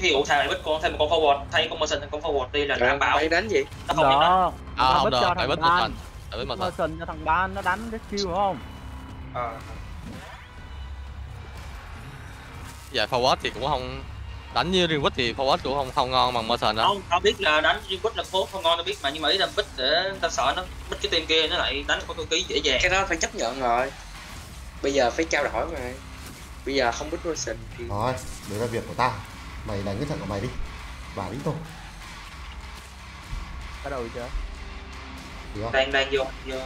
ví dụ thằng này bích con thêm một con forward thay con Merson thành con forward đi là đảm bảo Bay đánh gì? nó không đó À không bích được, cho phải bích ban phần. Phải bích một phần. Merson cho thằng ban nó đánh rescue hiểu không Ờ. Dạ forward thì cũng không đánh như Greenwood thì forward cũng không không ngon bằng Merson đâu. không tao biết là đánh Greenwood là phố không ngon tao biết mà nhưng mà ý là bích để tao sợ nó bích cái team kia nó lại đánh con ký dễ dàng Cái đó phải chấp nhận rồi. Bây giờ phải trao đổi mà. Bây giờ không biết Wilson thì Rồi, đấy là việc của tao Mày đánh cái trận của mày đi. Và đi thôi bắt đầu chưa? Đang đang vô vô.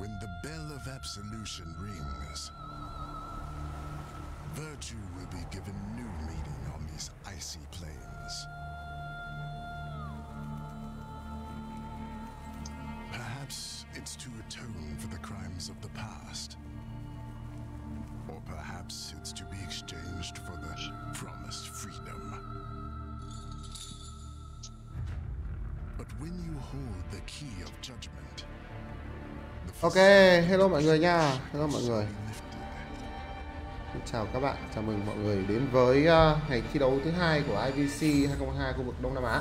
When the bell of absolution rings, virtue will be given new meaning on these icy plains. Perhaps it's to atone for the crimes of the past. Or perhaps it's to be exchanged for the promised freedom. But when you hold the key of judgment, Ok, hello mọi người nha. Hello mọi người. chào các bạn, chào mừng mọi người đến với uh, ngày thi đấu thứ hai của IVC 2022 khu vực Đông Nam Á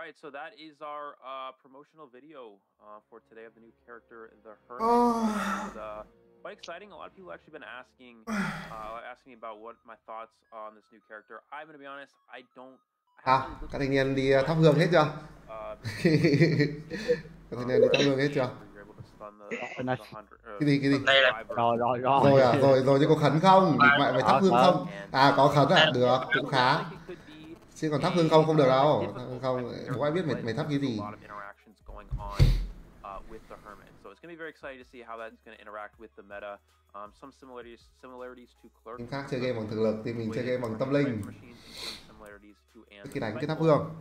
right, so that is our uh, promotional video uh, for today of the new character, the Hermit. Oh. And, uh, quite exciting. A lot of people actually been asking, uh, asking me about what my thoughts on this new character. I'm gonna be honest, I don't. I À, haven't looked các thanh niên đi uh, thắp hương hết chưa? uh, các thanh niên đi thắp hương hết chưa? Ờ, uh, Cái gì, cái gì? Rồi rồi rồi Rồi à, rồi rồi nhưng có khấn không? Mẹ mày thắp hương không? À có khấn à, được, cũng khá Chứ còn thắp hương không không được đâu Thắp hương không, bố ai biết mày, mày thắp cái gì uh, with the hermit, so it's gonna be very exciting to see how that's gonna interact with the meta. Um, some similarities similarities to Clerk. Team khác chơi game bằng thực lực thì mình chơi game bằng tâm linh Khi đánh cái Cycle hương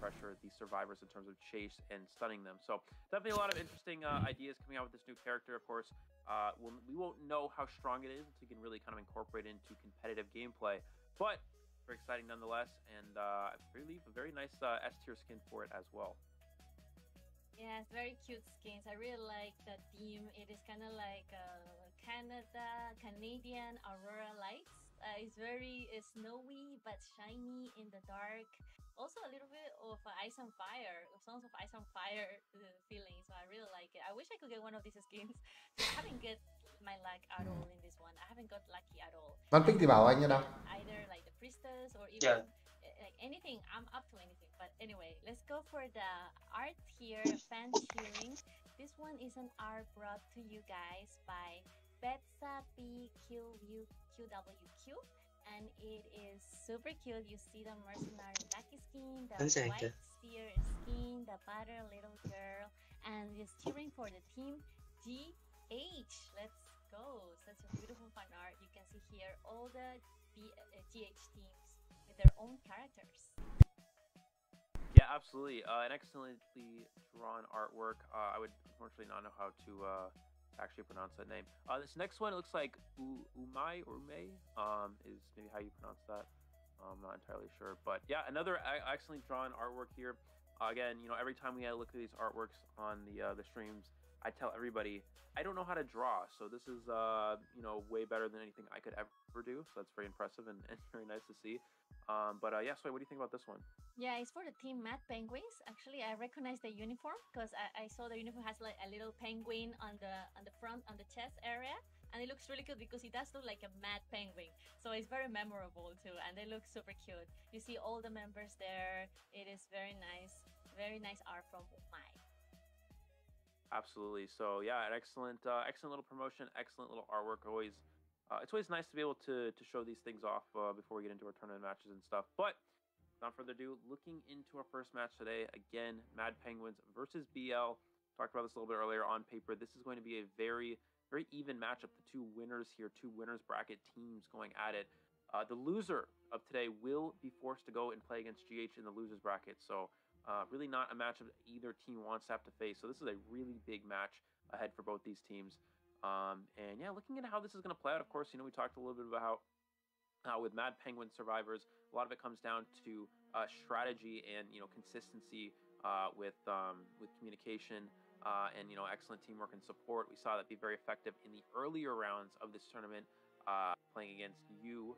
pressure the survivors in terms of chase and stunning them. So definitely a lot of interesting uh, ideas coming out with this new character. Of course, uh, we'll, we won't know how strong it is until you can really kind of incorporate into competitive gameplay. But very exciting nonetheless, and uh, I believe a very nice uh, S tier skin for it as well. Yeah, it's very cute skins. I really like the theme. It is kind of like uh, Canada, Canadian aurora lights. Uh, it's very uh, snowy but shiny in the dark. Also a little bit of uh, Ice on Fire, Songs of Ice on Fire uh, feeling. So I really like it. I wish I could get one of these skins. I haven't get my luck at all in this one. I haven't got lucky at all. Văn Pick thì bảo anh như nào? Either like the priestess or even Yeah. uh, like anything. I'm up to anything. But anyway, let's go for the art here, fan cheering. This one is an art brought to you guys by Betsa BQWQ, and it is super cute. You see the mercenary lucky skin, the Sẵn white chưa? spear skin, the butter little girl, and is cheering for the team GH. Let's go! Such a beautiful fan art. You can see here all the B- uh, teams with their own characters. Yeah, absolutely. Uh, an excellently drawn artwork. Uh, I would unfortunately not know how to uh, actually pronounce that name. Uh, this next one looks like U- Umai or Ume um, is maybe how you pronounce that. I'm not entirely sure, but yeah, another excellently drawn artwork here. Uh, again, you know, every time we had to look at these artworks on the the streams, I tell everybody I don't know how to draw, so this is you know way better than anything I could ever do. So that's very impressive and, and very nice to see. Um, but uh, yeah, so what do you think about this one? Yeah, it's for the team Mad Penguins. Actually, I recognize the uniform because I, I saw the uniform has like a little penguin on the on the front on the chest area, and it looks really good because it does look like a mad penguin. So it's very memorable too, and they look super cute. You see all the members there. It is very nice, very nice art from Umai. Absolutely. So yeah, an excellent, uh, excellent little promotion, excellent little artwork. Always uh, it's always nice to be able to to show these things off uh, before we get into our tournament matches and stuff. But without further ado, looking into our first match today, again, Mad Penguins versus BL. Talked about this a little bit earlier on paper. This is going to be a very, very even matchup. The two winners here, two winners bracket teams going at it. Uh, the loser of today will be forced to go and play against GH in the losers bracket. So, uh, really not a matchup either team wants to have to face. So, this is a really big match ahead for both these teams. Um, and yeah, looking at how this is going to play out, of course, you know, we talked a little bit about how with Mad Penguin survivors, a lot of it comes down to uh, strategy and you know consistency uh, with um, with communication uh, and you know excellent teamwork and support. We saw that be very effective in the earlier rounds of this tournament, uh, playing against you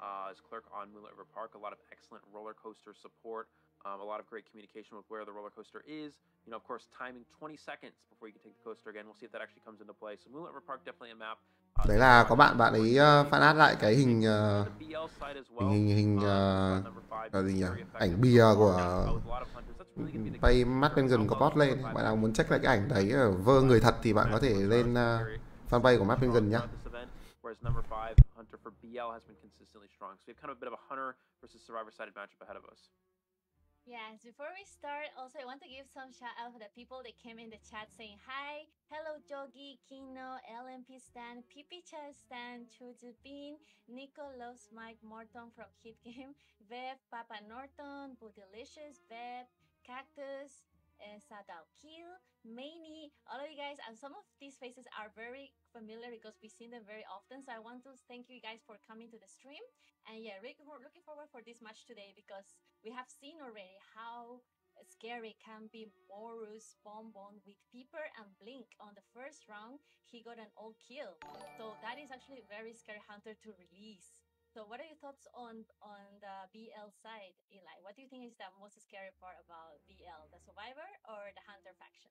uh, as clerk on Moonlit River Park. A lot of excellent roller coaster support. Um, a lot of great communication with where the roller coaster is. You know, of course, timing 20 seconds before you can take the coaster again. We'll see if that actually comes into play. So Moonlit River Park definitely a map. Uh, Đấy là có bạn bạn ấy uh, fan art lại cái hình uh, the BL side as hình hình, hình uh, là gì nhỉ? Ảnh bia của uh, with a lot of hunters. That's really gonna be the Pay bên gần có post lên bạn nào muốn check lại cái ảnh đấy ở vơ người thật thì bạn có thể lên uh, fanpage của mắt bên gần nhá throughout this event, whereas number five, Hunter for BL, has been consistently strong. So we have kind of a bit of a Hunter versus Survivor sided matchup ahead of us. Yes, before we start, also I want to give some shout out for the people that came in the chat saying hi. Hello Jogi, Kino, LMP Stan, PP Chan Stan, Chuju Bean, Nico loves Mike Morton from Hit Game, Vev, Papa Norton, Bootylicious, Vev, Cactus, Sadal Kill, Maney, all of you guys, and some of these faces are very familiar because we've seen them very often. So I want to thank you guys for coming to the stream. And yeah, we're looking forward for this match today because we have seen already how scary can be Morus Bonbon with Peeper and Blink on the first round. He got an all kill. So that is actually a very scary hunter to release. So what are your thoughts on on the BL side, Eli? What do you think is the most scary part about BL, the survivor or the hunter faction?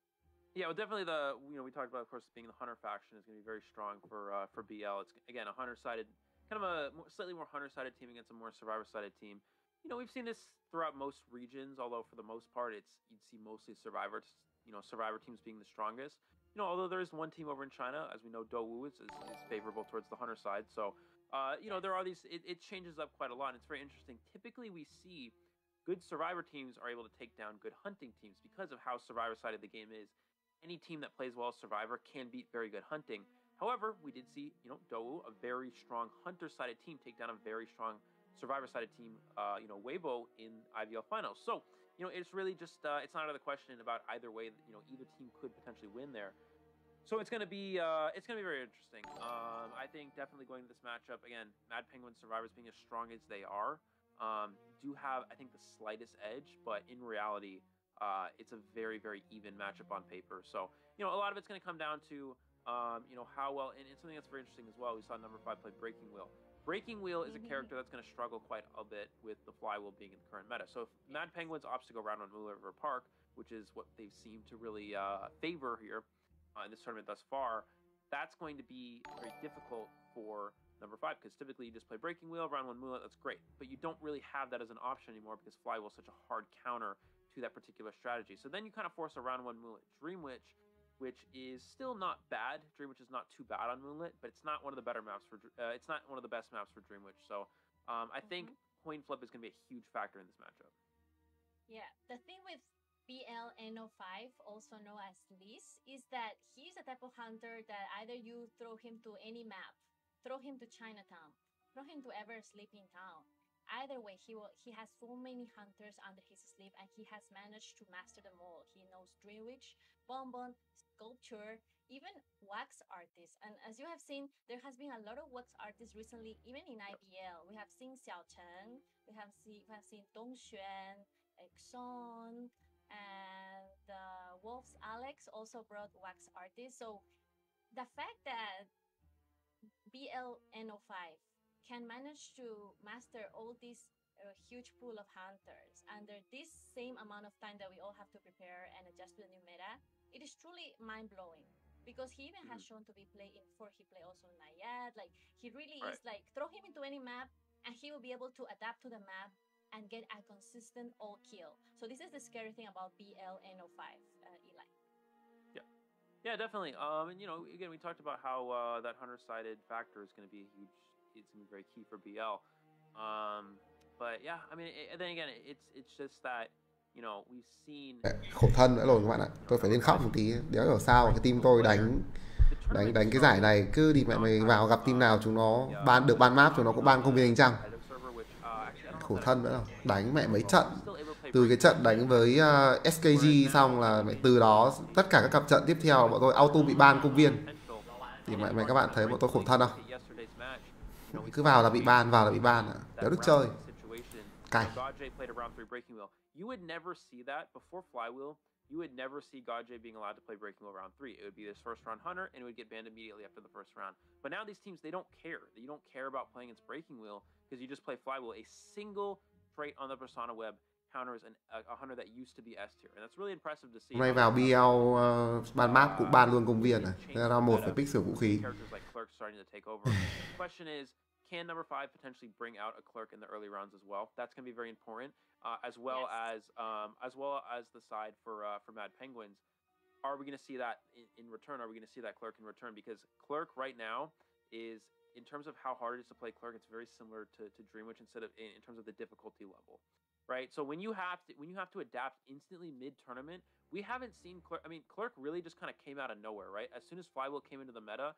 Yeah, well, definitely the you know we talked about of course being the Hunter faction is going to be very strong for uh, for BL. It's again a Hunter sided, kind of a more, slightly more Hunter sided team against a more Survivor sided team. You know we've seen this throughout most regions, although for the most part it's you'd see mostly Survivor you know Survivor teams being the strongest. You know although there is one team over in China, as we know, Dou is, is, is favorable towards the Hunter side. So uh, you know there are these it, it changes up quite a lot. and It's very interesting. Typically we see good Survivor teams are able to take down good hunting teams because of how Survivor side of the game is any team that plays well as Survivor can beat very good hunting. However, we did see, you know, Dou, a very strong hunter-sided team, take down a very strong Survivor-sided team, uh, you know, Weibo in IVL finals. So, you know, it's really just, uh, it's not out of the question about either way. You know, either team could potentially win there. So it's gonna be, uh, it's gonna be very interesting. Um, I think definitely going to this matchup again, Mad Penguin Survivors being as strong as they are, um, do have, I think, the slightest edge, but in reality, uh, it's a very, very even matchup on paper. So, you know, a lot of it's going to come down to, um, you know, how well, and, and something that's very interesting as well. We saw number five play Breaking Wheel. Breaking Wheel is a character that's going to struggle quite a bit with the flywheel being in the current meta. So, if Mad Penguins opts to go around on Moonlit River Park, which is what they've seemed to really uh, favor here uh, in this tournament thus far, that's going to be very difficult for number five because typically you just play Breaking Wheel, round one Moonlit, that's great. But you don't really have that as an option anymore because Flywheel is such a hard counter to that particular strategy. So then you kind of force a round one Moonlit Dream Witch, which is still not bad. Dream Witch is not too bad on Moonlit, but it's not one of the better maps for. Uh, it's not one of the best maps for Dream Witch. So um, I think coin flip is going to be a huge factor in this matchup. Yeah, the thing with BLNO5, also known as Liz, is that he's a type of hunter that either you throw him to any map, throw him to Chinatown, throw him to ever sleeping town. Either way, he will. He has so many hunters under his sleeve, and he has managed to master them all. He knows Witch, Bonbon, Sculpture, even wax artists. And as you have seen, there has been a lot of wax artists recently, even in IVL. We have seen Xiao Chen, we have seen we have seen Dong Xuan, Exxon, and uh, Wolf's Alex also brought wax artists. So the fact that BLNO5 can manage to master all this uh, huge pool of hunters under this same amount of time that we all have to prepare and adjust to the new meta, it is truly mind blowing. Because he even has shown to be playing before he play also Naiad. Like he really is like throw him into any map and he will be able to adapt to the map and get a consistent all kill. So this is the scary thing about BLNO5, uh, Eli. Yeah, Yeah, definitely. Um, and you know, again, we talked about how uh, that hunter-sided factor is going to be a huge. It's going to be very key for BL. Um, but yeah, I mean, it, then again, it's it's just that you know we've seen. khổ thân nữa rồi các bạn ạ tôi phải lên khóc một tí đéo hiểu sao cái team tôi đánh đánh đánh cái giải này cứ đi mẹ mày vào gặp team nào chúng nó ban được ban map chúng nó cũng ban công viên ánh trăng khổ thân nữa đâu đánh mẹ mấy trận từ cái trận đánh với à, uh, SKG xong là mẹ từ đó tất cả các cặp trận tiếp theo bọn tôi auto bị ban công viên thì mẹ mẹ các bạn thấy bọn tôi khổ thân không cứ vào là bị ban vào là bị ban à đéo được chơi cay You would never see that before Flywheel. You would never see Godjay being allowed to play breaking wheel round three. It would be this first round hunter, and it would get banned immediately after the first round. But now these teams they don't care. You don't care about playing against breaking wheel because you just play Flywheel. A single trait on the Persona web counters an, a, a hunter that used to be S tier, and that's really impressive to see. hôm nay vào BL uh, ban map cũng ban luôn công viên này thế là một phải pick sửa vũ khí Characters like Clerk starting to take over. the question is, can number five potentially bring out a Clerk in the early rounds as well? That's going to be very important, uh, as well Yes. as um, as well as the side for uh, for Mad Penguins. Are we going to see that in, in return? Are we going to see that Clerk in return? Because Clerk right now is, in terms of how hard it is to play Clerk, it's very similar to, to Dreamwitch instead of in, in terms of the difficulty level, right? So when you have to when you have to adapt instantly mid tournament, we haven't seen Clerk. I mean, Clerk really just kind of came out of nowhere, right? As soon as Flywheel came into the meta,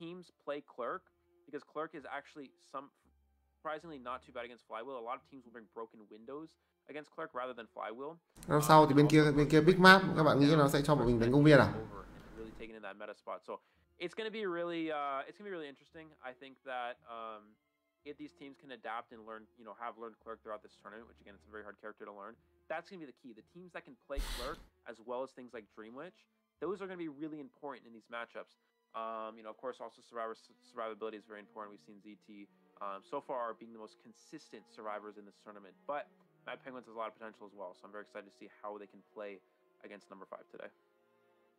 teams play Clerk because Clerk is actually some surprisingly not too bad against Flywheel. A lot of teams will bring broken windows against Clerk rather than Flywheel. Năm sau thì bên um, kia bên kia big map các bạn nghĩ nó sẽ cho bọn mình đánh công viên à? Really taking in that meta spot. So it's going to be really uh, it's going to be really interesting. I think that um, if these teams can adapt and learn, you know, have learned Clerk throughout this tournament, which again, it's a very hard character to learn. That's going to be the key. The teams that can play Clerk as well as things like Dream Witch, those are going to be really important in these matchups. Um, you know, of course, also survivor survivability is very important. We've seen ZT um, so far being the most consistent survivors in this tournament, but Mad Penguins has a lot of potential as well. So I'm very excited to see how they can play against number five today.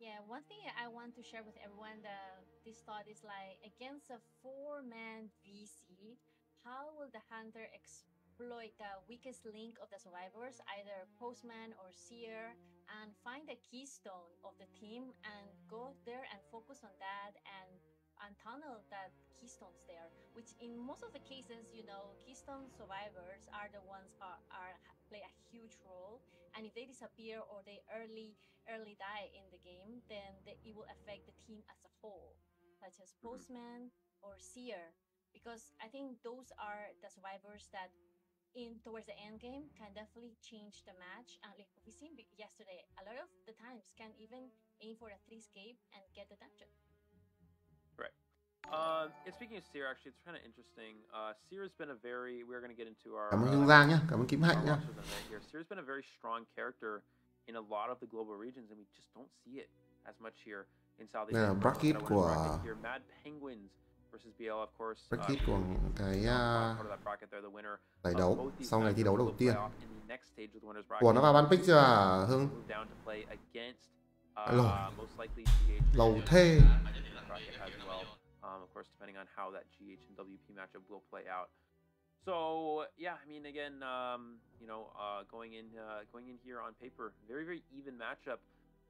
Yeah, one thing I want to share with everyone that this thought is like against a four-man VC, how will the hunter exploit the weakest link of the survivors, either postman or seer, and find the keystone of the team and go there and focus on that and and tunnel that keystones there? Which in most of the cases you know keystone survivors are the ones are, are play a huge role. And if they disappear or they early early die in the game then the, it will affect the team as a whole such as postman or seer because i think those are the survivors that in towards the end game can definitely change the match and like we seen yesterday a lot of the times can even aim for a three escape and get the dungeon Uh, and speaking of Seer, actually, it's kind of interesting. Uh, Seer has been a very. We're going to get into our. Cảm ơn uh, Hương Giang nhá, cảm ơn Kim Hạnh nhá. rosters in a minute here. Seer's been a very strong character in a lot of the global regions, and we just don't see it as much here in Southeast là Asia. bracket bracket here. Mad Penguins versus BL, of course. uh, Bracket của cái uh, uh, part of that bracket there, the winner giải đấu sau ngày thi đấu đầu tiên. play off in the next stage of the winners Ủa nó vào ban pick chưa à, Hương? Move down to play against Alo. uh, most likely Lâu thế. well. Um, of course, depending on how that GH and WP matchup will play out. So yeah, I mean, again, um, you know, uh, going in, uh, going in here on paper, very, very even matchup.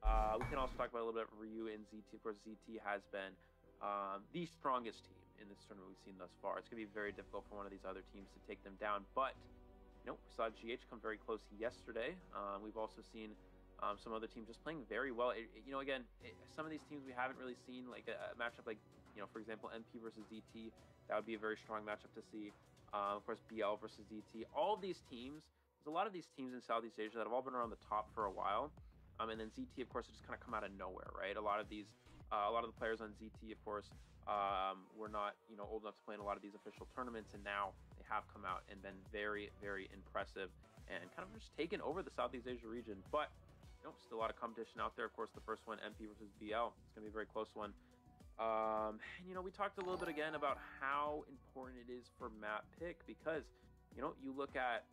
Uh, we can also talk about a little bit of Ryu and ZT. Of course, ZT has been um, the strongest team in this tournament we've seen thus far. It's going to be very difficult for one of these other teams to take them down. But nope, we saw GH come very close yesterday. Um, we've also seen um, some other teams just playing very well. It, it- you know, again, it, some of these teams we haven't really seen, like a, a matchup like, you know, for example, MP versus ZT. That would be a very strong matchup to see. Uh, of course, BL versus ZT. All of these teams, there's a lot of these teams in Southeast Asia that have all been around the top for a while. Um, and then ZT, of course, just kind of come out of nowhere, right? A lot of these, uh, a lot of the players on ZT, of course, um, were not, you know, old enough to play in a lot of these official tournaments, and now they have come out and been very, very impressive and kind of just taken over the Southeast Asia region. But you know, still a lot of competition out there. Of course, the first one, MP versus BL, it's going to be a very close one. Um, and you know, we talked a little bit again about how important it is for map pick because you know, you look at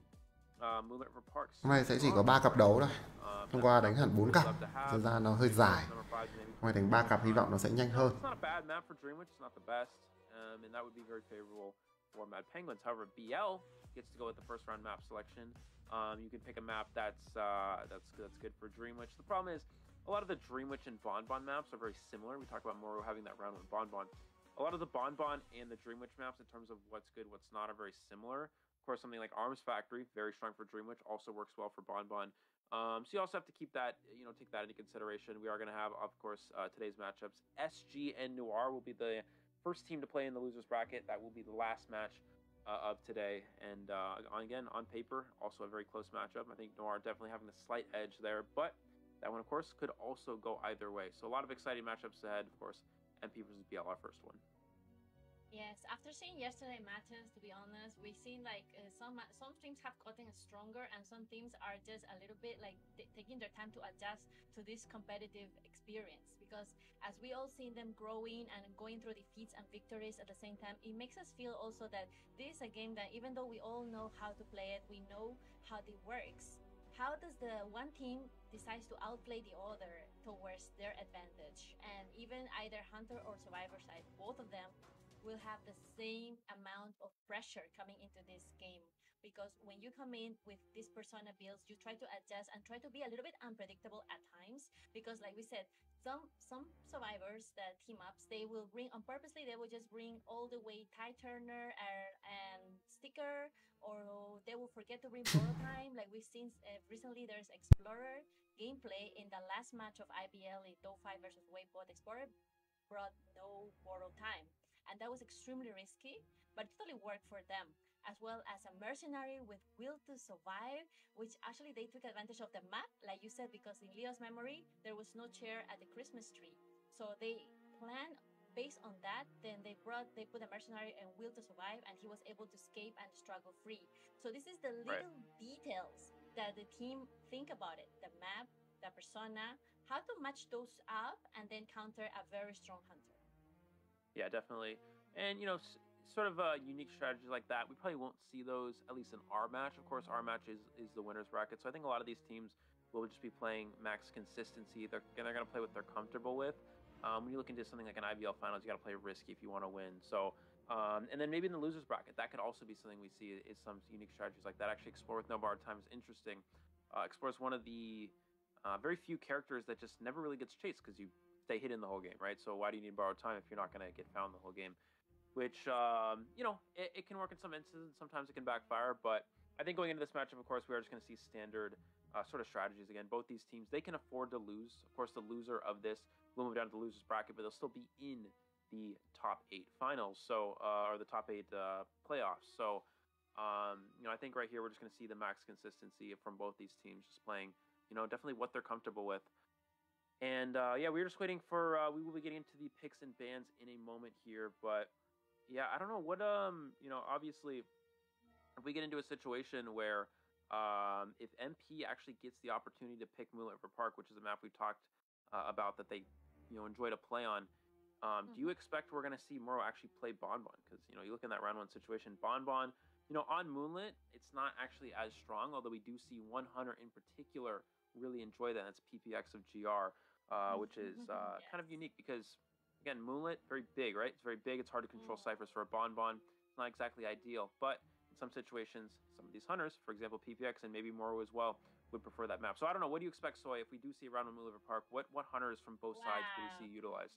uh, Moonlight River Park. Hôm nay sẽ chỉ có 3 cặp đấu thôi. Um, Hôm qua đánh hẳn 4 cặp. Thực ra nó hơi dài. Number five is Hôm nay đánh 3 cặp hy vọng nó sẽ nhanh hơn. It's not a bad map for Dreamwitch. It's not the best, um, and that would be very favorable for Mad Penguins. However, BL gets to go with the first round map selection. Um, you can pick a map that's uh, that's that's good for Dreamwitch. The problem is, a lot of the Dream Witch and Bonbon maps are very similar. We talked about Moro having that round one Bonbon. A lot of the Bonbon and the Dream Witch maps, in terms of what's good, what's not, are very similar. Of course, something like Arms Factory, very strong for Dream Witch, also works well for Bonbon. Um, so you also have to keep that, you know, take that into consideration. We are going to have, of course, uh, today's matchups. SG and Noir will be the first team to play in the losers bracket. That will be the last match uh, of today. And uh, again, on paper, also a very close matchup. I think Noir definitely having the slight edge there, but that one, of course, could also go either way. So a lot of exciting matchups ahead. Of course, MP versus BL, our first one. Yes, after seeing yesterday matches, to be honest, we've seen like uh, some some teams have gotten stronger, and some teams are just a little bit like taking their time to adjust to this competitive experience. Because as we all seen them growing and going through defeats and victories at the same time, it makes us feel also that this is a game that even though we all know how to play it, we know how it works. How does the one team decides to outplay the other towards their advantage? And even either Hunter or Survivor side, both of them will have the same amount of pressure coming into this game because when you come in with these persona builds you try to adjust and try to be a little bit unpredictable at times because like we said some some survivors that team ups they will bring on purposely they will just bring all the way Tide Turner and, and sticker or they will forget to bring borrow time like we've seen uh, recently there's explorer gameplay in the last match of IVL in do 5 versus waypod explorer brought no borrow time and that was extremely risky, but it totally worked for them. As well as a mercenary with will to survive, which actually they took advantage of the map, like you said, because in Leo's memory there was no chair at the Christmas tree, so they planned based on that. Then they brought they put a mercenary and will to survive, and he was able to escape and struggle free. So this is the little right. details that the team think about it: the map, the persona, how to match those up, and then counter a very strong hunter yeah, definitely. And you know, s- sort of a unique strategy like that, we probably won't see those at least in our match. Of course, our match is is the winners bracket, so I think a lot of these teams will just be playing max consistency. They're they're going to play what they're comfortable with. Um, when you look into something like an IVL finals, you got to play risky if you want to win. So, um, and then maybe in the losers bracket, that could also be something we see is some unique strategies like that. Actually, explore with no bar time is interesting. Uh, explore is one of the uh, very few characters that just never really gets chased because you stay hidden the whole game, right? So why do you need borrowed time if you're not going to get found the whole game? Which, um, you know, it, it, can work in some instances. Sometimes it can backfire. But I think going into this matchup, of course, we are just going to see standard uh, sort of strategies again. Both these teams, they can afford to lose. Of course, the loser of this will move down to the losers bracket, but they'll still be in the top eight finals, so uh, or the top eight uh, playoffs. So, um, you know, I think right here we're just going to see the max consistency from both these teams, just playing, you know, definitely what they're comfortable with. And uh, yeah, we are just waiting for. Uh, we will be getting into the picks and bans in a moment here, but yeah, I don't know what. Um, you know, obviously, if we get into a situation where um, if MP actually gets the opportunity to pick Moonlit River Park, which is a map we've talked uh, about that they, you know, enjoy to play on, um, mm-hmm. do you expect we're going to see Moro actually play Bonbon? Because you know, you look in that round one situation, Bonbon, you know, on Moonlit, it's not actually as strong. Although we do see one hunter in particular really enjoy that. And that's PPX of GR uh, which is uh, yes. kind of unique because again, Moonlit very big, right? It's very big. It's hard to control mm. ciphers for a bonbon. It's not exactly ideal, but in some situations, some of these hunters, for example, PPX and maybe Moro as well, would prefer that map. So I don't know. What do you expect, Soy? If we do see a round of Moonlit Park, what what hunters from both wow. sides do you see utilized?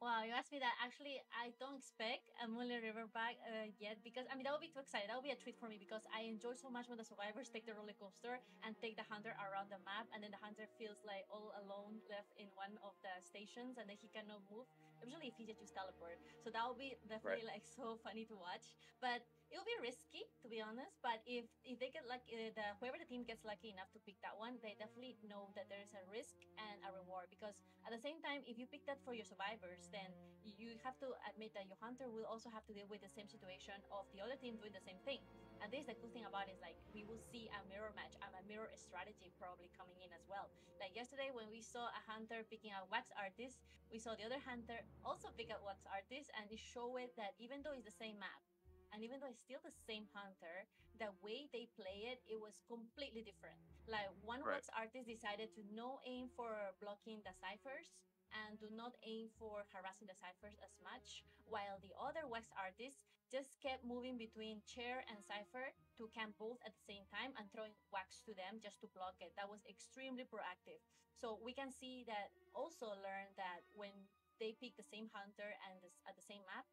Wow, you asked me that. Actually, I don't expect a Moonlit River Park uh, yet because I mean that would be too exciting. That would be a treat for me because I enjoy so much when the survivors take the roller coaster and take the hunter around the map, and then the hunter feels like all alone left in one of the stations, and then he cannot move. Usually, if he just teleport, so that would be definitely right. like so funny to watch. But it'll be risky to be honest. But if if they get like uh, the whoever the team gets lucky enough to pick that one, they definitely know that there is a risk and a reward because at the same time, if you pick that for your survivors then you have to admit that your hunter will also have to deal with the same situation of the other team doing the same thing. And this is the cool thing about it is like we will see a mirror match and a mirror strategy probably coming in as well. Like yesterday when we saw a hunter picking a wax artist, we saw the other hunter also pick a wax artist and it showed that even though it's the same map, and even though it's still the same hunter, the way they play it, it was completely different. Like one right. wax artist decided to no aim for blocking the ciphers and do not aim for harassing the ciphers as much, while the other wax artist just kept moving between Chair and Cypher to camp both at the same time and throwing wax to them just to block it. That was extremely proactive. So we can see that also learn that when they pick the same hunter and this, at the same map,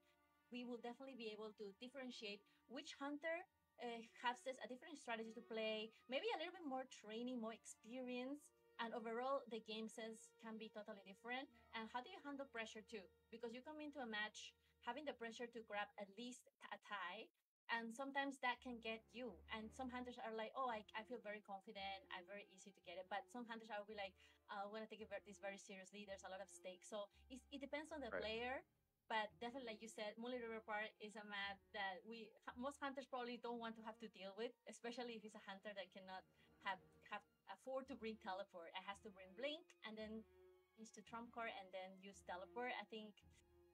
we will definitely be able to differentiate which hunter uh, has this, a different strategy to play, maybe a little bit more training, more experience, and overall the game sense can be totally different. And how do you handle pressure too? Because you come into a match having the pressure to grab at least a tie. And sometimes that can get you. And some hunters are like, oh, I, I feel very confident. I'm very easy to get it. But some hunters I will be like, I want to take this very seriously. There's a lot of stakes. So it's, it depends on the Right. player. But definitely, like you said, Mully River Park is a map that we most hunters probably don't want to have to deal with, especially if it's a hunter that cannot have have afford to bring teleport. It has to bring blink and then use the trump card and then use teleport. I think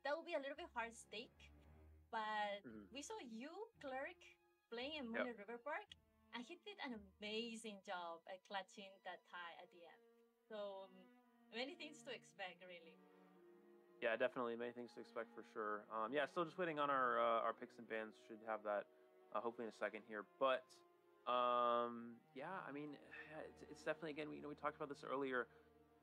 that would be a little bit hard stake. But Mhm. we saw you, Clerk, playing in Mully River Park, and he did an amazing job at clutching that tie at the end. So um, many things to expect, really. Yeah, definitely. Many things to expect for sure. Um, yeah, still just waiting on our uh, our picks and bans. Should have that uh, hopefully in a second here. But um, yeah, I mean, it's, it's definitely again. We, you know, we talked about this earlier.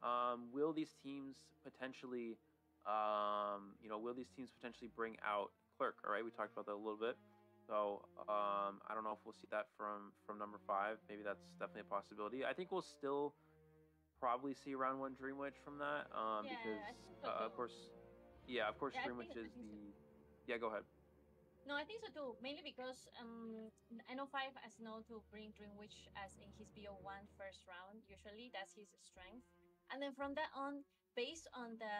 Um, will these teams potentially, um, you know, will these teams potentially bring out Clerk? All right, we talked about that a little bit. So um, I don't know if we'll see that from from number five. Maybe that's definitely a possibility. I think we'll still probably see round one Dream Witch from that um, Yeah, because so uh, of course, yeah, of course, Yeah, I Dream Witch is think so. the yeah. Go ahead. No, I think so too. Mainly because um, NO5 has known to bring Dream Witch as in his BO1 first round. Usually, that's his strength. And then from that on, based on the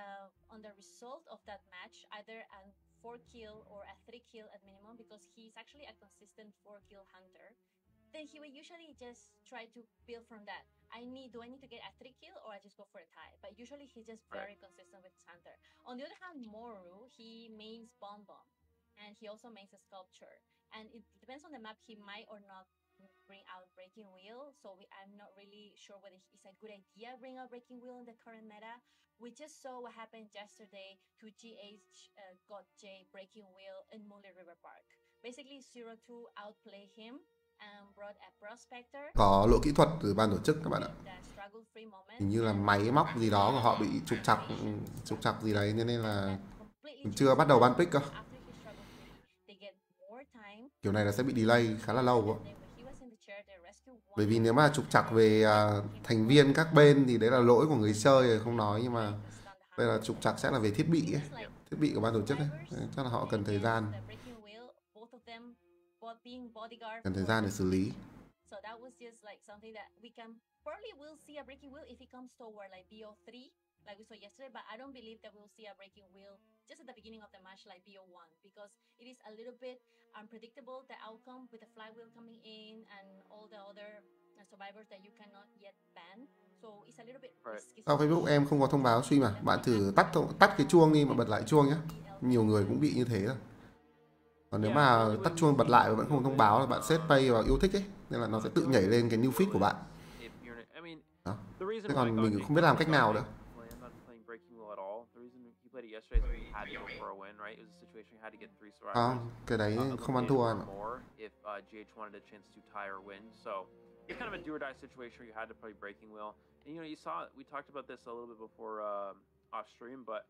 on the result of that match, either a four kill or a three kill at minimum, because he's actually a consistent four kill hunter, then he will usually just try to build from that. I need do I need to get a three kill or I just go for a tie? But usually he's just Right. very consistent with his hunter. On the other hand, Moru, he mains Bonbon and he also makes a sculpture. And it depends on the map, he might or not bring out Breaking Wheel. So we, I'm not really sure whether it's a good idea bring out Breaking Wheel in the current meta. We just saw what happened yesterday to GH uh, got J Breaking Wheel in Mully River Park. Basically, Zero Two outplay him a Prospector. có lỗi kỹ thuật từ ban tổ chức các bạn ạ. Hình như là máy móc gì đó của họ bị trục trặc trục trặc gì đấy nên là chưa bắt đầu ban pick cơ. Kiểu này là sẽ bị delay khá là lâu one bởi vì nếu mà trục trặc về à, thành viên các bên thì đấy là lỗi của người chơi rồi không nói nhưng mà giờ hunter. trục trặc sẽ là về thiết bị ấy, thiết bị của ban tổ chức ấy. chắc là họ cần thời gian both being bodyguard cần thời gian để xử lý So that was just like something that we can probably will see a breaking wheel if it comes toward like BO3, like we saw yesterday. But I don't believe that we'll see a breaking wheel just at the beginning of the match like BO1 because it is a little bit unpredictable the outcome with the flywheel coming in and all the other uh, survivors that you cannot yet ban. So it's a little bit risky. Sao Facebook em không có thông báo stream à? Bạn thử tắt tắt cái chuông đi mà bật lại chuông nhé. Nhiều người cũng bị như thế rồi. Còn nếu mà tắt chuông bật lại và vẫn không thông báo là bạn set pay vào yêu thích ấy, nên là nó sẽ tự nhảy lên cái new feed của bạn. If you're, I mean, Đó. the reason Thế why còn mình Gojj cũng không biết làm cách nào nữa. Well, I'm not playing Breaking Wheel at all. The reason he played it yesterday is he had to go for a win, right? It was a situation he had to get three survivors. Không, cái đấy uh, không ăn eliminated thua or em ạ. more if uh, GH wanted a chance to tie or win. So it's kind of a do or die situation where you had to play Breaking Wheel. And you know, you saw we talked about this a little bit before um, off stream, but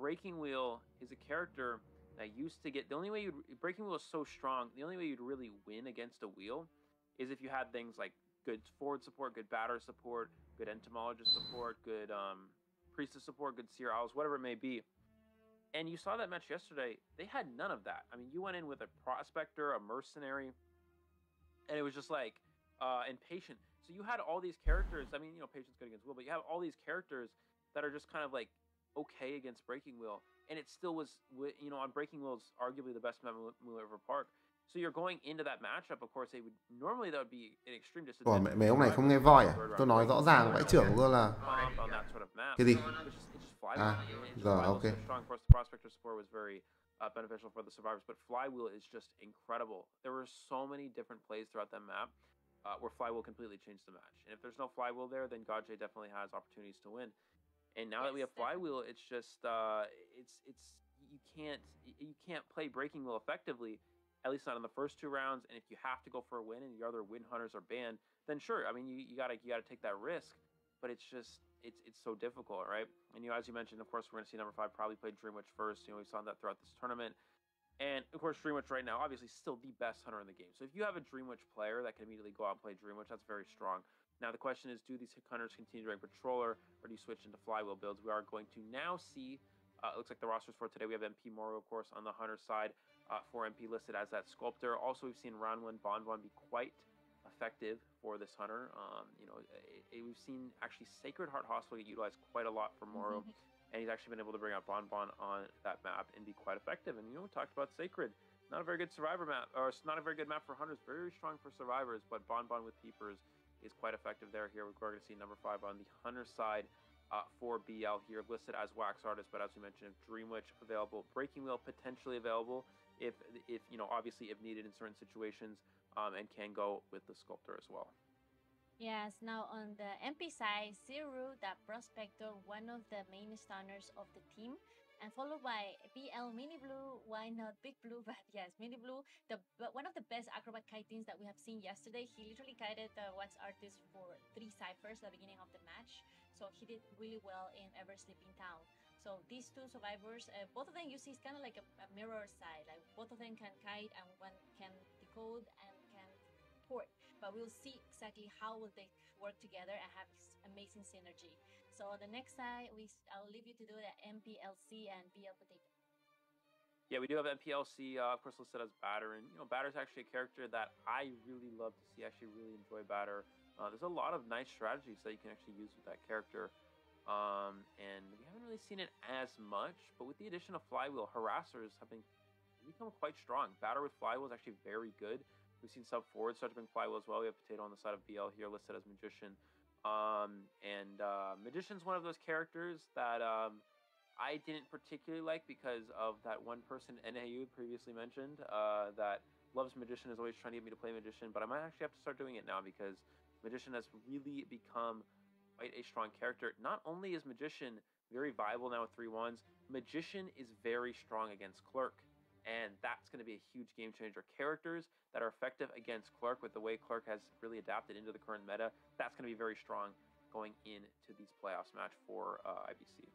Breaking Wheel is a character that used to get the only way you'd Breaking Wheel is so strong. The only way you'd really win against a wheel is if you had things like good forward support, good batter support, good entomologist support, good um, priestess support, good seer owls, whatever it may be. And you saw that match yesterday. They had none of that. I mean, you went in with a prospector, a mercenary, and it was just like uh, and patient. So you had all these characters. I mean, you know, patient's good against will, but you have all these characters that are just kind of like okay against Breaking Wheel, and it still was, you know, on Breaking Wheel is arguably the best map in Moon River Park. So you're going into that matchup. Of course, they would normally that would be an extreme Ủa disadvantage. mẹ mấy ông này không nghe voi à? Tôi nói rõ ràng vãi trưởng cơ là on that sort of map. cái gì? It's just, it's just flywheel. It's just rồi, okay. strong. Of prospector support was very uh, beneficial for the survivors, but flywheel is just incredible. There were so many different plays throughout that map uh, where flywheel completely changed the match. And if there's no flywheel there, then Godjay definitely has opportunities to win. And now that we have flywheel, it's just uh, it's it's you can't you can't play Breaking Wheel effectively, at least not in the first two rounds. And if you have to go for a win and your other win hunters are banned, then sure. I mean, you, you gotta you gotta take that risk, but it's just it's it's so difficult, right? And you know, as you mentioned, of course, we're gonna see number five probably play Dreamwitch first. You know, we saw that throughout this tournament. And of course, Dreamwitch right now, obviously, still the best hunter in the game. So if you have a Dreamwitch player that can immediately go out and play Dreamwitch, that's very strong. Now the question is, do these hunters continue to rank Patroller, or do you switch into Flywheel builds? We are going to now see. Uh, it looks like the rosters for today. We have MP Moro, of course, on the hunter side. Uh, for MP listed as that sculptor. Also, we've seen round one Bon Bon be quite effective for this hunter. Um, you know, it, it- we've seen actually Sacred Heart Hospital get utilized quite a lot for Moro, and he's actually been able to bring out Bon Bon on that map and be quite effective. And you know, we talked about Sacred, not a very good survivor map, or it's not a very good map for hunters. Very strong for survivors, but Bon Bon with peepers is quite effective there. Here we're going to see number five on the hunter side. Uh, for BL here listed as wax artist, but as we mentioned, Dream Witch available, Breaking Wheel potentially available, if if you know obviously if needed in certain situations, um, and can go with the sculptor as well. Yes, now on the MP side, Zero, the prospector, one of the main stunners of the team, and followed by BL Mini Blue. Why not Big Blue? But yes, Mini Blue, the one of the best acrobat kitings that we have seen yesterday. He literally kited the wax artist for three ciphers at the beginning of the match, so he did really well in Ever Sleeping Town. So these two survivors, uh, both of them you see, it's kind of like a, a mirror side. Like both of them can kite and one can decode and can port but we'll see exactly how will they work together and have amazing synergy. So the next side, we I'll leave you to do the MPLC and BL Potato. Yeah, we do have MPLC, uh, of course, listed as Batter, and you know, Batter's actually a character that I really love to see. I actually really enjoy Batter. Uh, there's a lot of nice strategies that you can actually use with that character, um, and we haven't really seen it as much. But with the addition of Flywheel, harassers have been become quite strong. Batter with Flywheel is actually very good. We've seen sub forward start to bring Flywheel as well. We have Potato on the side of BL here listed as Magician, um, and uh, Magician's one of those characters that. Um, I didn't particularly like because of that one person NAU previously mentioned uh, that loves Magician is always trying to get me to play Magician, but I might actually have to start doing it now because Magician has really become quite a strong character. Not only is Magician very viable now with three ones, Magician is very strong against Clerk, and that's going to be a huge game changer. Characters that are effective against Clerk with the way Clerk has really adapted into the current meta, that's going to be very strong going into these playoffs match for uh, IVC.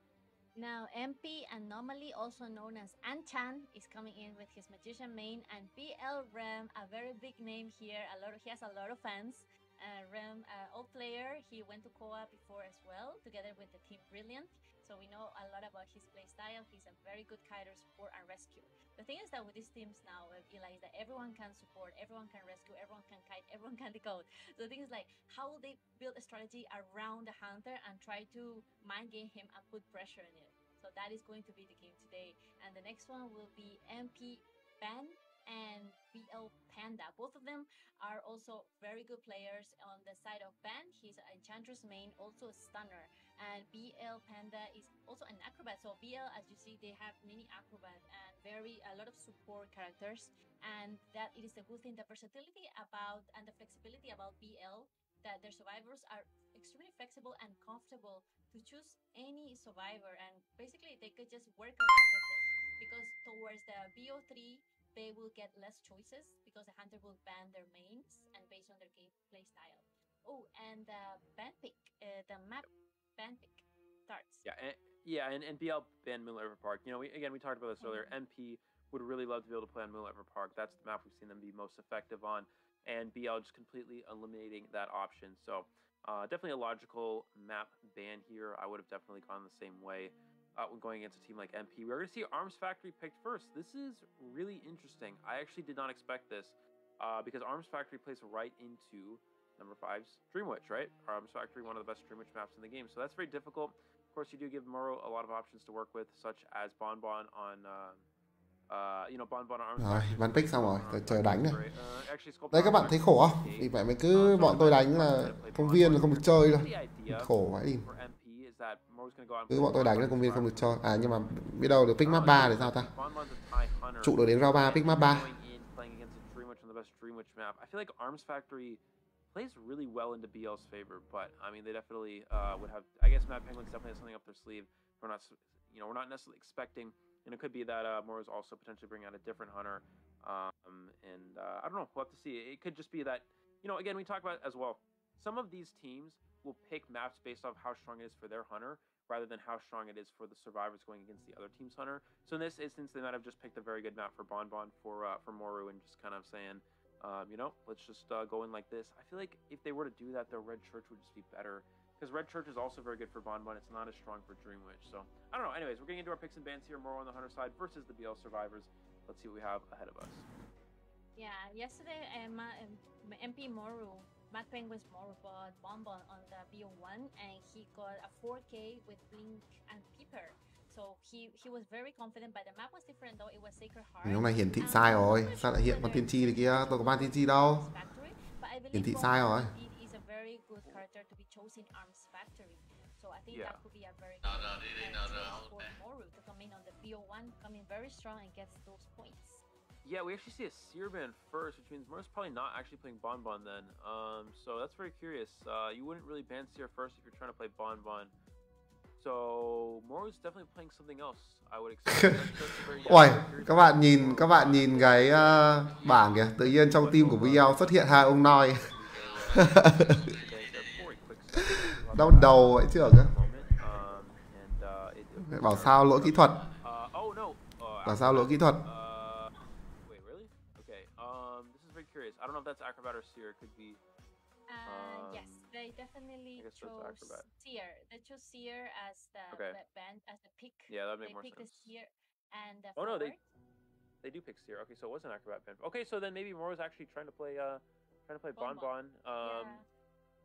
Now MP Anomaly, also known as Anchan, is coming in with his Magician main, and BL Rem, a very big name here. A lot of, he has a lot of fans. Uh, Rem, uh, old player, he went to COA before as well, together with the team Brilliant. So we know a lot about his play style. He's a very good kiter, support, and rescue. The thing is that with these teams now, Eli, is that everyone can support, everyone can rescue, everyone can kite, everyone can decode. So the thing is like, how will they build a strategy around the hunter and try to mind game him and put pressure on it? So that is going to be the game today. And the next one will be MP Ben and BL Panda. Both of them are also very good players. On the side of Ben, he's an Enchantress main, also a stunner. And BL Panda is also an acrobat. So BL, as you see, they have many acrobats and very a lot of support characters. And that it is a good thing, the versatility about and the flexibility about BL, that their survivors are extremely flexible and comfortable to choose any survivor and basically they could just work around with it because towards the BO3 they will get less choices because the hunter will ban their mains and based on their gameplay style. Oh, and the ban pick, uh, the map ban pick starts. Yeah, and, yeah, and, and BL ban Moonlight River Park. You know, we, again, we talked about this earlier. MP would really love to be able to play on Moonlight River Park. That's the map we've seen them be most effective on, and BL just completely eliminating that option. So, uh, definitely a logical map ban here. I would have definitely gone the same way uh, when going against a team like MP. We're going to see Arms Factory picked first. This is really interesting. I actually did not expect this uh, because Arms Factory plays right into number five's Dream Witch, right? Arms Factory, one of the best Dream Witch maps in the game. So that's very difficult. Of course, you do give Moro a lot of options to work with, such as Bon Bon on, uh, uh, you know, Bon Bon on Arms Rồi, bắn pick xong rồi, Bon để on chờ Arms đánh này. Uh, Đây các bạn thấy khổ không? okay. Thì mẹ mày Uh, cứ bọn tôi đánh là công viên là không được chơi idea Khổ vãi đi. For MP is that Moro's gonna go out and Cứ bọn tôi đánh là công viên không được chơi. À nhưng mà biết đâu được pick map 3 thì sao ta? Bon Bon's a TIE hunter. Trụ được đến round 3 pick map 3. Going in, playing against a Dream Witch on the best Dream Witch map. I feel like Arms Factory plays really well into BL's favor, but I mean they definitely uh, would have. I guess Mad Penguins definitely has something up their sleeve. We're not, you know, we're not necessarily expecting and it could be that uh, Moro's also potentially bringing out a different hunter. Um, and uh, I don't know. We'll have to see. It could just be that you know. Again, we talk about as well. Some of these teams will pick maps based off how strong it is for their hunter, rather than how strong it is for the survivors going against the other team's hunter. So in this instance, they might have just picked a very good map for Bon Bon for uh, for Moru and just kind of saying, um, you know, let's just uh, go in like this. I feel like if they were to do that, the Red Church would just be better. Because Red Church is also very good for Bon Bon. It's not as strong for Dream Witch. So, I don't know. Anyways, we're getting into our picks and bans here. More on the Hunter side versus the BL survivors. Let's see what we have ahead of us. Yeah, yesterday um, MP Moru, Mad Penguin's Moru bought Bonbon on the BO1 and he got a 4K with Blink and Peeper. So he he was very confident, but the map was different though. It was Sacred Heart. Thì hôm nay hiển thị Um, sai rồi sao lại hiện con tiên tri này kia tôi có ban tiên tri đâu Arms Factory, but I believe Hiển thị sai rồi. is a very good character to be chosen Arms Factory. So I think Yeah. that could be a very good no, đi, đi, no, no, choice hold for. Moru to come in on the BO1, come in very strong and gets those points. Yeah, we actually see a Seerban first, which means Moro's probably not actually playing Bon Bon then. Um, so that's very curious. Uh, you wouldn't really ban Seer first if you're trying to play Bon Bon. So Moro's definitely playing something else. I would expect. That's, that's a very, yeah, Ôi, các bạn nhìn các bạn nhìn cái ờ, bảng kìa, tự nhiên trong team của VL xuất hiện hai ông noi đau đầu vậy chứ cơ. Bảo sao lỗi kỹ thuật, Uh. Uh, bảo sao lỗi kỹ thuật. Don't know if that's Acrobat or Seer. It could be. Uh, yes, Um, they definitely I guess that's chose Acrobat. Seer. They chose Seer as the Okay. ba- band as the pick. Yeah, that'd make more picked sense. the Seer and the Oh, no, they- They do pick Seer. Okay, so it was an Acrobat band. Okay, so then maybe Moro's actually trying to play. Uh, trying to play Bon Bon Bon. Um. yeah.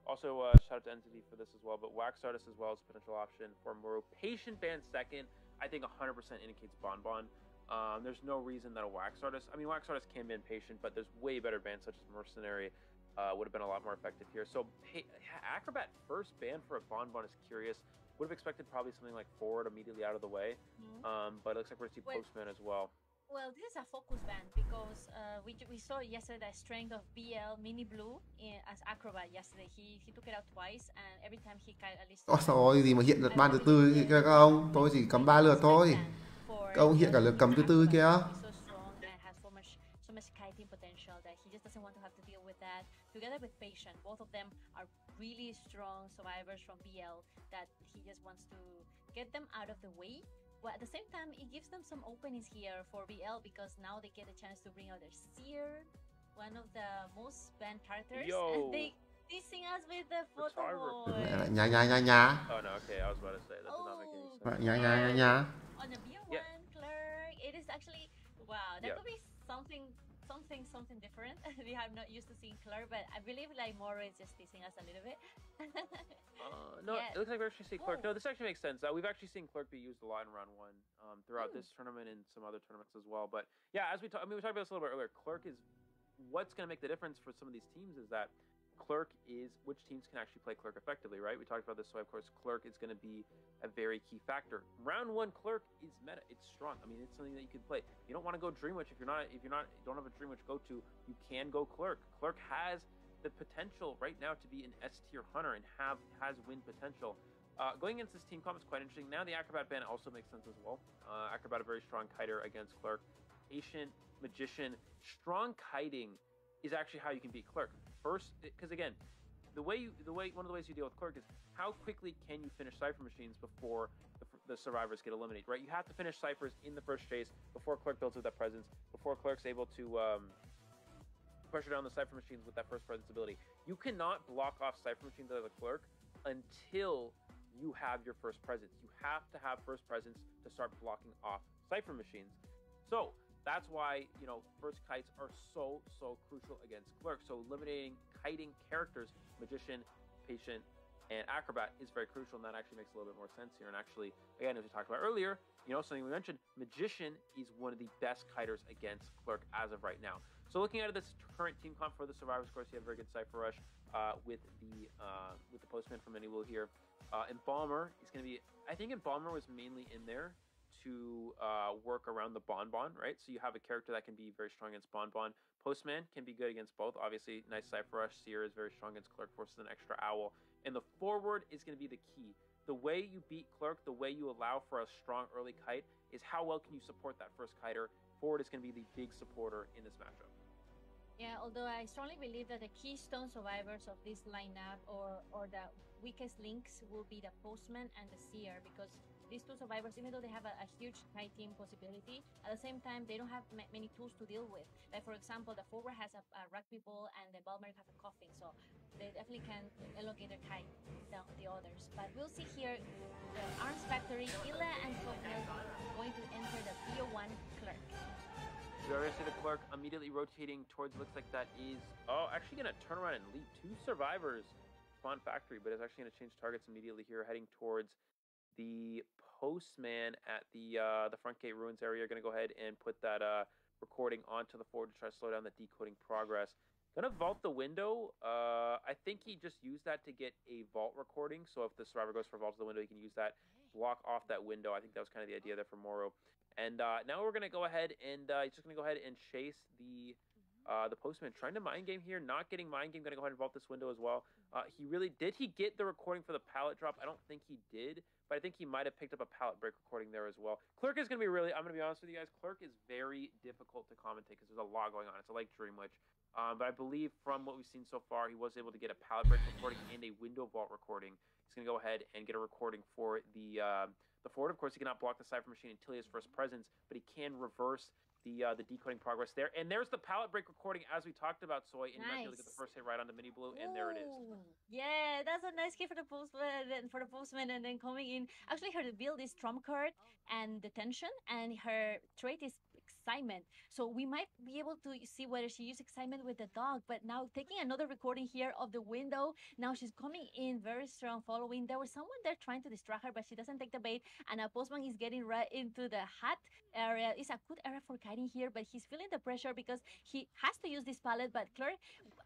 Also, uh, shout out to Entity for this as well, but Wax Artist as well is a potential option for Moro. Patient Band second, I think 100% indicates Bon Bon. Um, there's no reason that a Wax Artist, I mean, Wax Artist can ban Patient, but there's way better bans such as Mercenary uh, would have been a lot more effective here. So, pa- Acrobat first ban for a Bon Bon is curious. Would have expected probably something like Forward immediately out of the way, Mhm. um, but it looks like we're going to see Wait. Postman as well. Well, this is a focus band because uh, we, we saw yesterday the strength of BL Mini Blue in, as acrobat yesterday. He he took it out twice, and every time he killed at least. Ôi sao ôi gì mà hiện lượt ban thứ tư kia các ông, tôi chỉ cầm ba lượt thôi. Các ông hiện cả lượt cầm thứ tư kia. So strong and has so much so much kiting potential that he just doesn't want to have to deal with that. Together with Patient, both of them are really strong survivors from BL that he just wants to get them out of the way. But at the same time, it gives them some openings here for BL because now they get a chance to bring out their Seer, one of the most banned characters. Yo. And they teasing us with the photo Photographer. boy. Mẹ lại nhá nhá nhá nhá. Oh, no, okay, I was about to say, that did not make any Oh. sense. On a BO1 Yeah. clerk. It is actually wow. That Yeah. could be something, something, something different. we have not used to seeing clerk, but I believe like Moro is just teasing us a little bit. Uh, no, Yeah. it looks like we're actually seeing Clerk. Oh. No, this actually makes sense. Uh, we've actually seen Clerk be used a lot in round one um, throughout Hmm. this tournament and some other tournaments as well. But yeah, as we talked, I mean, we talked about this a little bit earlier. Clerk is what's going to make the difference for some of these teams is that Clerk is which teams can actually play Clerk effectively, right? We talked about this, so of course Clerk is going to be a very key factor. Round one Clerk is meta. It's strong. I mean, it's something that you can play. You don't want to go Dream Witch if you're not if you're not you don't have a Dream Witch go to. You can go Clerk. Clerk has the potential right now to be an S tier hunter and have has win potential. Uh, going against this team comp is quite interesting. Now the Acrobat ban also makes sense as well. Uh, Acrobat a very strong kiter against Clerk. Patient, Magician, strong kiting is actually how you can beat Clerk. First, because again, the way you, the way one of the ways you deal with Clerk is how quickly can you finish Cipher machines before the, the survivors get eliminated, right? You have to finish Ciphers in the first chase before Clerk builds up that presence, before Clerk's able to um, pressure down the Cipher machines with that first presence ability. You cannot block off Cipher machines as a Clerk until you have your first presence. You have to have first presence to start blocking off Cipher machines. So that's why, you know, first kites are so, so crucial against Clerk. So eliminating kiting characters, Magician, Patient, and Acrobat is very crucial, and that actually makes a little bit more sense here. And actually, again, as we talked about earlier, you know, something we mentioned, Magician is one of the best kiters against Clerk as of right now. So looking at this current team comp for the Survivors, of course, you have a very good Cypher Rush uh, with the uh, with the Postman from Anywool here. Uh, Embalmer is going to be, I think Embalmer was mainly in there to uh, work around the Bonbon, right? So you have a character that can be very strong against Bonbon. Postman can be good against both. Obviously, nice Cypher Rush. Seer is very strong against Clerk, forces an extra owl. And the forward is going to be the key. The way you beat Clerk, the way you allow for a strong early kite, is how well can you support that first kiter. Forward is going to be the big supporter in this matchup. Yeah, although I strongly believe that the keystone survivors of this lineup or or the weakest links will be the postman and the seer because these two survivors, even though they have a, a huge high team possibility, at the same time they don't have ma- many tools to deal with. Like for example, the forward has a, a rugby ball and the Balmer has a coffin, so they definitely can elongate their kite down the others. But we'll see here the Arms Factory, Ila and Sofia going to enter the BO1 clerk. We already see the clerk immediately rotating towards. Looks like that is oh, actually going to turn around and lead two survivors. Spawn Factory, but it's actually going to change targets immediately here, heading towards the postman at the uh, the front gate ruins area. Are going to go ahead and put that uh, recording onto the forward to try to slow down the decoding progress. Gonna vault the window. Uh, I think he just used that to get a vault recording. So if the survivor goes for vault to the window, he can use that block off that window. I think that was kind of the idea there for Moro. And uh, now we're gonna go ahead and uh, he's just gonna go ahead and chase the uh, the postman, trying to mind game here, not getting mind game. Gonna go ahead and vault this window as well. Uh, he really did. He get the recording for the pallet drop. I don't think he did, but I think he might have picked up a pallet break recording there as well. Clerk is gonna be really. I'm gonna be honest with you guys. Clerk is very difficult to commentate because there's a lot going on. It's a like Dream Witch. Um, but I believe from what we've seen so far, he was able to get a pallet break recording and a window vault recording. He's gonna go ahead and get a recording for the uh, the forward. Of course, he cannot block the cipher machine until he has first presence, but he can reverse the uh, the decoding progress there. And there's the pallet break recording as we talked about, Soy, and you might be able to get the first hit right on the Mini Blue, and there it is. Yeah, that's a nice gift for the postman for the postman and then coming in. Actually her build is trump card and detention and her trait is excitement. So we might be able to see whether she used excitement with the dog, but now taking another recording here of the window, now she's coming in very strong following. There was someone there trying to distract her, but she doesn't take the bait, and a postman is getting right into the hot area. It's a good area for kiting here, but he's feeling the pressure because he has to use this pallet, but Claire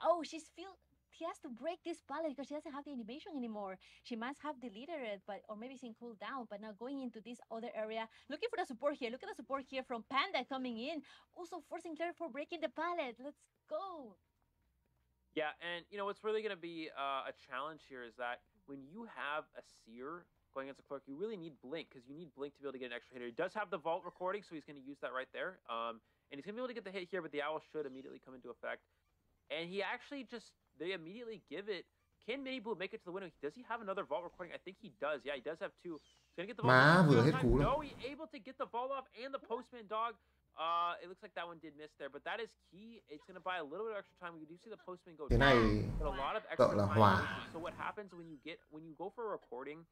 oh she's feel he has to break this pallet because she doesn't have the animation anymore. She must have deleted it, but or maybe it's in cooldown. But now going into this other area, looking for the support here. Look at the support here from Panda coming in, also forcing Claire for breaking the pallet. Let's go. Yeah, and you know what's really going to be uh, a challenge here is that when you have a seer going against a clerk, you really need blink because you need blink to be able to get an extra hitter. He does have the vault recording, so he's going to use that right there. Um, and he's going to be able to get the hit here, but the owl should immediately come into effect. And he actually just they immediately give it. Can Mini Blue make it to the window? Does he have another vault recording? I think he does. Yeah, he does have two. He's gonna get the vault. Vừa hết cú. No, he able to get the vault off and the postman dog. Uh, it looks like that one did miss there, but that is key. It's gonna buy a little bit of extra time. We do see the postman go Cái down, but a lot of extra sợ là time hòa. So what happens when you get when you go for a recording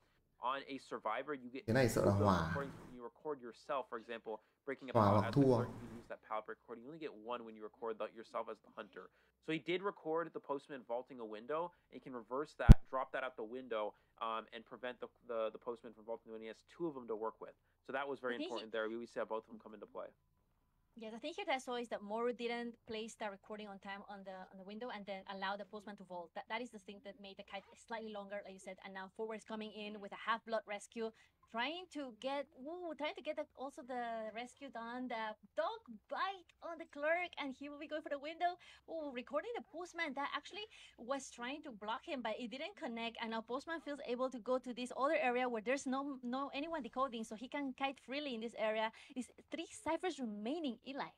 on a survivor, you get Cái này sợ là of those hòa. recordings when you record yourself, for example, breaking a Hòa pallet hoặc as thua. you use that pallet recording. You only get one when you record the, yourself as the hunter. So he did record the postman vaulting a window, and he can reverse that, drop that out the window, um, and prevent the, the the postman from vaulting the window. He has two of them to work with. So that was very I he- important there. We we see how both of them come into play. Yes, I think here that I saw is that Moro didn't place the recording on time on the on the window and then allow the postman to vault. That that is the thing that made the kite slightly longer, like you said. And now forward is coming in with a half blood rescue, trying to get ooh, trying to get the, also the rescue done. The dog bite on the clerk, and he will be going for the window. Oh, recording the postman that actually was trying to block him, but it didn't connect. And now postman feels able to go to this other area where there's no no anyone decoding, so he can kite freely in this area. Is three ciphers remaining, Eli.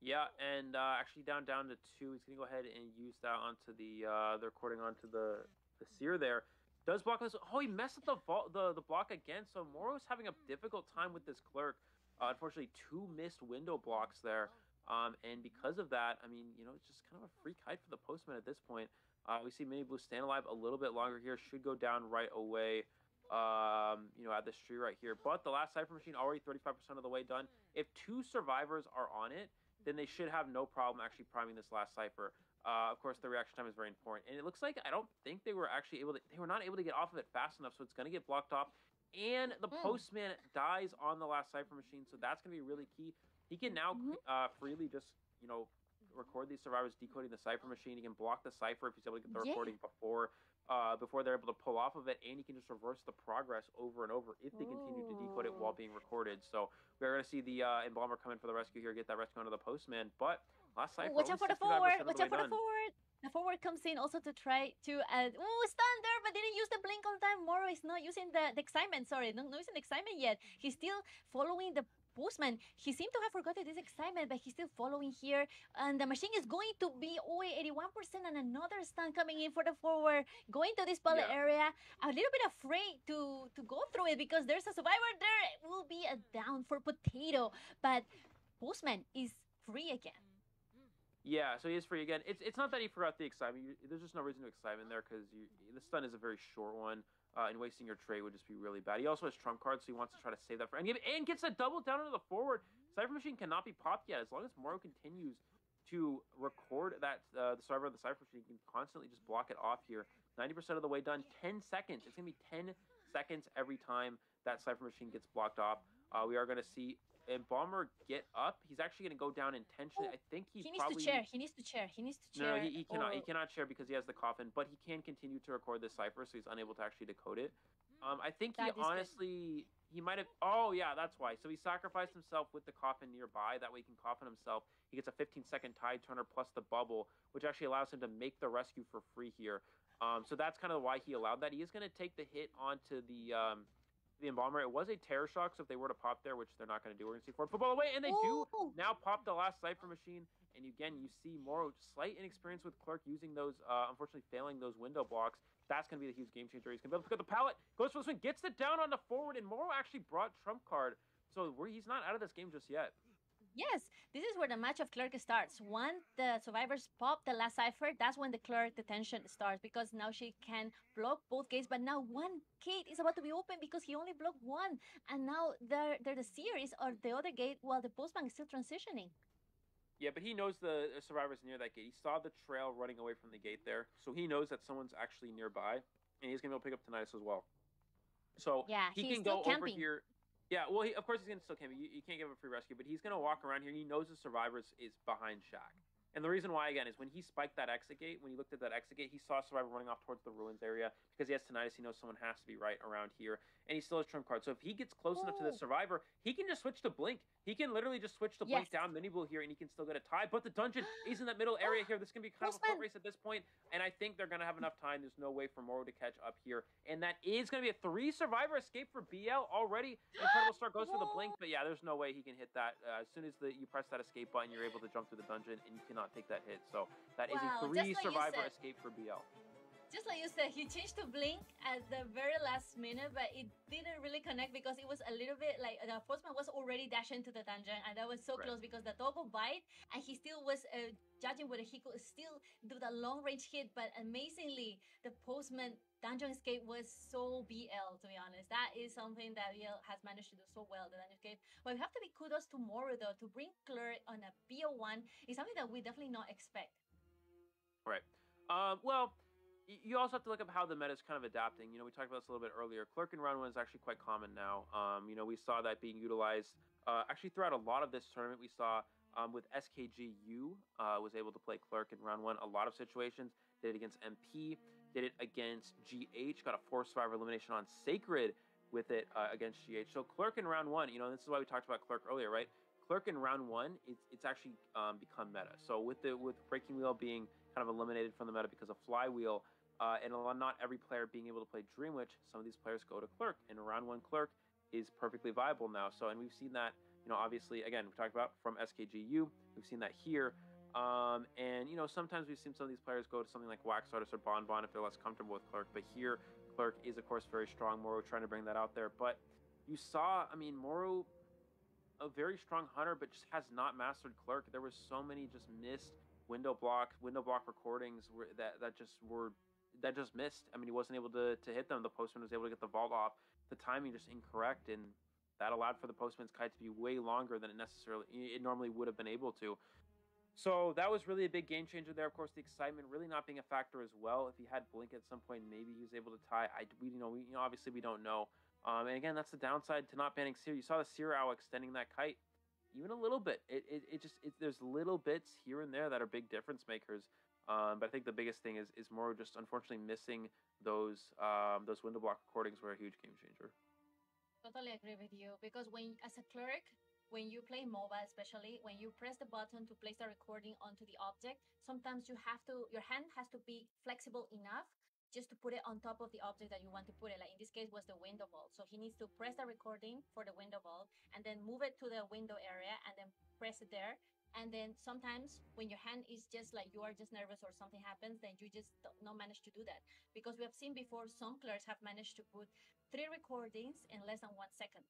Yeah, and uh, actually down down to two. He's gonna go ahead and use that onto the uh, the recording onto the the seer there. Does block this? Oh, he messed up the the the block again. So Moro's having a difficult time with this clerk. Uh, unfortunately, two missed window blocks there. Um, and because of that, I mean, you know, it's just kind of a freak kite for the postman at this point. Uh, we see Mini Blue stand alive a little bit longer here. Should go down right away. Um, you know, at this tree right here. But the last cipher machine already 35% of the way done. If two survivors are on it, then they should have no problem actually priming this last cipher. Uh, of course, the reaction time is very important, and it looks like I don't think they were actually able to. They were not able to get off of it fast enough, so it's going to get blocked off. And the Mm. postman dies on the last cipher machine, so that's going to be really key. He can now Mhm. uh, freely just you know record these survivors decoding the cipher machine. He can block the cipher if he's able to get the Yeah. recording before uh, before they're able to pull off of it, and he can just reverse the progress over and over if they continue to decode it while being recorded. So we're going to see the uh, embalmer come in for the rescue here, get that rescue onto the postman. But last cipher, watch out for the forward! Watch out for the forward! the forward comes in also to try to uh, oh stand there but didn't use the blink on time. Moro is not using the, the excitement sorry not, not using the excitement yet. He's still following the postman. He seemed to have forgotten this excitement but he's still following here. And the machine is going to be oh 81% and another stun coming in for the forward going to this bullet Yeah. area. A little bit afraid to to go through it because there's a survivor there. It will be a down for potato but postman is free again Yeah, so he is free again. It's it's not that he forgot the excitement. You, there's just no reason to excitement there because the stun is a very short one, uh, and wasting your trade would just be really bad. He also has trump cards, so he wants to try to save that for and, and gets a double down into the forward. Cypher Machine cannot be popped yet as long as Moro continues to record that uh, the server of the Cypher Machine can constantly just block it off here. 90% of the way done, 10 seconds. It's gonna be 10 seconds every time that Cypher Machine gets blocked off. Uh, we are gonna see Embalmer get up. He's actually gonna go down intentionally. I think he, he needs probably to chair he needs to chair he needs to chair no, he, he cannot. He cannot share because he has the coffin, but he can continue to record the cipher, so he's unable to actually decode it. Um, I think he That good. honestly he might have. Oh yeah, that's why. So he sacrificed himself with the coffin nearby. That way he can coffin himself. He gets a 15 second tide turner plus the bubble, which actually allows him to make the rescue for free here. Um, so that's kind of why he allowed that. He is going to take the hit onto the um, the embalmer. It was a terror shock, so if they were to pop there, which they're not going to do, we're going to see forward football away, and they do now pop the last cipher machine. And again, you see Moro slight inexperience with Clerk using those, uh, unfortunately failing those window blocks. That's going to be the huge game changer. He's going to be able to pick up the pallet, goes for the swing, gets it down on the forward, and Moro actually brought trump card. So we're, he's not out of this game just yet. Yes, this is where the match of clerk starts. When the survivors pop the last cipher, that's when the clerk detention starts because now she can block both gates. But now one gate is about to be open because he only blocked one, and now they're, they're the series or the other gate while the postman is still transitioning. Yeah, but he knows the survivors near that gate. He saw the trail running away from the gate there, so he knows that someone's actually nearby, and he's gonna be able to pick up Tinnitus as well. So Yeah, he can go over here. Yeah, well, he, of course he's gonna still camp. You, you can't give him a free rescue, but he's gonna walk around here. He knows the survivors is behind shack. And the reason why, again, is when he spiked that exit gate, when he looked at that exit gate, he saw a survivor running off towards the ruins area because he has tinnitus. He knows someone has to be right around here, and he still has trump card. So if he gets close enough to the survivor, he can just switch to blink. He can literally just switch to blink Yes. down mini blue here, and he can still get a tie. But the dungeon is in that middle area here. This can be kind of a foot race at this point, and I think they're gonna have enough time. There's no way for Moro to catch up here, and that is gonna be a three survivor escape for BL already. Incredible start goes for the blink, but yeah, there's no way he can hit that. Uh, as soon as the, you press that escape button, you're able to jump through the dungeon, and you cannot take that hit. So that is a three survivor escape for BL. Just like you said, he changed to blink at the very last minute, but it didn't really connect because it was a little bit like the postman was already dashing to the dungeon, and that was so Right. close because the toggle bite, and he still was uh, judging whether he could still do the long range hit. But amazingly, the postman dungeon escape was so BL. To be honest, that is something that BL has managed to do so well. The dungeon escape. But we have to be kudos to Moro though to bring Clerk on a BL one is something that we definitely not expect. Right. Um, well, you also have to look up how the meta is kind of adapting. You know, we talked about this a little bit earlier. Clerk in round one is actually quite common now. Um, you know, we saw that being utilized uh, actually throughout a lot of this tournament. We saw um, with SKGU uh, was able to play Clerk in round one. A lot of situations did it against MP, did it against GH, got a four survivor elimination on Sacred with it uh, against GH. So Clerk in round one, you know, this is why we talked about Clerk earlier, right? Clerk in round one, it's it's actually um, become meta. So with the with Breaking Wheel being kind of eliminated from the meta because of Flywheel, uh, and not every player being able to play Dream Witch, some of these players go to Clerk, and round one Clerk is perfectly viable now. So, and we've seen that, you know, obviously, again, we talked about from SKGU, we've seen that here. Um, and, you know, sometimes we've seen some of these players go to something like Wax Artist or Bon Bon if they're less comfortable with Clerk. But here, Clerk is, of course, very strong. Moro trying to bring that out there. But you saw, I mean, Moro, a very strong hunter, but just has not mastered Clerk. There was so many just missed window block, window block recordings that, that just were that just missed. I mean, he wasn't able to, to hit them. The postman was able to get the vault off. The timing just incorrect, and that allowed for the postman's kite to be way longer than it necessarily it normally would have been able to. So that was really a big game changer there. Of course, the excitement really not being a factor as well. If he had blink at some point, maybe he was able to tie. I we you know we you know obviously we don't know. Um, and again, that's the downside to not banning Seer. You saw the Seer Owl extending that kite even a little bit. It it, it just it, there's little bits here and there that are big difference makers. Um, but I think the biggest thing is is more just unfortunately missing those um, those window block recordings were a huge game changer. Totally agree with you because when as a clerk, when you play MOBA, especially when you press the button to place the recording onto the object, sometimes you have to, your hand has to be flexible enough just to put it on top of the object that you want to put it. Like in this case was the window vault. So he needs to press the recording for the window vault and then move it to the window area and then press it there. And then sometimes when your hand is just like you are just nervous or something happens, then you just don't manage to do that. Because we have seen before some clerks have managed to put three recordings in less than one second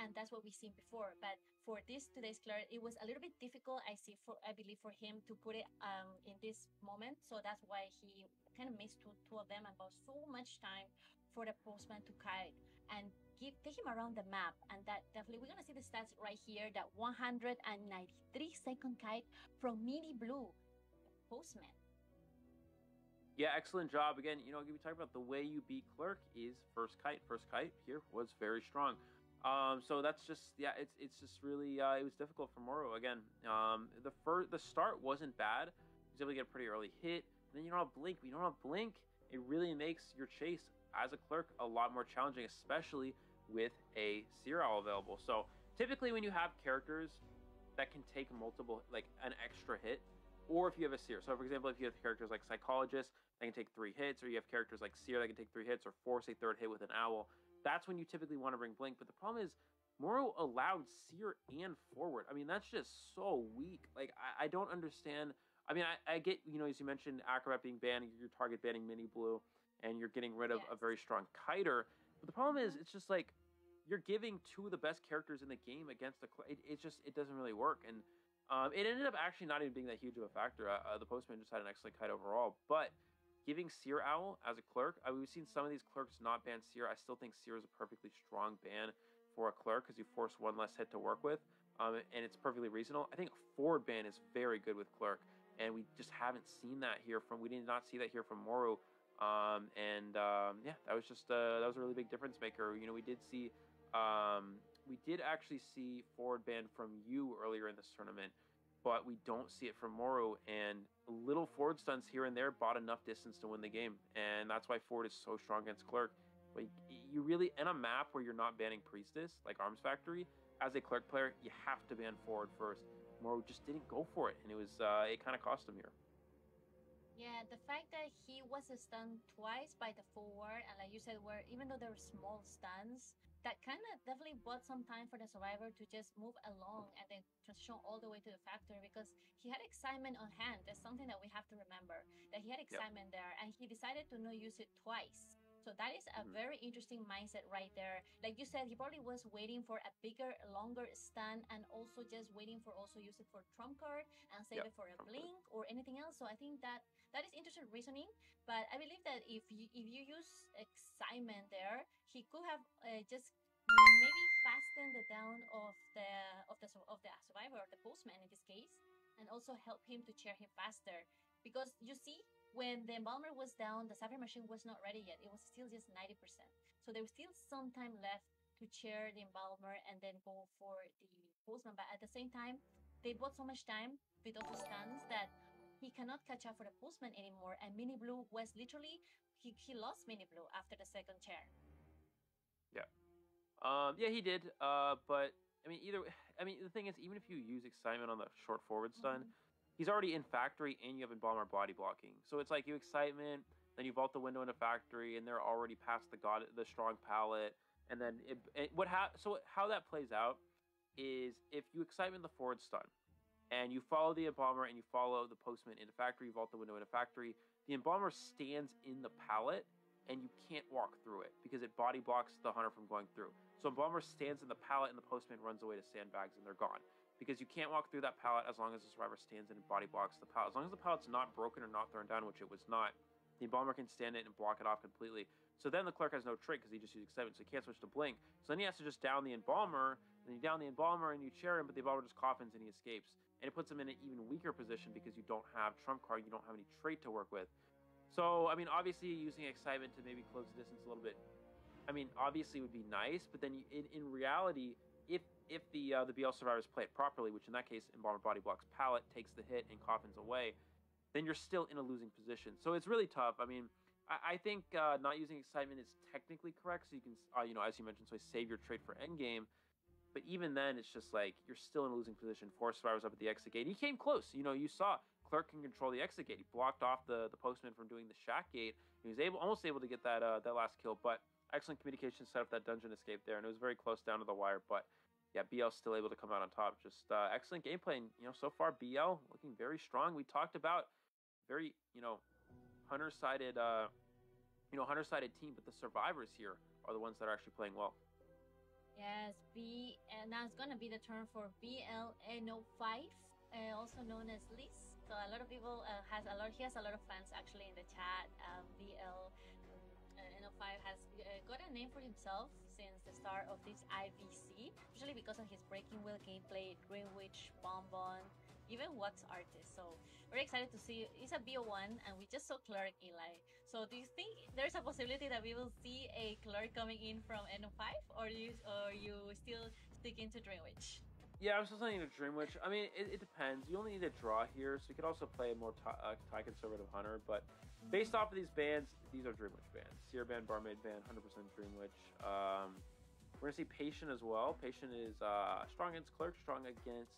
and that's what we've seen before. But for this today's clerk, it was a little bit difficult. I see for I believe for him to put it um in this moment, so that's why he kind of missed two, two of them and bought so much time for the postman to kite and give take him around the map. And that definitely we're gonna see the stats right here. That 193 second kite from Mini Blue postman. Yeah, excellent job. Again, you know, we talk about the way you beat Clerk is first kite. First kite here was very strong. Um, so that's just yeah, it's it's just really uh, it was difficult for Moro again. Um, the first the start wasn't bad. He was able to get a pretty early hit. And then you don't have blink. We don't have blink. It really makes your chase as a clerk a lot more challenging, especially with a Seer Owl available. So typically when you have characters that can take multiple like an extra hit, or if you have a Seer. So for example, if you have characters like Psychologist that can take three hits, or you have characters like Seer that can take three hits, or force a third hit with an Owl that's when you typically want to bring Blink. But the problem is, Moro allowed Seer and Forward. I mean, that's just so weak. Like, I, I don't understand. I mean, I, I, get, you know, as you mentioned, Acrobat being banned, your target banning Mini Blue, and you're getting rid of yes. a very strong kiter. But the problem is, it's just like you're giving two of the best characters in the game against the. It, it's just it doesn't really work, and um, it ended up actually not even being that huge of a factor. Uh, uh, the Postman just had an excellent kite overall, but giving Seer Owl as a clerk, I mean, we've seen some of these clerks not ban Seer. I still think Seer is a perfectly strong ban for a clerk because you force one less hit to work with, um, and it's perfectly reasonable. I think forward ban is very good with clerk, and we just haven't seen that here from. We did not see that here from Moru, um, and um, yeah, that was just uh, that was a really big difference maker. You know, we did see. Um, we did actually see forward ban from you earlier in this tournament, but we don't see it from Moru. And little forward stunts here and there bought enough distance to win the game. And that's why Ford is so strong against Clerk. But you really, in a map where you're not banning Priestess, like Arms Factory, as a Clerk player, you have to ban Forward first. Moru just didn't go for it. And it was, uh, it kind of cost him here. Yeah, the fact that he was stunned twice by the forward, and like you said, where even though there were small stuns, that kind of definitely bought some time for the survivor to just move along and then transition all the way to the factory because he had excitement on hand. That's something that we have to remember that he had excitement yep. there and he decided to not use it twice. So that is a mm-hmm. very interesting mindset right there. Like you said, he probably was waiting for a bigger, longer stun and also just waiting for also use it for trump card and save yep, it for a blink card. or anything else. So I think that that is interesting reasoning. But I believe that if you if you use excitement there, he could have uh, just maybe fasten the down of the of the of the survivor, the postman in this case, and also help him to chair him faster. Because you see, when the embalmer was down, the cipher machine was not ready yet. It was still just 90%. So there was still some time left to chair the embalmer and then go for the postman. But at the same time, they bought so much time with those stuns that he cannot catch up for the postman anymore. And Mini Blue was literally he, he lost Mini Blue after the second chair. Yeah. Um, yeah, he did. Uh, but I mean, either I mean, the thing is, even if you use excitement on the short forward stun, mm-hmm. he's already in factory, and you have embalmer body blocking. So it's like you excitement, then you vault the window into factory, and they're already past the god, the strong pallet, and then it, it what ha- so how that plays out is if you excitement the forward stun, and you follow the embalmer and you follow the postman in a factory, you vault the window in a factory. The embalmer stands in the pallet and you can't walk through it because it body blocks the hunter from going through. So embalmer stands in the pallet and the postman runs away to sandbags and they're gone. Because you can't walk through that pallet as long as the survivor stands in and body blocks the pallet. As long as the pallet's not broken or not thrown down, which it was not, the embalmer can stand it and block it off completely. So then the clerk has no trait because he just used excitement, so he can't switch to blink. So then he has to just down the embalmer, then you down the embalmer and you chair him, but the embalmer just coffins and he escapes and it puts him in an even weaker position because you don't have trump card, you don't have any trait to work with. So, I mean, obviously, using excitement to maybe close the distance a little bit, I mean, obviously would be nice, but then you, in, in reality, if if the uh, the BL survivors play it properly, which in that case, Embalmer Body Blocks pallet takes the hit and coffins away, then you're still in a losing position. So it's really tough. I mean, I, I think uh, not using excitement is technically correct, so you can, uh, you know, as you mentioned, so save your trait for endgame. But even then, it's just like you're still in a losing position. Four survivors up at the exit gate. He came close. You know, you saw Clerk can control the exit gate. He blocked off the, the postman from doing the shack gate. He was able almost able to get that uh, that last kill, but excellent communication set up that dungeon escape there, and it was very close down to the wire. But yeah, BL still able to come out on top. Just uh, excellent gameplay. And, you know, so far BL looking very strong. We talked about very you know hunter sided uh, you know hunter sided team, but the survivors here are the ones that are actually playing well. Yes, B, and it's gonna be the term for BLN05, uh, also known as Liz. So a lot of people uh, has a lot. He has a lot of fans actually in the chat. Um, BL uh, NO5 has uh, got a name for himself since the start of this IVC, especially because of his Breaking Wheel gameplay, Dreamwitch, Bonbon, even Wax Artist. So very excited to see. It's a BO1, and we just saw Clerk Eli. So do you think there's a possibility that we will see a Clerk coming in from NO5, or you or you still sticking to Dreamwitch? Yeah, I'm still saying to Dreamwitch. I mean, it, it depends. You only need a draw here, so you could also play a more uh, conservative hunter. But based off of these bands, these are Dreamwitch bands. Seer band, Barmaid band, 100% Dreamwitch. Um, we're gonna see Patient as well. Patient is uh, strong against Clerk, strong against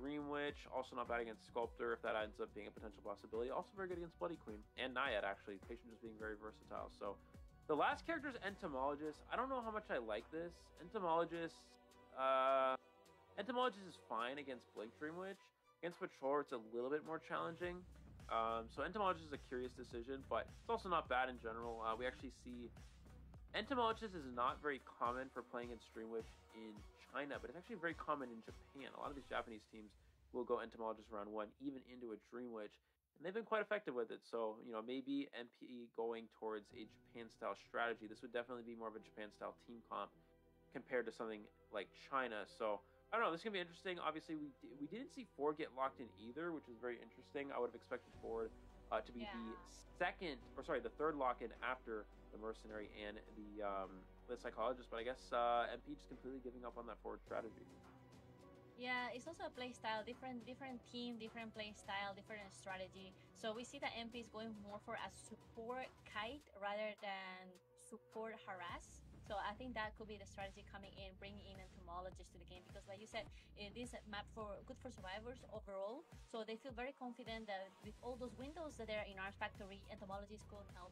Dreamwitch. Also not bad against Sculptor if that ends up being a potential possibility. Also very good against Bloody Queen and Naiad actually. Patient just being very versatile. So the last character is Entomologist. I don't know how much I like this. Entomologist. Uh, Entomologist is fine against Blink Dreamwitch. Against Patroller, it's a little bit more challenging. Um, so Entomologist is a curious decision, but it's also not bad in general. Uh, we actually see Entomologist is not very common for playing against Dreamwitch in China, but it's actually very common in Japan. A lot of these Japanese teams will go Entomologist round one, even into a dream witch, and they've been quite effective with it. So, you know, maybe MP going towards a Japan style strategy. This would definitely be more of a Japan style team comp compared to something like China. So, I don't know. This is gonna be interesting. Obviously, we d- we didn't see Ford get locked in either, which is very interesting. I would have expected Ford uh, to be Yeah. the second, or sorry, the third lock in after the mercenary and the um, the psychologist. But I guess uh, MP just completely giving up on that forward strategy. Yeah, it's also a play style, different different team, different play style, different strategy. So we see that MP is going more for a support kite rather than support harass. So I think that could be the strategy coming in, bringing in entomologists to the game because, like you said, it is a map for good for survivors overall. So they feel very confident that with all those windows that are in our factory, entomologists could help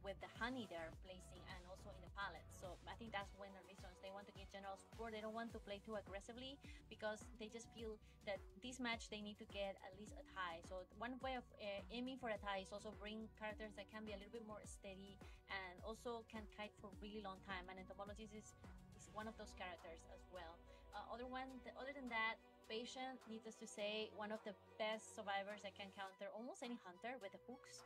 with the honey they're placing and also in the pallets. So I think that's one of the reasons they want to get general support. They don't want to play too aggressively because they just feel that this match they need to get at least a tie. So one way of uh, aiming for a tie is also bring characters that can be a little bit more steady and also can kite for really long time. And entomologist is is one of those characters as well. Uh, other one, other than that, patient needless to say, one of the best survivors that can counter almost any hunter with the hooks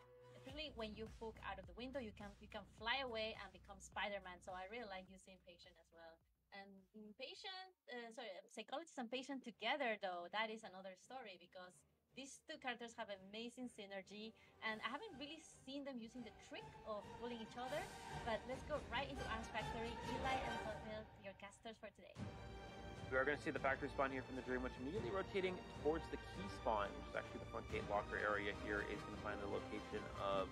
especially when you hook out of the window, you can you can fly away and become Spider-Man. So I really like using patient as well. And patient, uh, sorry, psychologist and patient together though, that is another story because these two characters have amazing synergy, and I haven't really seen them using the trick of pulling each other. But let's go right into Arms Factory. Eli and Hotmail, your casters for today. We are going to see the factory spawn here from the Dream Witch immediately rotating towards the key spawn, which is actually the front gate locker area here, is going to find the location of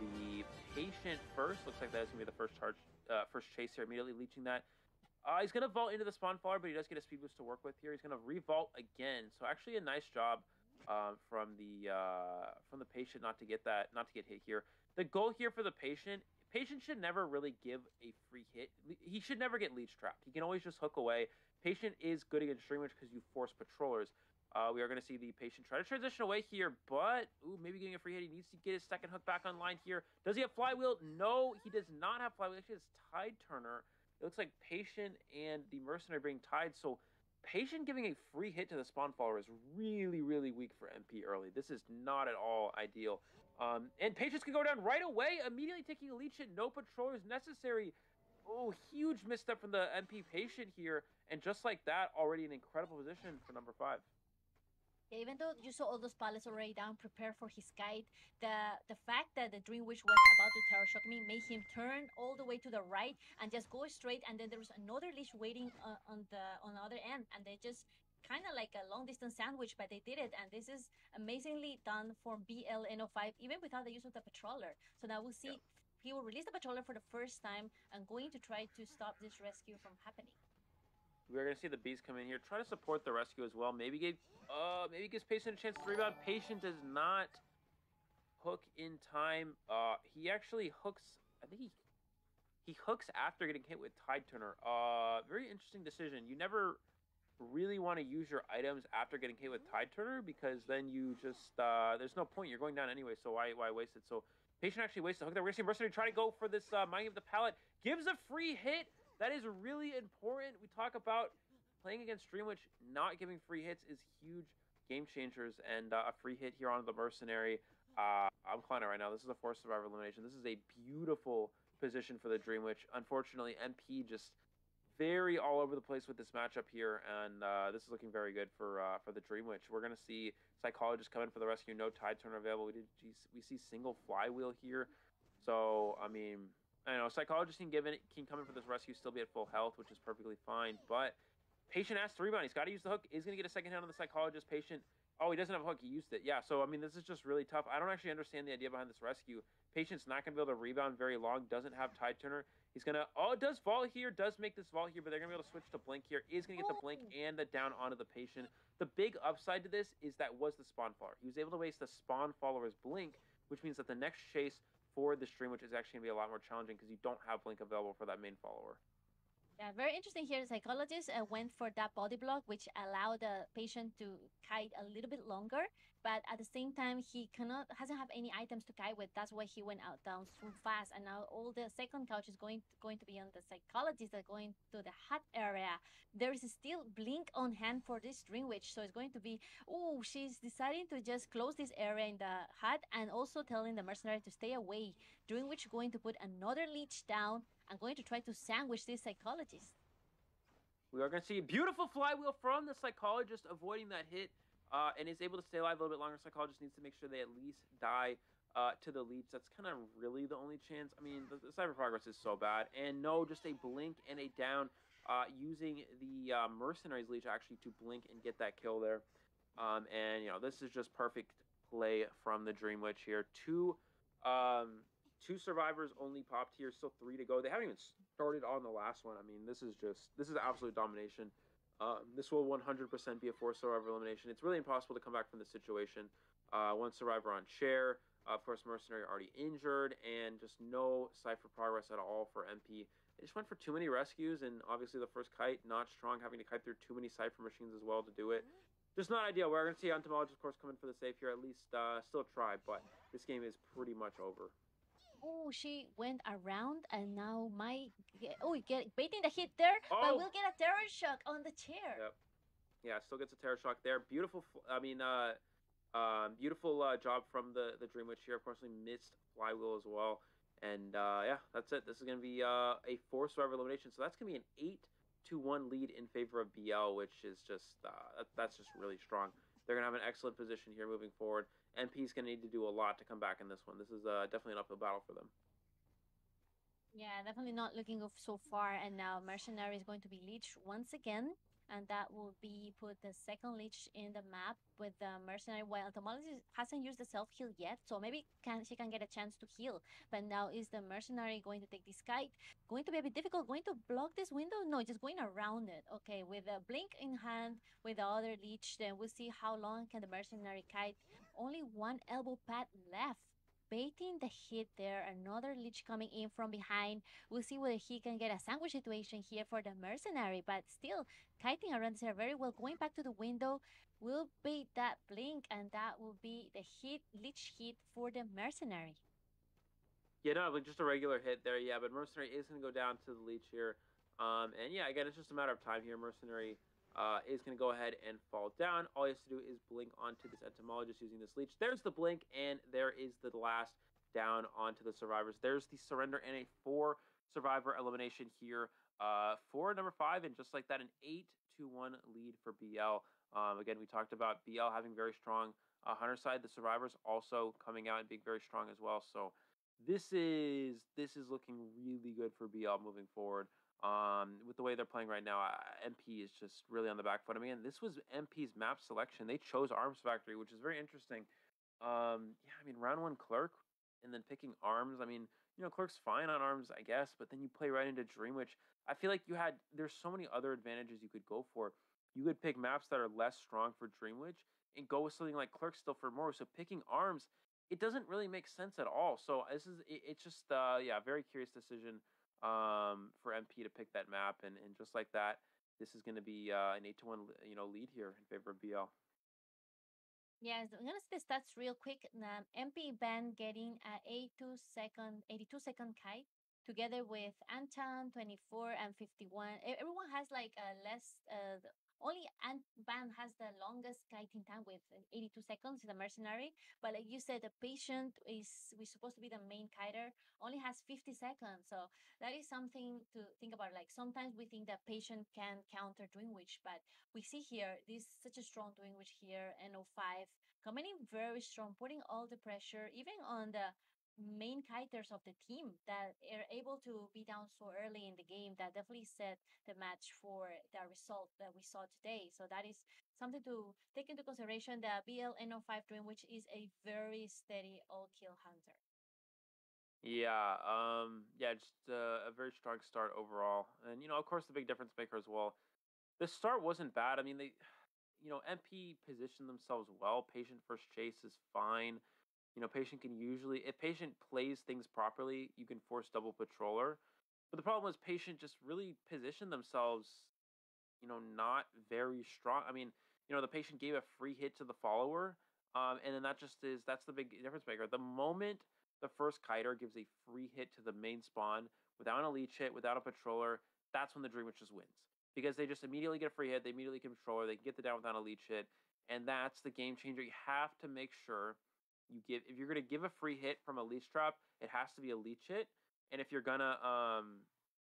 the patient first. Looks like that is going to be the first charge, uh, first chase here, immediately leeching that. Uh, he's going to vault into the spawn follower, but he does get a speed boost to work with here. He's going to revault again. So actually a nice job um, from the uh, from the patient not to get that, not to get hit here. The goal here for the patient, patient should never really give a free hit. He should never get leech trapped. He can always just hook away. Patient is good against Dreamwitch because you force patrollers. Uh, we are going to see the patient try to transition away here, but ooh, maybe getting a free hit. He needs to get his second hook back online here. Does he have flywheel? No, he does not have flywheel. Actually, it's tide turner. It looks like patient and the mercenary being tied. So patient giving a free hit to the spawn follower is really, really weak for MP early. This is not at all ideal. Um, and patience can go down right away, immediately taking a leech hit. No patrollers necessary. Oh, huge misstep from the MP patient here. And just like that, already an incredible position for number five. Yeah, even though you saw all those pallets already down, prepared for his kite, the the fact that the Dreamwitch was about to terror shock me made him turn all the way to the right and just go straight. And then there was another leash waiting uh, on the on the other end, and they just kind of like a long distance sandwich, but they did it. And this is amazingly done for BLNO5, even without the use of the patroller. So now we'll see. He will release the patroller for the first time and going to try to stop this rescue from happening. We're gonna see the beast come in here, try to support the rescue as well. Maybe give uh maybe gives Patient a chance to rebound. Patient does not hook in time. Uh he actually hooks I think he he hooks after getting hit with Tide Turner. Uh very interesting decision. You never really want to use your items after getting hit with Tide Turner because then you just uh there's no point. You're going down anyway, so why why waste it? So Patient actually wastes the hook there. We're gonna see Mercenary try to go for this uh mining of the pallet. Gives a free hit. That is really important. We talk about playing against Dreamwitch, not giving free hits is huge game changers, and uh, a free hit here on the Mercenary. Uh, I'm calling it right now. This is a force survivor elimination. This is a beautiful position for the Dreamwitch. Unfortunately, MP just very all over the place with this matchup here, and uh, this is looking very good for uh, for the Dreamwitch. We're gonna see Psychologist come in for the rescue. No Tide Turner available. We did we see single flywheel here, so I mean I know a Psychologist can give it can come in for this rescue, still be at full health, which is perfectly fine. But Patient has to rebound. He's got to use the hook. He's gonna get a second hand on the Psychologist. Patient. Oh, he doesn't have a hook. He used it. Yeah. So I mean, this is just really tough. I don't actually understand the idea behind this rescue. Patient's not gonna be able to rebound very long. Doesn't have Tide Turner. He's gonna. Oh, it does fall here. Does make this fall here, but they're gonna be able to switch to blink here. Is gonna get the blink and the down onto the patient. The big upside to this is that was the spawn follower. He was able to waste the spawn follower's blink, which means that the next chase for the stream, which is actually gonna be a lot more challenging because you don't have blink available for that main follower. Yeah, very interesting here. The psychologist uh, went for that body block, which allowed the patient to kite a little bit longer. But at the same time, he cannot hasn't have any items to kite with. That's why he went out down so fast. And now all the second couch is going going to be on the psychologist. That going to the hut area. There is still blink on hand for this dream witch, so it's going to be. Oh, she's deciding to just close this area in the hut and also telling the mercenary to stay away. Dream witch going to put another leech down I'm going to try to sandwich this psychologist. We are going to see a beautiful flywheel from the psychologist avoiding that hit uh, and is able to stay alive a little bit longer. Psychologist needs to make sure they at least die uh, to the leech. That's kind of really the only chance. I mean, the, the, cipher progress is so bad. And no, just a blink and a down uh, using the uh, mercenaries leech actually to blink and get that kill there. Um, and, you know, this is just perfect play from the Dream Witch here. Two um, two survivors only popped here still three to go. They haven't even started on the last one. I mean this is just this is absolute domination. Um, this will 100% be a four survivor elimination. It's really impossible to come back from this situation. Uh, one survivor on chair of course mercenary already injured and just no cipher progress at all for mp they just went for too many rescues and obviously the first kite not strong having to kite through too many cipher machines as well to do it. Just not ideal. We're going to see Entomologist, of course, come in for the safe here. At least uh, still try, but this game is pretty much over oh, she went around and now my get, oh, get baiting the hit there, oh. but we'll get a terror shock on the chair. Yep. Yeah, still gets a terror shock there. Beautiful. I mean, uh, um, beautiful uh, job from the the Dream Witch here. Of course, we missed flywheel as well. And uh, yeah, that's it. This is going to be uh, a four survivor elimination. So that's going to be an eight to one lead in favor of BL, which is just uh, that's just really strong. They're going to have an excellent position here moving forward. MP's going to need to do a lot to come back in this one. This is uh, definitely an uphill battle for them. Yeah, definitely not looking off so far. And now Mercenary is going to be leech once again and that will be put the second leech in the map with the mercenary while entomologist hasn't used the self-heal yet so maybe can she can get a chance to heal but now is the mercenary going to take this kite going to be a bit difficult going to block this window no just going around it okay with a blink in hand with the other leech then we'll see how long can the mercenary kite only one elbow pad left baiting the hit there. Another leech coming in from behind. We'll see whether he can get a sandwich situation here for the mercenary. But still, kiting around area very well. Going back to the window will bait that blink. And that will be the hit, leech hit for the mercenary. Yeah, no, like just a regular hit there. Yeah, but mercenary is going to go down to the leech here. Um, and yeah, again, it's just a matter of time here. Mercenary uh, is going to go ahead and fall down. All he has to do is blink onto this entomologist using this leech. There's the blink, and there is the last down onto the survivors. There's the surrender and a four survivor elimination here uh, for number five, and just like that, an eight to one lead for BL. Um, again, we talked about BL having very strong uh, hunter side. The survivors also coming out and being very strong as well. So this is this is looking really good for BL moving forward. Um, with the way they're playing right now, MP is just really on the back foot. I mean, this was MP's map selection. They chose Arms Factory, which is very interesting. Um, yeah, I mean, round one Clerk, and then picking Arms. I mean, you know, Clerk's fine on Arms, I guess, but then you play right into Dream Witch I feel like you had there's so many other advantages you could go for. You could pick maps that are less strong for Dream Witch and go with something like Clerk still for more. So picking arms, it doesn't really make sense at all. So this is it, it's just uh yeah, very curious decision um for MP to pick that map and and just like that, this is going to be uh, an eight to one you know lead here in favor of BL. Yes, I'm gonna say the stats real quick. MP Ben getting a 82 second, 82 second kite together with Anton 24 and 51. E- Everyone has like a less. Uh, only Ant Ban has the longest kiting time with uh, 82 seconds. A mercenary, but like you said, the patient is we're supposed to be the main kiter. Only has 50 seconds, so that is something to think about. Like sometimes we think that patient can counter Dream Witch, but we see here this such a strong Dream Witch here, NO5 coming in very strong, putting all the pressure even on the main kiters of the team that are able to be down so early in the game that definitely set the match for the result that we saw today. So that is something to take into consideration. The BL NO5 Dream, which is a very steady all kill hunter. Yeah, um, yeah, just uh, a very strong start overall, and you know, of course, the big difference maker as well. The start wasn't bad. I mean, they, you know, MP positioned themselves well. Patient first chase is fine. You know, patient can usually, if patient plays things properly, you can force double patroller. But the problem was patient just really positioned themselves, you know, not very strong. I mean, you know, the patient gave a free hit to the follower, um, and then that just is that's the big difference maker. The moment the first kiter gives a free hit to the main spawn without a leech hit, without a patroller, that's when the Dream Witch just wins. Because they just immediately get a free hit, they immediately get a controller, they can get the down without a leech hit, and that's the game changer. You have to make sure you give if you're gonna give a free hit from a leech trap, it has to be a leech hit. And if you're gonna um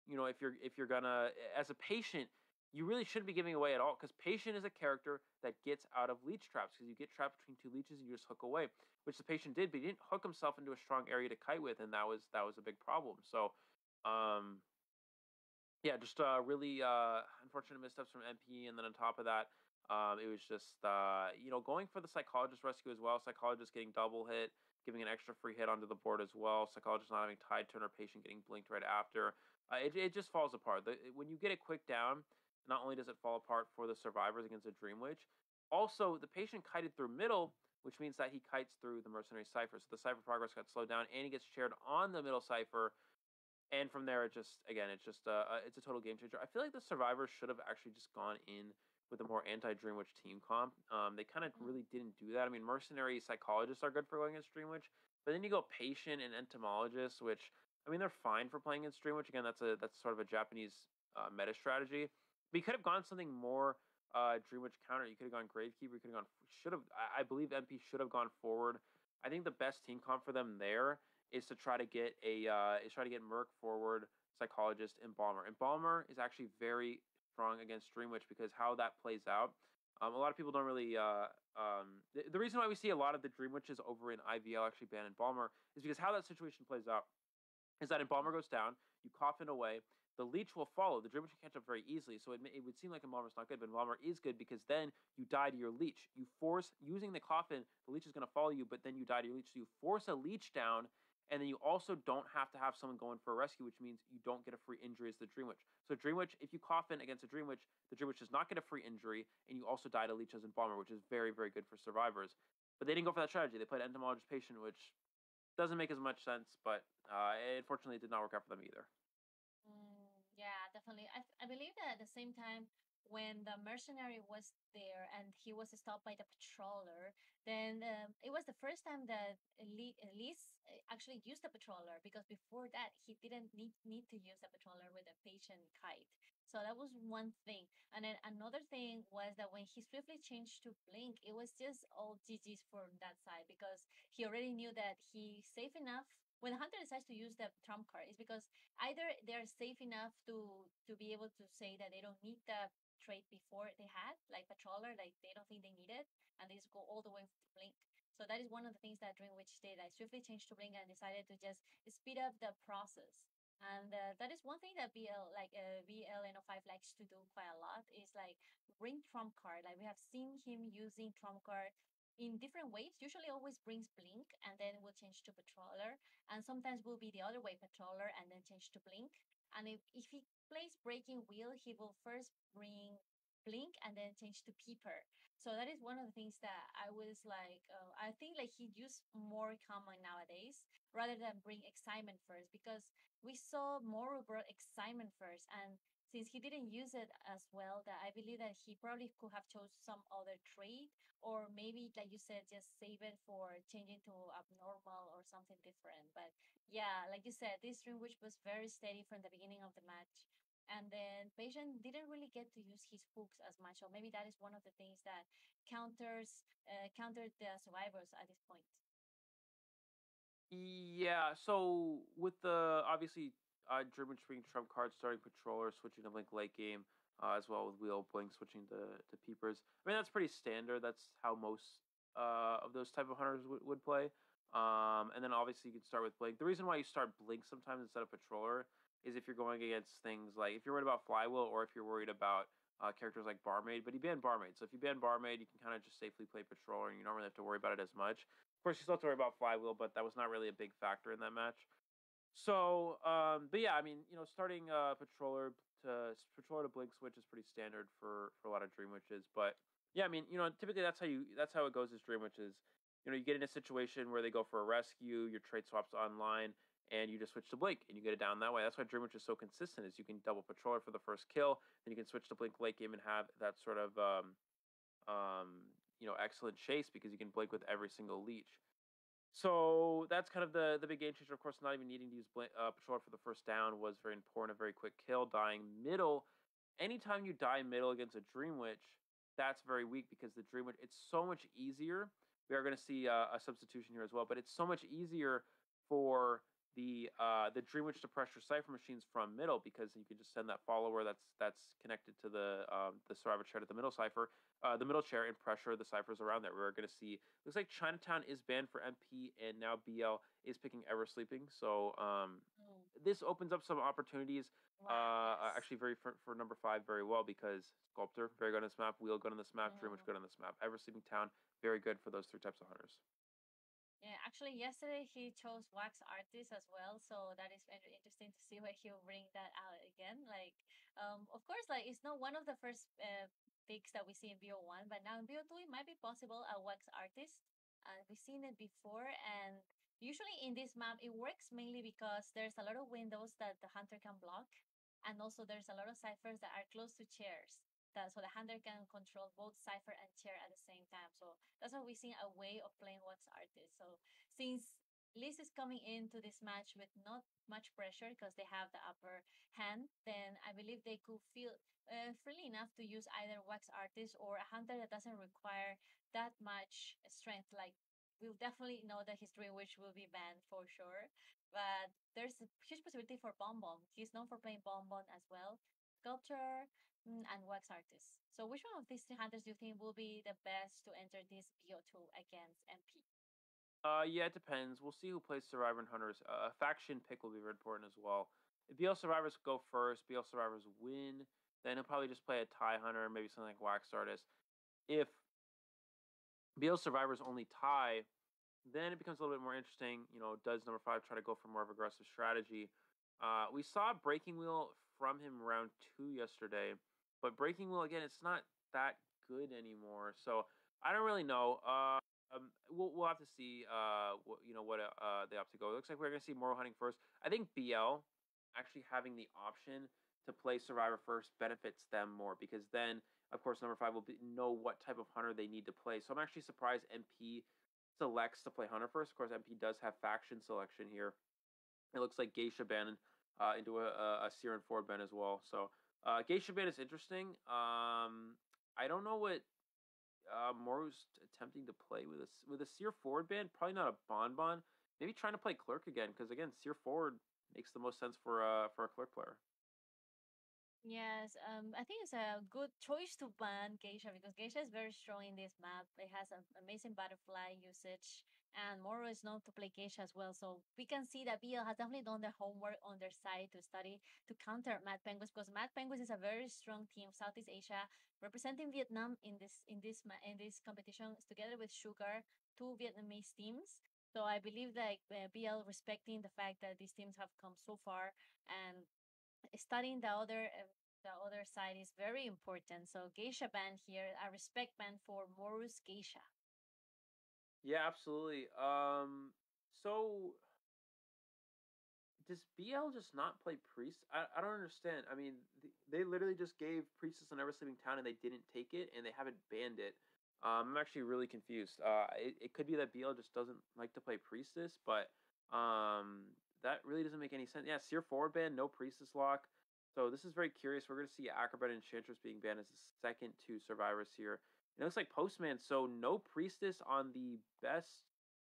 you know, if you're if you're gonna as a patient, you really shouldn't be giving away at all because patient is a character that gets out of leech traps because you get trapped between two leeches and you just hook away, which the patient did, but he didn't hook himself into a strong area to kite with, and that was that was a big problem. So, um, yeah, just uh, really uh, unfortunate missteps from MP, and then on top of that, um, it was just uh, you know going for the psychologist rescue as well. Psychologist getting double hit, giving an extra free hit onto the board as well. Psychologist not having tied turn or patient getting blinked right after. Uh, it it just falls apart. The, when you get it quick down, not only does it fall apart for the survivors against a Dream Witch, also the patient kited through middle, which means that he kites through the mercenary cipher. So the cipher progress got slowed down, and he gets shared on the middle cipher. And from there, it just again, it's just uh, uh, it's a total game changer. I feel like the survivors should have actually just gone in with a more anti Dream Witch team comp. Um, they kind of really didn't do that. I mean, mercenary psychologists are good for going against Dream Witch, but then you go patient and entomologist, which I mean, they're fine for playing against Dream Witch. Again, that's a that's sort of a Japanese uh, meta strategy. We could have gone something more uh, Dream Witch counter. You could have gone Gravekeeper. You could have gone. Should have. I, I believe MP should have gone forward. I think the best team comp for them there is to try to get a uh, is try to get Merc forward, Psychologist, and Balmer. And Balmer is actually very strong against Dream Witch because how that plays out. Um, a lot of people don't really. Uh, um, the, the reason why we see a lot of the Dream Witches over in IVL actually ban in Balmer is because how that situation plays out is that if Balmer goes down, you coffin away, the leech will follow. The Dream Witch can catch up very easily. So it, it would seem like Embalmer's not good, but Embalmer is good because then you die to your leech. You force, using the coffin, the leech is going to follow you, but then you die to your leech. So you force a leech down, and then you also don't have to have someone going for a rescue, which means you don't get a free injury as the Dream Witch. So Dream Witch, if you coffin against a Dream Witch, the Dream Witch does not get a free injury, and you also die to Leeches and Bomber, which is very, very good for survivors. But they didn't go for that strategy. They played Entomologist Patient, which doesn't make as much sense, but uh, unfortunately, it did not work out for them either. Mm, yeah, definitely. I, I believe that at the same time, when the mercenary was there and he was stopped by the patroller, then um, it was the first time that Eli- Elise uh, actually used the patroller because before that he didn't need need to use the patroller with a patient kite. So that was one thing. And then another thing was that when he swiftly changed to blink, it was just all GG's from that side because he already knew that he's safe enough. When the hunter decides to use the trump card, it's because either they're safe enough to to be able to say that they don't need the trait before they had, like a patroller, like they don't think they need it, and they just go all the way to blink. So that is one of the things that Dream Witch did. I swiftly changed to blink and decided to just speed up the process. And uh, that is one thing that BL like uh, BL and 05 likes to do quite a lot is like bring trump card. Like we have seen him using trump card in different ways. Usually always brings blink and then will change to patroller. And sometimes will be the other way patroller and then change to blink. And if, if he plays Breaking Wheel, he will first bring Blink and then change to Peeper. So that is one of the things that I was like, uh, I think like he used more common nowadays rather than bring excitement first because we saw Moro brought excitement first and since he didn't use it as well that I believe that he probably could have chose some other trait or maybe like you said just save it for changing to abnormal or something different. But yeah like you said this dream witch was very steady from the beginning of the match and then patient didn't really get to use his hooks as much or maybe that is one of the things that counters uh, countered the survivors at this point. Yeah, so with the obviously uh being trump card starting patroller, switching to Blink late game, uh, as well with Wheel Blink switching to, to Peepers. I mean that's pretty standard. That's how most uh of those type of hunters would, would play. Um and then obviously you can start with Blink. The reason why you start Blink sometimes instead of patroller is if you're going against things like if you're worried about flywheel or if you're worried about uh, characters like Barmaid, but he banned Barmaid. So if you ban Barmaid, you can kind of just safely play Patroller and you don't really have to worry about it as much. Of course, you still have to worry about Flywheel, but that was not really a big factor in that match. So, um, but yeah, I mean, you know, starting uh, Patroller to Patroller to Blink switch is pretty standard for for a lot of Dream Witches. But yeah, I mean, you know, typically that's how you that's how it goes as Dream Witches. You know, you get in a situation where they go for a rescue, your trade swaps online, and you just switch to Blink and you get it down that way. That's why Dream Witch is so consistent. Is you can double patroller for the first kill, then you can switch to Blink late game and have that sort of um, um, you know excellent chase because you can Blink with every single leech. So that's kind of the the big game changer. Of course, not even needing to use Blink, uh, patroller for the first down was very important. A very quick kill, dying middle. Anytime you die middle against a Dream Witch, that's very weak because the Dream Witch it's so much easier. We are going to see uh, a substitution here as well, but it's so much easier for the uh, the Dream Witch to pressure Cipher machines from middle because you can just send that follower that's that's connected to the um, the survivor chair at the middle cipher, uh, the middle chair, and pressure the ciphers around that. We're going to see. Looks like Chinatown is banned for MP, and now BL is picking Ever Sleeping. So um, Mm. this opens up some opportunities. Wow, Uh, yes. actually, very for, for number five very well because Sculptor very good on this map, Wheel good on this map, Dream Witch Mm. good on this map. Ever Sleeping Town very good for those three types of hunters. Yeah, actually, yesterday he chose wax artist as well, so that is very interesting to see where he'll bring that out again. Like, um, of course, like it's not one of the first uh, picks that we see in BO1, but now in BO2 it might be possible a wax artist. Uh, we've seen it before, and usually in this map it works mainly because there's a lot of windows that the hunter can block, and also there's a lot of ciphers that are close to chairs. That, so the hunter can control both cipher and chair at the same time. So that's why we see a way of playing wax artist. So since Liz is coming into this match with not much pressure because they have the upper hand, then I believe they could feel uh, freely enough to use either wax artist or a hunter that doesn't require that much strength. Like we'll definitely know that his Dream Witch will be banned for sure. But there's a huge possibility for Bonbon. He's known for playing Bonbon as well. Sculptor and Wax Artist. So which one of these three hunters do you think will be the best to enter this BO2 against MP? Uh, yeah, it depends. We'll see who plays Survivor and Hunters. Uh, a faction pick will be very important as well. If BL Survivors go first, BL Survivors win, then he'll probably just play a tie hunter, maybe something like Wax Artist. If BL Survivors only tie, then it becomes a little bit more interesting. You know, does number five try to go for more of aggressive strategy? Uh, we saw Breaking Wheel from him round two yesterday, but Breaking Wheel again, it's not that good anymore. So I don't really know. Uh, um, we'll we'll have to see. Uh, what, you know what uh they have to go. It looks like we're gonna see Moro hunting first. I think BL actually having the option to play Survivor first benefits them more because then, of course, number five will be, know what type of hunter they need to play. So I'm actually surprised MP selects to play hunter first. Of course, MP does have faction selection here. It looks like Geisha Bannon uh, into a, a, a Seer Forward ban as well. So uh, Geisha ban is interesting. Um, I don't know what uh, Moro's attempting to play with a with a Seer Forward band. Probably not a Bonbon. Maybe trying to play Clerk again because again, Seer Forward makes the most sense for uh for a Clerk player. Yes, um, I think it's a good choice to ban Geisha because Geisha is very strong in this map. It has an amazing butterfly usage, and Moro is known to play Geisha as well. So we can see that BL has definitely done their homework on their side to study to counter Mad Penguins because Mad Penguins is a very strong team, Southeast Asia, representing Vietnam in this in this in this competition together with Sugar, two Vietnamese teams. So I believe that uh, BL respecting the fact that these teams have come so far and studying the other uh, the other side is very important. So geisha ban here, a respect ban for Moro's geisha. Yeah, absolutely. Um, so does BL just not play priest? I, I don't understand. I mean, th- they literally just gave priestess an Ever Sleeping Town and they didn't take it and they haven't banned it. Um, I'm actually really confused. Uh, it, it could be that BL just doesn't like to play priestess, but um, that really doesn't make any sense. Yeah, Seer forward ban, no priestess lock. So this is very curious. We're going to see Acrobat and Enchantress being banned as the second two survivors here. It looks like Postman, so no priestess on the best,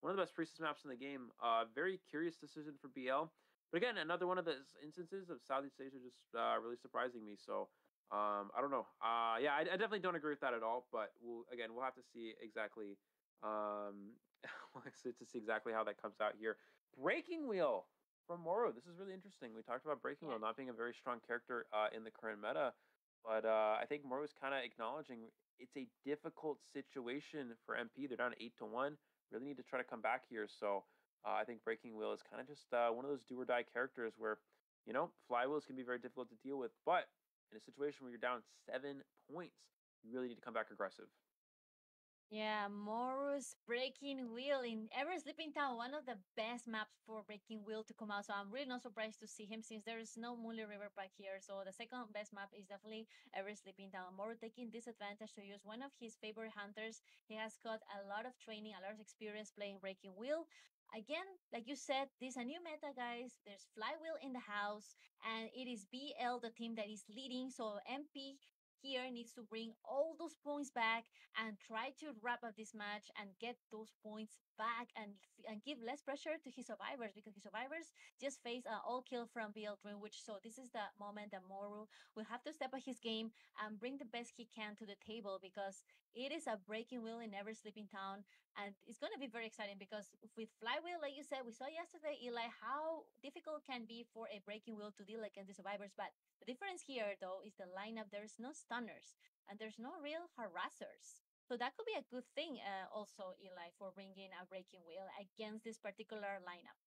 one of the best priestess maps in the game. Uh, very curious decision for BL. But again, another one of those instances of Southeast Asia just uh, really surprising me. So um, I don't know. Uh, yeah, I, I, definitely don't agree with that at all. But we'll, again, we'll have to see exactly. Um, to see exactly how that comes out here. Breaking Wheel from Moro. This is really interesting. We talked about Breaking Wheel not being a very strong character uh, in the current meta, but uh, I think Moro is kind of acknowledging it's a difficult situation for MP. They're down eight to one. Really need to try to come back here. So uh, I think Breaking Wheel is kind of just uh, one of those do or die characters where, you know, flywheels can be very difficult to deal with. But in a situation where you're down seven points, you really need to come back aggressive. Yeah, Moro's Breaking Wheel in Ever Sleeping Town, one of the best maps for Breaking Wheel to come out. So I'm really not surprised to see him since there is no Moonlit River back here. So the second best map is definitely Ever Sleeping Town. Moro taking disadvantage to use one of his favorite hunters. He has got a lot of training, a lot of experience playing Breaking Wheel again, like you said, this is a new meta, guys. There's Flywheel in the house, and it is BL, the team that is leading. So MP here needs to bring all those points back and try to wrap up this match and get those points back and and give less pressure to his survivors because his survivors just face an all kill from BL Dreamwitch. So this is the moment that Moru will have to step up his game and bring the best he can to the table because it is a breaking wheel in Ever Sleeping Town and it's going to be very exciting because with Flywheel, like you said, we saw yesterday, Eli, how difficult can be for a breaking wheel to deal against the survivors. But the difference here, though, is the lineup. There's no stunners and there's no real harassers. So that could be a good thing, uh, also, Eli, for bringing a breaking wheel against this particular lineup.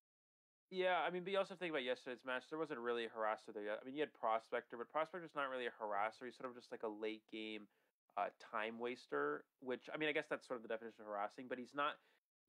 Yeah, I mean, but you also think about yesterday's match. There wasn't really a harasser there yet. I mean, you had Prospector, but Prospector's not really a harasser. He's sort of just like a late game uh, time waster. Which I mean, I guess that's sort of the definition of harassing. But he's not.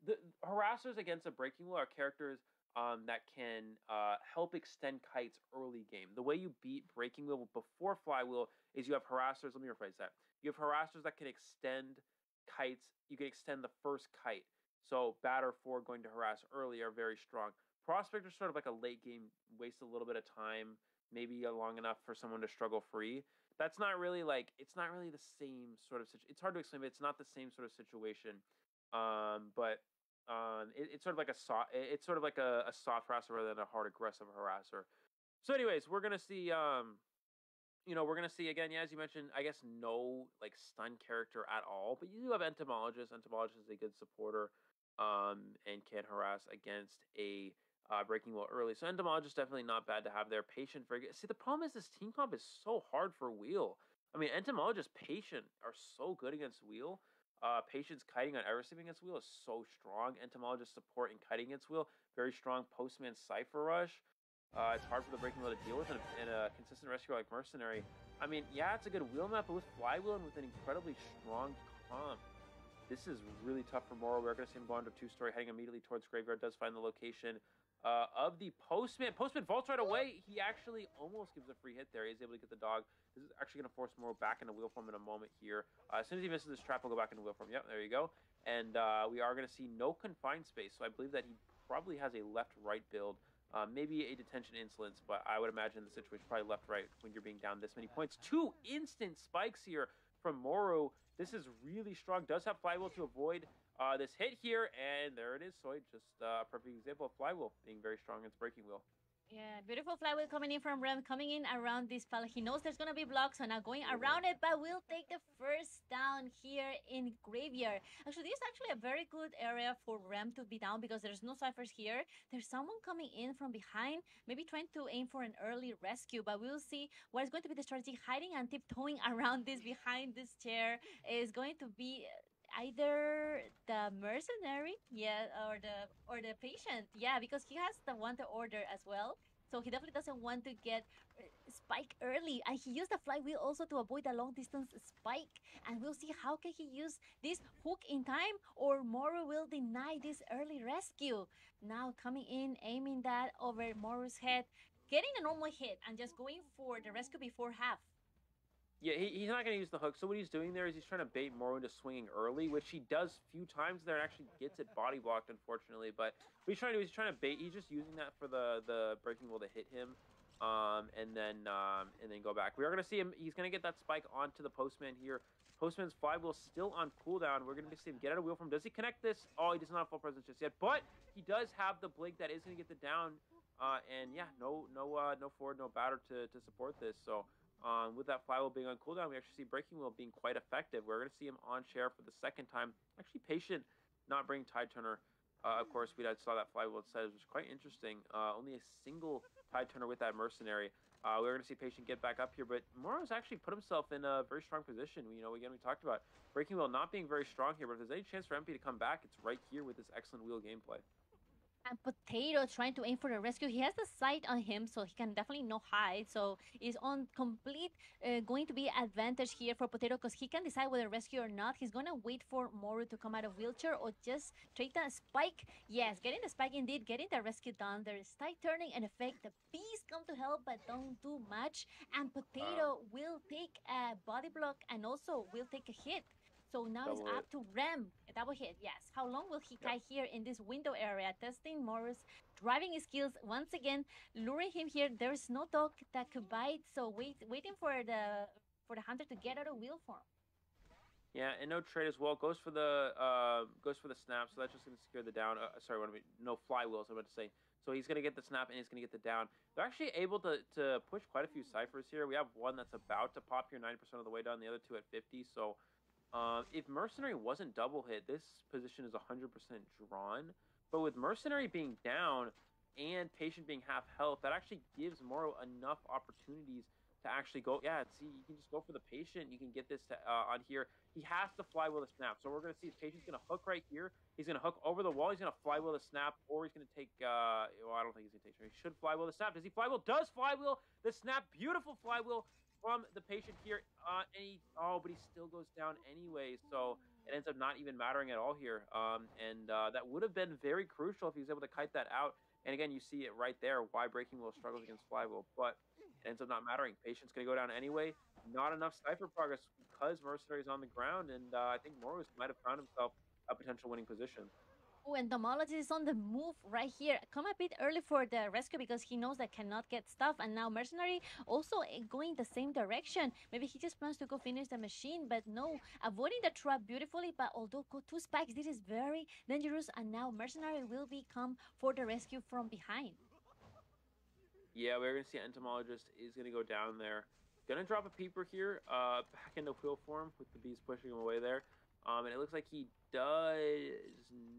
The harassers against a breaking wheel are characters um, that can uh, help extend kites early game. The way you beat breaking wheel before flywheel is you have harassers. Let me rephrase that. You have harassers that can extend kites. You can extend the first kite. So batter four going to harass early are very strong. Prospectors sort of like a late game, waste a little bit of time, maybe long enough for someone to struggle free. That's not really like it's not really the same sort of situation. It's hard to explain, but it's not the same sort of situation. Um, but um, it, it's sort of like a soft. It's sort of like a, a soft harasser rather than a hard aggressive harasser. So, anyways, we're gonna see um, you know, we're gonna see again. Yeah, as you mentioned, I guess no like stun character at all, but you do have entomologist. Entomologist is a good supporter, um, and can harass against a uh, breaking wheel early. So entomologist definitely not bad to have there. Patient good. See, the problem is this team comp is so hard for wheel. I mean, entomologist, patient are so good against wheel. Uh, patience kiting on ever sleeping against wheel is so strong. Entomologist support and kiting against wheel very strong. Postman cipher rush. Uh, it's hard for the breaking wheel to deal with in a, in a consistent rescue like Mercenary. I mean, yeah, it's a good wheel map, but with flywheel and with an incredibly strong comp, this is really tough for Moro. We're going to see him go under two story, heading immediately towards Graveyard. Does find the location uh, of the Postman. Postman vaults right away. He actually almost gives a free hit there. He's able to get the dog. This is actually going to force Moro back into wheel form in a moment here. Uh, as soon as he misses this trap, he'll go back into wheel form. Yep, there you go. And uh, we are going to see no confined space. So I believe that he probably has a left-right build uh, maybe a detention insolence, but I would imagine the situation probably left right when you're being down this many points. Two instant spikes here from Moro. This is really strong. Does have flywheel to avoid uh, this hit here, and there it is. So just uh, a perfect example of flywheel being very strong against breaking wheel. Yeah, beautiful flywheel coming in from Rem, coming in around this pal. He knows there's gonna be blocks, so now going around it, but we'll take the first down here in Graveyard. Actually, this is actually a very good area for Rem to be down because there's no ciphers here. There's someone coming in from behind, maybe trying to aim for an early rescue, but we'll see what is going to be the strategy. Hiding and tiptoeing around this behind this chair is going to be either the mercenary, yeah, or the or the patient, yeah, because he has the wanted order as well. So he definitely doesn't want to get uh, spike early. And he used the flywheel also to avoid the long distance spike. And we'll see how can he use this hook in time or Moro will deny this early rescue. Now coming in, aiming that over Moro's head, getting a normal hit and just going for the rescue before half. Yeah, he, he's not going to use the hook. So what he's doing there is he's trying to bait Moro into swinging early, which he does few times there and actually gets it body blocked, unfortunately. But what he's trying to do is he's trying to bait. He's just using that for the the breaking wheel to hit him, um, and then um, and then go back. We are going to see him. He's going to get that spike onto the postman here. Postman's flywheel still on cooldown. We're going to see him get out of wheel from. Does he connect this? Oh, he does not have full presence just yet, but he does have the blink that is going to get the down. Uh, and yeah, no no uh, no forward, no batter to to support this. So. Um, with that flywheel being on cooldown, we actually see Breaking Wheel being quite effective. We're going to see him on share for the second time. Actually, Patient not bringing Tide Turner. Uh, of course, we saw that flywheel instead, which was quite interesting. Uh, only a single Tide Turner with that Mercenary. Uh, we're going to see Patient get back up here, but Moro's actually put himself in a very strong position. You know, again, we talked about Breaking Wheel not being very strong here, but if there's any chance for MP to come back, it's right here with this excellent wheel gameplay. And Potato trying to aim for the rescue. He has the sight on him, so he can definitely not hide. So it's on complete uh, going to be advantage here for Potato because he can decide whether rescue or not. He's gonna wait for Moru to come out of wheelchair or just take that spike. Yes, getting the spike indeed, getting the rescue done. There is tight turning and effect. The bees come to help but don't do much. And Potato will take a body block and also will take a hit. So now Double it's up to Rem. Double hit, yes. How long will he kite here in this window area? Testing Morris driving his skills once again, luring him here. There's no dog that could bite, so wait, waiting for the for the hunter to get out of wheel form. Yeah, and no trade as well. Goes for the uh, goes for the snap, so that's just going to secure the down. Uh, sorry, what I mean, no flywheels. I'm about to say. So he's going to get the snap and he's going to get the down. They're actually able to, to push quite a few ciphers here. We have one that's about to pop here 90% of the way down, the other two at 50. So uh, if Mercenary wasn't double hit, this position is 100% drawn. But with Mercenary being down and Patient being half health, that actually gives Moro enough opportunities to actually go. Yeah, see, you can just go for the Patient. You can get this to, uh, on here. He has to flywheel the snap. So we're going to see if Patient's going to hook right here. He's going to hook over the wall. He's going to flywheel the snap, or he's going to take. Uh, well, I don't think he's going to take. He should flywheel the snap. Does he flywheel? Does flywheel the snap? Beautiful flywheel from the patient here. Uh, and he, oh, but he still goes down anyway. So it ends up not even mattering at all here. Um, and uh, that would have been very crucial if he was able to kite that out. And again, you see it right there why Breaking Wheel struggles against Flywheel, but it ends up not mattering. Patient's going to go down anyway. Not enough Cipher progress because Mercenary's on the ground, and uh, I think Moro's might have found himself a potential winning position. Oh, and Entomologist is on the move right here. Come a bit early for the rescue because he knows that cannot get stuff. And now Mercenary also eh, going the same direction. Maybe he just plans to go finish the machine, but no, avoiding the trap beautifully. But although go two spikes, this is very dangerous. And now Mercenary will become for the rescue from behind. Yeah, we're gonna see Entomologist is gonna go down there. Gonna drop a peeper here, uh, back into wheel form with the bees pushing him away there. Um, and it looks like he does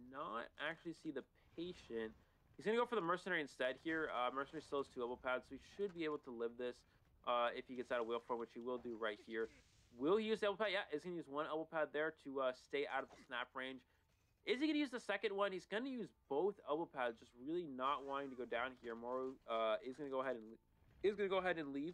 not actually see the patient. He's gonna go for the mercenary instead here. Uh, mercenary still has two elbow pads, so he should be able to live this uh, if he gets out of wheel form, which he will do right here. Will he use the elbow pad? Yeah, is he gonna use one elbow pad there to uh, stay out of the snap range? Is he gonna use the second one? He's gonna use both elbow pads, just really not wanting to go down here. Moro uh, is gonna go ahead and is gonna go ahead and leave,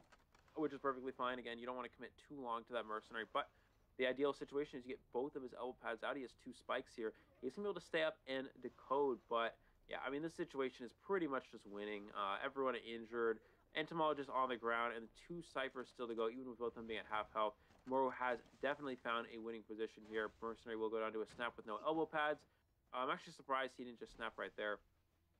which is perfectly fine. Again, you don't want to commit too long to that mercenary, but the ideal situation is you get both of his elbow pads out. He has two spikes here. He's gonna be able to stay up and decode, but yeah, I mean this situation is pretty much just winning. Uh, everyone injured, entomologist on the ground, and two ciphers still to go, even with both of them being at half health. Moro has definitely found a winning position here. Mercenary will go down to a snap with no elbow pads. I'm actually surprised he didn't just snap right there.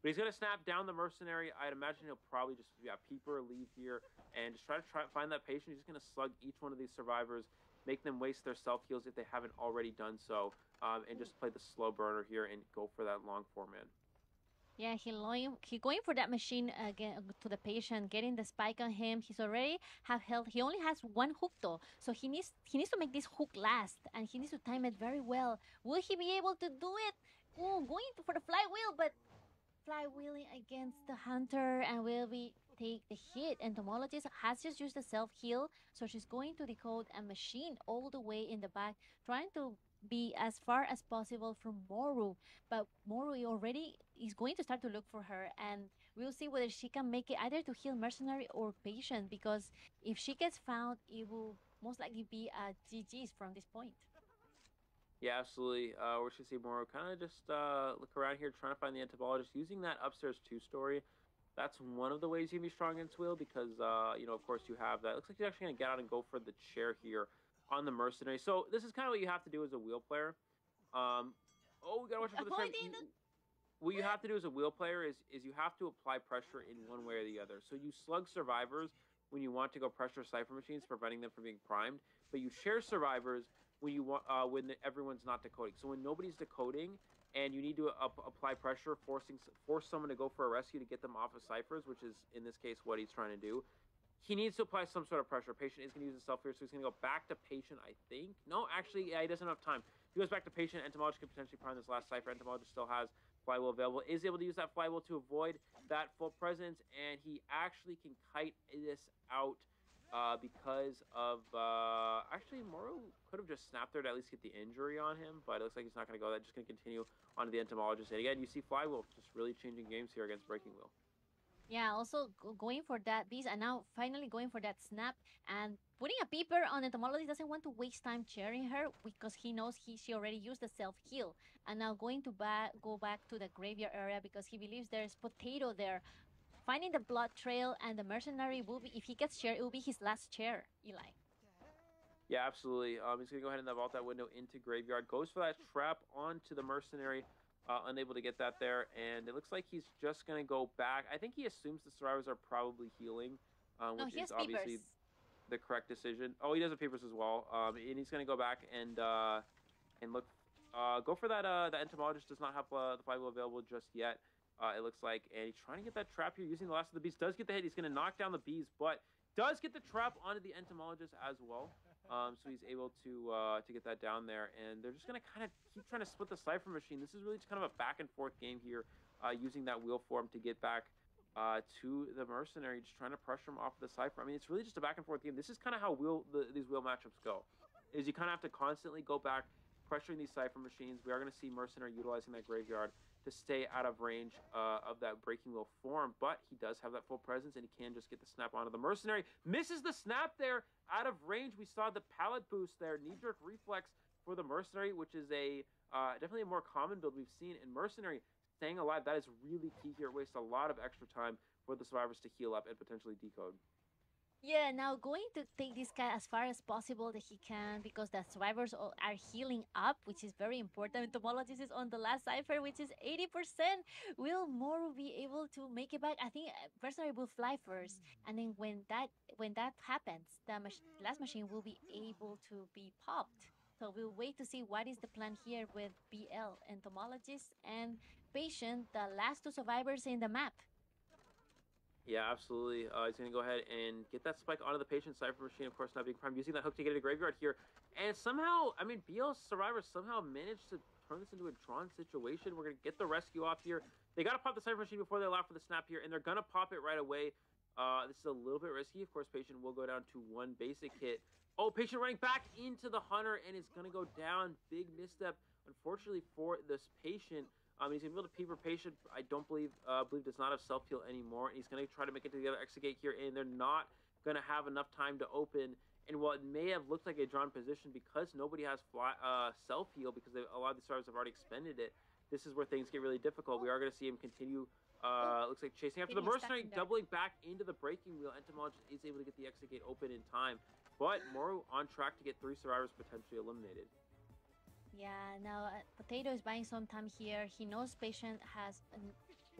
But he's going to snap down the mercenary. I'd imagine he'll probably just, yeah, peeper, leave here, and just try to try find that patient. He's just going to slug each one of these survivors, make them waste their self heals if they haven't already done so, um, and just play the slow burner here and go for that long four man. Yeah, he going he going for that machine again to the patient, getting the spike on him. He's already have health. He only has one hook though, so he needs he needs to make this hook last, and he needs to time it very well. Will he be able to do it? Oh, going for the flywheel, but flywheeling against the hunter, and will be take the hit. Entomologist has just used the self heal, so she's going to decode a machine all the way in the back, trying to be as far as possible from Moru, but Moru already is going to start to look for her, and we'll see whether she can make it either to heal mercenary or patient. Because if she gets found, it will most likely be a GG's from this point. Yeah, absolutely. Uh, we're gonna see more. Kind of just uh, look around here, trying to find the entomologist using that upstairs two story. That's one of the ways you can be strong against Will because uh, you know, of course, you have that. Looks like he's actually gonna get out and go for the chair here on the mercenary. So this is kind of what you have to do as a wheel player. Um, oh, we gotta watch out for the the- What you have to do as a wheel player is is you have to apply pressure in one way or the other. So you slug survivors when you want to go pressure cipher machines, preventing them from being primed. But you share survivors when you want uh, when everyone's not decoding. So when nobody's decoding and you need to up, apply pressure, forcing force someone to go for a rescue to get them off of ciphers, which is in this case what he's trying to do. He needs to apply some sort of pressure. Patient is going to use his self here, so he's going to go back to patient. I think. No, actually, yeah, he doesn't have time. He goes back to patient. Entomologist can potentially prime this last cipher. Entomologist still has flywheel available. Is able to use that flywheel to avoid that full presence, and he actually can kite this out uh, because of uh, actually Moro could have just snapped there to at least get the injury on him, but it looks like he's not going to go. That just going to continue onto the entomologist. And again, you see Flywheel just really changing games here against Breaking Wheel. Yeah, also going for that beast and now finally going for that snap and putting a peeper on entomologist doesn't want to waste time cheering her because he knows he she already used the self heal and now going to back go back to the graveyard area because he believes there's potato there. Finding the blood trail and the mercenary will be if he gets chair, it will be his last chair, Eli. Yeah, absolutely. Um, he's going to go ahead and vault that window into Graveyard. Goes for that trap onto the Mercenary. Uh, unable to get that there. And it looks like he's just going to go back. I think he assumes the survivors are probably healing, No, which he has is obviously the correct decision. Oh, he does have peepers as well. Um, and he's going to go back and uh, and look, uh, go for that. Uh, the entomologist does not have uh, the flywheel available just yet. Uh, it looks like, and he's trying to get that trap here using the last of the bees. Does get the hit. He's going to knock down the bees, but does get the trap onto the entomologist as well. Um, so he's able to uh, to get that down there, and they're just going to kind of keep trying to split the cipher machine. This is really just kind of a back and forth game here, uh, using that wheel form to get back uh, to the mercenary, just trying to pressure him off the cipher. I mean, it's really just a back and forth game. This is kind of how wheel the, these wheel matchups go. Is you kind of have to constantly go back, pressuring these cipher machines. We are going to see mercenary utilizing that graveyard to stay out of range uh, of that breaking wheel form, but he does have that full presence and he can just get the snap onto the mercenary. Misses the snap there out of range. We saw the pallet boost there, knee jerk reflex for the mercenary, which is a uh, definitely a more common build we've seen in mercenary. Staying alive, that is really key here. It wastes a lot of extra time for the survivors to heal up and potentially decode. Yeah, now going to take this guy as far as possible that he can because the survivors all are healing up, which is very important. Entomologist is on the last cipher, which is 80%. Will Moro be able to make it back? I think uh, personally will fly first, and then when that when that happens, the mach- last machine will be able to be popped. So we'll wait to see what is the plan here with BL, entomologist and patient, the last two survivors in the map. Yeah, absolutely. Uh, he's going to go ahead and get that spike onto the patient cipher machine, of course, not being primed, using that hook to get into graveyard here. And somehow, I mean, BL survivors somehow managed to turn this into a drawn situation. We're going to get the rescue off here. They got to pop the cipher machine before they allow for the snap here, and they're going to pop it right away. Uh, this is a little bit risky. Of course, patient will go down to one basic hit. Oh, patient running back into the hunter, and it's going to go down. Big misstep, unfortunately, for this patient. Um, he's gonna be able to peeper patient. I don't believe uh, believe does not have self heal anymore. And he's gonna try to make it to the other exit gate here, and they're not gonna have enough time to open. And while it may have looked like a drawn position because nobody has fly, uh, self heal because they, a lot of the stars have already expended it, this is where things get really difficult. We are gonna see him continue. Uh, looks like chasing after the mercenary, doubling back into the breaking wheel. Entomologist is able to get the exit gate open in time, but Moro on track to get three survivors potentially eliminated. Yeah, now uh, Potato is buying some time here. He knows patient has an.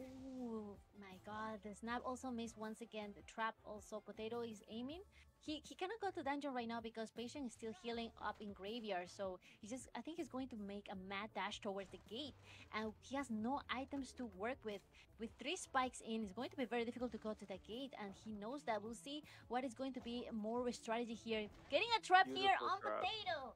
Ooh, my god, the snap also missed once again. The trap also. Potato is aiming. He he cannot go to dungeon right now because patient is still healing up in graveyard. So he just I think he's going to make a mad dash towards the gate, and he has no items to work with. With three spikes in, it's going to be very difficult to go to the gate, and he knows that. We'll see what is going to be more strategy here. Getting a trap here on trap. Potato.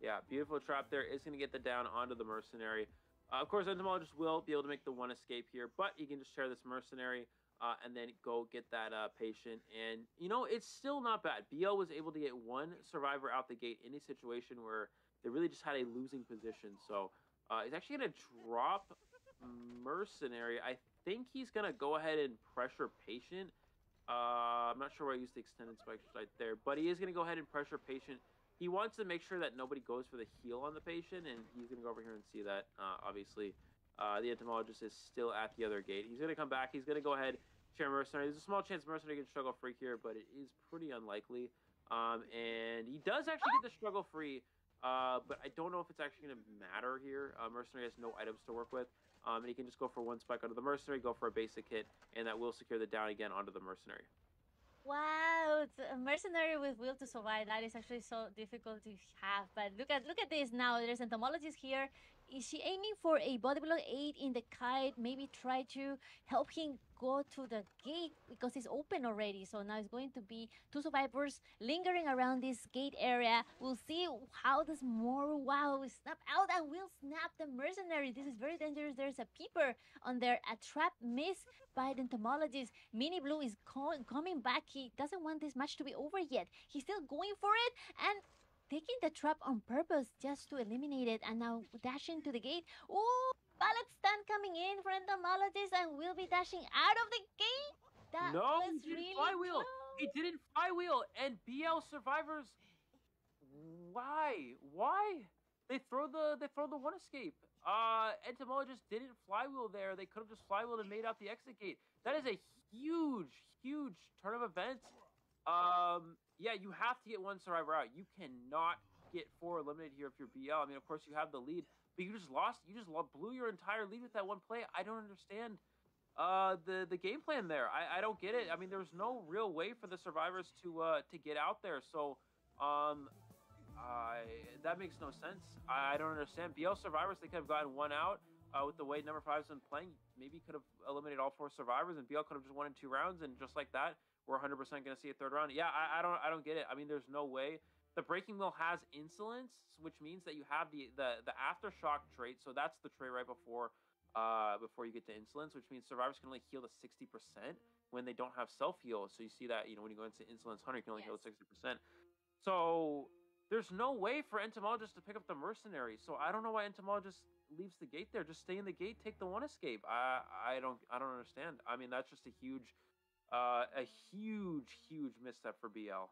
Yeah, beautiful trap there is going to get the down onto the mercenary. Uh, of course, entomologist will be able to make the one escape here, but he can just share this mercenary uh, and then go get that uh, patient. And you know, it's still not bad. BL was able to get one survivor out the gate in a situation where they really just had a losing position. So uh, he's actually going to drop Mercenary. I think he's going to go ahead and pressure Patient. Uh, I'm not sure why I used the extended spike right there, but he is going to go ahead and pressure Patient. He wants to make sure that nobody goes for the heal on the patient, and he's going to go over here and see that, uh, obviously. Uh, the entomologist is still at the other gate. He's going to come back. He's going to go ahead share Mercenary. There's a small chance Mercenary can struggle free here, but it is pretty unlikely. Um, and he does actually get the struggle free, uh, but I don't know if it's actually going to matter here. Uh, Mercenary has no items to work with. Um, and he can just go for one spike onto the Mercenary, go for a basic hit, and that will secure the down again onto the Mercenary. Wow, a mercenary with will to survive. That is actually so difficult to have. But look at look at this now. There's entomologists here. Is she aiming for a body blow 8 in the kite? Maybe try to help him go to the gate because it's open already. So now it's going to be two survivors lingering around this gate area. We'll see how does more wow snap out and will snap the mercenary. This is very dangerous. There's a peeper on there. A trap miss by the entomologist. Mini Blue is co coming back. He doesn't want this match to be over yet. He's still going for it and taking the trap on purpose just to eliminate it and now dashing to the gate. Oh, Ballot stand coming in for entomologist and will be dashing out of the gate. That no, was really flywheel. close. He didn't flywheel, and BL survivors. Why? Why? They throw the they throw the one escape. Uh, entomologist didn't flywheel there. They could have just flywheeled and made out the exit gate. That is a huge, huge turn of events. Um, yeah, you have to get one survivor out. You cannot get four eliminated here if you're BL. I mean, of course you have the lead, but you just lost. You just blew your entire lead with that one play. I don't understand uh, the the game plan there. I, I don't get it. I mean, there's no real way for the survivors to uh, to get out there. So, um, I that makes no sense. I, I don't understand. BL survivors they could have gotten one out uh, with the way number five's been playing. Maybe could have eliminated all four survivors, and BL could have just won in two rounds, and just like that, we're 100% going to see a third round. Yeah, I, I don't I don't get it. I mean, there's no way. The breaking wheel has insolence, which means that you have the the the aftershock trait. So that's the trait right before uh before you get to insolence, which means survivors can only heal to 60% when they don't have self heal. So you see that you know when you go into insolence hunter, you can only heal to 60%. So there's no way for entomologist to pick up the mercenary. So I don't know why entomologist leaves the gate there. Just stay in the gate, take the one escape. I I don't I don't understand. I mean that's just a huge uh a huge huge misstep for BL.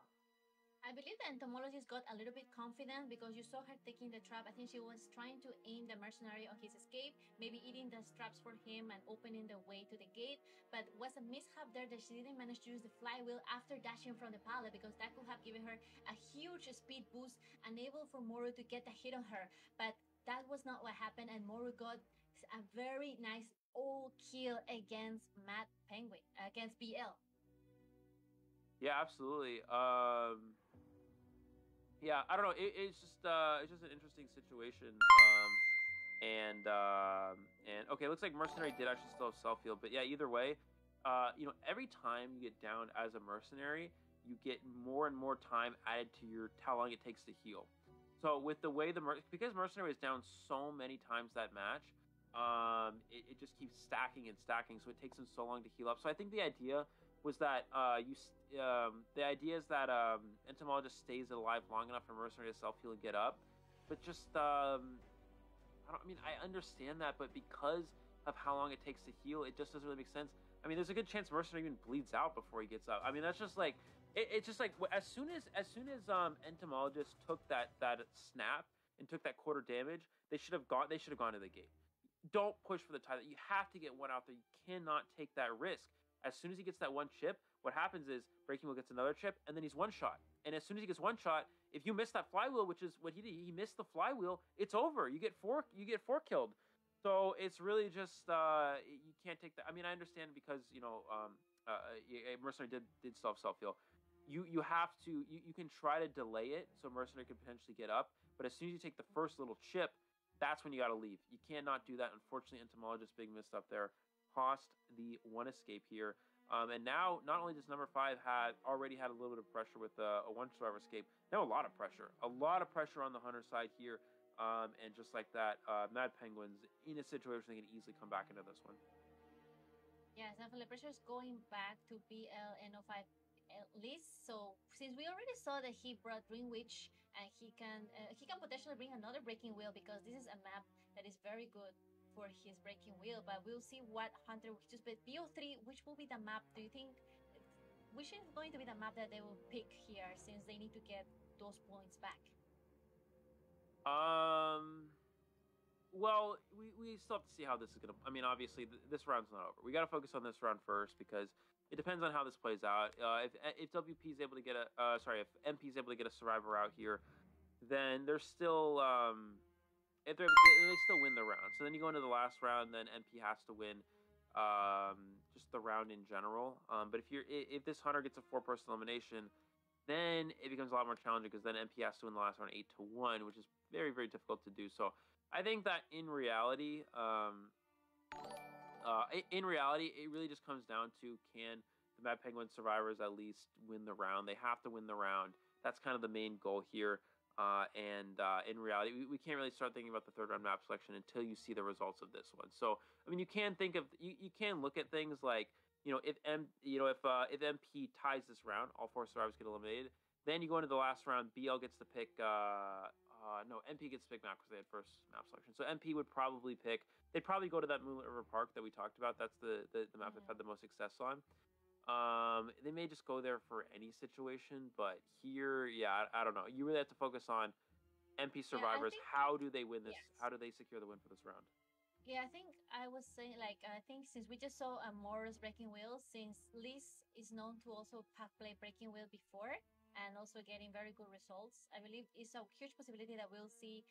I believe the entomologist got a little bit confident because you saw her taking the trap. I think she was trying to aim the mercenary on his escape, maybe eating the straps for him and opening the way to the gate. But was a mishap there that she didn't manage to use the flywheel after dashing from the pallet because that could have given her a huge speed boost, unable for Moru to get a hit on her. But that was not what happened, and Moru got a very nice all kill against Mad Penguin against BL. Yeah, absolutely. Um, yeah, I don't know. It, it's just uh, it's just an interesting situation. Um, and um, and okay, looks like mercenary did actually still have self heal, but yeah, either way, uh, you know, every time you get down as a mercenary, you get more and more time added to your how long it takes to heal. So with the way the mer- because mercenary was down so many times that match, um, it, it just keeps stacking and stacking, so it takes him so long to heal up. So I think the idea was that uh, you um, the idea is that um, entomologist stays alive long enough for mercenary to self heal and get up, but just um, I don't. I mean, I understand that, but because of how long it takes to heal, it just doesn't really make sense. I mean, there's a good chance mercenary even bleeds out before he gets up. I mean, that's just like it, it's just like as soon as as soon as um entomologist took that that snap and took that quarter damage, they should have gone. They should have gone to the gate. Don't push for the tie. That you have to get one out there. You cannot take that risk. As soon as he gets that one chip, what happens is Breaking Wheel gets another chip, and then he's one shot. And as soon as he gets one shot, if you miss that flywheel, which is what he did, he missed the flywheel. It's over. You get four. You get four killed. So it's really just uh, you can't take that. I mean, I understand because you know um, uh, a mercenary did did self self heal. You you have to you, you can try to delay it so mercenary can potentially get up. But as soon as you take the first little chip, that's when you got to leave. You cannot do that. Unfortunately, entomologist big missed up there cost the one escape here. Um, and now, not only does number five had already had a little bit of pressure with a one survivor escape, now a lot of pressure, a lot of pressure on the hunter side here. Um, and just like that, uh, Mad Penguins in a situation they can easily come back into this one. Yes, definitely. Pressure is going back to BL NO5 at least. So since we already saw that he brought Dream Witch and he can uh, he can potentially bring another breaking wheel because this is a map that is very good for his breaking wheel. But we'll see what Hunter will choose. But BO3, which will be the map? Do you think? Which is going to be the map that they will pick here, since they need to get those points back? Um. Well, we, we still have to see how this is gonna. I mean, obviously, th- this round's not over. We got to focus on this round first because it depends on how this plays out. Uh, if if WP is able to get a, uh, sorry, if MP is able to get a survivor out here, then there's still um, if they're they they still win the round. So then you go into the last round, then MP has to win um, just the round in general. Um, but if you're if this hunter gets a four person elimination, then it becomes a lot more challenging because then MP has to win the last round eight to one, which is very very difficult to do. So I think that in reality, um, uh, in reality, it really just comes down to can the Mad Penguin survivors at least win the round? They have to win the round. That's kind of the main goal here. Uh, and uh, in reality, we, we can't really start thinking about the third round map selection until you see the results of this one. So, I mean, you can think of you, you can look at things like you know if M you know if uh, if MP ties this round, all four survivors get eliminated. Then you go into the last round. BL gets to pick. Uh, no, MP gets to pick map because they had first map selection. So MP would probably pick. They'd probably go to that Moonlit River Park that we talked about. That's the the, the map they've had the most success on. Um, they may just go there for any situation, but here, yeah, I, I don't know. You really have to focus on MP survivors. think- How do they win this? yes. How do they secure the win for this round? Yeah, I think I was saying like I think since we just saw a Moro's breaking wheel, since Liz is known to also played breaking wheel before and also getting very good results, I believe it's a huge possibility that we'll see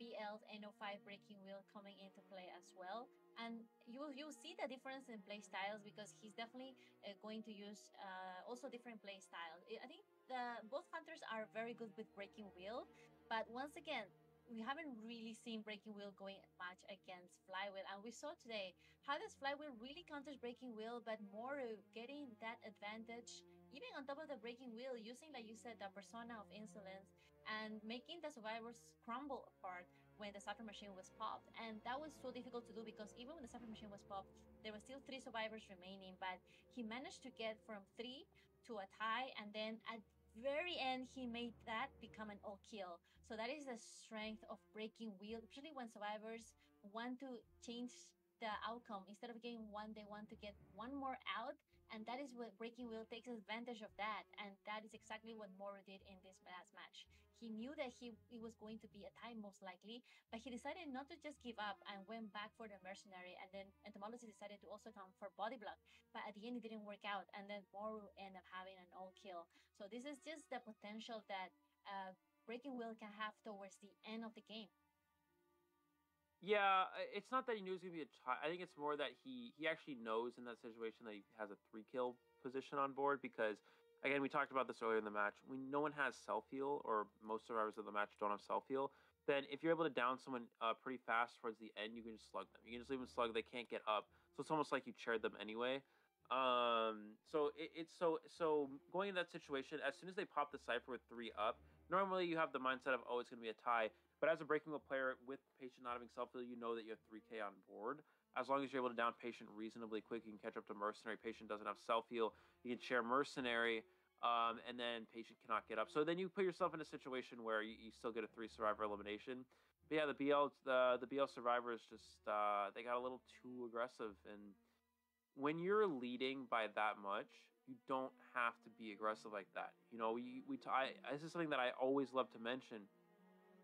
BL's NO5 breaking wheel coming into play as well. And you you'll see the difference in play styles because he's definitely uh, going to use uh, also different play styles. I think the both hunters are very good with breaking wheel, but once again, we haven't really seen Breaking Wheel going much against Flywheel, and we saw today how does Flywheel really counters Breaking Wheel, but Moro getting that advantage, even on top of the Breaking Wheel, using like you said the persona of insolence and making the survivors crumble apart when the Cipher Machine was popped, and that was so difficult to do because even when the Cipher Machine was popped, there were still three survivors remaining, but he managed to get from three to a tie, and then at very end he made that become an all kill. So that is the strength of breaking wheel. Especially when survivors want to change the outcome instead of getting one they want to get one more out and that is what breaking wheel takes advantage of that and that is exactly what Moro did in this last match he knew that he it was going to be a tie most likely but he decided not to just give up and went back for the mercenary and then entomology decided to also come for body block but at the end it didn't work out and then Moro ended up having an all kill so this is just the potential that uh, Breaking Wheel can have towards the end of the game. Yeah, it's not that he knew it was gonna be a tie. I think it's more that he he actually knows in that situation that he has a three kill position on board because again we talked about this earlier in the match. When no one has self heal or most survivors of the match don't have self heal, then if you're able to down someone uh, pretty fast towards the end, you can just slug them. You can just leave them slug. They can't get up, so it's almost like you chaired them anyway. Um, so it, it's so so going in that situation, as soon as they pop the cipher with three up, normally you have the mindset of oh it's gonna be a tie. But as a breaking wheel player with patient not having self heal, you know that you have 3k on board. As long as you're able to down patient reasonably quick, you can catch up to mercenary. Patient doesn't have self heal, you can share mercenary, um, and then patient cannot get up. So then you put yourself in a situation where you, you still get a three survivor elimination. But yeah, the BL the the BL survivors just uh, they got a little too aggressive, and when you're leading by that much, you don't have to be aggressive like that. You know, we we t- I, this is something that I always love to mention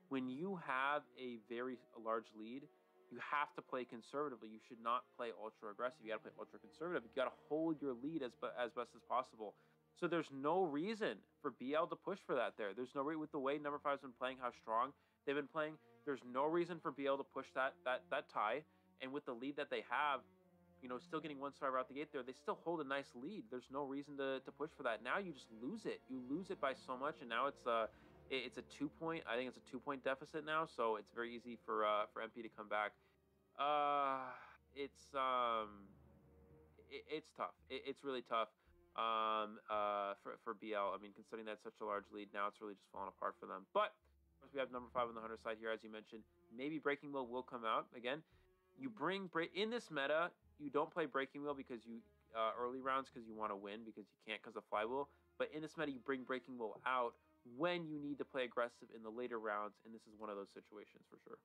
when you have a very large lead, you have to play conservatively. You should not play ultra aggressive. You got to play ultra conservative. You got to hold your lead as as best as possible. So there's no reason for BL to push for that. There, there's no re- with the way number five's been playing, how strong they've been playing. There's no reason for BL to push that that that tie. And with the lead that they have, you know, still getting one survivor out the gate there, they still hold a nice lead. There's no reason to, to push for that. Now you just lose it. You lose it by so much, and now it's uh it's a two point. I think it's a two point deficit now, so it's very easy for uh, for MP to come back. Uh, it's um, it, it's tough. It, it's really tough. Um, uh, for for BL. I mean, considering that's such a large lead, now it's really just falling apart for them. But of course, we have number five on the hunter side here, as you mentioned. Maybe Breaking Wheel will come out again. You bring break in this meta. You don't play Breaking Wheel because you uh, early rounds because you want to win because you can't because of flywheel. But in this meta, you bring Breaking Wheel out when you need to play aggressive in the later rounds, and this is one of those situations for sure.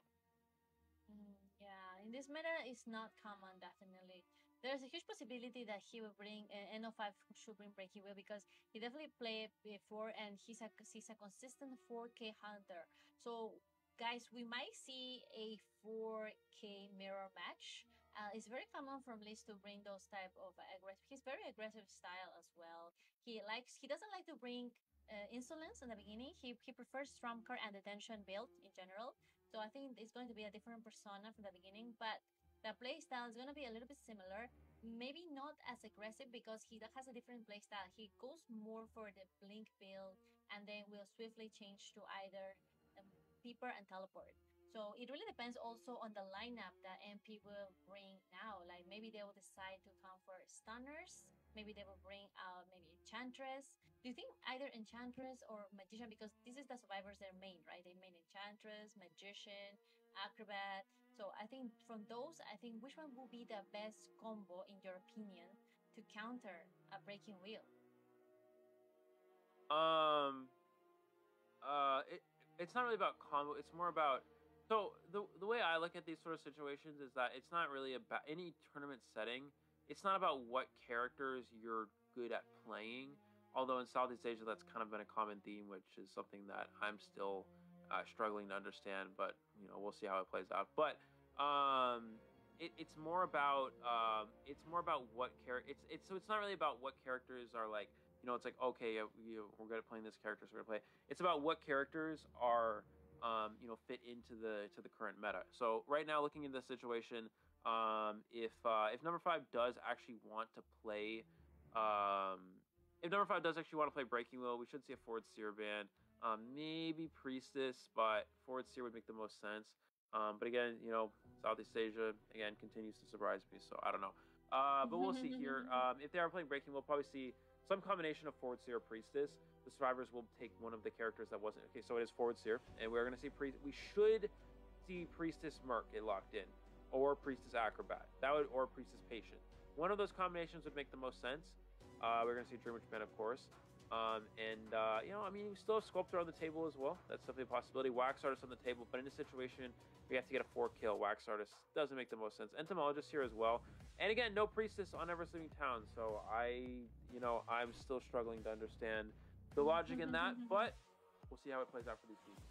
Mm, yeah, in this meta, it's not common, definitely. There's a huge possibility that he will bring uh, NO5 should bring Breaking Wheel because he definitely played before and he's a he's a consistent 4K hunter. So guys, we might see a 4K mirror match. Uh, it's very common from Liz to bring those type of aggressive. He's very aggressive style as well. He likes. He doesn't like to bring uh, insolence in the beginning. He he prefers card and the tension build in general. So I think it's going to be a different persona from the beginning, but the playstyle is going to be a little bit similar. Maybe not as aggressive because he has a different playstyle. He goes more for the blink build and then will swiftly change to either um, Peeper and Teleport. So it really depends also on the lineup that MP will bring now. Like maybe they will decide to come for stunners. Maybe they will bring out maybe Enchantress. Do you think either Enchantress or Magician? Because this is the survivors their main, right? They main Enchantress, Magician, Acrobat. So I think from those, I think which one will be the best combo in your opinion to counter a breaking wheel? Um, uh, it it's not really about combo. It's more about so the the way I look at these sort of situations is that it's not really about any tournament setting. It's not about what characters you're good at playing. Although in Southeast Asia, that's kind of been a common theme, which is something that I'm still uh, struggling to understand. But you know, we'll see how it plays out. But um, it, it's more about um, it's more about what character. It's it's so it's not really about what characters are like. You know, it's like okay, uh, we, we're good at playing this character, so we're gonna play. It's about what characters are um, you know fit into the to the current meta. So right now, looking at the situation, um, if uh, if number five does actually want to play, um, if number five does actually want to play Breaking Wheel, we should see a forward seer ban. Um, maybe Priestess, but forward seer would make the most sense. Um, but again, you know, Southeast Asia again continues to surprise me, so I don't know. Uh, but we'll see here. Um, if they are playing Breaking, we'll probably see some combination of Forward Seer Priestess. The survivors will take one of the characters that wasn't okay. So it is Forward Seer, and we're going to see Priest. We should see Priestess Merc get locked in, or Priestess Acrobat. That would or Priestess Patient. One of those combinations would make the most sense. Uh, we're going to see Dream Witch of course. Um, and, uh, you know, I mean, we still have Sculptor on the table as well. That's definitely a possibility. Wax Artist on the table. But in this situation, we have to get a four kill. Wax Artist doesn't make the most sense. Entomologist here as well. And again, no Priestess on Ever Sleeping Town. So I, you know, I'm still struggling to understand the logic in that. But we'll see how it plays out for these teams.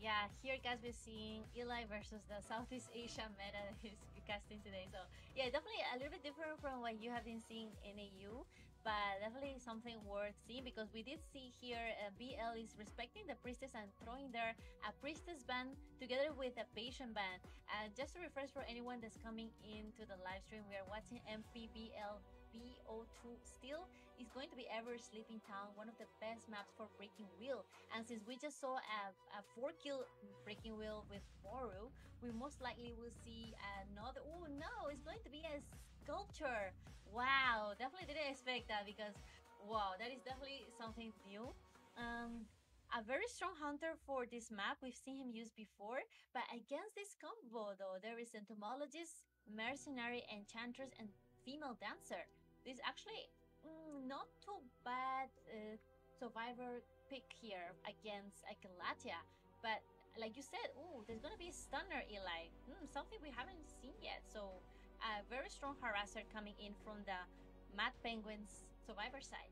Yeah, here guys we're seeing Eli versus the Southeast Asia meta that is casting today. So yeah, definitely a little bit different from what you have been seeing in AU but definitely something worth seeing because we did see here uh, BL is respecting the priestess and throwing there a priestess band together with a patient band. And uh, just to refresh for anyone that's coming into the live stream, we are watching MPBL BO2 still is going to be Ever Sleeping Town, one of the best maps for Breaking Wheel. And since we just saw a, a 4 kill Breaking Wheel with Moro, we most likely will see another. Oh no, it's going to be a Sculptor. Wow, definitely didn't expect that because wow, that is definitely something new. Um, a very strong hunter for this map. We've seen him use before, but against this combo though, there is entomologist, mercenary, enchantress, and female dancer. This actually mm, not too bad uh, survivor pick here against Akelatia, but like you said, oh, there's gonna be a stunner, Eli. Mm, something we haven't seen yet. So a very strong harasser coming in from the Mad Penguins survivor side.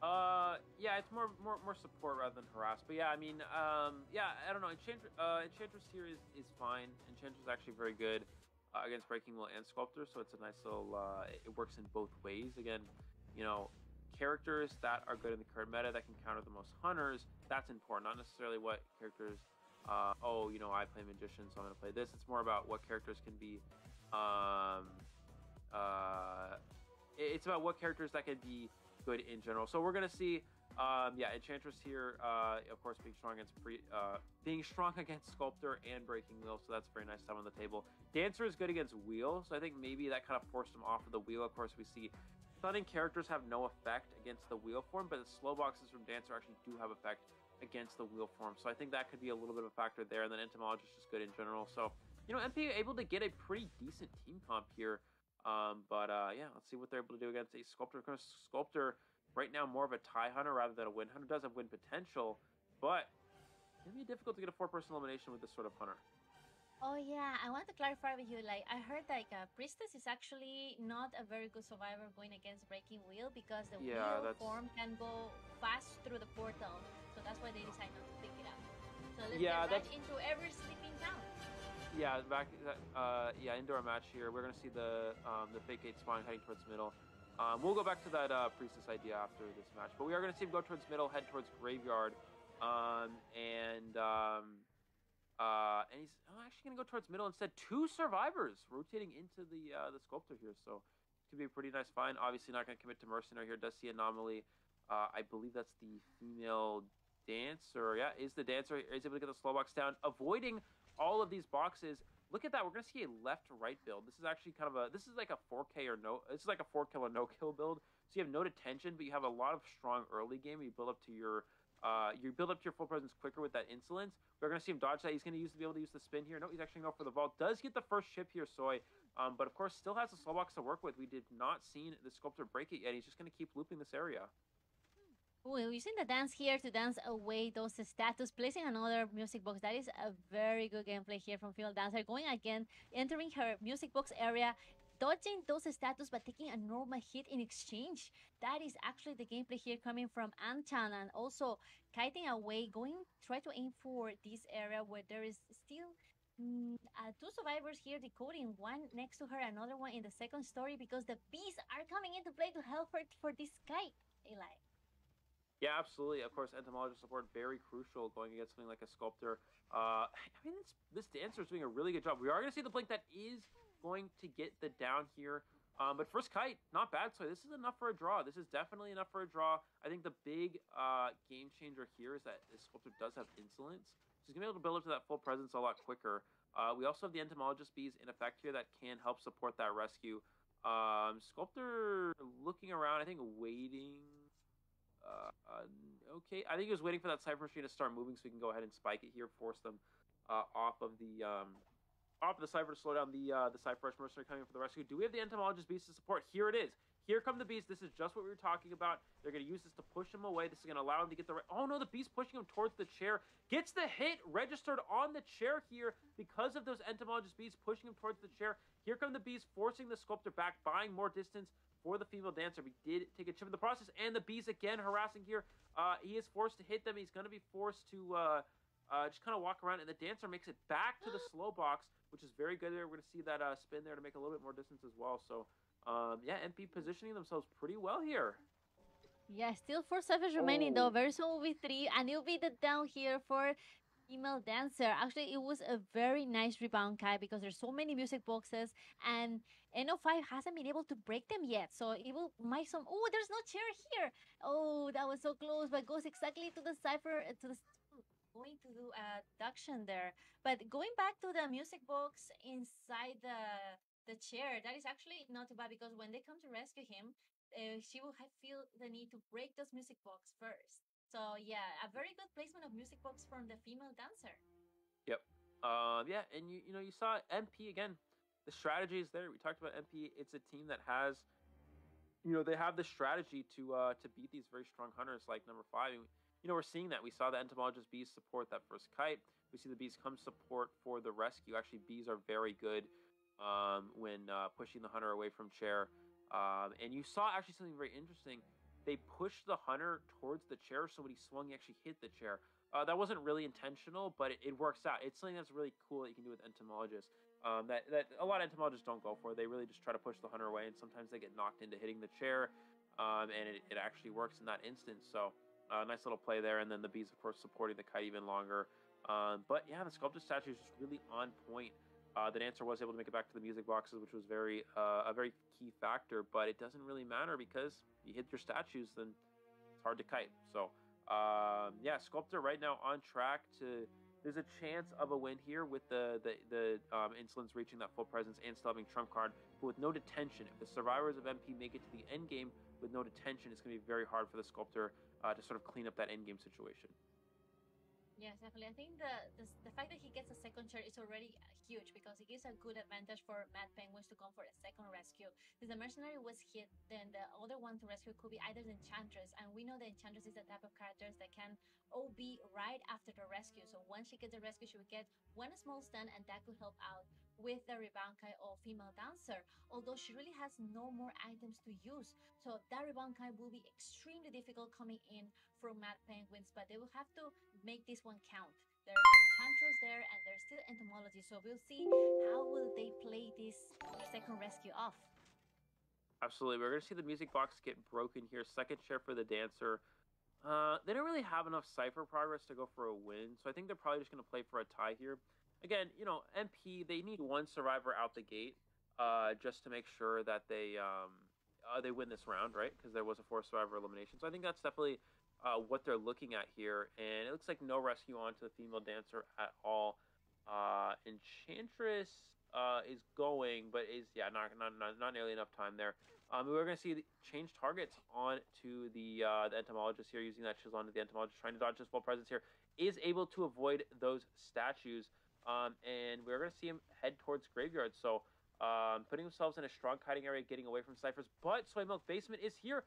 Uh, yeah, it's more more more support rather than harass. But yeah, I mean, um, yeah, I don't know. Enchantress, uh, Enchantress here is, is fine. Enchantress is actually very good uh, against Breaking Wheel and Sculptor, so it's a nice little. Uh, it works in both ways. Again, you know, characters that are good in the current meta that can counter the most hunters. That's important, not necessarily what characters. Uh, oh, you know, I play magician, so I'm gonna play this. It's more about what characters can be um, uh, it's about what characters that can be good in general. So we're gonna see, um, yeah, Enchantress here, uh, of course, being strong against pre, uh, being strong against Sculptor and Breaking Wheel. So that's very nice time on the table. Dancer is good against Wheel, so I think maybe that kind of forced him off of the Wheel. Of course, we see stunning characters have no effect against the Wheel form, but the slow boxes from Dancer actually do have effect against the Wheel form. So I think that could be a little bit of a factor there. And then Entomologist is good in general. So you know, MP able to get a pretty decent team comp here. Um, but uh, yeah, let's see what they're able to do against a sculptor. Sculptor right now more of a tie hunter rather than a win hunter. Does have win potential, but gonna be difficult to get a four-person elimination with this sort of hunter. Oh yeah, I want to clarify with you. Like I heard, like uh, Priestess is actually not a very good survivor going against Breaking Wheel because the Yeah, wheel that's- form can go fast through the portal. So that's why they decide not to pick it up. So let's Yeah, get right that's- into every sleeping town. Yeah, back. Uh, yeah, indoor match here. We're gonna see the um, the fake eight spawn heading towards middle. Um, we'll go back to that uh, priestess idea after this match, but we are gonna see him go towards middle, head towards graveyard, um, and um, uh, and he's actually gonna go towards middle instead. Two survivors rotating into the uh, the sculptor here, so gonna be a pretty nice find. Obviously, not gonna commit to mercenary here. Does see anomaly. Uh, I believe that's the female dancer. Yeah, is the dancer is able to get the slow box down, avoiding all of these boxes. Look at that. We're gonna see a left to right build. This is actually kind of a this is like a 4K or no. This is like a 4 kill or no kill build. So you have no detention, but you have a lot of strong early game. You build up to your uh, you build up to your full presence quicker with that insolence. We're gonna see him dodge that. He's gonna use to be able to use the spin here. No, he's actually gonna go for the vault. Does get the first chip here, Soy. Um, but of course, still has a slow box to work with. We did not see the sculptor break it yet. He's just gonna keep looping this area. We're using the dance here to dance away those status, placing another music box. That is a very good gameplay here from Female Dancer. Going again, entering her music box area, dodging those status but taking a normal hit in exchange. That is actually the gameplay here coming from Anchan and also kiting away, going try to aim for this area where there is still mm, uh, two survivors here decoding one next to her, another one in the second story because the bees are coming into play to help her for this kite, Eli. Yeah, absolutely. Of course, entomologist support very crucial going against something like a sculptor. Uh, I mean, this this dancer is doing a really good job. We are going to see the blink that is going to get the down here. Um, but first kite, not bad. So this is enough for a draw. This is definitely enough for a draw. I think the big uh, game changer here is that this sculptor does have insolence. So he's gonna be able to build up to that full presence a lot quicker. Uh, we also have the entomologist bees in effect here that can help support that rescue. Um, sculptor looking around, I think waiting. Uh, uh, okay, I think he was waiting for that cipher machine to start moving so we can go ahead and spike it here, force them uh, off of the um, off of the cipher to slow down the uh, the cipher rush mercenary coming for the rescue. Do we have the entomologist beast to support? Here it is. Here come the beasts. This is just what we were talking about. They're going to use this to push him away. This is going to allow him to get the. Oh no, the beast pushing him towards the chair. Gets the hit registered on the chair here because of those entomologist beasts pushing him towards the chair. Here come the bees forcing the sculptor back, buying more distance for the female dancer. We did take a chip in the process, and the bees again harassing here. Uh, he is forced to hit them. He's going to be forced to uh, uh, just kind of walk around, and the dancer makes it back to the slow box, which is very good there. We're going to see that uh, spin there to make a little bit more distance as well. So, um, yeah, MP positioning themselves pretty well here. Yeah, still four surface remaining though. Oh. Very soon will be three, and it'll be the down here for female dancer. Actually, it was a very nice rebound, Kai, because there's so many music boxes, and NO5 hasn't been able to break them yet. So it will might some. Oh, there's no chair here. Oh, that was so close, but goes exactly to the cipher uh, to the. Going to do a deduction there, but going back to the music box inside the the chair, that is actually not bad because when they come to rescue him, uh, she will feel the need to break those music box first. So yeah, a very good placement of music box from the female dancer. Yep. Um, yeah, and you you know you saw MP again. The strategy is there. We talked about MP. It's a team that has, you know, they have the strategy to uh, to beat these very strong hunters like number five. You know, we're seeing that. We saw the entomologist bees support that first kite. We see the bees come support for the rescue. Actually, bees are very good um, when uh, pushing the hunter away from chair. Um, and you saw actually something very interesting. They pushed the hunter towards the chair, so when he swung, he actually hit the chair. Uh, that wasn't really intentional, but it, it works out. It's something that's really cool that you can do with entomologists. Um, that that a lot of entomologists don't go for. They really just try to push the hunter away, and sometimes they get knocked into hitting the chair, um, and it, it actually works in that instance. So uh, nice little play there, and then the bees, of course, supporting the kite even longer. Um, but yeah, the sculpted statue is just really on point. Uh, the dancer was able to make it back to the music boxes, which was very uh, a very key factor. But it doesn't really matter because you hit your statues, then it's hard to kite. So um, yeah, sculptor right now on track to. There's a chance of a win here with the the the um, reaching that full presence and still having trump card, but with no detention. If the survivors of MP make it to the end game with no detention, it's going to be very hard for the sculptor uh, to sort of clean up that end game situation. Yes, definitely. I think the, the the fact that he gets a second chair is already huge because it gives a good advantage for Mad Penguins to come for a second rescue. If the mercenary was hit, then the other one to rescue could be either the enchantress, and we know the enchantress is the type of characters that can OB right after the rescue. So once she gets the rescue, she will get one small stun, and that could help out with the Ribankai or female dancer. Although she really has no more items to use, so that Ribankai will be extremely difficult coming in from Mad Penguins, but they will have to make this one count. There's Enchantress there, and there's still Entomology, so we'll see how will they play this second rescue off. Absolutely. We're going to see the music box get broken here. Second share for the dancer. Uh, they don't really have enough cipher progress to go for a win, so I think they're probably just going to play for a tie here. Again, you know, MP, they need one survivor out the gate uh, just to make sure that they um, uh, they win this round, right? Because there was a four survivor elimination. So I think that's definitely uh, what they're looking at here. And it looks like no rescue onto the female dancer at all. Uh, Enchantress uh, is going, but is yeah not not not, not nearly enough time there. Um, we're going to see the change targets on to the uh, the entomologist here, using that chisel onto the entomologist, trying to dodge this full presence here. Is able to avoid those statues, um, and we're going to see him head towards graveyard. So um, putting themselves in a strong hiding area, getting away from ciphers. But Soy Milk Basement is here.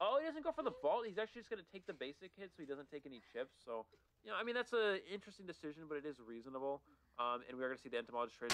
Oh, he doesn't go for the vault. He's actually just going to take the basic hit, so he doesn't take any chips. So, you know, I mean, that's an interesting decision, but it is reasonable. Um, and we're going to see the entomologist trade.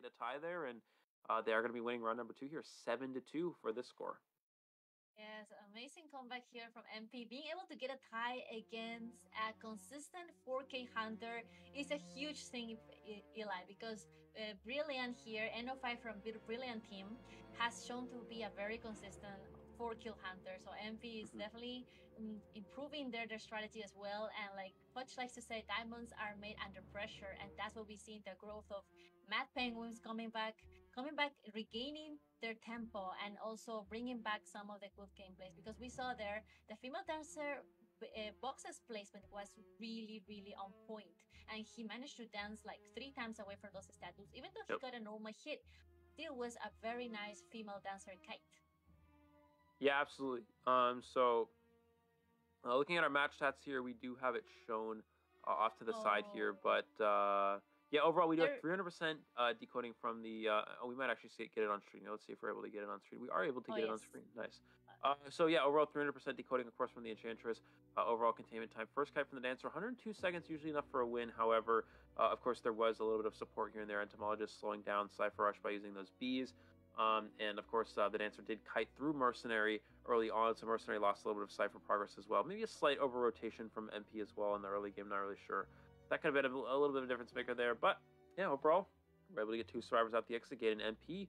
Get a tie there, and uh, they are going to be winning round number two here, seven to two for this score. Yes, amazing comeback here from MP. Being able to get a tie against a consistent 4K Hunter is a huge thing, Eli, because uh, Brilliant here, NO5 from Brilliant team, has shown to be a very consistent 4 kill hunter. So MP is Mhm. definitely mm, improving their, their strategy as well. And like Hutch likes to say, diamonds are made under pressure, and that's what we see in the growth of Mad Penguins coming back, coming back, regaining their tempo, and also bringing back some of the good gameplays. Because we saw there the female dancer uh, boxes placement was really, really on point, and he managed to dance like three times away from those statues. Even though he Yep. got a normal hit, still was a very nice female dancer kite. Yeah, absolutely. Um, so uh, looking at our match stats here, we do have it shown uh, off to the side here, Oh. but uh, Yeah, overall we do have 300% uh, decoding from the. Uh, oh, we might actually see it, get it on screen. Let's see if we're able to get it on screen. We are able to Oh, get it on screen. Nice. Uh, so yeah, overall 300% decoding, of course, from the Enchantress. Uh, overall containment time. First kite from the Dancer, 102 seconds, usually enough for a win. However, uh, of course, there was a little bit of support here and there. Entomologist slowing down Cypher Rush by using those bees. Um, and of course, uh, the Dancer did kite through Mercenary early on, so Mercenary lost a little bit of Cypher progress as well. Maybe a slight over rotation from MP as well in the early game, not really sure. That could have been a, a little bit of a difference maker there. But yeah, overall, we're able to get two survivors out the exit gate and MP.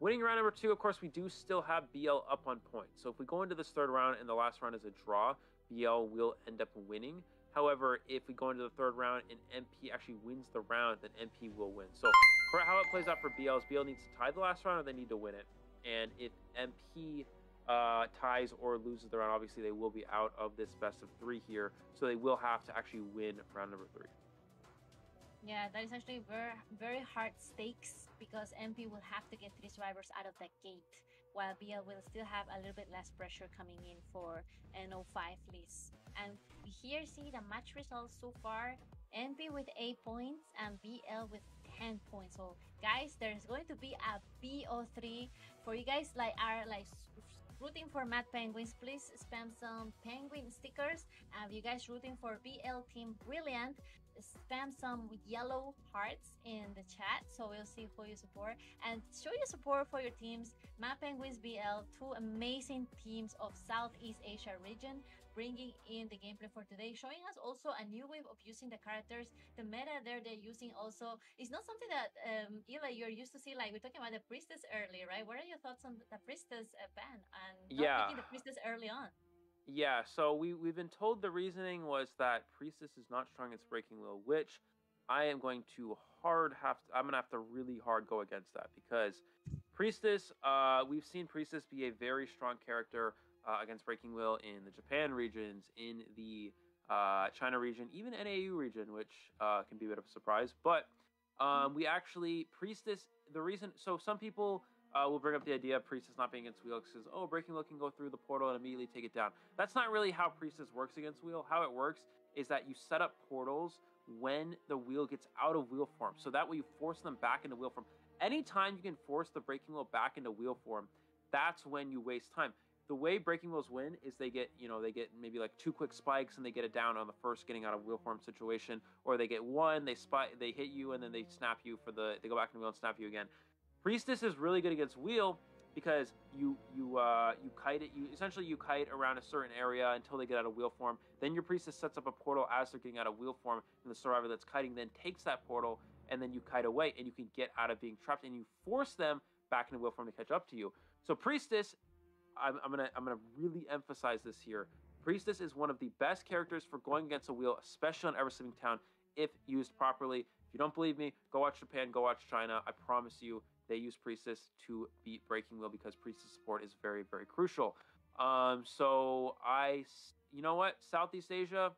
Winning round number two, of course, we do still have BL up on points. So if we go into this third round and the last round is a draw, BL will end up winning. However, if we go into the third round and MP actually wins the round, then MP will win. So for how it plays out for BL is BL needs to tie the last round or they need to win it. And if MP uh, ties or loses the round, obviously they will be out of this best of three here. So they will have to actually win round number three. Yeah, that is actually very very hard stakes because MP will have to get three survivors out of that gate, while BL will still have a little bit less pressure coming in for NO5 list. And we here see the match results so far. MP with 8 points and BL with 10 points. So guys, there's going to be a BO3 for you guys like are like rooting for Mad Penguins. Please spam some penguin stickers. And if you guys rooting for BL Team Brilliant, spam some yellow hearts in the chat so we'll see who you support and show your support for your teams mad penguins bl two amazing teams of southeast asia region bringing in the gameplay for today showing us also a new way of using the characters the meta there they're using also. Is not something that um Eli, you're used to see like we're talking about the priestess early right? What are your thoughts on the priestess uh, ban and not Yeah. picking the priestess early on? Yeah, so we we've been told the reasoning was that Priestess is not strong against Breaking Wheel, which I am going to hard have to, I'm gonna have to really hard go against that because Priestess, uh, we've seen Priestess be a very strong character uh, against Breaking Wheel in the Japan regions, in the uh, China region, even NAU region, which uh, can be a bit of a surprise. But um, we actually Priestess. The reason, so some people uh, will bring up the idea of Priestess not being against Wheel because oh, Breaking Wheel can go through the portal and immediately take it down. That's not really how Priestess works against Wheel. How it works is that you set up portals when the wheel gets out of wheel form, so that way you force them back into wheel form. Anytime you can force the Breaking Wheel back into wheel form, that's when you waste time. The way Breaking Wheels win is they get, you know, they get maybe like two quick spikes and they get it down on the first getting out of wheel form situation, or they get one, they spike, they hit you, and then they snap you for the, they go back in the wheel and snap you again. Priestess is really good against wheel because you you uh, you kite it. You essentially you kite around a certain area until they get out of wheel form. Then your priestess sets up a portal as they're getting out of wheel form, and the survivor that's kiting then takes that portal, and then you kite away, and you can get out of being trapped, and you force them back into wheel form to catch up to you. So priestess, I'm, I'm gonna I'm gonna really emphasize this here. Priestess is one of the best characters for going against a wheel, especially on Ever Sleeping Town, if used properly. If you don't believe me, go watch Japan, go watch China. I promise you, they use Priestess to beat Breaking Wheel because Priestess support is very, very crucial. Um, so I, you know what, Southeast Asia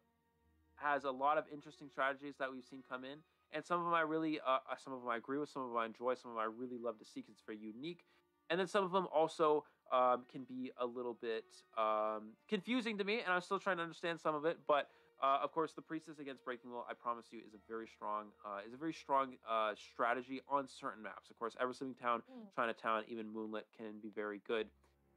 has a lot of interesting strategies that we've seen come in, and some of them I really, uh, uh, some of them I agree with, some of them I enjoy, some of them I really love to see because it's very unique, and then some of them also um, can be a little bit um, confusing to me, and I'm still trying to understand some of it, but. Uh, of course, the priestess against Breaking Wheel, I promise you, is a very strong, uh, is a very strong uh, strategy on certain maps. Of course, Ever Sleeping Town, Mm. Chinatown, even Moonlit can be very good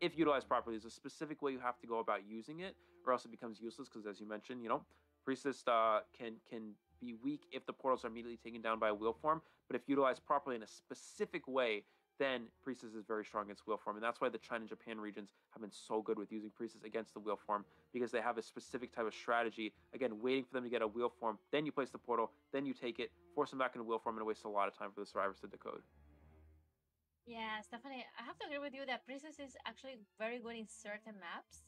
if utilized properly. There's a specific way you have to go about using it, or else it becomes useless. Because as you mentioned, you know, priestess uh, can can be weak if the portals are immediately taken down by a wheel form. But if utilized properly in a specific way, then priestess is very strong against wheel form, and that's why the China and Japan regions have been so good with using priestess against the wheel form because they have a specific type of strategy. Again, waiting for them to get a wheel form, then you place the portal, then you take it, force them back into wheel form, and it wastes a lot of time for the survivors to decode. Yeah, Stephanie, I have to agree with you that Priestess is actually very good in certain maps.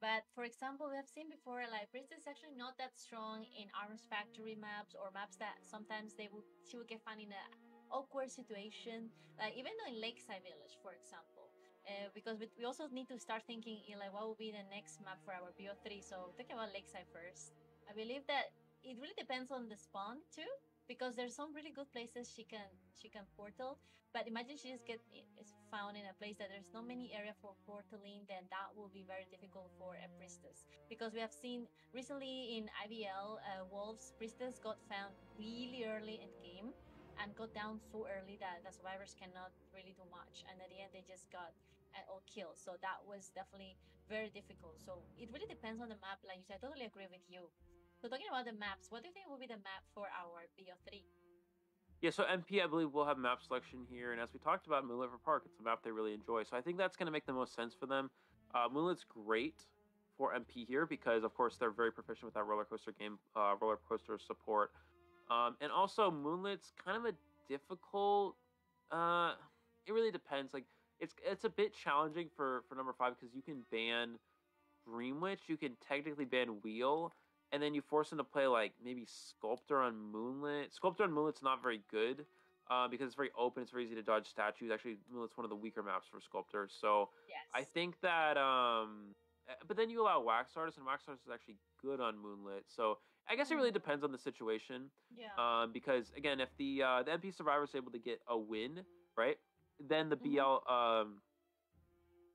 But for example, we have seen before, like Priestess is actually not that strong in Arms Factory maps or maps that sometimes they will she will get found in a awkward situation. Like even though in Lakeside Village, for example, uh, because we, we also need to start thinking in like what will be the next map for our BO3. So talking about Lakeside first, I believe that it really depends on the spawn too because there's some really good places she can she can portal but imagine she just get is found in a place that there's not many area for portaling then that will be very difficult for a priestess because we have seen recently in IVL uh, wolves priestess got found really early in game and got down so early that the survivors cannot really do much. And at the end, they just got uh, all killed. So that was definitely very difficult. So it really depends on the map. Like you said, I totally agree with you. So talking about the maps, what do you think will be the map for our BO3? Yeah, so MP, I believe, will have map selection here, and as we talked about, Moonlit River Park, it's a map they really enjoy. So I think that's going to make the most sense for them. Uh, great for MP here because, of course, they're very proficient with that roller coaster game, uh, roller coaster support, um, and also Moonlit's kind of a difficult. Uh, it really depends. Like it's it's a bit challenging for for number five because you can ban Dreamwitch, you can technically ban Wheel, and then you force them to play like maybe Sculptor on Moonlit. Sculptor on Moonlit's not very good uh, because it's very open. It's very easy to dodge statues. Actually, Moonlit's one of the weaker maps for Sculptor. So Yes. I think that. Um, uh, but then you allow Wax Artist, and Wax Artist is actually good on Moonlit. So I guess it really Mhm. depends on the situation. yeah. Um, because again, if the uh, the MP survivor is able to get a win, right, then the. BL um,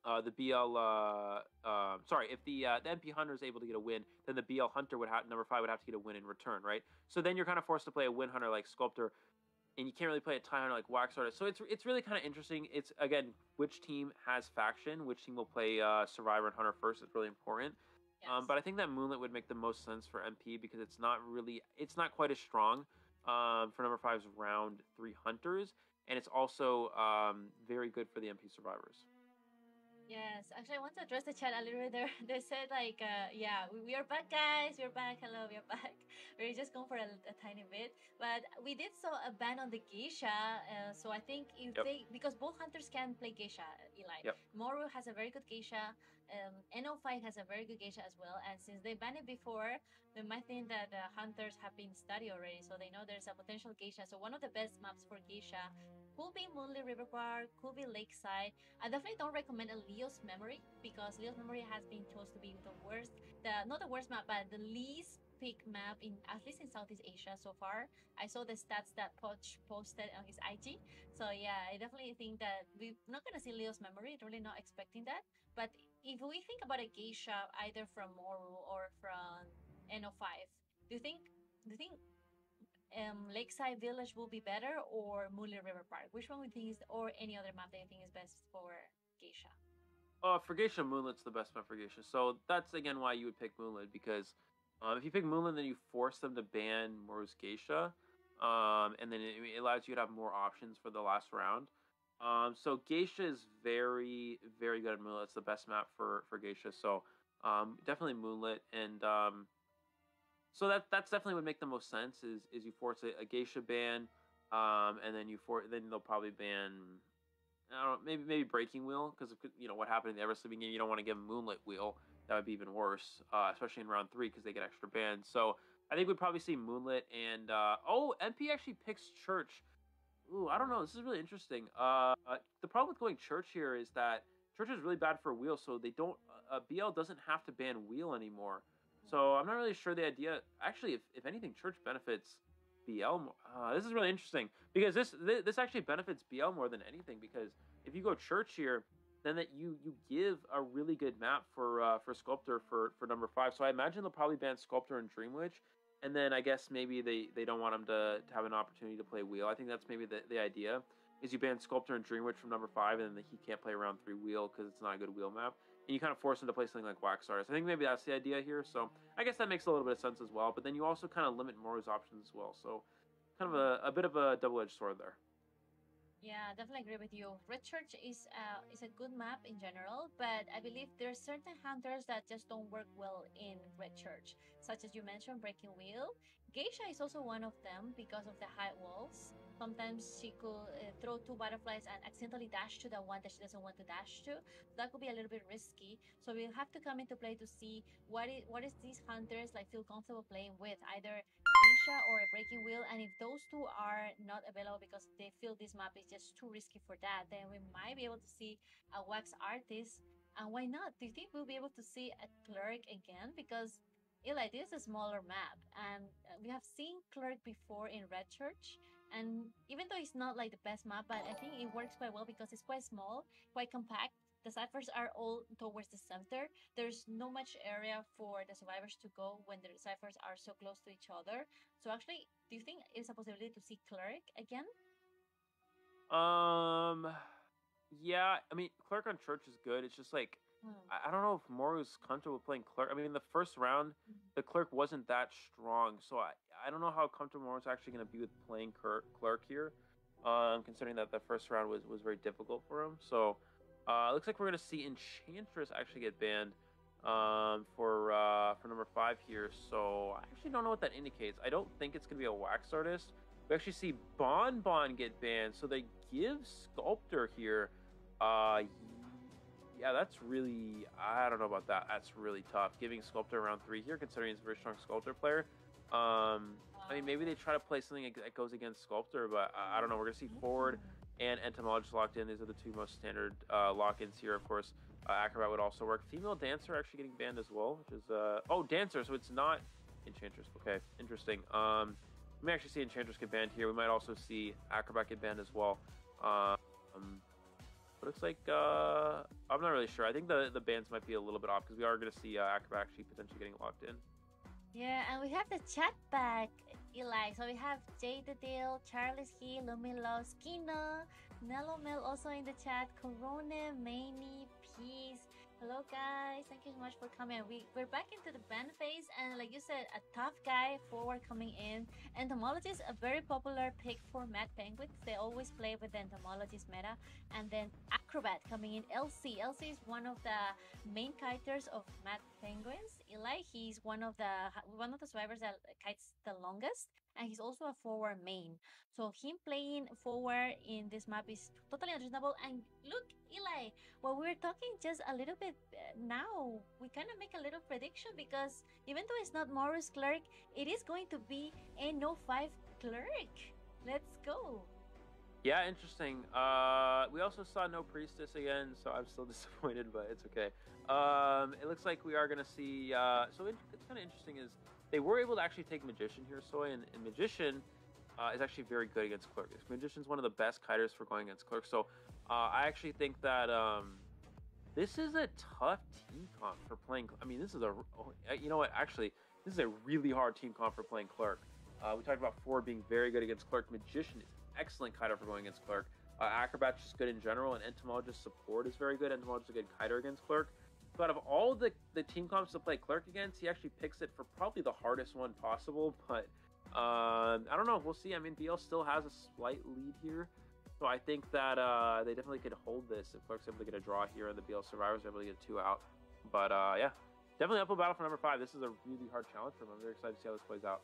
uh, the BL uh, um, sorry, if the uh, the MP hunter is able to get a win, then the BL hunter would have number five would have to get a win in return, right? So then you're kind of forced to play a win hunter like Sculptor, and you can't really play a tie hunter like Wax Artist. So it's it's really kind of interesting. It's again which team has faction, which team will play uh, Survivor and Hunter first is really important. Um, but I think that Moonlit would make the most sense for MP because it's not really, it's not quite as strong um, for number five's round three hunters, and it's also um, very good for the MP survivors. Yes, actually, I want to address the chat a little bit there. They said, like, uh, yeah, we, we are back, guys. We're back. Hello, we're back. We're just going for a, a tiny bit. But we did saw a ban on the geisha. Uh, so I think if Yep. they, because both hunters can play geisha, Eli. Yep. Moro has a very good geisha. Um, NO5 has a very good geisha as well. And since they banned it before, they might think that the hunters have been studied already. So they know there's a potential geisha. So one of the best maps for geisha could be Moonlit River Park, could be Lakeside. I definitely don't recommend a Leo's Memory because Leo's Memory has been chosen to be the worst, the not the worst map, but the least pick map in at least in Southeast Asia so far. I saw the stats that Poch posted on his IG. So yeah, I definitely think that we're not gonna see Leo's Memory. Really not expecting that. But if we think about a geisha either from Moro or from NO5, do you think do you think um, Lakeside Village will be better or Moonlit River Park? Which one would you think is, or any other map that you think is best for Geisha? Uh, for Geisha, Moonlit's the best map for Geisha. So that's again why you would pick Moonlit because um, if you pick Moonlit, then you force them to ban Moro's Geisha, um, and then it, allows you to have more options for the last round. Um, so Geisha is very, very good at Moonlit. It's the best map for for Geisha. So um, definitely Moonlit, and um, so that that's definitely would make the most sense. Is is you force a, a Geisha ban, um, and then you for then they'll probably ban. I don't know, maybe maybe Breaking Wheel because you know what happened in the Ever Sleeping game. You don't want to give them Moonlit Wheel. That would be even worse, uh, especially in round three because they get extra bans. So I think we'd probably see Moonlit and uh, oh, MP actually picks Church. Ooh, I don't know. This is really interesting. Uh, uh, the problem with going Church here is that Church is really bad for Wheel, so they don't. Uh, BL doesn't have to ban Wheel anymore. So I'm not really sure the idea. Actually, if, if anything, Church benefits BL. More. Uh, this is really interesting because this, this this actually benefits BL more than anything because if you go Church here, then that you you give a really good map for uh, for Sculptor for for number five. So I imagine they'll probably ban Sculptor and Dreamwitch, and then I guess maybe they they don't want him to, to have an opportunity to play Wheel. I think that's maybe the the idea is you ban Sculptor and Dreamwitch from number five, and then he can't play around three Wheel because it's not a good Wheel map. And you kind of force him to play something like Wax Artist. I think maybe that's the idea here. So I guess that makes a little bit of sense as well. But then you also kind of limit Moro's options as well. So kind of a, a bit of a double edged sword there. Yeah, definitely agree with you. Red Church is uh, is a good map in general, but I believe there are certain hunters that just don't work well in Red Church, such as you mentioned, Breaking Wheel. Geisha is also one of them because of the high walls. Sometimes she could uh, throw two butterflies and accidentally dash to the one that she doesn't want to dash to. That could be a little bit risky. So we'll have to come into play to see what is what is these hunters like feel comfortable playing with, either Geisha or a Breaking Wheel. And if those two are not available because they feel this map is just too risky for that, then we might be able to see a wax artist. And why not? Do you think we'll be able to see a cleric again? Because Eli, this is a smaller map, and uh, we have seen clerk before in Red Church, And even though it's not like the best map, but I think it works quite well because it's quite small, quite compact. The ciphers are all towards the center. There's no much area for the survivors to go when the ciphers are so close to each other. So actually, do you think it's a possibility to see cleric again? Um, yeah. I mean, clerk on church is good. It's just like Hmm. I, I don't know if Moro's comfortable playing clerk. I mean, in the first round, Mm-hmm. the clerk wasn't that strong, so I I don't know how comfortable Moro's actually going to be with playing clerk, clerk here. Um, considering that the first round was was very difficult for him. So, uh, it looks like we're going to see Enchantress actually get banned. Um, for uh, for number five here, so I actually don't know what that indicates. I don't think it's gonna be a wax artist. We actually see Bonbon get banned, so they give Sculptor here. Uh, yeah, that's really I don't know about that. That's really tough. Giving Sculptor around three here, considering he's a very strong Sculptor player. Um, I mean, maybe they try to play something that goes against Sculptor, but I I don't know. We're gonna see Forward and Entomologist locked in. These are the two most standard uh, lock-ins here, of course. Uh, Acrobat would also work. Female Dancer actually getting banned as well, which is uh oh Dancer, so it's not Enchantress. Okay, interesting. Um, we may actually see Enchantress get banned here. We might also see Acrobat get banned as well. Um, but looks like uh, I'm not really sure. I think the the bans might be a little bit off because we are going to see uh, Acrobat actually potentially getting locked in. Yeah, and we have the chat back, Eli. So we have Jay the Deal, Charles He, Lumilo, Skinner, Nello Mel also in the chat, Corona, Maney, Peace. Hello guys, thank you so much for coming. We we're back into the band phase, and like you said, a tough guy forward coming in. Entomologist, a very popular pick for Mad Penguins. They always play with the entomologist meta, and then Acrobat coming in. LC, LC is one of the main kiters of Mad Penguins. Eli, he's one of the one of the survivors that kites the longest, and he's also a forward main. So him playing forward in this map is totally understandable. And look, Eli, while we were talking just a little bit uh, now, we kind of make a little prediction because even though it's not Moro's Clerk, it is going to be a no five Clerk. Let's go. Yeah, interesting. Uh, we also saw no priestess again, so I'm still disappointed, but it's okay. Um, it looks like we are gonna see. Uh, so it, it's kind of interesting is they were able to actually take magician here, Soy, and, and magician uh, is actually very good against clerk. Magician's one of the best kiters for going against clerk. So uh, I actually think that um, this is a tough team comp for playing. I mean, this is a. Oh, you know what? Actually, this is a really hard team comp for playing clerk. Uh, we talked about Ford being very good against clerk. Magician is excellent kiter for going against clerk. Uh, Acrobat's just good in general, and Entomologist support is very good. Entomologist is a good kiter against clerk. Out of all the, the team comps to play clerk against, he actually picks it for probably the hardest one possible. But um, I don't know. We'll see. I mean, BL still has a slight lead here. So I think that uh, they definitely could hold this if Clerk's able to get a draw here and the BL survivors are able to get two out. But uh, yeah, definitely up uphill battle for number five. This is a really hard challenge for him. I'm very excited to see how this plays out.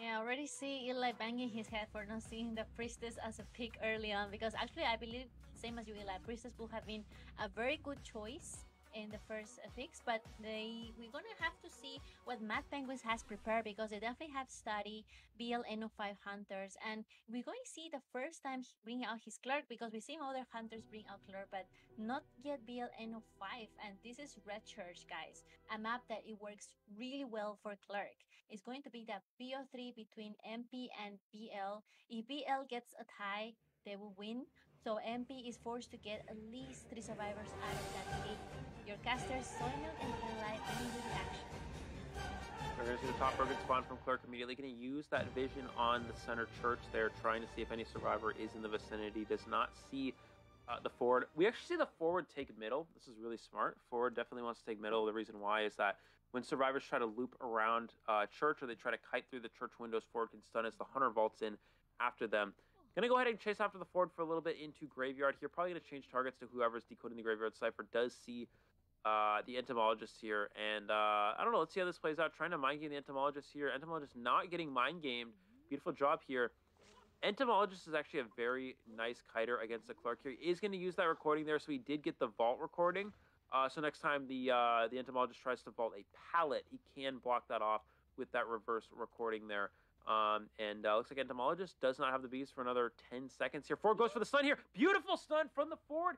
Yeah, I already see Eli banging his head for not seeing the priestess as a pick early on because actually I believe same as you, Eli, priestess will have been a very good choice in the first picks, but they we're gonna have to see what Mad Penguins has prepared because they definitely have studied BLNO5 hunters, and we're going to see the first time bring out his clerk because we've seen other hunters bring out clerk, but not yet BLNO5, and this is Red Church, guys, a map that it works really well for clerk. It's going to be that BO3 between MP and BL. If BL gets a tie, they will win. So MP is forced to get at least three survivors out of that eight. Your casters Soymilk and Eli immediately action. We're going to the top broken spawn from Clerk immediately. Going to use that vision on the center church there, trying to see if any survivor is in the vicinity. Does not see uh, the forward. We actually see the forward take middle. This is really smart. Forward definitely wants to take middle. The reason why is that when survivors try to loop around uh, church or they try to kite through the church windows, forward can stun as the hunter vaults in after them. Gonna go ahead and chase after the Ford for a little bit into graveyard here. Probably gonna change targets to whoever's decoding the graveyard cipher. Does see uh, the entomologist here, and uh, I don't know. Let's see how this plays out. Trying to mind game the entomologist here. Entomologist not getting mind gamed. Beautiful job here. Entomologist is actually a very nice kiter against the Clerk here. He is going to use that recording there, so he did get the vault recording. Uh, so next time the uh, the entomologist tries to vault a pallet, he can block that off with that reverse recording there. Um, and uh, looks like entomologist does not have the bees for another 10 seconds here. Ford goes for the stun here. Beautiful stun from the Ford.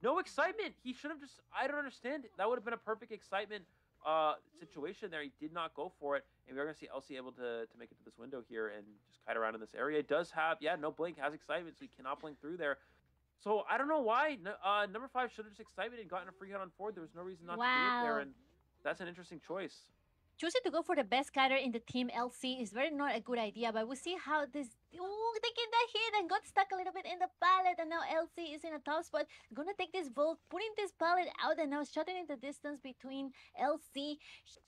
No excitement. He should have just. I don't understand. That would have been a perfect excitement uh, situation there. He did not go for it, and we're going to see Elsie able to, to make it to this window here and just kite around in this area. It does have, yeah, no blink, has excitement, so he cannot blink through there. So I don't know why. Uh, number five should have just excited and gotten a free hit on Ford. There was no reason not to do it there, and that's an interesting choice. Choosing to go for the best kiter in the team LC is very not a good idea, but we'll see how this. Ooh, taking that hit and got stuck a little bit in the pallet, and now LC is in a tough spot. Gonna take this volt, putting this pallet out, and now shutting in the distance between LC.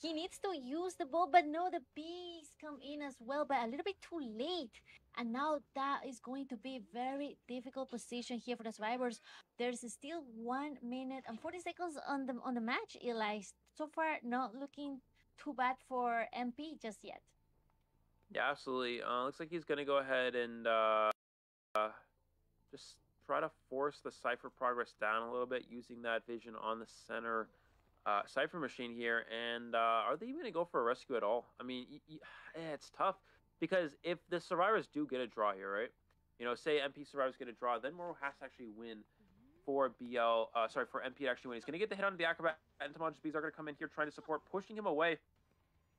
He needs to use the ball, but no, the bees come in as well, but a little bit too late. And now that is going to be very difficult position here for the survivors. There's still one minute and 40 seconds on the on the match, Eli. So far, not looking too bad for MP just yet. Yeah, absolutely. Uh, looks like he's going to go ahead and uh, uh, just try to force the Cipher progress down a little bit using that vision on the center uh, Cipher machine here. And uh, are they even going to go for a rescue at all? I mean, y- y- it's tough because if the survivors do get a draw here, right? You know, say MP survivors get a draw, then Moro has to actually win for BL, uh, sorry, for MP to actually win. He's going to get the hit on the acrobat. Entomologist bees are going to come in here trying to support, pushing him away.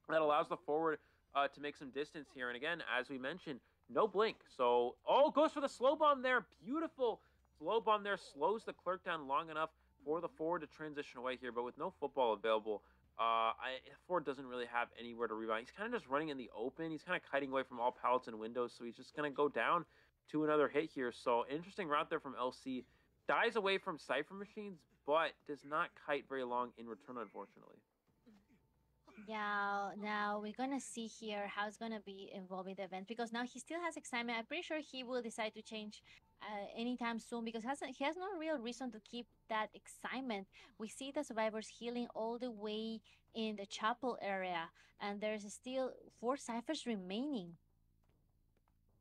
That allows the forward uh, to make some distance here. And again, as we mentioned, no blink. So, oh, goes for the slow bomb there. Beautiful slow bomb there. Slows the clerk down long enough for the forward to transition away here. But with no football available, uh, I, Ford doesn't really have anywhere to rebound. He's kind of just running in the open. He's kind of kiting away from all pallets and windows. So he's just going to go down to another hit here. So interesting route there from LC. Dies away from Cipher machines, but does not kite very long in return, unfortunately. Yeah, now we're gonna see here how it's gonna be involved in the event because now he still has excitement. I'm pretty sure he will decide to change uh, anytime soon because he has no real reason to keep that excitement. We see the survivors healing all the way in the chapel area, and there's still four ciphers remaining.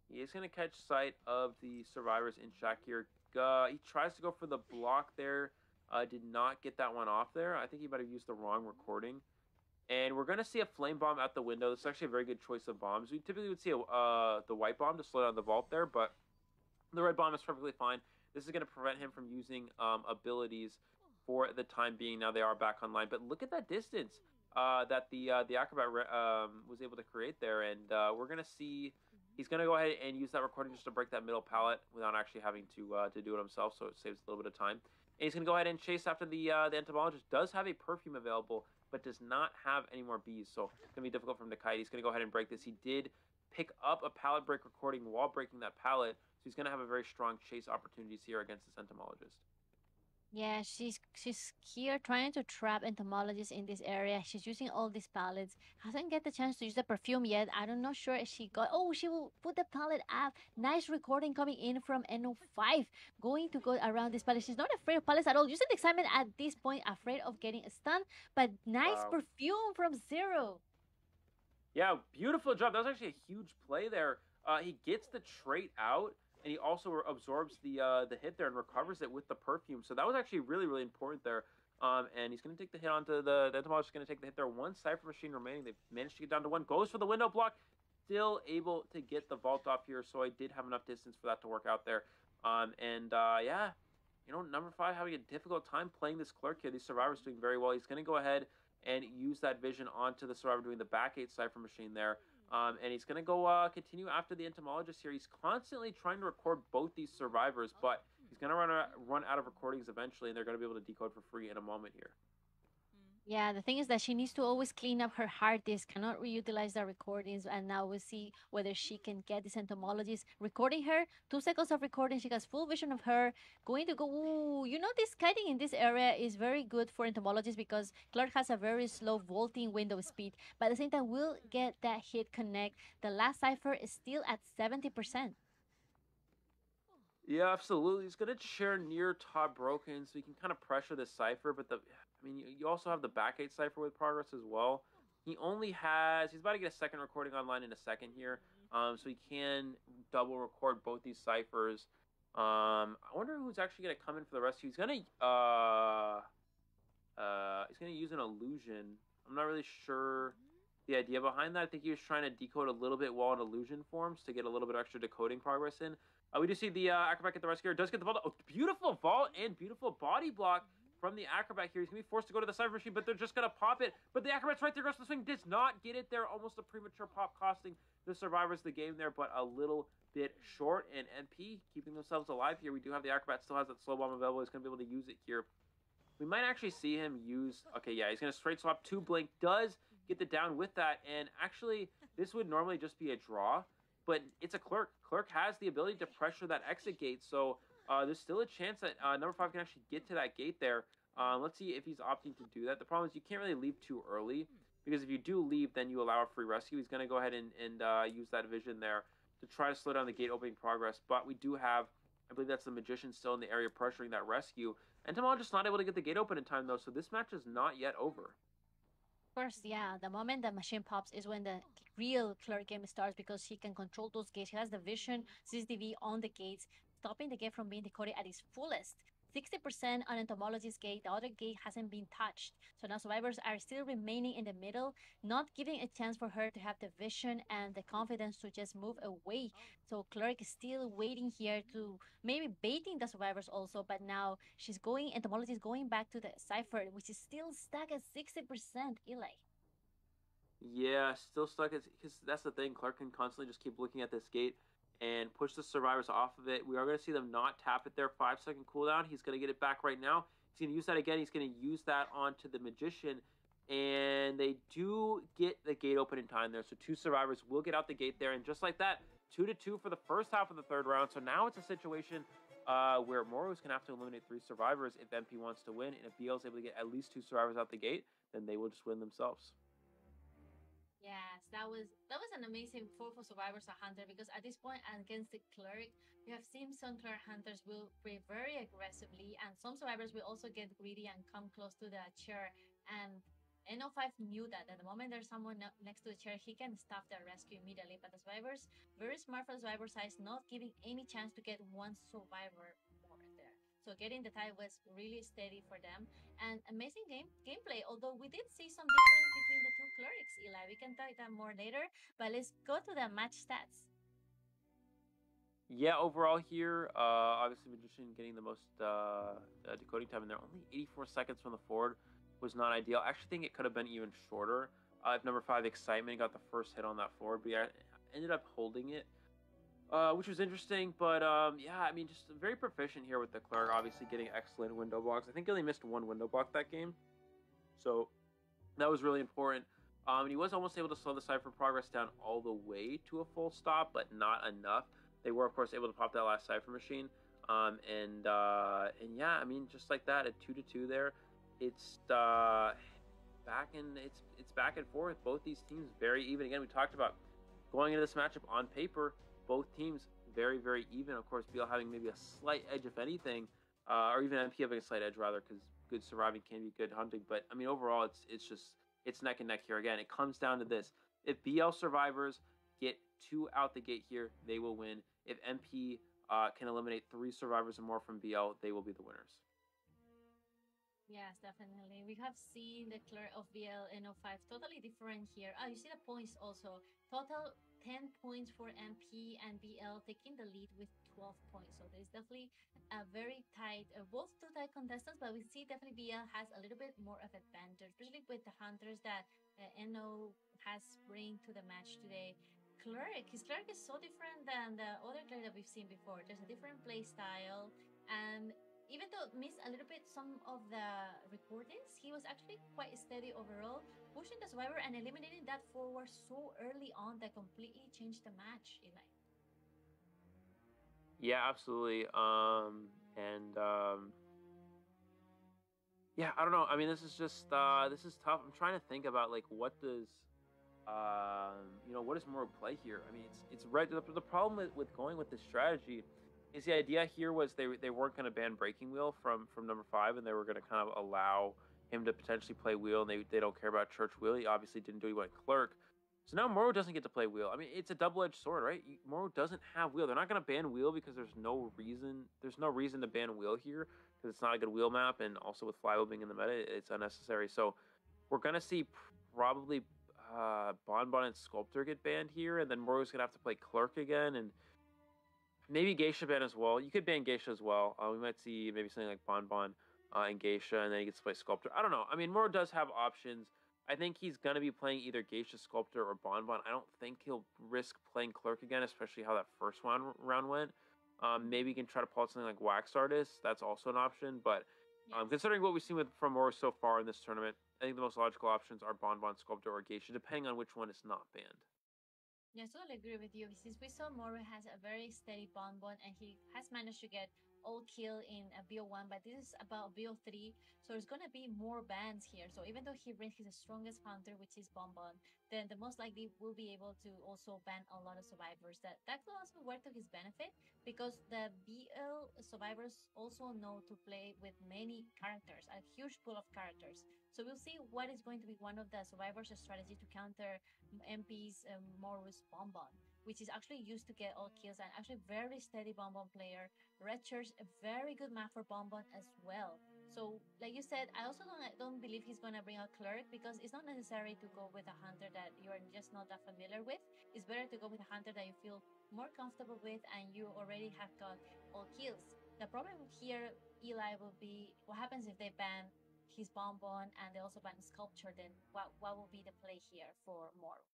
He is going to catch sight of the survivors in shack here. Uh, he tries to go for the block there. Uh, did not get that one off there. I think he might have used the wrong recording. And we're going to see a flame bomb at the window. This is actually a very good choice of bombs. We typically would see a, uh, the white bomb to slow down the vault there, but the red bomb is perfectly fine. This is going to prevent him from using um, abilities for the time being. Now they are back online, but look at that distance uh, that the uh, the acrobat um, was able to create there, and uh, we're going to see he's going to go ahead and use that recording just to break that middle pallet without actually having to uh, to do it himself, so it saves a little bit of time. And he's going to go ahead and chase after the uh, the entomologist. Does have a perfume available, but does not have any more bees, so it's going to be difficult for him to kite. He's going to go ahead and break this. He did pick up a pallet break recording while breaking that pallet, so he's going to have a very strong chase opportunities here against this entomologist. Yeah, she's she's here trying to trap entomologists in this area. She's using all these pallets. Hasn't get the chance to use the perfume yet. I'm not know sure if she got. Oh, she will put the pallet up. Nice recording coming in from NO5. Going to go around this pallet. She's not afraid of pallets at all. Using the excitement at this point, afraid of getting stunned. But nice Wow. perfume from Zero. Yeah, beautiful job. That was actually a huge play there. Uh, he gets the trait out, and he also absorbs the uh, the hit there and recovers it with the perfume. So that was actually really really important there. Um, and he's going to take the hit onto the entomologist. Going to take the hit there. One cipher machine remaining. They've managed to get down to one. Goes for the window block. Still able to get the vault off here. So I did have enough distance for that to work out there. Um, and uh, yeah, you know, number five having a difficult time playing this clerk here. These survivors doing very well. He's going to go ahead and use that vision onto the survivor doing the back eight cipher machine there. Um, and he's going to go uh, continue after the entomologist here. He's constantly trying to record both these survivors, but he's going to run out, run out of recordings eventually, and they're going to be able to decode for free in a moment here. Yeah, the thing is that she needs to always clean up her hard disk, cannot reutilize the recordings, and now we'll see whether she can get this entomologist recording her. Two seconds of recording, she has full vision of her. Going to go, ooh, you know, this kiting in this area is very good for entomologists because Clerk has a very slow vaulting window speed, but at the same time, we'll get that hit connect. The last cipher is still at 70%. Yeah, absolutely. He's going to share near top broken, so he can kind of pressure the cipher. But the, mean, you, you also have the back eight cipher with progress as well. He only has. He's about to get a second recording online in a second here, um, so he can double record both these ciphers. Um, I wonder who's actually going to come in for the rescue. He's going to, uh, uh, he's going to use an illusion. I'm not really sure the idea behind that. I think he was trying to decode a little bit while in illusion forms to get a little bit extra decoding progress in. Uh, we do see the uh, acrobat get the rescue. Does get the vault. Oh, beautiful vault and beautiful body block from the Acrobat here. He's going to be forced to go to the Cipher Machine, but they're just going to pop it. But the Acrobat's right there, goes the swing, does not get it there. Almost a premature pop costing the Survivors the game there, but a little bit short. And MP keeping themselves alive here. We do have the Acrobat still has that slow bomb available. He's going to be able to use it here. We might actually see him use. Okay, yeah, he's going to straight swap two blink. Does get the down with that, and actually, this would normally just be a draw, but it's a clerk. Clerk has the ability to pressure that exit gate, so uh, there's still a chance that uh, number five can actually get to that gate there. Uh, let's see if he's opting to do that. The problem is you can't really leave too early because if you do leave, then you allow a free rescue. He's going to go ahead and, and uh, use that vision there to try to slow down the gate opening progress. But we do have, I believe that's the magician still in the area pressuring that rescue. Entomologist not able to get the gate open in time though, so this match is not yet over. Of course, yeah, the moment the machine pops is when the real clerk game starts because he can control those gates. He has the vision CCTV on the gates, stopping the gate from being decoded at its fullest. 60% on entomologist's gate, the other gate hasn't been touched. So now survivors are still remaining in the middle, not giving a chance for her to have the vision and the confidence to just move away. So Clerk is still waiting here to maybe baiting the survivors also, but now she's going, entomologist is going back to the cipher, which is still stuck at 60%, Eli. Yeah, still stuck because that's the thing. Clerk can constantly just keep looking at this gate and push the survivors off of it. We are going to see them not tap it there. Five second cooldown. He's going to get it back right now. He's going to use that again. He's going to use that onto the magician. And they do get the gate open in time there. So two survivors will get out the gate there. And just like that, two to two for the first half of the third round. So now it's a situation uh, where Moro's going to have to eliminate three survivors if MP wants to win. And if BL is able to get at least two survivors out the gate, then they will just win themselves. Yes, that was that was an amazing four for survivors or hunter because at this point against the cleric, you have seen some cleric hunters will play very aggressively, and some survivors will also get greedy and come close to the chair. And NO5 knew that at the moment there's someone next to the chair, he can stop the rescue immediately. But the survivors, very smart for the survivor size, not giving any chance to get one survivor so getting the tie was really steady for them and amazing game gameplay. Although we did see some difference between the two clerics, Eli. We can talk that more later, but let's go to the match stats. Yeah, overall here, uh, obviously Magician getting the most uh, uh, decoding time in there. Only 84 seconds from the forward was not ideal. I actually think it could have been even shorter uh, if number five Excitement got the first hit on that forward, but yeah, ended up holding it uh, which was interesting. But um, yeah, I mean, just very proficient here with the clerk. Obviously, getting excellent window blocks. I think he only missed one window block that game, so that was really important. Um, and he was almost able to slow the cipher progress down all the way to a full stop, but not enough. They were, of course, able to pop that last cipher machine. Um, and uh, and yeah, I mean, just like that, at two to two there, it's uh, back and it's it's back and forth. Both these teams very even. Again, we talked about going into this matchup on paper both teams very, very even. Of course, BL having maybe a slight edge, if anything, uh, or even MP having a slight edge rather, because good surviving can be good hunting. But I mean, overall, it's it's just it's neck and neck here. Again, it comes down to this: if BL survivors get two out the gate here, they will win. If MP uh, can eliminate three survivors or more from BL, they will be the winners. Yes, definitely. We have seen the clear of BL and 05 totally different here. Oh, you see the points also. Total 10 points for MP and BL taking the lead with 12 points. So there's definitely a very tight, uh, both two tight contestants, but we see definitely BL has a little bit more of advantage, especially with the hunters that uh, NO has bring to the match today. Clerk, his clerk is so different than the other clerk that we've seen before. There's a different play style, and even though missed a little bit some of the recordings, he was actually quite steady overall, pushing the survivor and eliminating that forward so early on that completely changed the match, Eli. Yeah, absolutely. Um, and um, yeah, I don't know. I mean, this is just uh, this is tough. I'm trying to think about like what does um, you know what is more play here. I mean, it's it's right. The, the problem with, with going with this strategy is the idea here was they they weren't going to ban breaking wheel from from number five, and they were going to kind of allow him to potentially play wheel, and they they don't care about church wheel. He obviously didn't do. He went clerk. So now Moro doesn't get to play wheel. I mean, it's a double-edged sword, right? Moro doesn't have wheel. They're not going to ban wheel because there's no reason. There's no reason to ban wheel here because it's not a good wheel map, and also with flywheel being in the meta, it's unnecessary. So we're going to see probably uh, Bonbon and Sculptor get banned here, and then Moro's going to have to play clerk again, and maybe Geisha ban as well. You could ban Geisha as well. Uh, we might see maybe something like Bon Bon uh, and Geisha, and then he gets to play Sculptor. I don't know. I mean, Moro does have options. I think he's gonna be playing either Geisha, Sculptor, or Bonbon. I don't think he'll risk playing Clerk again, especially how that first round round went. Um, maybe he can try to pull out something like Wax Artist. That's also an option. But um, considering what we've seen with from Moro so far in this tournament, I think the most logical options are Bonbon, Sculptor, or Geisha, depending on which one is not banned. Yeah, I totally agree with you. Since we saw Moro has a very steady bonbon and he has managed to get all kill in a BO1, but this is about BO3, so there's gonna be more bans here. So even though he brings his strongest counter, which is Bonbon, then the most likely will be able to also ban a lot of survivors. That that could also work to his benefit because the BL survivors also know to play with many characters, a huge pool of characters. So we'll see what is going to be one of the survivors' strategy to counter MP's um, Moro's Bonbon, which is actually used to get all kills and actually very steady Bonbon player. Red Church, a very good map for Bonbon as well. So, like you said, I also don't don't believe he's gonna bring a Clerk because it's not necessary to go with a hunter that you are just not that familiar with. It's better to go with a hunter that you feel more comfortable with and you already have got all kills. The problem here, Eli, will be what happens if they ban his bonbon and they also ban Sculptor. Then what what will be the play here for Moro?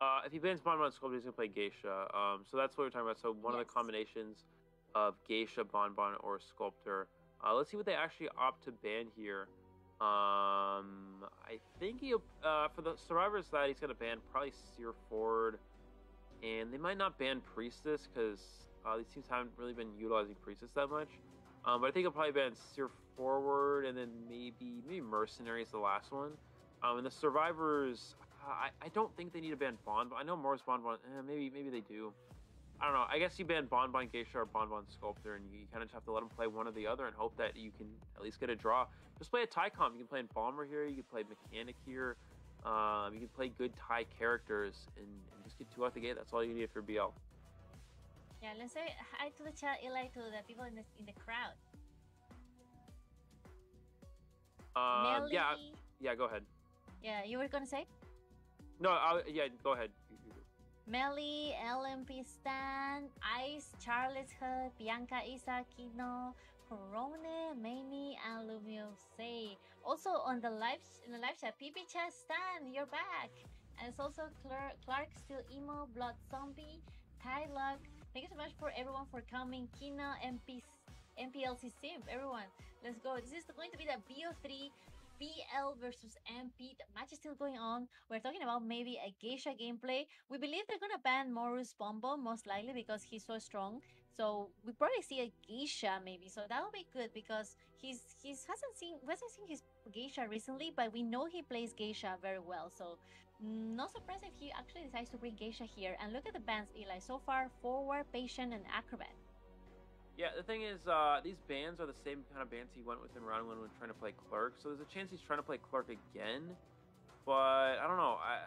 Uh, if he bans Bonbon Sculptor, he's gonna play Geisha. Um, so that's what we're talking about. So one of the combinations of Geisha, Bonbon, or Sculptor. Uh, let's see what they actually opt to ban here. Um, I think he uh, for the survivors that he's gonna ban probably Seer Ford, and they might not ban Priestess because uh, these teams haven't really been utilizing Priestess that much. Um, but I think he'll probably ban Seer Forward, and then maybe maybe Mercenary is the last one. Um, and the survivors, I, I don't think they need to ban Bond. I know Moro's Bond, Bond eh, maybe maybe they do. I don't know. I guess you ban Bonbon Geisha or Bonbon Sculptor, and you, kind of just have to let them play one or the other and hope that you can at least get a draw. Just play a tie comp. You can play Embalmer here. You can play Mechanic here. Um, you can play good tie characters and, and just get two out the gate. That's all you need for BL. Yeah, let's say hi to the chat, Eli, to the people in the in the crowd. Um, Melly, yeah, yeah. Go ahead. yeah, you were gonna say No, i yeah. Go ahead. Melly, LMP Stan, Ice, Charles Hood, Bianca Isa, Kino, Corone, Maney, and Lumio Say. Also on the live in the live chat, PP Chat Stan, you're back. And it's also Clark, Clark Still Emo, Blood Zombie, Ty Luck. Thank you so much for everyone for coming. Kina, MP, MPLC everyone. Let's go. This is going to be the BO3 BL versus MP. The match is still going on. We're talking about maybe a Geisha gameplay. We believe they're gonna ban Moro's Bonbon most likely because he's so strong. So we probably see a Geisha maybe. So that will be good because he's he's hasn't seen hasn't seen his Geisha recently, but we know he plays Geisha very well. So not surprised if he actually decides to bring Geisha here. And look at the bans, Eli. So far, forward, patient, and acrobat. Yeah, the thing is, uh, these bands are the same kind of bands he went with in round one when trying to play Clerk. So there's a chance he's trying to play Clerk again. But I don't know. I,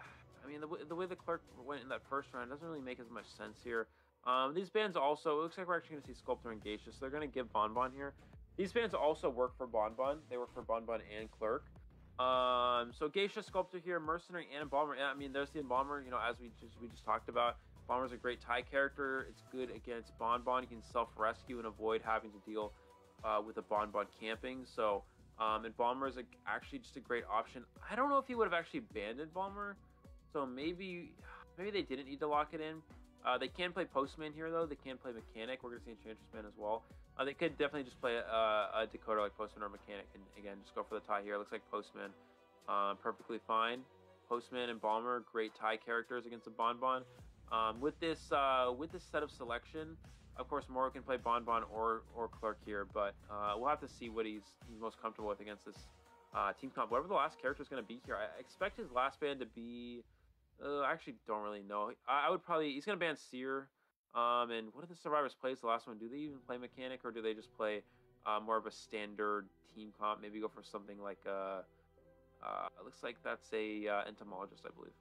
I mean, the, the way the Clerk went in that first round doesn't really make as much sense here. Um, these bands also, it looks like we're actually going to see Sculptor and Geisha, so they're going to give Bonbon here. These bands also work for Bonbon. They work for Bonbon and Clerk. Um, so Geisha, Sculptor here, Mercenary, and Embalmer. I mean, there's the Embalmer, you know, as we just we just talked about. Bomber's a great tie character. It's good against Bonbon. You can self-rescue and avoid having to deal uh, with a Bonbon camping. So, um, and Bomber is a, actually just a great option. I don't know if he would have actually banned Bomber. So maybe maybe they didn't need to lock it in. Uh, they can play Postman here though. They can play Mechanic. We're gonna see Enchantress Man as well. Uh, they could definitely just play uh, a Dakota like Postman or Mechanic, and again just go for the tie here. Looks like Postman, uh, perfectly fine. Postman and Bomber, great tie characters against a Bonbon. Um, with this uh, with this set of selection, of course, Moro can play Bon Bon or or Clerk here, but uh, we'll have to see what he's, he's most comfortable with against this uh, team comp. Whatever the last character is going to be here, I expect his last band to be. Uh, I actually don't really know. I, I would probably he's going to ban Seer. Um, and what do the survivors play? Is the last one? Do they even play mechanic or do they just play uh, more of a standard team comp? Maybe go for something like uh, it looks like that's a entomologist, I believe.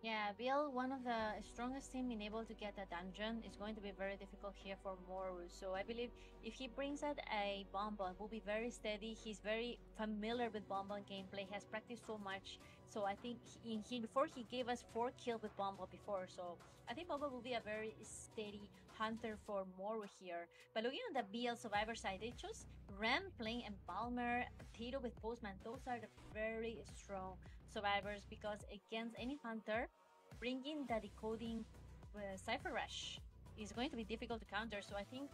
Yeah, Bill, one of the strongest team in able to get a dungeon is going to be very difficult here for Moru. So I believe if he brings out a Bonbon, will be very steady. He's very familiar with Bonbon gameplay. Has practiced so much. So I think he, in he before he gave us four kill with Bonbon before. So I think Bonbon will be a very steady Hunter for Moru here. But looking on the BL Survivor side, they chose Rem playing Embalmer, Tito with Postman. Those are the very strong survivors because against any Hunter, bringing the decoding uh, Cipher Rush is going to be difficult to counter. So I think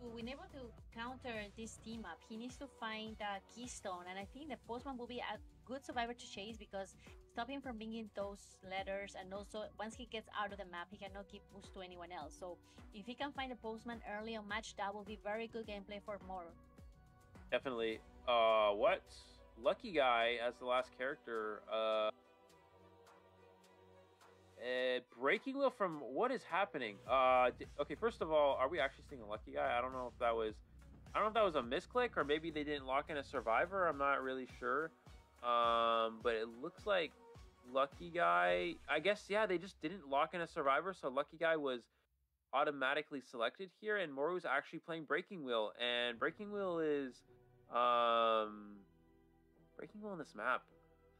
to be able to counter this team up, he needs to find the keystone, and I think the postman will be a good survivor to chase because stop him from bringing those letters, and also once he gets out of the map, he cannot give boost to anyone else. So if he can find the postman early on match, that will be very good gameplay for Moro. Definitely. Uh, what? Lucky guy as the last character. Uh, uh, breaking wheel from what is happening? Uh, okay, first of all, are we actually seeing a lucky guy? I don't know if that was, I don't know if that was a misclick or maybe they didn't lock in a survivor. I'm not really sure. Um, but it looks like lucky guy. I guess yeah, they just didn't lock in a survivor, so lucky guy was automatically selected here, and Moru's actually playing breaking wheel, and breaking wheel is, um, breaking wheel on this map.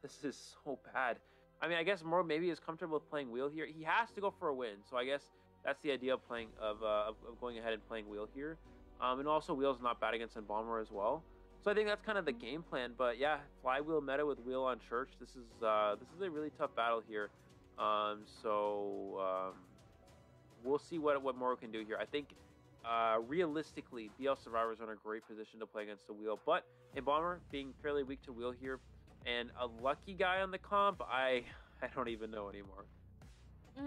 This is so bad. I mean, I guess more maybe is comfortable with playing wheel here. He has to go for a win, so I guess that's the idea of playing of uh, of, of going ahead and playing wheel here. Um, and also wheel's not bad against Embalmer as well. So I think that's kind of the game plan. But yeah, flywheel meta with wheel on church. This is uh, this is a really tough battle here. Um, so um, we'll see what what Moro can do here. I think uh, realistically, BL Survivors are in a great position to play against the wheel, but Embalmer being fairly weak to wheel here, and a lucky guy on the comp, I I don't even know anymore.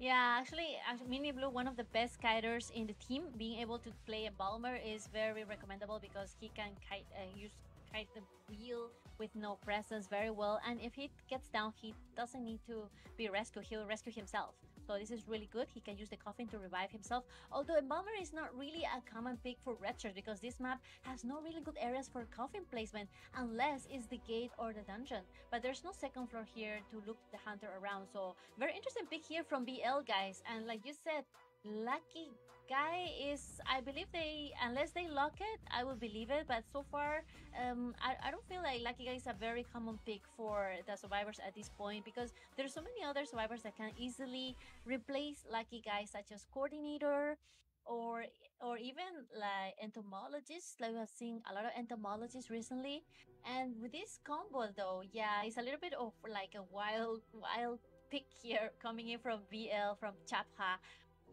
yeah, actually, actually, Mini Blue, one of the best kiters in the team, being able to play Embalmer is very recommendable because he can kite, uh, use kite the wheel with no presence very well. And if he gets down, he doesn't need to be rescued; he'll rescue himself. So this is really good. He can use the coffin to revive himself. Although Embalmer is not really a common pick for Red Church because this map has no really good areas for coffin placement unless it's the gate or the dungeon. But there's no second floor here to look the hunter around. So very interesting pick here from BL guys. And like you said, lucky guy is i believe they unless they lock it i will believe it but so far um I, I don't feel like lucky guy is a very common pick for the survivors at this point because there's so many other survivors that can easily replace lucky guys such as coordinator or or even like entomologists. Like we have seen a lot of entomologists recently. And with this combo though yeah it's a little bit of like a wild wild pick here coming in from BL from Chapha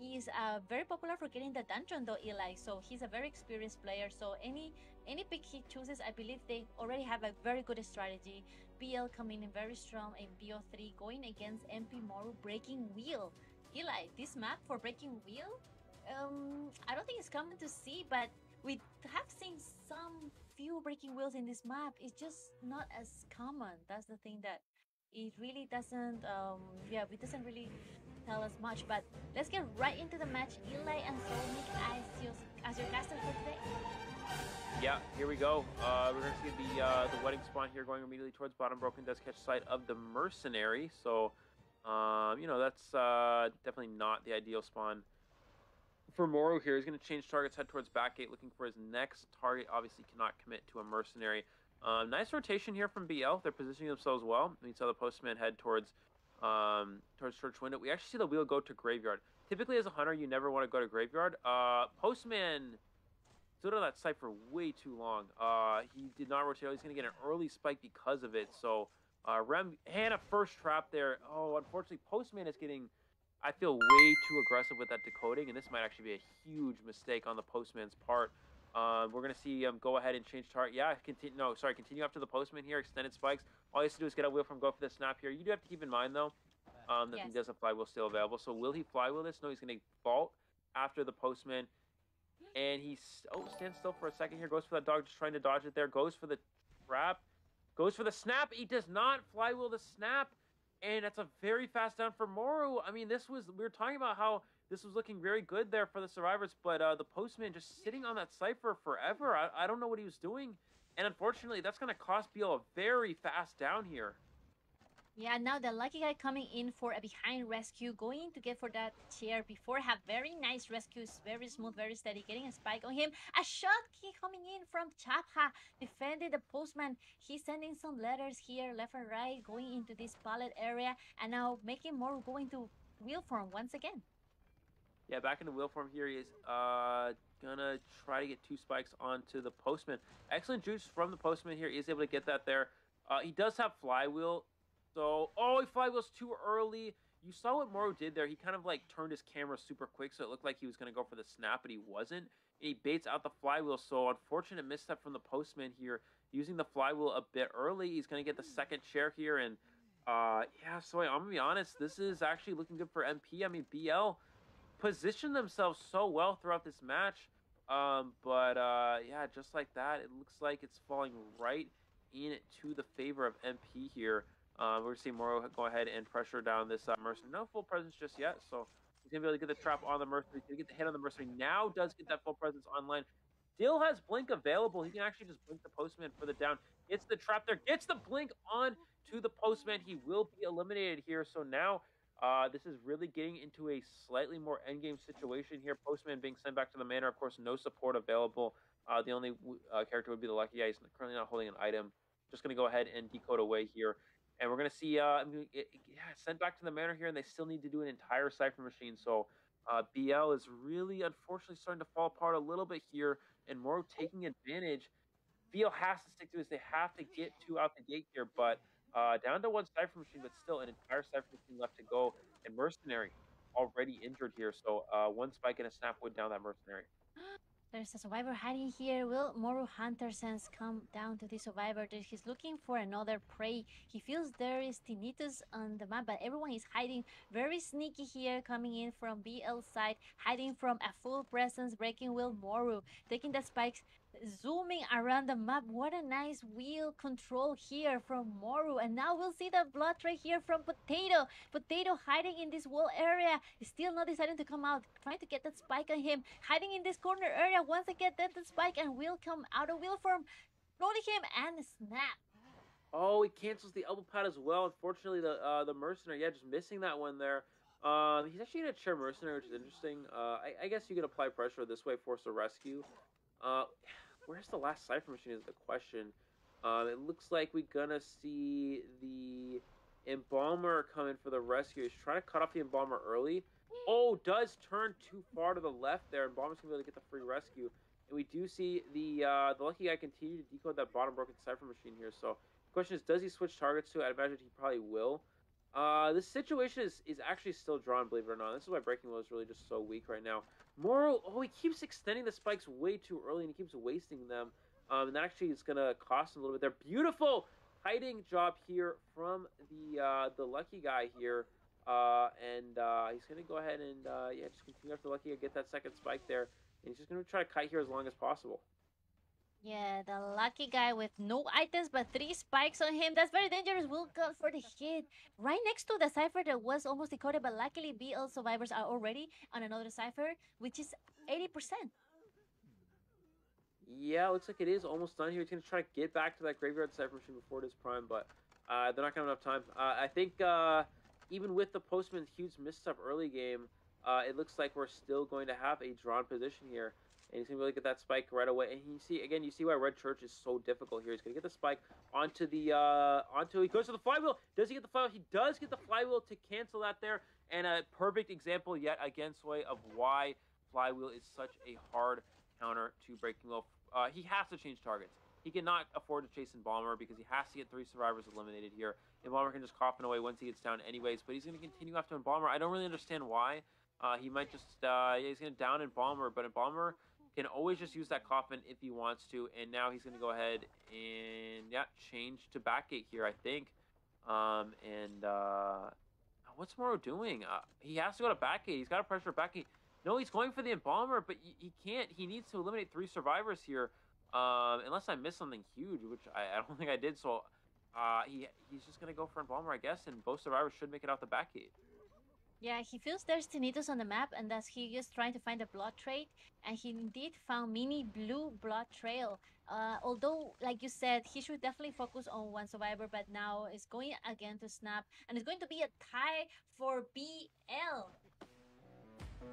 He's uh, very popular for getting the dungeon though, Eli. So he's a very experienced player. So any any pick he chooses, I believe they already have a very good strategy. BL coming in very strong in BO3, going against MP Moru breaking wheel. Eli, this map for breaking wheel, um, I don't think it's common to see, but we have seen some few breaking wheels in this map. It's just not as common. That's the thing that it really doesn't. Um, yeah, it doesn't really tell us much, but let's get right into the match. Eli and Soymilk as your, as your caster for today. Yeah, here we go. Uh, we're going to see the uh, the wedding spawn here going immediately towards bottom. Broken does catch sight of the mercenary, so um, you know that's uh, definitely not the ideal spawn for Moro here. He's going to change targets, head towards back gate, looking for his next target. Obviously, cannot commit to a mercenary. Um, nice rotation here from BL. They're positioning themselves well. We saw the postman head towards um, towards church window. We actually see the wheel go to graveyard. Typically, as a hunter, you never want to go to graveyard. Uh, Postman stood on that site for way too long. Uh, he did not rotate. He's going to get an early spike because of it. So, uh, Rem and a first trap there. Oh, unfortunately, Postman is getting, I feel, way too aggressive with that decoding, and this might actually be a huge mistake on the Postman's part. Um, we're going to see him go ahead and change target. Yeah, continue. No, sorry, continue after the postman here. Extended spikes. All he has to do is get a wheel from go for the snap here. You do have to keep in mind though um, that Yes. he does have flywheel still available. So will he flywheel this? No, he's going to vault after the postman, and he oh stand still for a second here. Goes for that dog, just trying to dodge it there. Goes for the trap. Goes for the snap. He does not flywheel the snap, and that's a very fast down for Moru. I mean, this was we were talking about how this was looking very good there for the survivors, but uh, the postman just sitting on that cipher forever. I, I don't know what he was doing, and unfortunately, that's going to cost BL a very fast down here. Yeah, now the lucky guy coming in for a behind rescue, going to get for that chair before have very nice rescues, very smooth, very steady, getting a spike on him. A shot key coming in from Chapha, defending the postman. He's sending some letters here, left and right, going into this pallet area, and now making more going to wheel form once again. Yeah, back into wheel form here. He is uh, gonna try to get two spikes onto the postman. Excellent juice from the postman here. He is able to get that there. Uh, he does have flywheel, so oh, he flywheels too early. You saw what Moro did there. He kind of like turned his camera super quick, so it looked like he was gonna go for the snap, but he wasn't. He baits out the flywheel, so unfortunate misstep from the postman here. Using the flywheel a bit early, he's gonna get the second chair here, and uh, yeah. So I'm gonna be honest, this is actually looking good for MP. I mean, BL positioned themselves so well throughout this match. Um, but uh, yeah, just like that, it looks like it's falling right in to the favor of MP here. Um, we're gonna Moro go ahead and pressure down this uh, mercenary. No full presence just yet, so he's gonna be able to get the trap on the mercenary. He's gonna get the hit on the mercenary. Now does get that full presence online. Still has blink available. He can actually just blink the postman for the down. Gets the trap there. Gets the blink on to the postman. He will be eliminated here. So now uh, this is really getting into a slightly more endgame situation here. Postman being sent back to the manor. Of course, no support available. Uh, the only uh, character would be the lucky guy. He's currently not holding an item. Just going to go ahead and decode away here. And we're going to see uh, yeah, sent back to the manor here, and they still need to do an entire cipher machine. So uh, BL is really, unfortunately, starting to fall apart a little bit here, and more taking advantage. BL has to stick to this. They have to get two out the gate here, but uh, down to one Cipher Machine, but still an entire Cipher Machine left to go. And Mercenary already injured here, so uh, one spike and a snap would down that Mercenary. There's a survivor hiding here. wheel Moru Hunter sense come down to the survivor? He's looking for another prey. He feels there is tinnitus on the map, but everyone is hiding. Very sneaky here, coming in from BL side, hiding from a full presence, breaking Will Moru, taking the spikes, zooming around the map. What a nice wheel control here from Moru. And now we'll see the blood trail here from Potato. Potato hiding in this wall area. Still not deciding to come out. Trying to get that spike on him. Hiding in this corner area. Once again, get the spike and will come out of wheel form. Loading him and snap. Oh, he cancels the elbow pad as well. Unfortunately, the uh, the mercenary, yeah, just missing that one there. Um, he's actually gonna chair mercenary, which is interesting. Uh, I, I guess you can apply pressure this way, force a rescue. Uh, where's the last cipher machine is the question. Um, it looks like we're gonna see the embalmer coming for the rescue. He's trying to cut off the embalmer early. Oh, does turn too far to the left there. Embalmer's gonna be able to get the free rescue. And we do see the uh, the lucky guy continue to decode that bottom broken cipher machine here. So the question is, does he switch targets to? I imagine he probably will. Uh, this situation is, is actually still drawn, believe it or not. This is why Breaking Wheel is really just so weak right now. Moro, oh, he keeps extending the spikes way too early and he keeps wasting them. Um, and that actually is going to cost him a little bit. They're beautiful hiding job here from the uh, the lucky guy here. Uh, and uh, he's going to go ahead and uh, yeah, just continue after lucky guy, get that second spike there. And he's just going to try to kite here as long as possible. Yeah, the lucky guy with no items but three spikes on him. That's very dangerous. Will go for the hit. Right next to the cipher that was almost decoded, but luckily BL survivors are already on another cipher, which is 80%. Yeah, looks like it is almost done here. He's going to try to get back to that graveyard cipher machine before it is prime, but uh, they're not going to have enough time. Uh, I think uh, even with the postman's huge misstep early game, uh, it looks like we're still going to have a drawn position here and he's gonna really get that spike right away. And you see again, you see why Red Church is so difficult here. He's gonna get the spike onto the uh onto he goes to the flywheel. Does he get the flywheel? He does get the flywheel to cancel that there. And a perfect example yet again, Soy, of why flywheel is such a hard counter to breaking low. Uh, he has to change targets. He cannot afford to chase Embalmer because he has to get three survivors eliminated here. Embalmer can just coffin away once he gets down anyways, but he's going to continue after Embalmer. I don't really understand why. Uh, he might just, uh, yeah, he's going to down Embalmer, but Embalmer can always just use that coffin if he wants to. And now he's going to go ahead and, yeah, change to backgate here, I think. Um, and uh, what's Moro doing? Uh, he has to go to backgate. He's got to pressure backgate. No, he's going for the embalmer, but he can't. He needs to eliminate three survivors here. Um, unless I missed something huge, which I, I don't think I did. So uh, he he's just going to go for embalmer, I guess, and both survivors should make it out the backgate. Yeah, he feels there's tinnitus on the map, and thus he is trying to find a blood trail and he indeed found mini blue blood trail. Uh, although, like you said, he should definitely focus on one survivor, but now it's going again to snap, and it's going to be a tie for BL.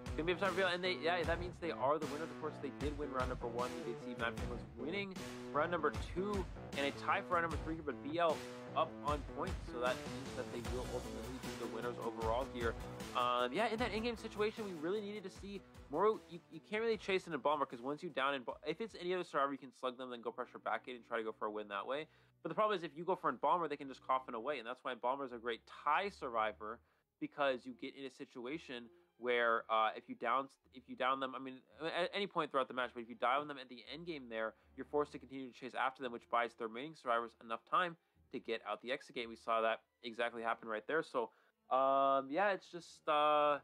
It's gonna be time for and they yeah, that means they are the winners. Of course, they did win round number one. We did see Matt was winning round number two, and a tie for round number three but BL up on points, so that means that they will ultimately be the winners overall here. Um, yeah, in that in-game situation, we really needed to see more. You, you can't really chase in a bomber because once you down in, if it's any other survivor, you can slug them, then go pressure back in and try to go for a win that way. But the problem is if you go for a bomber, they can just coffin away, and that's why bomber is a great tie survivor because you get in a situation where uh, if you down if you down them, I mean, at any point throughout the match, but if you down them at the end game, there you're forced to continue to chase after them, which buys the remaining survivors enough time to get out the exit gate. We saw that exactly happen right there. So, um, yeah, it's just uh,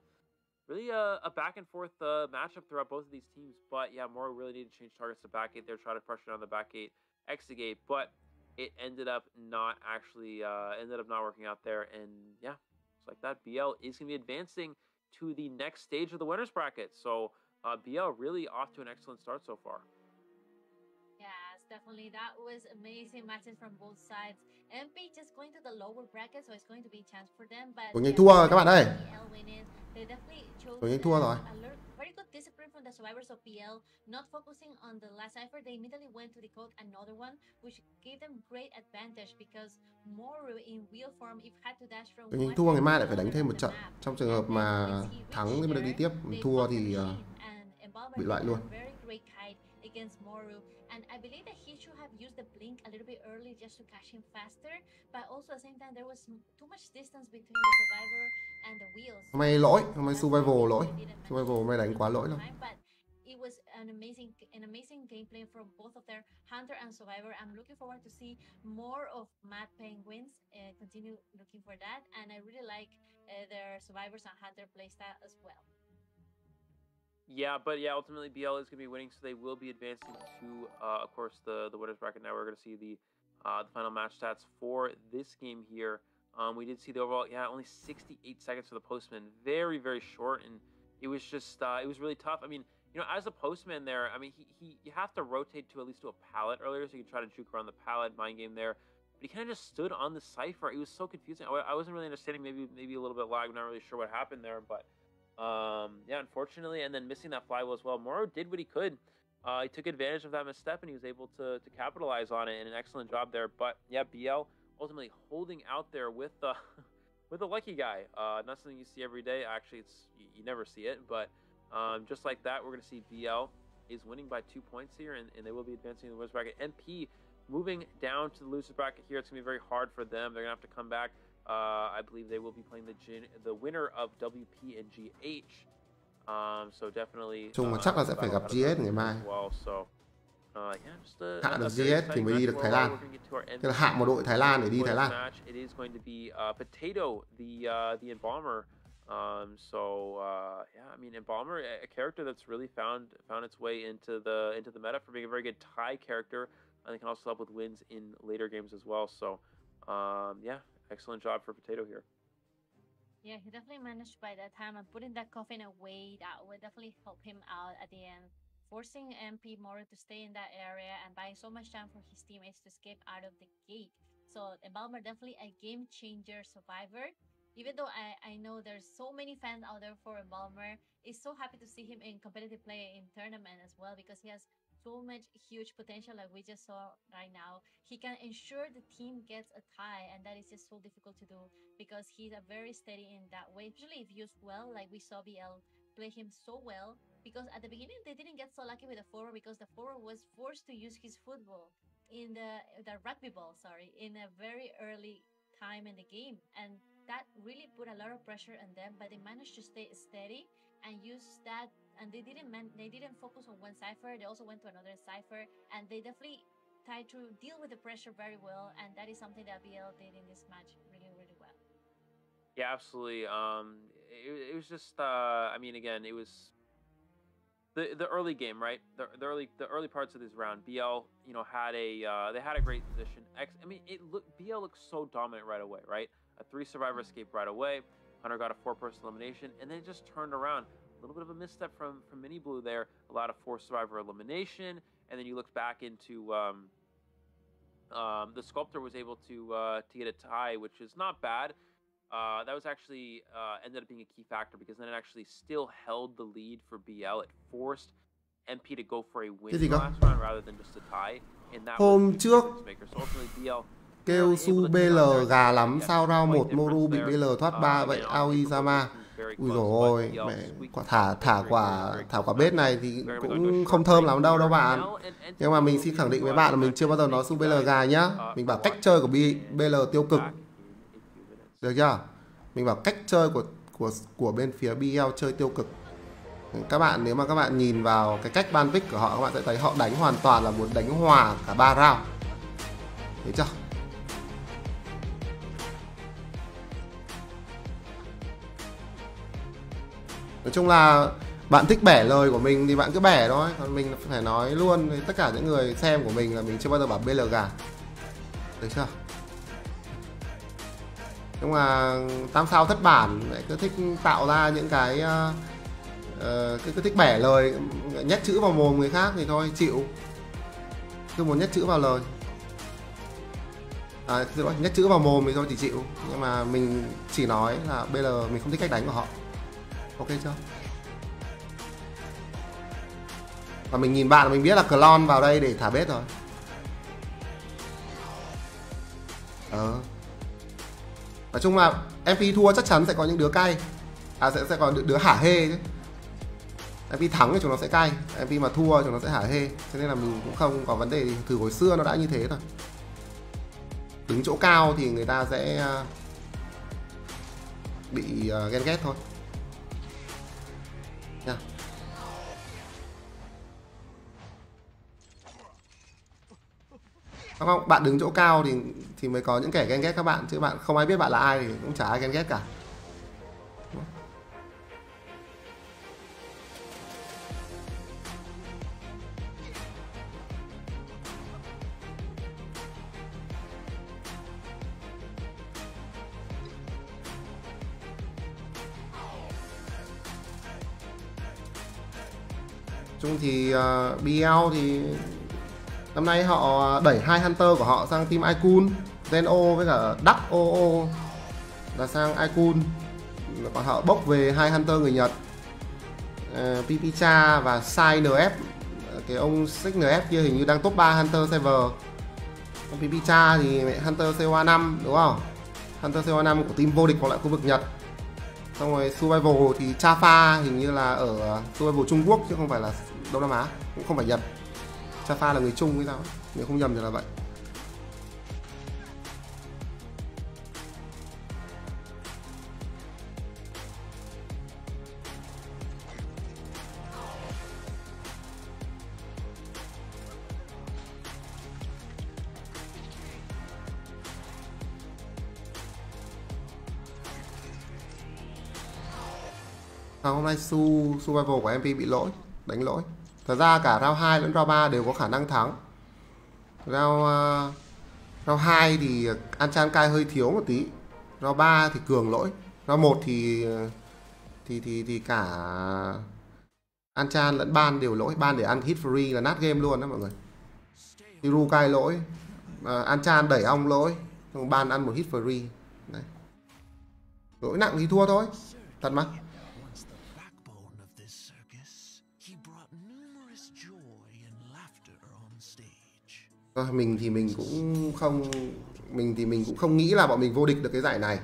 really a, a, back and forth uh, matchup throughout both of these teams. But yeah, Moro really needed to change targets to back gate. They're trying to pressure down the back gate, exit gate, but it ended up not actually uh, ended up not working out there. And yeah, it's like that. BL is going to be advancing to the next stage of the winners bracket. So uh, BL really off to an excellent start so far. Definitely. That was amazing matches from both sides. MP just going to the lower bracket, so it's going to be a chance for them. But Tụi Nhi thua rồi các bạn ơi. They definitely chose Tụi Nhi thua rồi. Very good discipline from the survivors of BL, not focusing on the last cipher. They immediately went to decode another one, which gave them great advantage because Moru in wheel form, if had to dash from Tụi Nhi thua ngày mai lại phải đánh thêm một trận. Trong trường hợp mà thắng thì mới được đi tiếp, thua thì uh, bị loại luôn. Against Moru and I believe that he should have used the blink a little bit early just to catch him faster but also at the same time there was too much distance between the survivor and the wheels. Hôm nay lỗi hôm nay survival lỗi. survival hôm nay đánh quá lỗi rồi it was an amazing an amazing gameplay from both of their hunter and survivor. I'm looking forward to see more of mad penguins uh, continue looking for that and i really like uh, their survivors and hunter playstyle as well yeah, but yeah, ultimately BL is going to be winning, so they will be advancing to, uh, of course, the the winners bracket. Now we're going to see the uh, the final match stats for this game here. Um, we did see the overall, yeah, only 68 seconds for the postman, very very short, and it was just uh, it was really tough. I mean, you know, as a postman there, I mean, he, he you have to rotate to at least to a pallet earlier, so you can try to juke around the pallet mind game there. But he kind of just stood on the cipher. It was so confusing. I, I wasn't really understanding. Maybe maybe a little bit lag. I'm not really sure what happened there, but. Um, yeah, unfortunately, and then missing that flywheel as well. Moro did what he could. Uh, he took advantage of that misstep and he was able to, to capitalize on it. And an excellent job there. But yeah, BL ultimately holding out there with the with a lucky guy. Uh, not something you see every day. Actually, it's you, you never see it. But um, just like that, we're going to see BL is winning by two points here, and, and they will be advancing in the winners bracket. MP moving down to the losers bracket here. It's going to be very hard for them. They're going to have to come back. Uh, I believe they will be playing the the winner of WP and GH. Um, so definitely. Chung mà chắc là sẽ phải gặp GS ngày mai. Well, so, uh, yeah, just a, hạ được GS thì mới đi được Thái Lan. Tức là hạ một đội Thái Lan để đi Thái Lan. Match, it is going to be uh, Potato, the uh, the embalmer. Um, so uh, yeah, I mean, Embalmer, a, character that's really found found its way into the into the meta for being a very good tie character. and think can also help with wins in later games as well. So um, yeah, excellent job for Potato here. Yeah, he definitely managed by that time and putting that coffin away. That would definitely help him out at the end, forcing MP Moro to stay in that area and buying so much time for his teammates to escape out of the gate. So Embalmer definitely a game changer survivor. Even though I, I know there's so many fans out there for Embalmer, it's so happy to see him in competitive play in tournament as well because he has so much huge potential like we just saw right now. He can ensure the team gets a tie and that is just so difficult to do because he's a very steady in that way, especially if used well, like we saw BL play him so well. Because at the beginning they didn't get so lucky with the forward because the forward was forced to use his football in the the rugby ball, sorry, in a very early time in the game. And that really put a lot of pressure on them, but they managed to stay steady and use that and they didn't man- they didn't focus on one cipher they also went to another cipher and they definitely tried to deal with the pressure very well and that is something that BL did in this match really really well yeah absolutely um it, it was just uh I mean again it was the the early game, right? The, the early the early parts of this round, BL, you know, had a uh, they had a great position. X, I mean, it looked BL looked so dominant right away, right? A three survivor escape right away. Hunter got a four person elimination, and then it just turned around little bit of a misstep from from Mini Blue there. A lot of four survivor elimination, and then you look back into um, um, the sculptor was able to uh, to get a tie, which is not bad. uh, that was actually uh, ended up being a key factor because then it actually still held the lead for BL. It forced MP to go for a win Cái gì cơ? last round rather than just a tie. And that Hôm was trước. So ultimately BL Kêu su BL gà lắm sao round 1 Moru bị BL thoát 3 vậy Aoisama Ui dồi ôi, mẹ quả thả thả quả thả quả bết này thì cũng không thơm lắm đâu đâu bạn. Nhưng mà mình xin khẳng định với bạn là mình chưa bao giờ nói su BL gà nhá. Mình bảo cách chơi của BL tiêu cực. Được chưa? Mình bảo cách chơi của của của bên phía BL chơi tiêu cực. Các bạn nếu mà các bạn nhìn vào cái cách ban pick của họ các bạn sẽ thấy họ đánh hoàn toàn là muốn đánh hòa cả ba round. Thấy chưa? Nói chung là bạn thích bẻ lời của mình thì bạn cứ bẻ thôi. Còn mình phải nói luôn với tất cả những người xem của mình là mình chưa bao giờ bảo BL gà. Được chưa? Nhưng mà tam sao thất bản lại cứ thích tạo ra những cái uh, cứ, cứ thích bẻ lời nhét chữ vào mồm người khác thì thôi chịu. Cứ muốn nhét chữ vào lời. À, nhét chữ vào mồm thì thôi thì chịu. Nhưng mà mình chỉ nói là BL mình không thích cách đánh của họ ok chưa? Và mình nhìn bạn mình biết là clone vào đây để thả bếp rồi. Ờ. Nói chung là mp thua chắc chắn sẽ có những đứa cay. À sẽ sẽ có đứa, đứa hả hê chứ. Mp thắng thì chúng nó sẽ cay. Mp mà thua chúng nó sẽ hả hê. Cho nên là mình cũng không có vấn đề gì. Thử hồi xưa nó đã như thế rồi. Đứng chỗ cao thì người ta sẽ à, bị à, ghen ghét thôi nha. Không không, bạn đứng chỗ cao thì thì mới có những kẻ ghen ghét các bạn, chứ bạn, không ai biết bạn là ai thì cũng chả ai ghen ghét cả. Chung thì ờ, uh, BL thì năm nay họ đẩy hai hunter của họ sang team Icon Zeno với cả Duck OO là sang Icon còn họ bốc về hai hunter người Nhật uh, Pipicha và Sai NF cái ông Six NF kia hình như đang top 3 hunter server. Còn Pipicha thì mẹ hunter COA5 đúng không? Hunter CO5 của team vô địch còn lại khu vực Nhật. Xong rồi survival thì Chafa hình như là ở survival Trung Quốc chứ không phải là Đông Nam Á, cũng không phải Nhật Chafa là người Trung hay sao nếu không nhầm thì là vậy. Sao hôm nay su survival của MP bị lỗi, đánh lỗi thật ra cả round 2 lẫn round 3 đều có khả năng thắng. Round uh, round 2 thì Anchan Kai hơi thiếu một tí. Round 3 thì cường lỗi. Round 1 thì thì thì thì cả Anchan lẫn ban đều lỗi. Ban để ăn hit free là nát game luôn đó mọi người. Hiru cai lỗi. Ờ, uh, Anchan đẩy ong lỗi. Ban ăn một hit free. Đấy. lỗi nặng thì thua thôi. Thật mà. Mình thì mình cũng không, mình thì mình cũng không nghĩ là bọn mình vô địch được cái giải này.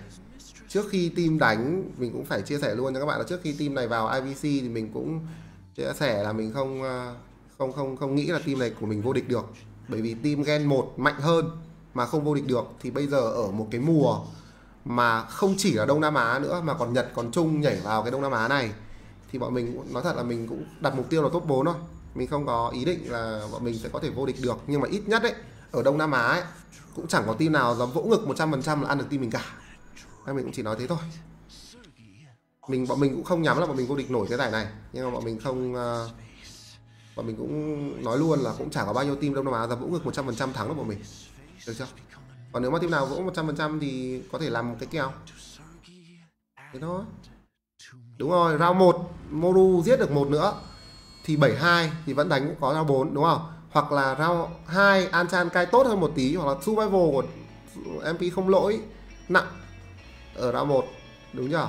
Trước khi team đánh, mình cũng phải chia sẻ luôn cho các bạn là trước khi team này vào IVC thì mình cũng chia sẻ là mình không à, không không không nghĩ là team này của mình vô địch được. Bởi vì team Gen 1 mạnh hơn mà không vô địch được thì bây giờ ở một cái mùa mà không chỉ là Đông Nam Á nữa mà còn Nhật, còn Trung nhảy vào cái Đông Nam Á này, thì bọn mình nói thật là mình cũng đặt mục tiêu là top 4 thôi mình không có ý định là bọn mình sẽ có thể vô địch được nhưng mà ít nhất ấy ở Đông Nam Á ấy, cũng chẳng có team nào dám vỗ ngực 100% là ăn được team mình cả. Nên mình cũng chỉ nói thế thôi. Mình bọn mình cũng không nhắm là bọn mình vô địch nổi cái giải này nhưng mà bọn mình không uh, bọn mình cũng nói luôn là cũng chẳng có bao nhiêu team Đông Nam Á dám vỗ ngực 100% thắng được bọn mình. Được chưa? Còn nếu mà team nào vỗ 100% thì có thể làm một cái kèo. Thế thôi. Đúng rồi round 1 Moru giết được một nữa thì 72 thì vẫn đánh có round 4 đúng không? Hoặc là round 2 Anchan cai tốt hơn một tí hoặc là survival của MP không lỗi nặng ở round 1 đúng chưa?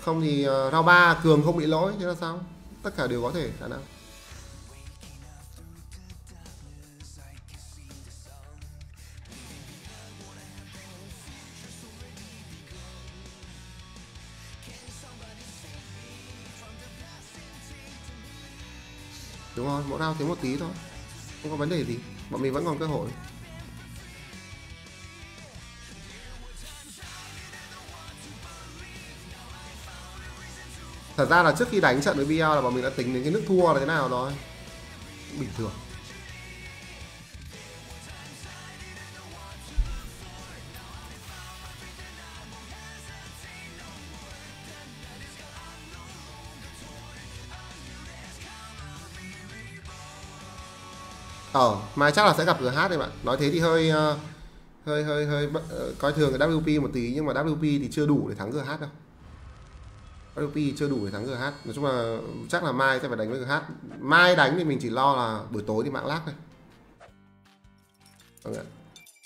không thì ờ, uh, 3 cường không bị lỗi thế là sao? Tất cả đều có thể khả năng. Đúng mỗi round thiếu một tí thôi. Không có vấn đề gì, bọn mình vẫn còn cơ hội. Thật ra là trước khi đánh trận với BL là bọn mình đã tính đến cái nước thua là thế nào rồi. Bình thường. Ờ, mai chắc là sẽ gặp GH đấy bạn. Nói thế thì hơi uh, hơi hơi hơi uh, coi thường cái WP một tí nhưng mà WP thì chưa đủ để thắng GH đâu. WP chưa đủ để thắng GH. Nói chung là chắc là mai sẽ phải đánh với GH. Mai đánh thì mình chỉ lo là buổi tối thì mạng lag thôi. Vâng ạ.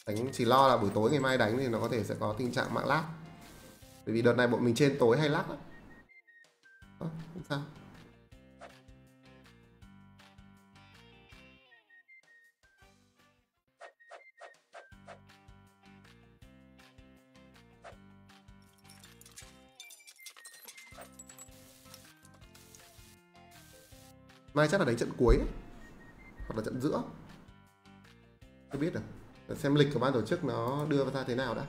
Đánh chỉ lo là buổi tối ngày mai đánh thì nó có thể sẽ có tình trạng mạng lag. Bởi vì đợt này bọn mình trên tối hay lag lắm. Ờ, không sao. Mai chắc là đánh trận cuối ấy. hoặc là trận giữa. Không biết được. Xem lịch của ban tổ chức nó đưa ra thế nào đã.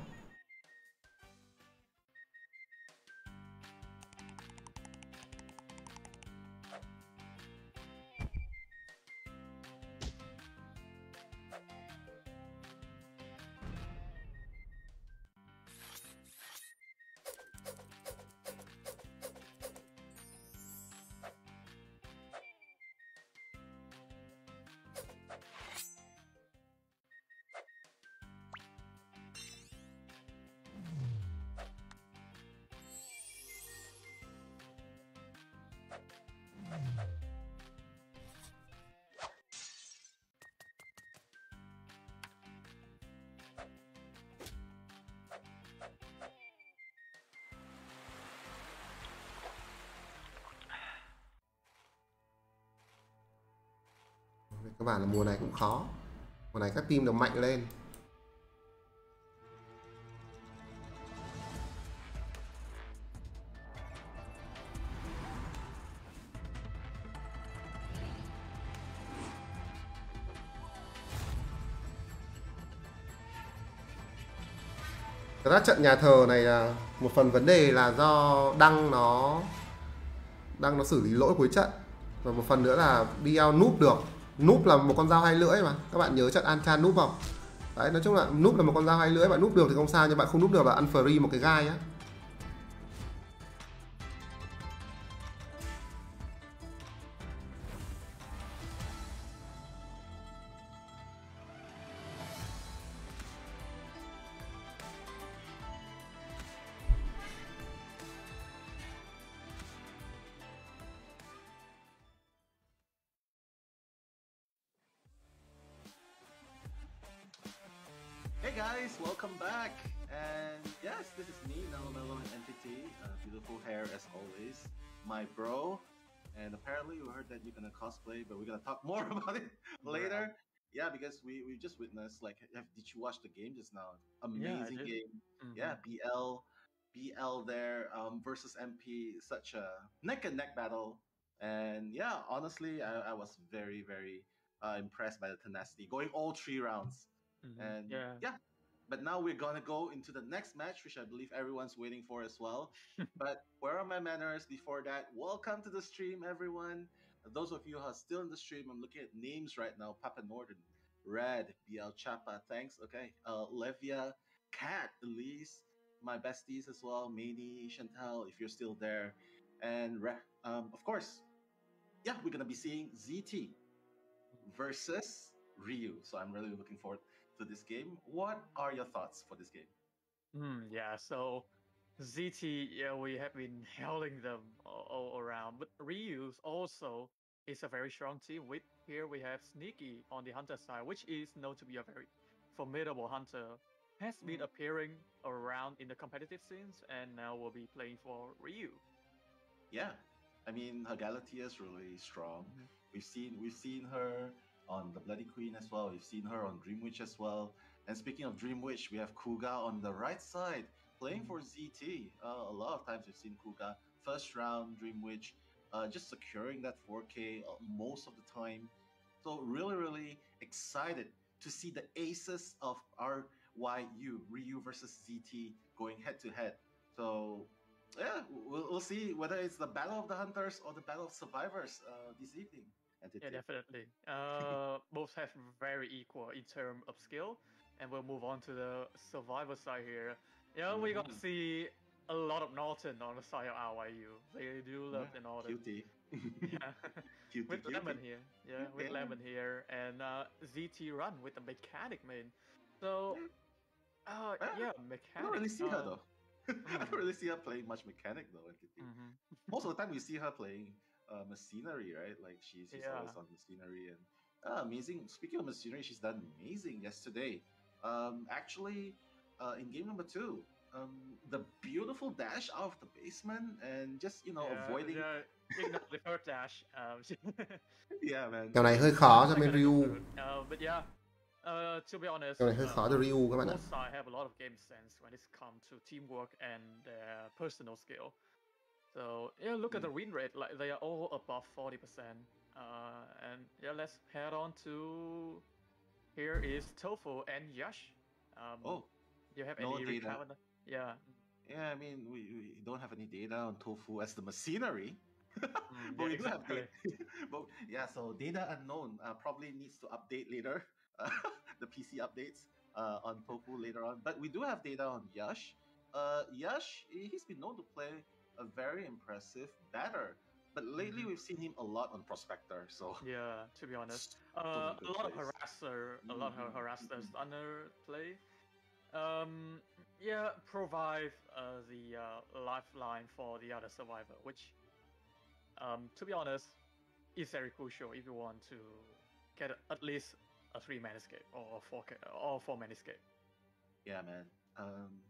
Mùa này cũng khó. Mùa này các team đều mạnh lên. Thật ra trận nhà thờ này là một phần vấn đề là do đăng nó đăng nó xử lý lỗi cuối trận. Và một phần nữa là BL núp được núp là một con dao hai lưỡi mà. Các bạn nhớ trận Anchan núp không? Đấy, nói chung là núp là một con dao hai lưỡi, bạn núp được thì không sao, nhưng bạn không núp được là ăn free một cái gai á. Just witnessed like have, did you watch the game just now? Amazing did. game. Mhm. Yeah, BL BL there um, versus MP, such a neck and neck battle. And yeah, honestly, I, I was very, very uh, impressed by the tenacity, going all three rounds. Mhm. And Yeah. yeah, but now we're gonna go into the next match, which I believe everyone's waiting for as well. but where are my manners? Before that, welcome to the stream, everyone. Those of you who are still in the stream, I'm looking at names right now. Papa Norton, Red, BL Chapa, thanks. Okay, uh, Levia, Cat, Elise, my besties as well, Mani, Chantal, if you're still there, and Re- um, of course, yeah, we're gonna be seeing ZT versus Ryu. So I'm really looking forward to this game. What are your thoughts for this game? Hmm, yeah, so ZT, yeah, we have been hailing them all, all around, but Ryu's also is a very strong team. With here we have Sneaky on the hunter side, which is known to be a very formidable hunter has been appearing around in the competitive scenes, and now will be playing for Ryu. Yeah, I mean her Galatea is really strong. Mhm. We've seen we've seen her on the Bloody Queen as well. We've seen her on Dream Witch as well. And speaking of Dream Witch, we have Kuga on the right side playing for ZT. Uh, a lot of times we've seen Kuga first round Dream Witch, uh, just securing that 4K uh, most of the time. So really, really excited to see the aces of RYU Ryu versus ZT going head to head. So yeah, we'll, we'll see whether it's the battle of the hunters or the battle of survivors uh, this evening. Yeah, definitely. Uh, both have very equal in terms of skill, and we'll move on to the survivor side here. Yeah, we got to Mhm. see a lot of Norton on the side of RYU. They do love the Norton. Cutie. Yeah. Cutie, with cutie. Lemon here. Yeah, with Yeah. Lemon here, and uh, ZT Run with the mechanic main. So, uh, Ah, yeah, I don't really see her uh, though. I don't really see her playing much mechanic though. mhm. Most of the time we see her playing uh, machinery, right? Like she's, she's Yeah. always on machinery and uh, amazing. Speaking of machinery, she's done amazing yesterday. Um, actually, uh, in game number two, um, the beautiful dash out of the basement and just you know yeah, avoiding. Yeah, the first dash. Um, Yeah, man. Kèo này hơi khó cho bên second Ryu. Uh, but yeah, uh, to be honest, Kèo này hơi uh, khó cho Ryu các bạn ạ. have a lot of game sense when it's come to teamwork and their personal skill. So yeah, look at the win rate; like they are all above forty percent. Uh, and yeah, let's head on to here is Tofu and Yash. Um, Oh, you have no any data. Recap on that? Yeah, Yeah, I mean, we, we don't have any data on Tofu as the machinery. mm, but yeah, we do have data. but yeah, so data unknown uh, probably needs to update later. Uh, the PC updates uh, on Tofu later on. But we do have data on Yash. Uh, Yash, he's been known to play a very impressive batter. But lately, Mhm. we've seen him a lot on Prospector. So Yeah, to be honest, uh, a lot of plays. harasser, a lot of Mhm, harassers mhm. under play. Um, yeah, provide uh, the uh, lifeline for the other survivor, which, um, to be honest, is very crucial if you want to get at least a three-man escape or four or four-man escape. Yeah, man. Um,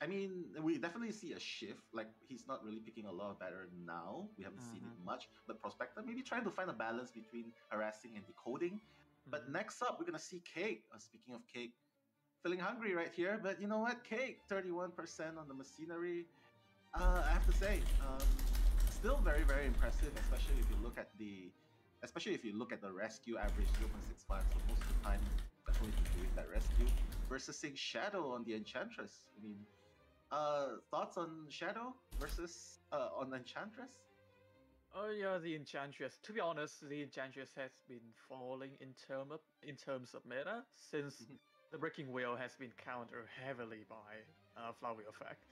I mean, we definitely see a shift. Like he's not really picking a lot better now. We haven't seen it much. But Prospector maybe trying to find a balance between harassing and decoding. But Mhm. next up, we're gonna see Cake. Uh, speaking of Cake, feeling hungry right here. But you know what? Cake, thirty-one percent on the machinery. Uh, I have to say, um, still very, very impressive. Especially if you look at the, especially if you look at the rescue average zero point six five. So most of the time, definitely doing that rescue versus seeing Shadow on the Enchantress. I mean, uh, thoughts on Shadow versus uh, on Enchantress? Oh yeah, the Enchantress. To be honest, the Enchantress has been falling in term of in terms of meta since Mhm. The Breaking Wheel has been countered heavily by uh, Flower Effect.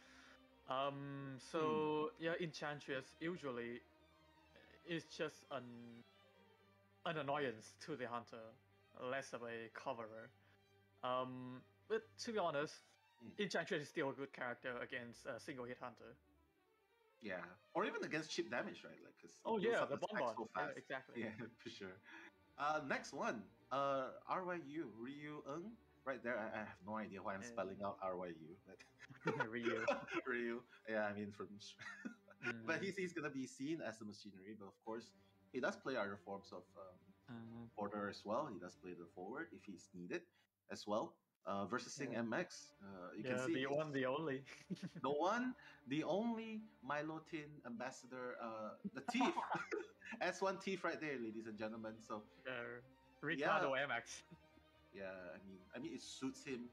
Um, so yeah, Enchantress usually is just an an annoyance to the hunter, less of a coverer. Um, but to be honest, Mm. Enchantress is still a good character against a single hit hunter. Yeah, or even against chip damage, right? Like, cause Oh yeah, the bonbon. so Yeah, fast. exactly. Yeah, for sure. Uh, next one, uh, RYU Ryu Ung. Right there, I, I have no idea why I'm Yeah. spelling out RYU. But Ryu. Ryu. Yeah, I mean from. but Mm. he's, he's gonna be seen as the machinery, but of course he does play other forms of um, Mhm. border as well. He does play the forward if he's needed as well. Uh, versus Sing Yeah. MX, uh, you yeah, can see the one, the only. the one, the only Milo Tin ambassador, uh, the thief. S1 thief right there, ladies and gentlemen. So uh, Ricardo MX. Yeah, I mean, I mean, it suits him.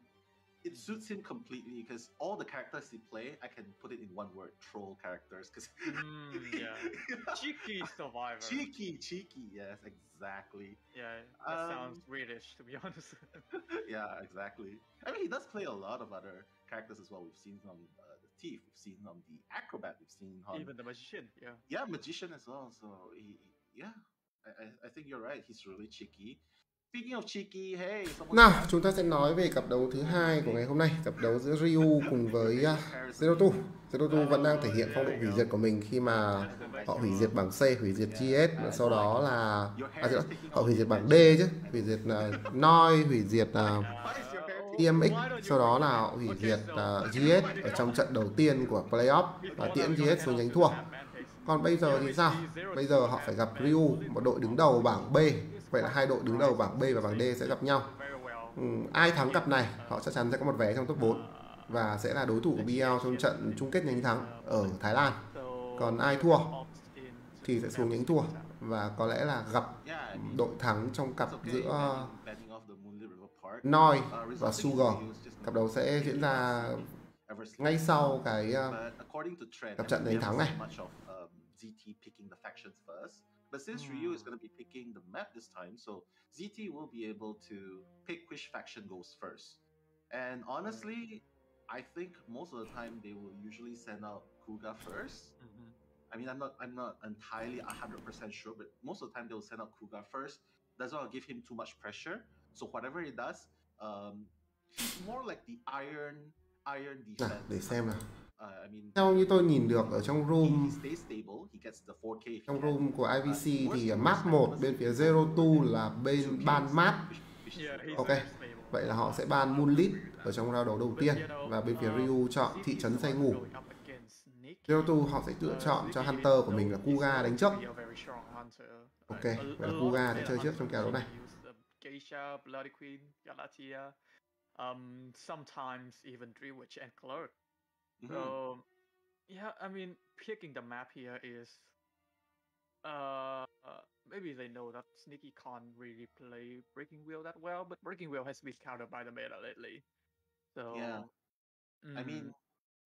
It suits him completely because all the characters he play, I can put it in one word: troll characters. Because Mm, yeah. Cheeky survivor. cheeky, cheeky. Yes, exactly. Yeah, that sounds Um, British to be honest. yeah, exactly. I mean, he does play a lot of other characters as well. We've seen on uh, the thief. We've seen on the acrobat. We've seen on Even the magician, yeah. yeah, magician as well. So he, yeah, I, I think you're right. He's really cheeky. Nào, chúng ta sẽ nói về cặp đấu thứ hai của ngày hôm nay, cặp đấu giữa Ryu cùng với uh, Zero Two. Zero Two vẫn đang thể hiện phong độ hủy diệt của mình khi mà họ hủy diệt bảng C, hủy diệt GS và sau đó là à, lỗi, họ hủy diệt bảng D chứ, hủy diệt uh, Noi, hủy diệt uh, Uh, TMX sau đó là họ hủy diệt uh, GS ở trong trận đầu tiên của playoff và tiễn GS xuống nhánh thua. Còn bây giờ thì sao? Bây giờ họ phải gặp Ryu một đội đứng đầu bảng B vậy là hai đội đứng đầu bảng B và bảng D sẽ gặp nhau. Ừ, ai thắng cặp này họ chắc chắn sẽ có một vé trong top 4 và sẽ là đối thủ của BL trong trận chung kết nhánh thắng ở Thái Lan. Còn ai thua thì sẽ xuống nhánh thua và có lẽ là gặp đội thắng trong cặp giữa Noi và Sugar. Cặp đấu sẽ diễn ra ngay sau cái ờ, cặp trận đánh thắng này. But since Ryu is going to be picking the map this time, so ZT will be able to pick which faction goes first. And honestly, I think most of the time they will usually send out Kuga 1st Mhm. I mean, I'm not I'm not entirely hundred percent sure, but most of the time they'll send out Kuga first. Doesn't want to give him too much pressure. So whatever he does, um, he's more like the iron iron defense. để xem nào Uh, I mean, theo như tôi nhìn được ở trong room he stays stable. He gets the 4K. if he trong room của IVC Uh, thì worst map case, 1 bên phía Zero Two là bên ban map Ok. vậy là họ sẽ ban Moonlit ở trong round đấu đầu tiên và bên phía Ryu chọn thị trấn say ngủ. Zero Two họ sẽ lựa chọn cho Hunter của mình là Kuga đánh trước. Ok, vậy là Kuga sẽ chơi trước trong kèo đấu này. use the Geisha, Bloody Queen, Galatia, um, sometimes even Dreamwitch and Clerk. Mhm. So, yeah, I mean, picking the map here is, uh, uh, maybe they know that Sneaky can't really play Breaking Wheel that well, but Breaking Wheel has been countered by the meta lately. So, Yeah. I mm, mean,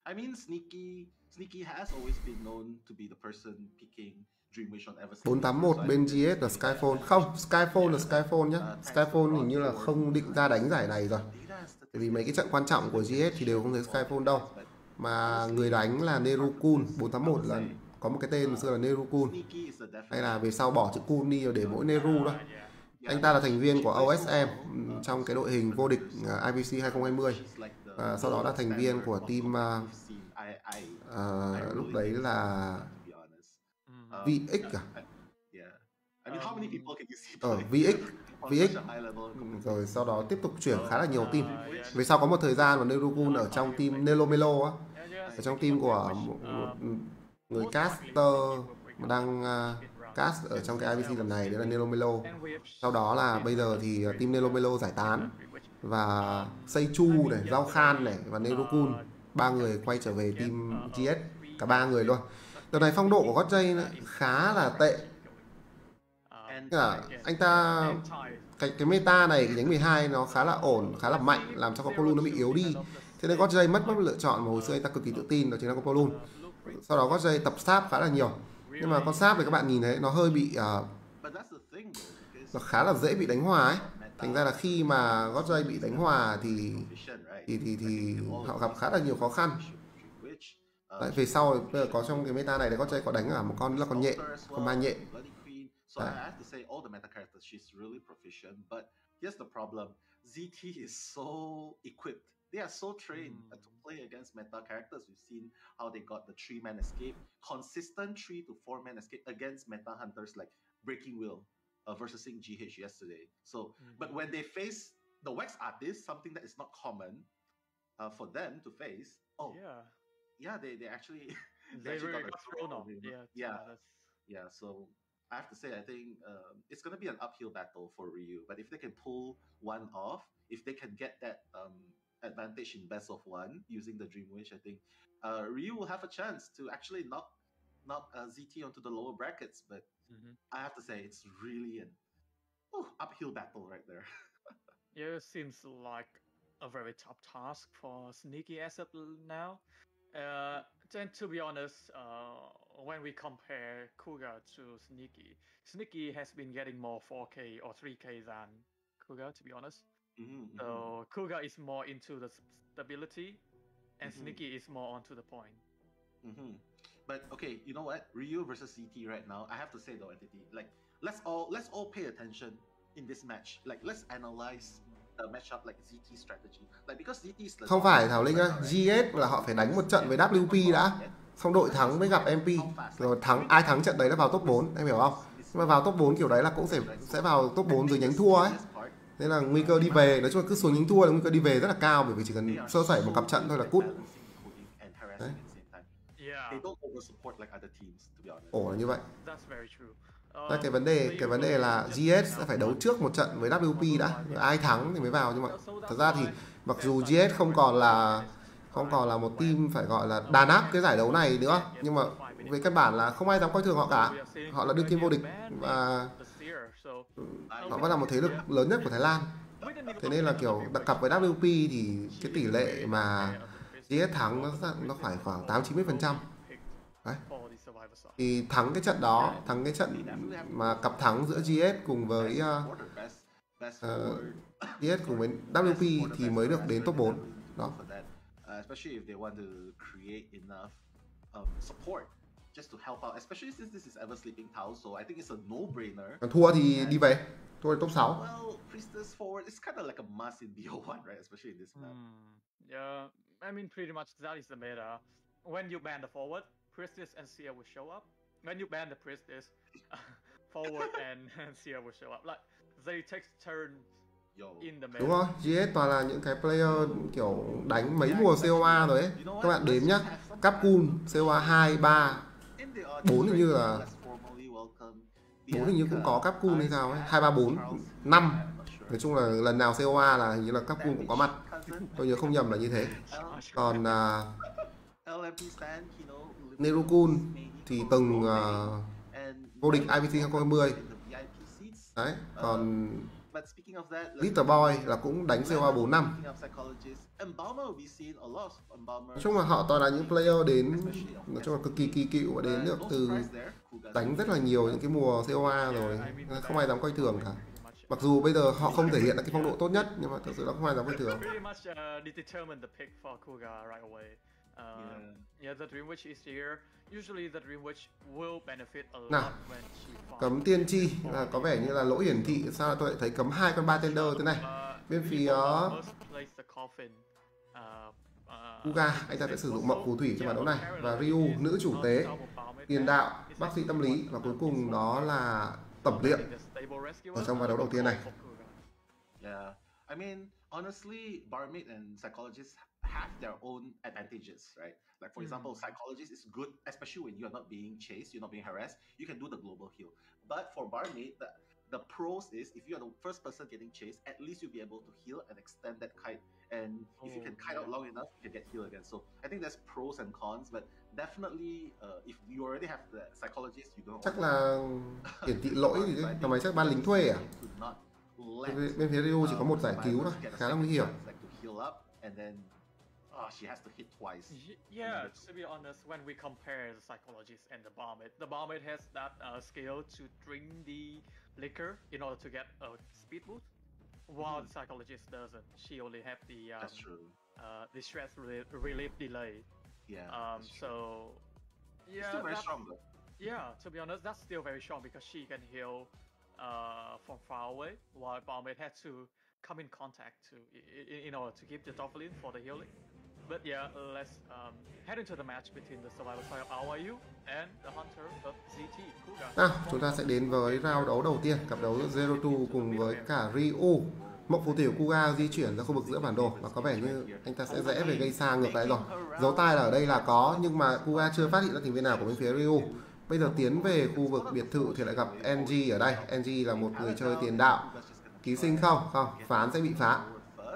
I mean, Sneaky Sneaky has always been known to be the person picking Dreamwitch on ever since. 481 So I bên GS là Skyfall không Skyfall là Skyfall nhá Skyfall hình như là không định ra đánh giải này rồi data Bởi vì mấy cái trận quan trọng của GS thì đều không thấy Skyfall đâu mà người đánh là Nerukun 481 là có một cái tên xưa là Nerukun hay là về sau bỏ chữ Kun đi để mỗi Neru đó. Anh ta là thành viên của OSM ừm, trong cái đội hình vô địch à, IVC 2020 She's like the và sau đó là thành viên của team à, lúc đấy là. Um, VX à? Ở play VX VX rồi sau đó tiếp tục chuyển khá là nhiều team. Uh, về sau có một thời gian mà Nerukun ở trong team Nelomelo á ở trong team của wish, một, một người caster mà đang uh, cast ở trong cái IVC lần này đấy là Nelomelo And with sau đó là bây giờ thì uh, team Nelomelo giải tán và Seichu này, Giao Khan này và Nerokun ba người quay trở về team GS cả ba người luôn. Đợt này phong độ của Godjay khá là tệ. Là anh ta cái cái meta này cái nhánh 12 nó khá là ổn khá là mạnh làm cho Copolun nó bị yếu đi thế nên Godjay mất mất lựa chọn mà hồi xưa anh ta cực kỳ tự tin đó chính là Copolun sau đó Godjay tập sáp khá là nhiều nhưng mà con sáp thì các bạn nhìn thấy nó hơi bị uh, But that's the thing though, because nó khá là dễ bị đánh hòa ấy thành ra là khi mà Godjay bị đánh hòa thì thì thì thì họ gặp khá là nhiều khó khăn Which, Đấy, về sau bây giờ có trong cái meta này thì Godjay có đánh ở một con là con nhện con ma nhện. So Đấy. I have to say, all the meta characters, she's really proficient. But here's the problem: ZT is so equipped. They are so trained uh, to play against meta characters. We've seen how they got the three man escape, consistent three to four man escape against meta hunters like Breaking Wheel uh, versus GH yesterday. So, but when they face the Wax artist, something that is not common uh, for them to face. Oh, yeah, yeah, they they actually they actually really got got thrown off. Yeah, Yeah. Yeah, so I have to say, I think um, it's going to be an uphill battle for Ryu. But if they can pull one off, if they can get that um, advantage in best of one using the Dream Witch, I think uh, Ryu will have a chance to actually knock knock uh, ZT onto the lower brackets. But Mhm. I have to say, it's really an oh, uphill battle right there. Yeah, it seems like a very tough task for Sneaky as of now. Uh, then to be honest, uh, when we compare Kuga to Sneaky, Sneaky has been getting more 4K or 3K than Kuga, to be honest. Mhm, mhm. So Kuga is more into the stability, and Mhm. Sneaky is more onto the point. hmm But okay, you know what? Ryu versus CT right now. I have to say though, entity like let's all let's all pay attention in this match. Like let's analyze the matchup like ZT strategy. Like because ZT is không phải Thảo Linh ơi GS là họ phải đánh một trận với WP đã xong đội thắng mới gặp MP rồi thắng ai thắng trận đấy là vào top 4 em hiểu không nhưng mà vào top 4 kiểu đấy là cũng sẽ sẽ vào top 4 rồi nhánh thua ấy nên là nguy cơ đi về nói chung là cứ xuống nhính thua là nguy cơ đi về rất là cao bởi vì chỉ cần sơ sẩy một cặp trận thôi là cút Đấy. Yeah, They don't over support like other teams, to be honest. ổ là như vậy true. Ra cái vấn đề cái vấn đề là GS sẽ phải đấu trước một trận với WP đã ai thắng thì mới vào nhưng mà thật ra thì mặc dù GS không còn là không còn là một team phải gọi là đàn áp cái giải đấu này nữa nhưng mà về căn bản là không ai dám coi thường họ cả họ là đương kim vô địch và họ vẫn là một thế lực lớn nhất của Thái Lan. Thế nên là kiểu đặt cặp với WP thì cái tỷ lệ mà GS thắng nó nó phải khoảng 8 90 phần trăm. Thì thắng cái trận đó thắng cái trận mà cặp thắng giữa GS cùng với uh, best, best Ờ. GS cùng với WP thì mới được đến top 4 đó. Uh, especially if they want to create enough um, support just to help out, especially since this is Ever Sleeping Town, so I think it's a no-brainer. thua thì đi về thua thì top 6 Well, Priestess forward is kind of like a must in BO1, right? Especially in this map. Hmm, yeah, I mean, pretty much that is the meta. When you ban the forward, Priestess and Seer will show up. When you ban the Priestess, forward and, and Seer will show up. Like they take turns Yo, in the meta. đúng rồi GS toàn là những cái player kiểu đánh mấy mùa COA rồi ấy các bạn đếm nhá Capcom COA 2, 3 in the bốn hình như là less formally welcome. bốn hình như cũng có Bianca, Capcom hay sao ấy Isaac, 2, 3, 4, Charles. 5 I'm not sure. nói chung là lần nào COA là hình như là Capcom cũng có mặt Cousin, tôi nhớ không nhầm là như thế còn uh, LMP Stan, Kino, Nerukun maybe thì Kuro, từng maybe, uh, and vô địch IVC 2020 in the VIP seats. đấy còn But speaking of that, let's Little Boy là cũng đánh COA 4 năm. Nói chung là họ toàn là những player đến nói chung là cực kỳ kỳ cựu và đến được từ đánh rất là nhiều những cái mùa COA rồi. nên không ai dám coi thường cả. mặc dù bây giờ họ không thể hiện là cái phong độ tốt nhất nhưng mà thực sự là không ai dám coi thường uh, yeah. the Dream Witch is here. Usually the Dream Witch will benefit a lot Nào, when she cấm tiên tri. Là có vẻ như là lỗi hiển thị. Sao tôi lại thấy cấm hai con bartender thế này? Uh, bên phía uh, uh, Kuga anh ta sẽ sử dụng mộng phù thủy trong bản đấu này. và Ryu nữ chủ tế tiền đạo bác sĩ tâm lý và cuối cùng đó là tẩm liệm. ở trong ván đấu đầu tiên này. Yeah, I mean, honestly, barmaid and psychologists have their own advantages, right? Like for example, psychologist is good, especially when you are not being chased, you're not being harassed. You can do the global heal. But for barmaid, the the pros is if you are the first person getting chased, at least you'll be able to heal and extend that kite. And if you Oh, can kite out long enough, you can get healed again. So I think there's pros and cons, but definitely, uh, if you already have the psychologist, you don't. chắc là hiển thị lỗi gì đấy thằng máy chắc ban lính thuê à bên, phía Ryu chỉ có một giải cứu thôi khá là nguy hiểm oh, she has to hit twice. Y- Yeah, to be honest, when we compare the psychologist and the barmaid, the barmaid has that uh, skill to drink the liquor in order to get a speed boost, while the psychologist doesn't. She only have the um, That's true. uh, the stress relief, relief delay. Yeah. Um, that's true. so It's yeah, still very strong though. Yeah, to be honest, that's still very strong because she can heal uh, from far away, while Barmaid had to come in contact to i- i- in order to give the Dolphin for the healing. But yeah, let's um, head into the match between the Survivor Side of RYU and the Hunter of ZT Kuga. À, chúng ta sẽ đến với round đấu đầu tiên cặp đấu giữa Zero Two cùng với cả Ryu. Mộng phù tiểu Kuga di chuyển ra khu vực giữa bản đồ và có vẻ như anh ta sẽ rẽ về gây xa ngược lại rồi. Dấu tay là ở đây là có nhưng mà Kuga chưa phát hiện ra thành viên nào của bên phía Ryu. Bây giờ tiến về khu vực biệt thự thì lại gặp NG ở đây. NG là một người chơi tiền đạo. Ký sinh không? Không. Phán sẽ bị phá.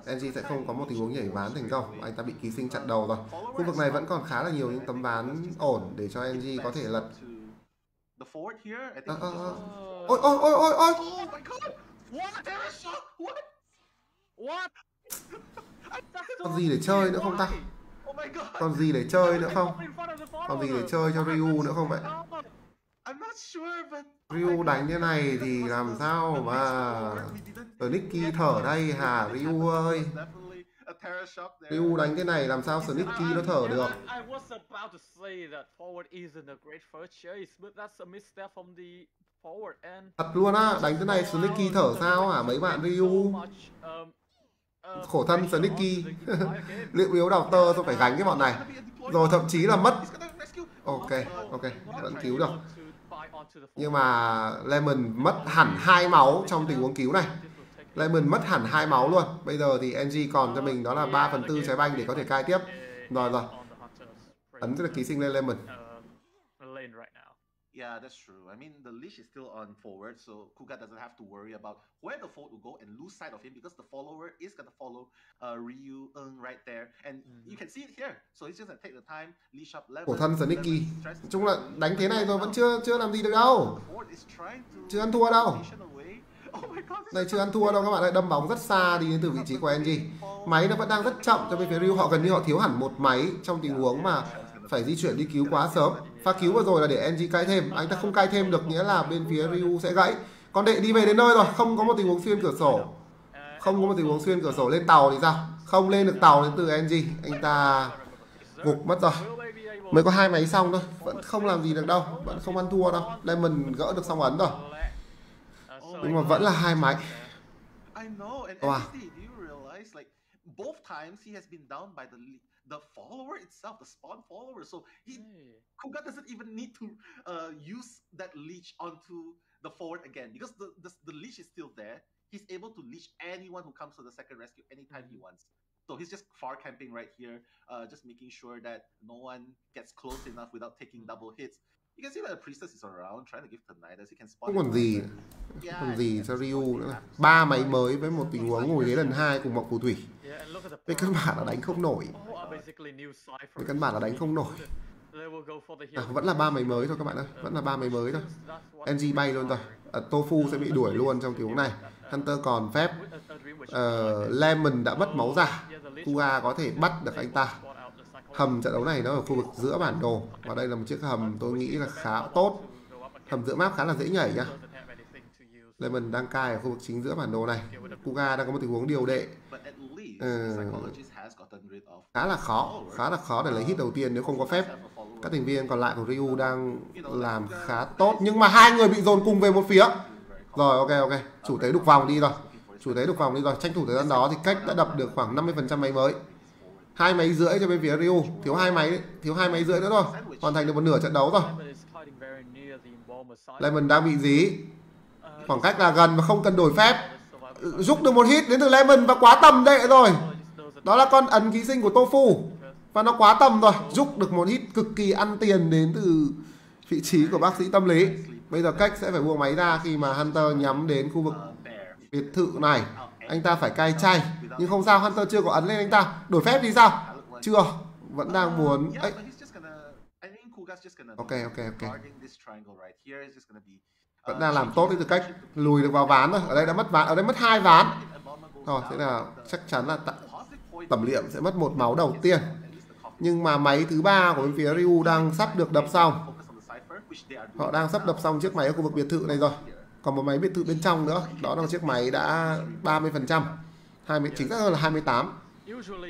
NG sẽ không có một tình huống nhảy ván thành công. Anh ta bị ký sinh chặn đầu rồi. Khu vực này vẫn còn khá là nhiều những tấm ván ổn để cho NG có thể lật. Ờ, ờ, ờ. Ôi ôi ôi ôi ôi. Còn gì để chơi nữa không ta? Còn gì để chơi nữa không? Còn gì để chơi cho Ryu nữa không vậy? Sure, but Ryu đánh thế này thì làm sao mà Snicky thở đây hả Ryu ơi. Ryu đánh thế này làm sao Snicky nó thở được? Thật luôn á đánh thế này Snicky thở sao hả mấy bạn Ryu? um, uh, khổ thân Snicky liệu yếu đào tơ tôi phải gánh cái bọn này? rồi thậm chí là mất. Ok ok vẫn cứu được Nhưng mà Lemon mất hẳn hai máu trong tình huống cứu này. Lemon mất hẳn hai máu luôn. Bây giờ thì NG còn cho mình đó là 3 phần tư trái banh để có thể cai tiếp. Rồi rồi. Ấn cho ký sinh lên Lemon um, lane right now. Yeah, that's true. I mean, the leash is still on forward, so Kuga doesn't have to worry about where the fold will go and lose sight of him because the follower is gonna follow uh, Ryu Eung right there, and you can see it here. So he's just gonna take the time, leash up level. cổ thân to nói chung là đánh thế này rồi vẫn chưa chưa làm gì được The đâu forward is trying to chưa ăn thua đâu position away. Oh my god, this này is chưa ăn thua đâu các bạn ơi đâm bóng rất xa đi đến từ vị trí của NG máy nó vẫn đang rất chậm cho bên phía Ryu họ gần như họ thiếu hẳn một máy trong tình huống mà phải di chuyển đi cứu quá sớm. Pha cứu vừa rồi là để NG cai thêm. Anh ta không cai thêm được nghĩa là bên phía Ryu sẽ gãy. Còn đệ đi về đến nơi rồi không có một tình huống xuyên cửa sổ. Không có một tình huống xuyên cửa sổ. Lên tàu thì sao? Không lên được tàu đến từ NG anh ta gục mất rồi. Mới có hai máy xong thôi. Vẫn không làm gì được đâu. Vẫn không ăn thua đâu. Lemon gỡ được xong ấn rồi. Nhưng mà vẫn là hai máy. Wow. NXT, do you realize like both times he has been down by the follower itself, the spawn follower. So he Kuga doesn't even need to uh, use that leech onto the forward again because the, the the leech is still there. He's able to leech anyone who comes to the second rescue anytime he wants. So he's just far camping right here, uh, just making sure that no one gets close enough without taking double hits. You can see that the priestess is around trying to give Tinnitus. He can spot. không còn gì. Yeah, còn gì cho Ryu nữa. ba máy mới với một tình huống ngồi ghế lần hai cùng mộng phù thủy. Yeah, and look at the về căn bản là đánh không nổi. All are basically new cipher. về căn bản là đánh không nổi. They will go for the à, vẫn là ba máy mới thôi các bạn ơi vẫn là ba máy mới thôi. NG bay luôn rồi. à, Tofu sẽ bị đuổi luôn trong tình huống này. Hunter còn phép Ờ, Lemon đã mất máu giả. Kuga có thể bắt được anh ta brought out the psychology hầm trận đấu này nó ở khu vực giữa bản đồ. Và đây là một chiếc hầm tôi nghĩ là khá tốt. Hầm giữa map khá là dễ nhảy nhá. Lemon đang cai ở khu vực chính giữa bản đồ này. Kuga đang có một tình huống điều đệ. But khá là khó, khá là khó để lấy hit đầu tiên nếu không có phép. Các thành viên còn lại của Ryu đang làm khá tốt. Nhưng mà hai người bị dồn cùng về một phía. Rồi, ok ok. Chủ tế đục vòng đi rồi. Chủ tế đục vòng đi rồi. Tranh thủ thời gian đó thì cách đã đập được khoảng 50% máy mới hai máy rưỡi cho bên phía Ryu. Thiếu hai máy, thiếu hai máy rưỡi nữa thôi. Hoàn thành được một nửa trận đấu rồi. Lemon. Lemon đang bị dí. Khoảng cách là gần và không cần đổi phép. Giúp được một hit đến từ Lemon và quá tầm đệ rồi. Đó là con ấn ký sinh của Tofu. Và nó quá tầm rồi. Giúp được một hit cực kỳ ăn tiền đến từ vị trí của bác sĩ tâm lý. Bây giờ cách sẽ phải buông máy ra khi mà Hunter nhắm đến khu vực biệt thự này anh ta phải cai chay. Nhưng không sao Hunter chưa có ấn lên anh ta. Đổi phép thì sao? Chưa. Vẫn đang muốn ấy Ok, ok, ok. Vẫn đang làm tốt cái từ cách. Lùi được vào ván rồi ở đây đã mất ván ở đây mất hai ván. Rồi thế là chắc chắn là tẩm liệm sẽ mất một máu đầu tiên. Nhưng mà máy thứ ba của bên phía Ryu đang sắp được đập xong. Họ đang sắp đập xong chiếc máy ở khu vực biệt thự này rồi còn một máy biệt thự bên trong nữa. Đó là một chiếc máy đã 30 phần trăm. Hai mươi, chính xác hơn là 28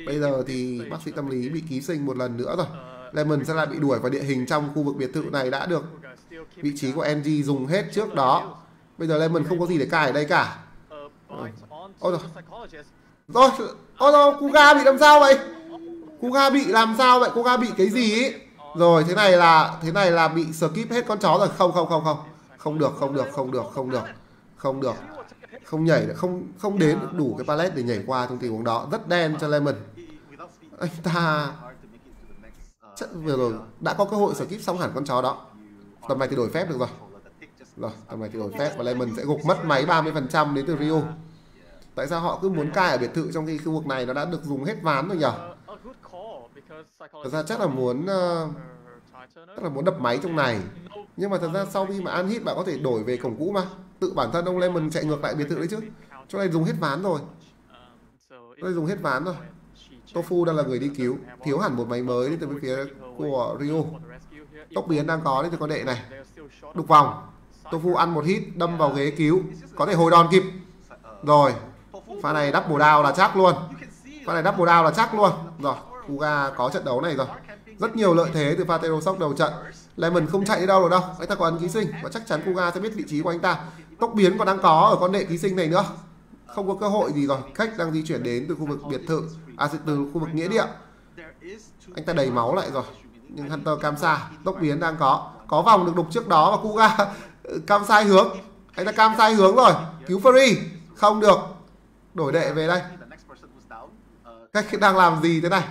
bây giờ thì bác sĩ tâm lý bị ký sinh một lần nữa rồi. Lemon sẽ lại bị đuổi vào địa hình trong khu vực biệt thự này đã được vị trí của NG dùng hết trước đó. Bây giờ Lemon không có gì để cài ở đây cả. Ôi rồi rồi, ôi rồi Kuga bị làm sao vậy? Kuga bị làm sao vậy? Kuga bị cái gì? Ấy rồi, thế này là, thế này là bị skip hết con chó rồi. Không không không không không được không được không được không được. Không được. Không nhảy được không không đến đủ cái pallet để nhảy qua trong tình huống đó. Rất đen cho Lemon. Anh ta chắc vừa rồi đã có cơ hội sở kíp xong hẳn con chó đó. Tầm này thì đổi phép được rồi. Rồi tầm này thì đổi phép và Lemon sẽ gục mất máy 30% đến từ Rio tại sao họ cứ muốn cai ở biệt thự trong khi khu vực này nó đã được dùng hết ván rồi nhỉ thật ra chắc là muốn uh, her là muốn đập máy trong này. Nhưng mà thật ra sau khi mà ăn hit, bạn có thể đổi về cổng cũ mà. Tự bản thân ông Lemon chạy ngược lại biệt thự đấy chứ. Chỗ này dùng hết ván rồi. Chỗ này dùng hết ván rồi. Tofu đang là người đi cứu. Thiếu hẳn một máy mới đến từ bên phía của Rio. Tốc biến đang có đến từ con đệ này. Đục vòng. Tofu ăn một hit, đâm vào ghế cứu. Có thể hồi đòn kịp. Rồi. Pha này double down là chắc luôn. Pha này double down là chắc luôn. Rồi. Kuga có trận đấu này rồi rất nhiều lợi thế từ pha Tero đầu trận. Lemon không chạy đi đâu được đâu. Anh ta có ấn ký sinh. Và chắc chắn Kuga sẽ biết vị trí của anh ta. Tốc biến còn đang có ở con đệ ký sinh này nữa. Không có cơ hội gì rồi. Khách đang di chuyển đến từ khu vực biệt thự. À từ khu vực nghĩa địa. Anh ta đầy máu lại rồi. Nhưng Hunter cam xa. tốc biến đang có. Có vòng được đục trước đó và Kuga ừ, cam sai hướng. Anh ta cam sai hướng rồi. Cứu Free không được. Đổi đệ về đây. Khách đang làm gì thế này?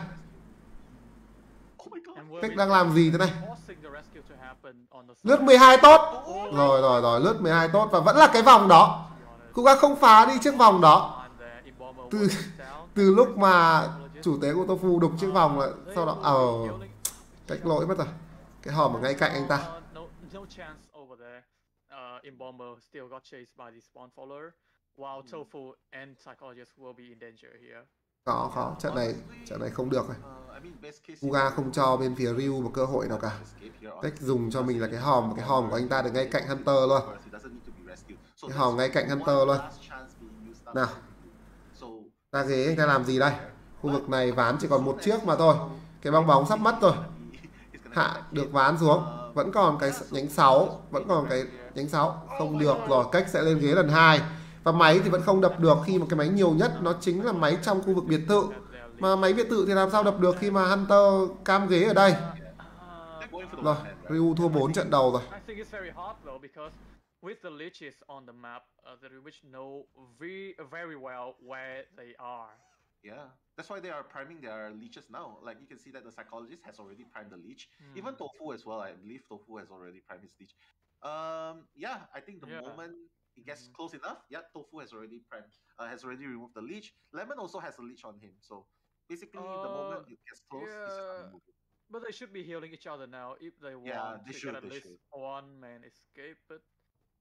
Be đang làm gì thế này lướt side. 12 tốt rồi rồi rồi lướt 12 tốt và vẫn là cái vòng đó Kuga không phá đi chiếc vòng đó từ từ lúc mà chủ tế của Tofu đục chiếc vòng là sau đó ờ cách lỗi mất rồi cái hòm ở ngay cạnh anh ta no, no chance over there. Inbomber still got chased by the spawn follower, while Tofu and Psychologist will be in danger here khó khó trận này trận này không được rồi Uga không cho bên phía Ryu một cơ hội nào cả. Cách dùng cho mình là cái hòm cái hòm của anh ta được ngay cạnh Hunter luôn. Cái hòm ngay cạnh Hunter luôn. Nào. Ta ghế anh ta làm gì đây? Khu vực này ván chỉ còn một chiếc mà thôi. Cái bong bóng sắp mất rồi. Hạ, được ván xuống. Vẫn còn cái nhánh 6 vẫn còn cái nhánh 6 không được rồi. Cách sẽ lên ghế lần hai và máy thì vẫn không đập được khi mà cái máy nhiều nhất nó chính là máy trong khu vực biệt thự mà máy biệt thự thì làm sao đập được khi mà Hunter cam ghế ở đây rồi? Ryu thua 4 trận đầu rồi I think it's very hard though because with the leeches on the map, uh, the Witch know very very well where they are. Yeah, that's why they are priming their leeches now. Like you can see that the psychologist has already primed the leech. Hmm. Even Tofu as well. I believe Tofu has already primed his leech. Um, yeah, I think the Yeah. moment it gets Mhm. close enough, yeah, Tofu has already primed, uh, has already removed the leech. Lemon also has a leech on him, so basically the moment Uh, it gets close, he's just yeah. gonna remove it. But they should be healing each other now if they want Yeah, they to should, get at they least should. one man escape. But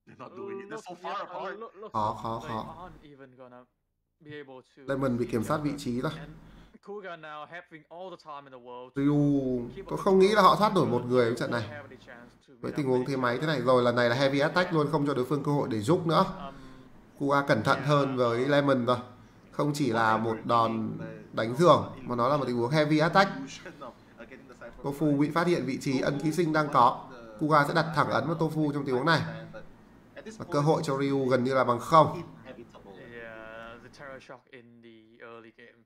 They're not doing it. They're so far yeah, uh, apart. look- look, Khó, khó, they khó. aren't even gonna be able to. Lemon bị see kiểm soát vị trí rồi And Kuga now having all the time in the world. to Ryu tôi không nghĩ là họ thoát nổi một người ở trận này. Với tình huống with thế máy thế này rồi lần này là heavy attack luôn không cho đối phương cơ hội để giúp nữa. Um, Kuga cẩn thận hơn với Lemon rồi. Không chỉ là một đòn đánh giường mà nó là một tình huống heavy attack. Tofu bị phát hiện vị trí ân ký sinh đang có. Kuga sẽ đặt thẳng ấn vào Tofu trong tình huống này. Và cơ hội cho Ryu gần như là bằng không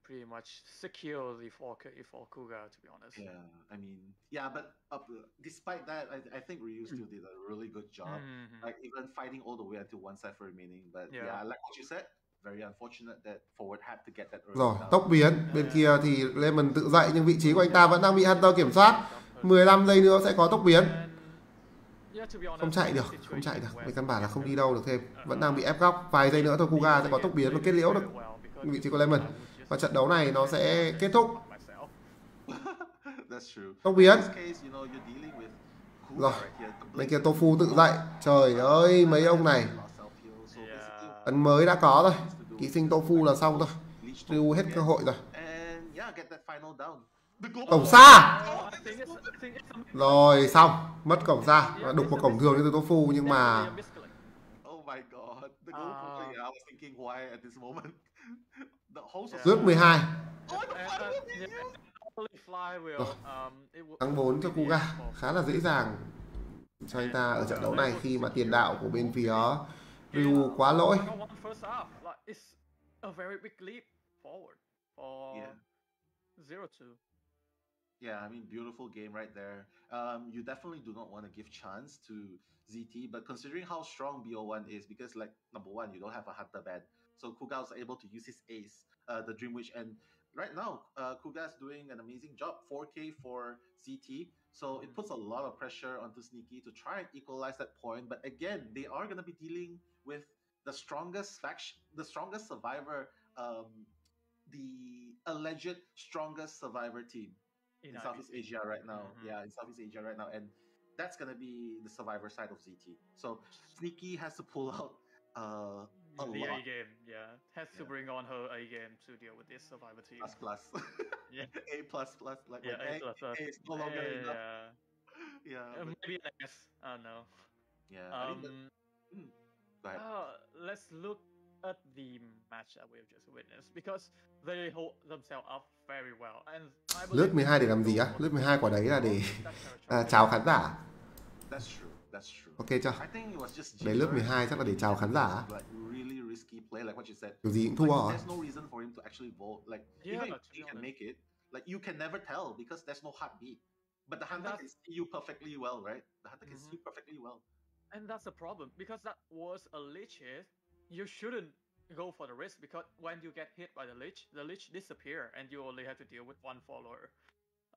pretty much secured the 4K for Kuga, to be honest. Yeah, I mean, yeah, but up, despite that, I, I think Ryu still did a really good job. Mhm. Like even fighting all the way until one cipher remaining. But yeah. Yeah. like what you said, very unfortunate that forward had to get that early. rồi tốc biến bên kia thì Lemon tự dậy nhưng vị trí của anh ta vẫn đang bị Hunter kiểm soát 15 giây nữa sẽ có tốc biến không chạy được không chạy được về căn bản là không đi đâu được thêm vẫn đang bị ép góc vài giây nữa thôi Kuga sẽ có tốc biến và kết liễu được vị trí của Lemon và trận đấu này nó sẽ kết thúc. That's true. Tốc In biến this case, you know, you're dealing with Kuga rồi right here. The bên blink kia Tofu tự dậy trời ơi mấy ông này. Lost self-heal, so basically, ấn mới đã có rồi. ký sinh Tofu là xong thôi leech Ryu hết cơ hội rồi. And yeah, get that final down. The global cổng xa! Oh, I think it's, I think it's a rồi xong. Mất cổng xa. Và đục một cổng thường như từ Tofu nhưng mà definitely a misclick. Oh my god. The goal Uh, uh, yeah, I was thinking why at this moment. the host was rước 12 And, uh, yeah, only fly will, um, it will- thắng 4 cho will be Kuga for- khá là dễ dàng cho anh ta ở trận đấu này khi mà tiền đạo của bên phía Ryu quá lỗi Kuga won first half. Like, it's a very big leap forward for Yeah. zero two. Yeah, I mean, beautiful game right there. Um, you definitely do not want to give chance to ZT, but considering how strong BO1 is, because like number one, you don't have a hunter band, so Kuga was able to use his ace, uh, the Dream Witch, and right now, uh, Kuga is doing an amazing job. 4K for ZT, so it puts a lot of pressure onto Sneaky to try and equalize that point. But again, they are going to be dealing with the strongest faction, the strongest survivor, um, the alleged strongest survivor team In in Southeast Asia right now. Mhm. Yeah, in Southeast Asia right now, and that's gonna be the survivor side of ZT. So Sneaky has to pull out uh, a the lot A game, yeah, has to Yeah. bring on her A game to deal with this survivor team. plus plus. Yeah. A plus plus. Like Yeah, when A plus plus. A is no longer yeah, enough. yeah. Yeah. Uh, but- maybe an S. I don't know. yeah. Um, think that- Mm, go ahead. uh, let's look at the match that we've just witnessed because they hold themselves up very well. And I lướt believe 12 để làm gì á lướt 12 quả đấy là để à, chào khán giả That's true. That's true. ok chưa I think it was just Đấy, lớp jitter. 12 chắc là để chào khán giả. Really risky play, like what you said. kiểu gì cũng Like, thua rồi there's no reason for him to actually vote. Like Yeah, even if he can make it, like you can never tell because there's no heartbeat. But the hunter can see you perfectly well, right? The hunter can see you perfectly well. And that's the problem because that was a leeches. You shouldn't go for the risk because when you get hit by the leech, the leech disappear and you only have to deal with one follower.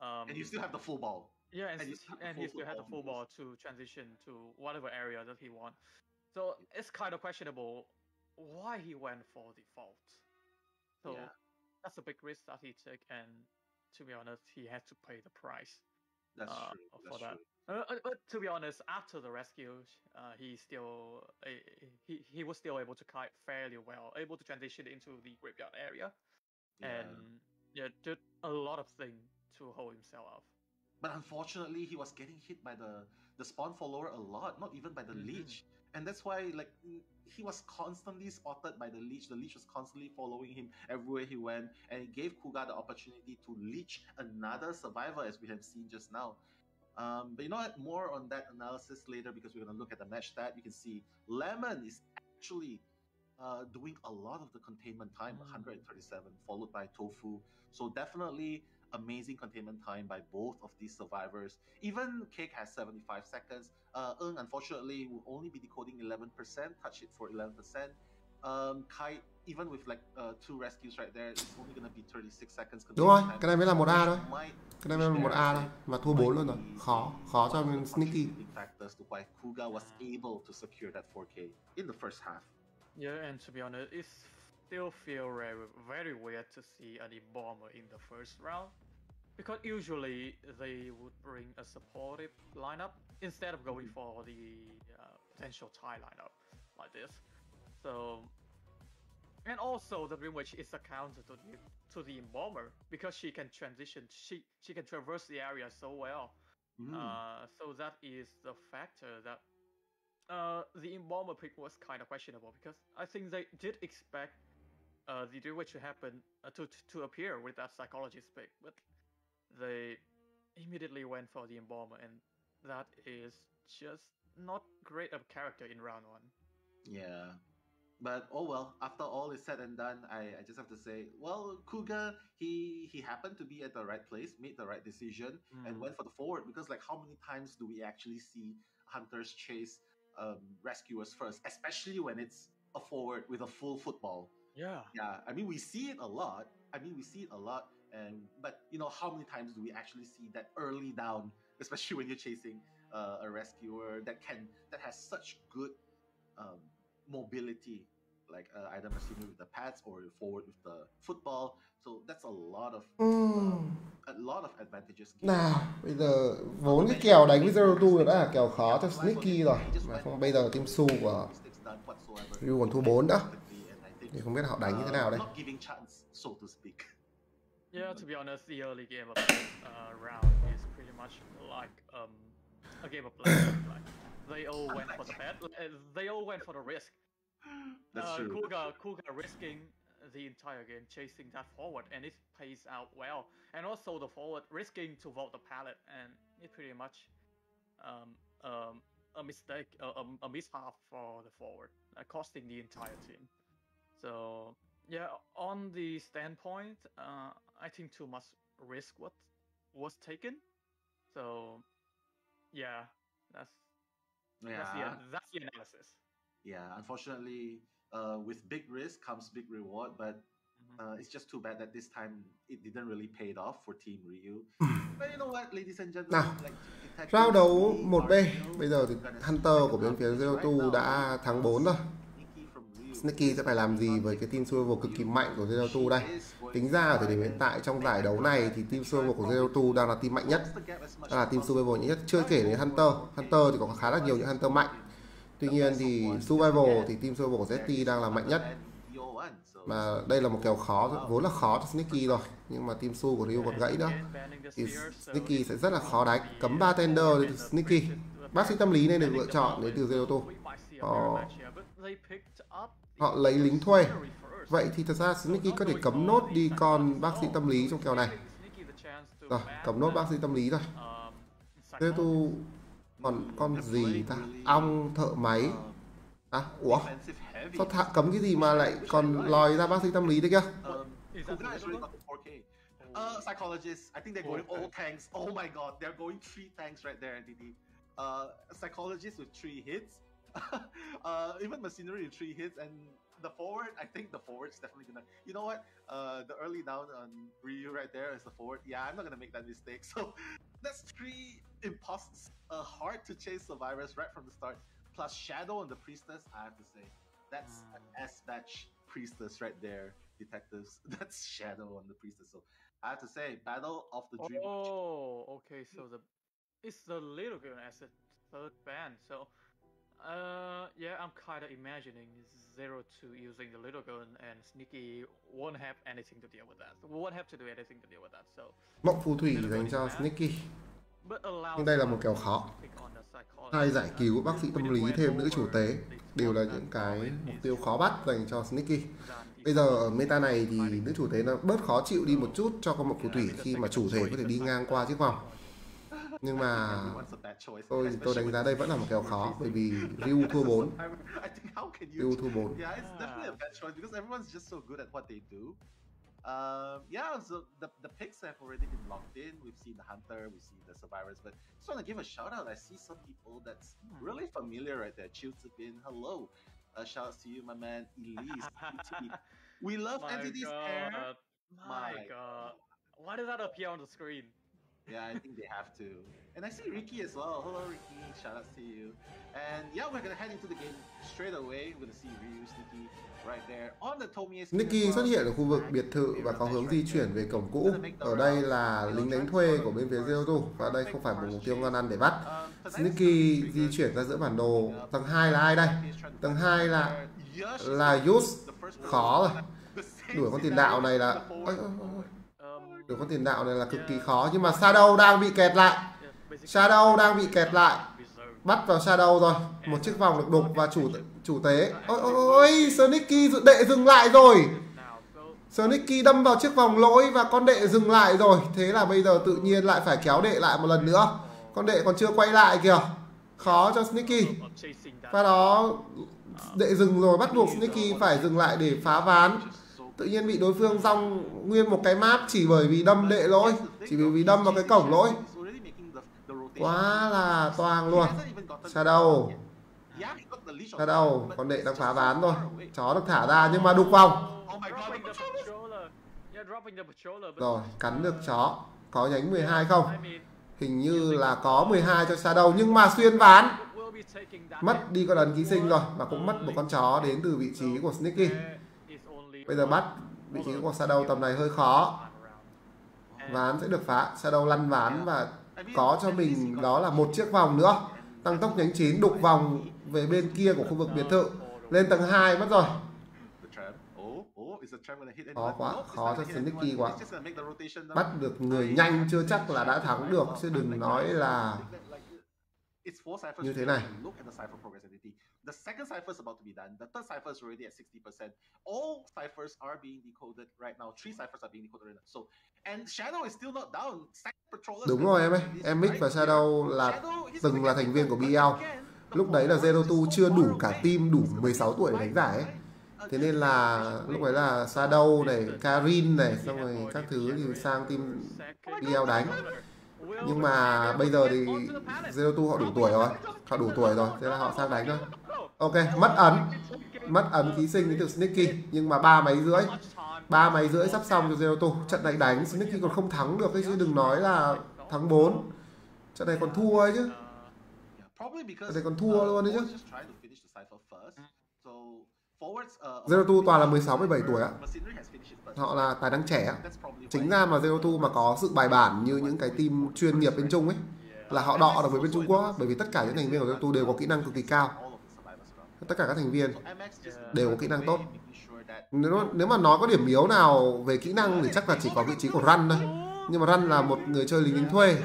Um, and you still have the full ball. Yeah, and, and you s- still have the and he still had the football full ball to transition to whatever area that he want. So it's kind of questionable why he went for default. So Yeah. that's a big risk that he took, and to be honest, he had to pay the price That's uh, true. for That's that. true. Uh, uh, but to be honest, after the rescue, uh, he still uh, he he was still able to kite fairly well, able to transition into the graveyard area, and yeah, did a lot of things to hold himself up. But unfortunately, he was getting hit by the the spawn follower a lot, not even by the Mhm. leech. And that's why, like, mm, he was constantly spotted by the leech. The leech was constantly following him everywhere he went, and it gave Kuga the opportunity to leech another survivor, as we have seen just now. Um, but you know what? More on that analysis later because we're going to look at the match stat. You can see Lemon is actually uh, doing a lot of the containment time, 137, followed by Tofu. So definitely amazing containment time by both of these survivors. Even Cake has 75 seconds. Uh, NG, unfortunately, will only be decoding 11%, touch it for 11%. Um, Kai, even with like uh, two rescues right there, it's only gonna be 36 seconds. Đúng rồi, containment time, cái này mới là một A thôi. Cái này mới là một A thôi, mà thua 4 luôn rồi. Khó, khó cho mình sneaky. factors to why Kuga was able to secure that 4K in the first half. Yeah, and to be honest, it still feel very, very weird to see an Embalmer in the first round. Because usually they would bring a supportive lineup instead of going for the uh, potential tie lineup like this. So, and also the Dream Witch is a counter to the to the Embalmer because she can transition, she she can traverse the area so well. Mm. Uh, so that is the factor that uh, the Embalmer pick was kind of questionable because I think they did expect uh, the Dream Witch to happen uh, to to appear with that psychologist pick, but they immediately went for the Embalmer, and that is just not great of character in round one. Yeah. But oh well, after all is said and done, I, I just have to say, well, Kuga, he he happened to be at the right place, made the right decision, and Mm. went for the forward because like how many times do we actually see hunters chase um, rescuers first, especially when it's a forward with a full football? Yeah. Yeah, I mean we see it a lot. I mean we see it a lot, and but you know how many times do we actually see that early down, especially when you're chasing uh, a rescuer that can that has such good um, mobility, like uh, either machinery with the pads or forward with the football. So that's a lot of Ừm. a lot of advantages. given. Nào, bây giờ vốn cái kèo đánh với Zero Two đã là kèo khó cho Sneaky rồi. Mà không bây giờ team su của Ryu còn thua 4 nữa. Thì không biết họ đánh như thế nào đây. Uh, Not giving chance, so to speak. Yeah, to be honest, the early game of this uh, round is pretty much like um, a game of blackjack. like they all went for the bet. uh, They all went for the risk. That's uh, true. Kuga, Kuga risking the entire game, chasing that forward, and it pays out well. And also the forward risking to vote the pallet, and it pretty much um, um, a mistake, a, a, a mishap for the forward, uh, costing the entire team. So yeah, on the standpoint, uh, I think too much risk what was taken. So yeah, that's that's the Yeah. that's the analysis. Yeah, unfortunately, uh, with big risk comes big reward, but Mm-hmm. uh, it's just too bad that this time it didn't really pay it off for Team Ryu. but you know what, ladies and gentlemen, Nào, like detectives, Round đấu we 1B, are still bây giờ thì gonna Hunter see của bên phía right Zero Two now. đã thắng 4 rồi. Nikki sẽ phải làm gì với cái team survival cực kỳ mạnh của Zero Two đây? Tính ra ở thời điểm hiện tại trong giải đấu này thì team survival của Zero Two đang là team mạnh nhất. Đang là team survival mạnh nhất, chưa kể đến Hunter. Hunter thì có khá là nhiều những Hunter mạnh. Tuy nhiên thì survival thì team survival của ZT đang là mạnh nhất. Mà đây là một kèo khó, vốn là khó cho Sneaky rồi. Nhưng mà team su của Ryu còn gãy nữa. Thì Sneaky sẽ rất là khó đánh. Cấm ba tender thì Sneaky. Bác sĩ tâm lý nên được lựa chọn đến từ Zero Two. Họ, họ lấy lính thuê. Vậy thì thật ra Sneaky có thể cấm nốt đi con bác sĩ tâm lý trong kèo này. Rồi, cấm nốt bác sĩ tâm lý rồi. Thế tu còn con gì ta? Ong thợ máy. À, ủa? Sao thạ, cấm cái gì mà lại còn lòi ra bác sĩ tâm lý đấy kia? Uh, psychologists, I think they're going all tanks. Oh my god, they're going three tanks right there, NTD. Uh, ờ, psychologist with three hits. uh, even machinery three hits, and the forward, I think the forward's definitely gonna. You know what? Uh, the early down on Ryu right there is the forward. Yeah, I'm not gonna make that mistake. So that's three imposters. Uh, hard to chase survivors right from the start. Plus Shadow and the priestess. I have to say, that's an S batch priestess right there. Detectives. That's Shadow on the priestess. So I have to say, Battle of the Dream. Oh, okay. So the it's the little girl as a third band. So, uh, yeah, I'm kind of imagining Zero Two using the little gun and Sneaky won't have anything to deal with that. Won't have to do anything to deal with that. So, mộng phù thủy dành cho Sneaky. Nhưng đây là một kèo khó. hai giải cứu bác sĩ tâm lý thêm nữ chủ tế. đều là những cái mục tiêu khó bắt dành cho Sneaky. Bây giờ ở meta này thì nữ chủ tế nó bớt khó chịu đi một chút cho con mộng phù thủy khi mà chủ thể có thể đi ngang qua chiếc vòng nhưng mà tôi tôi đánh giá đây vẫn là một kèo khó bởi vì Ryu thua 4 Ryu thua 4 Yeah, it's definitely a bad choice because everyone's just so good at what they do. Um, yeah, so the the picks have already been locked in. We've seen the hunter, we've seen the survivors, but just want to give a shout out. I see some people that's really familiar right there. Chill Bin, hello. Uh, shout out to you, my man Elise. We love My NTT's God. hair. My God. Why did that appear on the screen? Yeah, I think they have to. And I see Ricky as well. Hello, Ricky. Shout out to you. And yeah, we're gonna head into the game straight away. We're gonna see Ryu, Sneaky right there on the Tomie. screen as Nicky well. xuất hiện ở khu vực biệt thự và có hướng di chuyển về cổng cũ. Ở đây là lính đánh thuê của bên phía Zero và đây không phải một mục tiêu ngon ăn để bắt. Nicky di chuyển ra giữa bản đồ. Tầng 2 là ai đây? Tầng 2 là là Yus. Khó rồi. Đuổi con tiền đạo này là ôi, ôi, ôi được con tiền đạo này là cực kỳ khó nhưng mà Shadow đang bị kẹt lại. Shadow đang bị kẹt lại. Bắt vào Shadow rồi. Một chiếc vòng được đục và chủ chủ tế. Ôi ôi ôi, Sonicky dự đệ dừng lại rồi. Sonicky đâm vào chiếc vòng lỗi và con đệ dừng lại rồi. Thế là bây giờ tự nhiên lại phải kéo đệ lại một lần nữa. Con đệ còn chưa quay lại kìa. Khó cho Sneaky. Và đó đệ dừng rồi bắt buộc Sneaky phải dừng lại để phá ván. Tự nhiên bị đối phương rong nguyên một cái map chỉ bởi vì đâm đệ lỗi, chỉ bởi vì đâm vào cái cổng lỗi. Quá là toang luôn. Shadow. Shadow, con đệ đang phá ván thôi Chó được thả ra nhưng mà đục vòng. Rồi, cắn được chó. Có nhánh 12 không? Hình như là có 12 cho Shadow nhưng mà xuyên ván. Mất đi con ấn ký sinh rồi và cũng mất một con chó đến từ vị trí của Sneaky. Bây giờ bắt vị trí của Shadow tầm này hơi khó. Ván sẽ được phá. Shadow lăn ván và có cho mình đó là một chiếc vòng nữa. Tăng tốc nhánh 9 đục vòng về bên kia của khu vực biệt thự. Lên tầng 2 mất rồi. Khó quá, khó cho Sneaky quá. Bắt được người nhanh chưa chắc là đã thắng được chứ đừng nói là. Như thế này. The second cipher is about to be done. The third cipher is already at 60%. All ciphers are being decoded right now. Three ciphers are being decoded right now. So, and Shadow is still not down. Đúng rồi em ơi, em Mick và Shadow là từng là thành viên của BL. Lúc đấy là Zero Two chưa đủ cả team đủ 16 tuổi để đánh giải ấy. Thế nên là lúc đấy là Shadow này, Karin này, xong rồi các thứ thì sang team BL đánh. Nhưng mà bây giờ thì Zero Two họ đủ tuổi rồi, họ đủ tuổi rồi, thế là họ sang đánh thôi. Ok, mất ấn, mất ấn thí sinh đến từ Sneaky, nhưng mà ba máy rưỡi, ba máy rưỡi sắp xong cho Zero Two. Trận này đánh Sneaky còn không thắng được ấy chứ đừng nói là thắng 4 Trận này còn thua ấy chứ. Trận này còn thua luôn đấy chứ. Zero Two toàn là 16 17 tuổi á. Họ là tài năng trẻ. That's Chính ra mà Zero Two mà có sự bài bản như những cái team chuyên nghiệp bên Trung ấy là họ đọ được với bên Trung Quốc bởi vì tất cả những thành viên của Zero Two đều có kỹ năng cực kỳ cao. Tất cả các thành viên đều có kỹ năng tốt. Nếu nếu mà nói có điểm yếu nào về kỹ năng thì chắc là chỉ có vị trí của Run thôi. Nhưng mà Run là một người chơi lính đánh thuê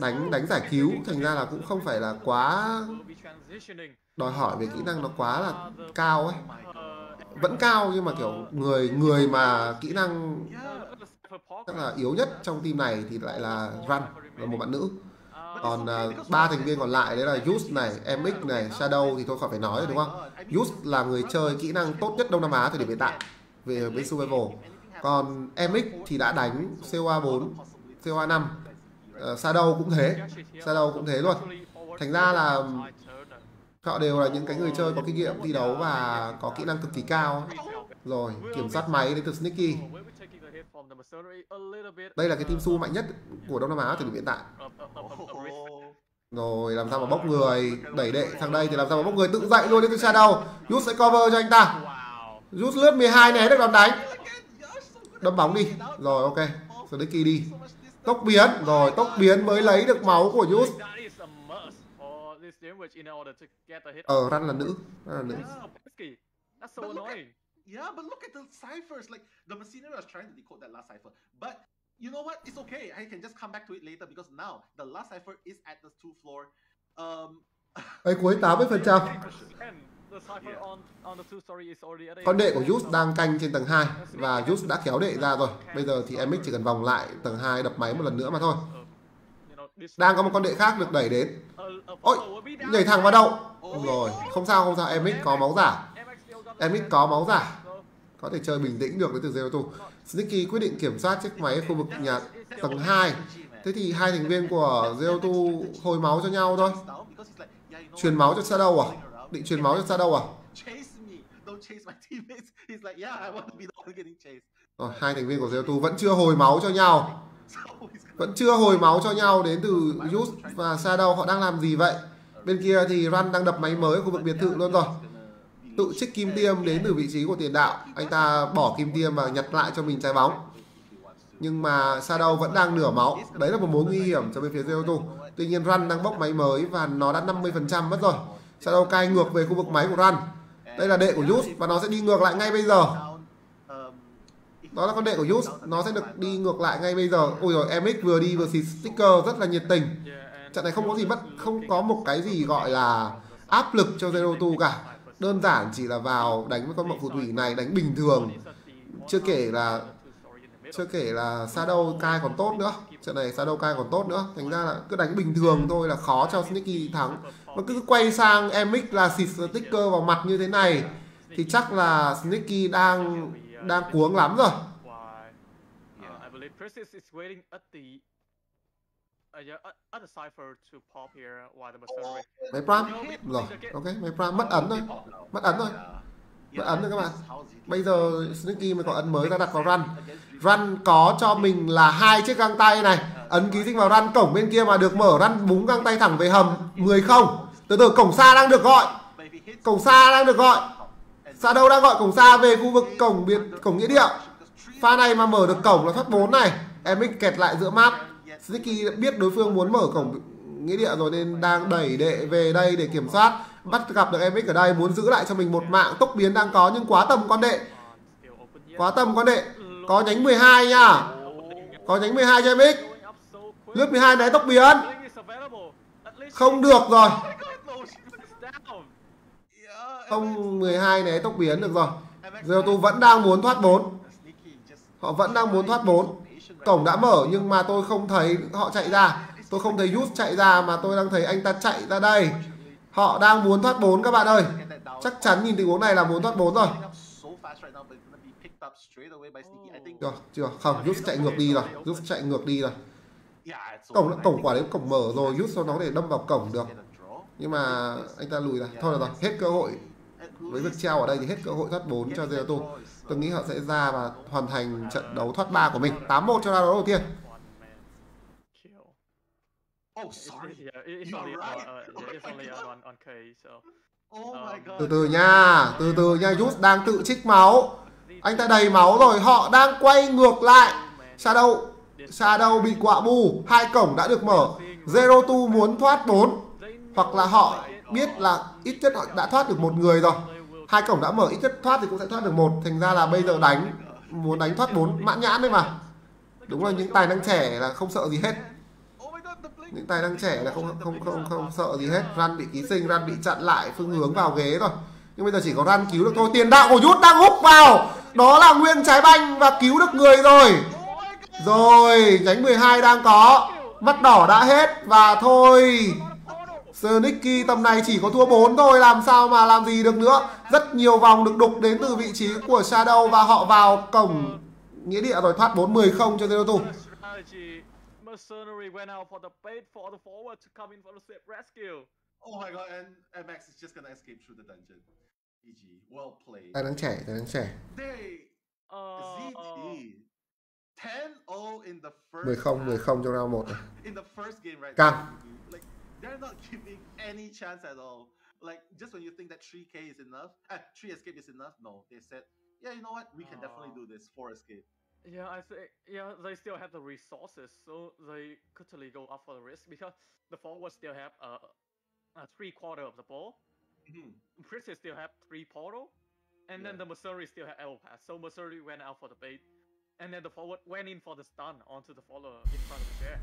đánh đánh giải cứu thành ra là cũng không phải là quá đòi hỏi về kỹ năng nó quá là cao ấy vẫn cao nhưng mà kiểu người người mà kỹ năng chắc là yếu nhất trong team này thì lại là Run là một bạn nữ còn à, ba thành viên còn lại đấy là Yus này, MX này, Shadow thì thôi khỏi phải nói rồi đúng không? Yus là người chơi kỹ năng tốt nhất Đông Nam Á thời điểm hiện tại về bên survival. Còn MX thì đã đánh COA 4, COA 5. Uh, Shadow cũng thế. Shadow cũng thế luôn. Thành ra là họ đều là những cái người chơi có kinh nghiệm thi đấu và có kỹ năng cực kỳ cao rồi kiểm soát máy đến từ Sneaky đây là cái team uh, su mạnh nhất của Đông Nam Á thời điểm hiện tại. of risk. rồi làm sao mà bốc người? đẩy đệ sang đây thì làm sao mà bốc người? Tự dậy luôn đến từ Shadow. Yus sẽ cover cho anh ta. Yus lướt 12 né được đòn đánh. Đâm bóng đi. Rồi ok. Sneaky đi. tốc biến. Rồi tốc biến mới lấy được máu của Yus ờ răn là nữ. Răn là nữ Yeah, But look at- the ciphers. Like the Mercenary was trying to decode that last cipher, but you know what? It's okay. I can just come back to it later because now the last cipher is at the two floor. Um, ấy cuối 80% And the cipher on on the two story is already at con đệ của. Yus đang canh trên tầng 2 và Yus đã kéo đệ ra rồi bây giờ thì MX chỉ cần vòng lại tầng 2 đập máy một lần nữa mà thôi đang có một con đệ khác được đẩy đến ôi nhảy thẳng vào đâu rồi không sao không sao MX có máu giả em ít có máu giả. Có thể chơi bình tĩnh được đến từ Zero Two Sneaky quyết định kiểm soát chiếc máy ở khu vực nhà tầng 2 thế thì hai thành viên của Zero Two hồi máu cho nhau thôi. Truyền máu cho Shadow à? Định truyền máu cho Shadow à? Rồi, hai thành viên của Zero Two vẫn chưa hồi máu cho nhau. Vẫn chưa hồi máu cho nhau đến từ Yus và Shadow. Họ đang làm gì vậy? Bên kia thì Run đang đập máy mới ở khu vực biệt thự luôn rồi tự trích kim tiêm đến từ vị trí của tiền đạo. Anh ta bỏ kim tiêm và nhặt lại cho mình trái bóng. Nhưng mà Shadow vẫn đang nửa máu. Đấy là một mối nguy hiểm cho bên phía real Two tuy nhiên, Run đang bốc máy mới và nó đã 50% mất rồi. Shadow cai ngược về khu vực máy của Run. Đây là đệ của Yus và nó sẽ đi ngược lại ngay bây giờ. Đó là con đệ của Yus. Nó sẽ được đi ngược lại ngay bây giờ. Ôi rồi MX vừa đi vừa xịt sticker rất là nhiệt tình. Trận này không có gì mất không có một cái gì gọi là áp lực cho Zero Two cả đơn giản chỉ là vào đánh với con mộng phù thủy này, đánh bình thường. Chưa kể là, chưa kể là Shadow cai còn tốt nữa. Trận này Shadow cai còn tốt nữa. Thành ra là cứ đánh bình thường thôi là khó cho Sneaky thắng. Mà cứ quay sang MX là xịt sticker vào mặt như thế này, thì chắc là Sneaky đang đang cuống lắm rồi Why? Uh, I believe Persis is waiting at the uh, yeah, cipher to pop here while the mercenary. máy Pram rồi ok máy Pram mất ấn thôi. Mất ấn thôi. Mất ấn rồi các bạn. Bây giờ Sneaky mới có ấn mới. Ra đặt vào Run. Run có cho mình là hai chiếc găng tay này. Ấn ký sinh vào Run cổng bên kia mà được mở. Run búng găng tay thẳng về hầm. 10 không. Từ từ cổng xa đang được gọi. Cổng xa đang được gọi. Xa đâu đang gọi? Cổng xa về khu vực cổng biệt cổng nghĩa địa. Pha này mà mở được cổng là thoát 4 này. Em kẹt lại giữa map Sneaky biết đối phương muốn mở cổng nghĩa địa rồi nên đang đẩy đệ về đây để kiểm soát. Bắt gặp được MX ở đây, muốn giữ lại cho mình một mạng. Tốc biến đang có, nhưng quá tầm con đệ. Quá tầm con đệ. Có nhánh 12 nha. Có nhánh 12 cho MX lướt 12 này, tốc biến. Không được rồi. Không 12 né tốc biến được rồi. Zero vẫn đang muốn thoát 4 họ vẫn đang muốn thoát 4 cổng đã mở nhưng mà tôi không thấy họ chạy ra. Tôi không thấy Yus chạy ra mà tôi đang thấy anh ta chạy ra đây. Họ đang muốn thoát bốn các bạn ơi. Chắc chắn nhìn tình huống này là muốn thoát bốn rồi. Chưa chưa. Không, Yus chạy ngược đi rồi. Yus chạy ngược đi rồi. Cổng cổng quả đấy cổng mở rồi. Yus nó để đâm vào cổng được. Nhưng mà anh ta lùi ra. Thôi được rồi. Hết cơ hội với việc treo ở đây thì hết cơ hội thoát 4 cho uh, tôi nghĩ họ sẽ ra và hoàn thành trận đấu thoát 3 của mình. 8-1 cho ra đấu đầu tiên. Từ từ nha từ từ nha Yus đang tự trích máu. Anh ta đầy máu rồi họ đang quay ngược lại. Shadow Shadow bị quạ bu hai cổng đã được mở. Zero Two muốn thoát 4 hoặc là họ biết là ít nhất họ đã thoát được một người rồi. Hai cổng đã mở, ít nhất thoát thì cũng sẽ thoát được một. Thành ra là bây giờ đánh, muốn đánh thoát bốn, mãn nhãn đấy mà. Đúng là những tài năng trẻ là không sợ gì hết. Những tài năng trẻ là không không không không sợ gì hết. Ran bị ký sinh ran bị chặn lại, phương hướng vào ghế rồi. Nhưng bây giờ chỉ có ran cứu được thôi. Tiền đạo của rút đang hút vào. Đó là nguyên trái banh và cứu được người rồi. Rồi, nhánh 12 đang có. Mắt đỏ đã hết và thôi. Sonicky tầm này chỉ có thua 4 thôi làm sao mà làm gì được nữa rất nhiều vòng được đục đến từ vị trí của Shadow và họ vào cổng nghĩa địa rồi thoát 4 10 không cho Zero Two strategy. Mercenary went out for the bait for the forward to come in for the safe rescue. Oh my god, and MX is just gonna escape through the dungeon. GG. Well played. Tài năng trẻ, tài năng trẻ. They Uh, ZT 10-0 in the first 10 10 half. trong round 1 này. in the first game right Căng. They're not giving any chance at all. Like just when you think that 3K is enough, uh, 3 escape is enough, no, they said, yeah, you know what, we can definitely do this. 4 escape. Yeah, I think yeah they still have the resources, so they could totally go up for the risk because the forwards still have uh, a three quarter of the ball. Mhm. Priestess still have three portal, and then the Mercenary still have L pass. So Mercenary went out for the bait, and then the forward went in for the stun onto the follower in front of the chair.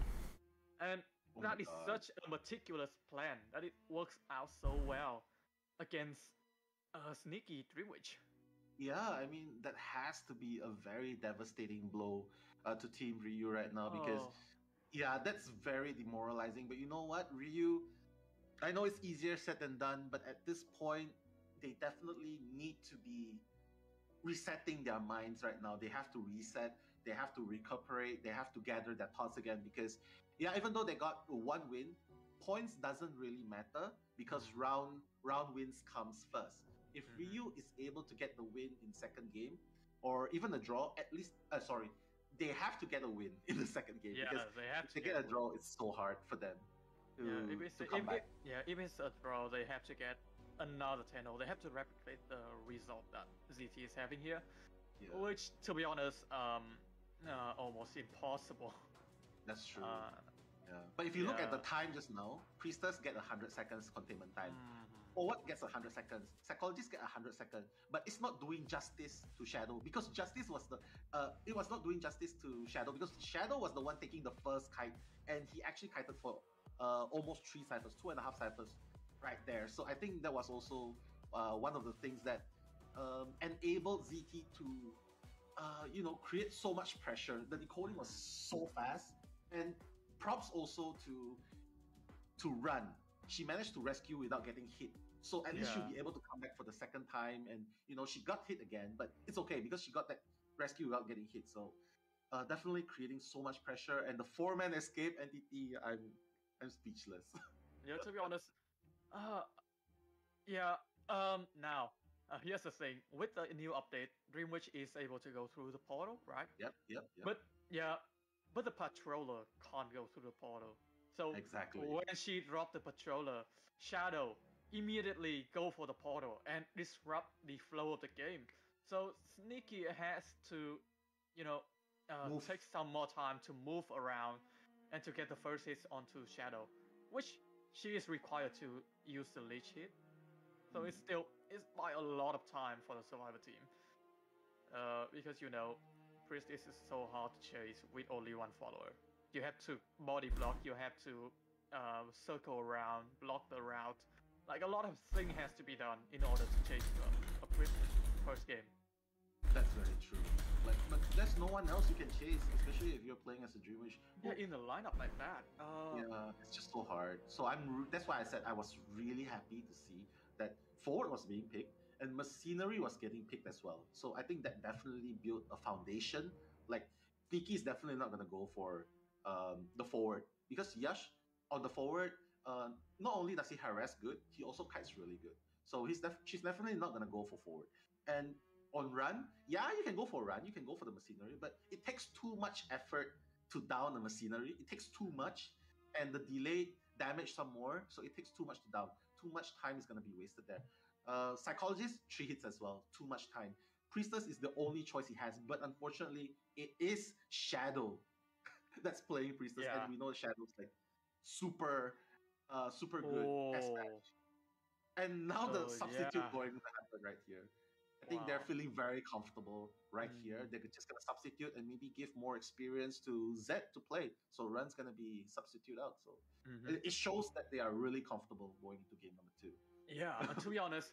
And Oh that is God. such a meticulous plan that it works out so well against uh, sneaky Dreamwitch. Yeah, I mean that has to be a very devastating blow uh, to Team Ryu right now because Oh. yeah, that's very demoralizing. But you know what, Ryu, I know it's easier said than done, but at this point, they definitely need to be resetting their minds right now. They have to reset. They have to recuperate. They have to gather their thoughts again because yeah, even though they got one win, points doesn't really matter because round round wins comes first. If Ryu is able to get the win in second game or even a draw, at least uh, sorry, they have to get a win in the second game Yeah, because they have if to get, get a draw, it's so hard for them to, Yeah, if it's, to if come it, yeah, if it's a draw, they have to get another 10 They have to replicate the result that ZT is having here, Yeah. which, to be honest, um, uh, almost impossible. That's true. Uh, yeah. But if you look at the time just now, Priestess get 100 seconds containment time. mhm. Forward gets 100 seconds. Psychologists get 100 seconds. But it's not doing justice to Shadow because Justice was the uh it was not doing justice to Shadow because Shadow was the one taking the first kite and he actually kited for uh almost three ciphers, two and a half ciphers right there. So I think that was also uh, one of the things that um, enabled ZT to uh, you know create so much pressure. The decoding was so fast, and props also to to run. She managed to rescue without getting hit. So at least she'll be able to come back for the second time, and you know she got hit again, but it's okay because she got that rescue without getting hit. So uh, definitely creating so much pressure, and the four man escape entity, I'm I'm speechless. Yeah, to be honest, uh, yeah. Um, now, uh, here's the thing: with the new update, Dreamwitch is able to go through the portal, right? yep, yep, yep. But yeah, but the patroller can't go through the portal. So exactly. when she dropped the patroller, Shadow immediately go for the portal and disrupt the flow of the game. So Sneaky has to, you know, uh, take some more time to move around and to get the first hits onto Shadow, which she is required to use the leech hit. So it's still it's by a lot of time for the survivor team. Uh, because you know, Priestess is so hard to chase with only one follower. You have to body block, you have to uh, circle around, block the route. Like a lot of thing has to be done in order to chase a, a Priestess first game. That's very true. Like, but there's no one else you can chase, especially if you're playing as a Dreamwitch. Yeah, in a lineup like that. Uh, Yeah, it's just so hard. So I'm. That's why I said I was really happy to see that forward was being picked and machinery was getting picked as well. So I think that definitely built a foundation. Like Tiki is definitely not gonna go for um, the forward because Yash on the forward. Uh, not only does he harass good, he also kites really good. So he's def- she's definitely not gonna go for forward. And on run, yeah, you can go for run, you can go for the machinery, but it takes too much effort to down the machinery. It takes too much, and the delay damage some more, so it takes too much to down. Too much time is gonna be wasted there. Uh, psychologist three hits as well. Too much time. Priestess is the only choice he has, but unfortunately, it is Shadow that's playing Priestess, Yeah. and we know Shadow's like super, uh, super good Oh. And now the Oh, substitute yeah. going to happen right here. I think they're feeling very comfortable right here. Mm. They're just gonna substitute and maybe give more experience to Zed to play. So Run's gonna be substitute out. So Mhm. it, it shows that they are really comfortable going into game number. Yeah, to be honest,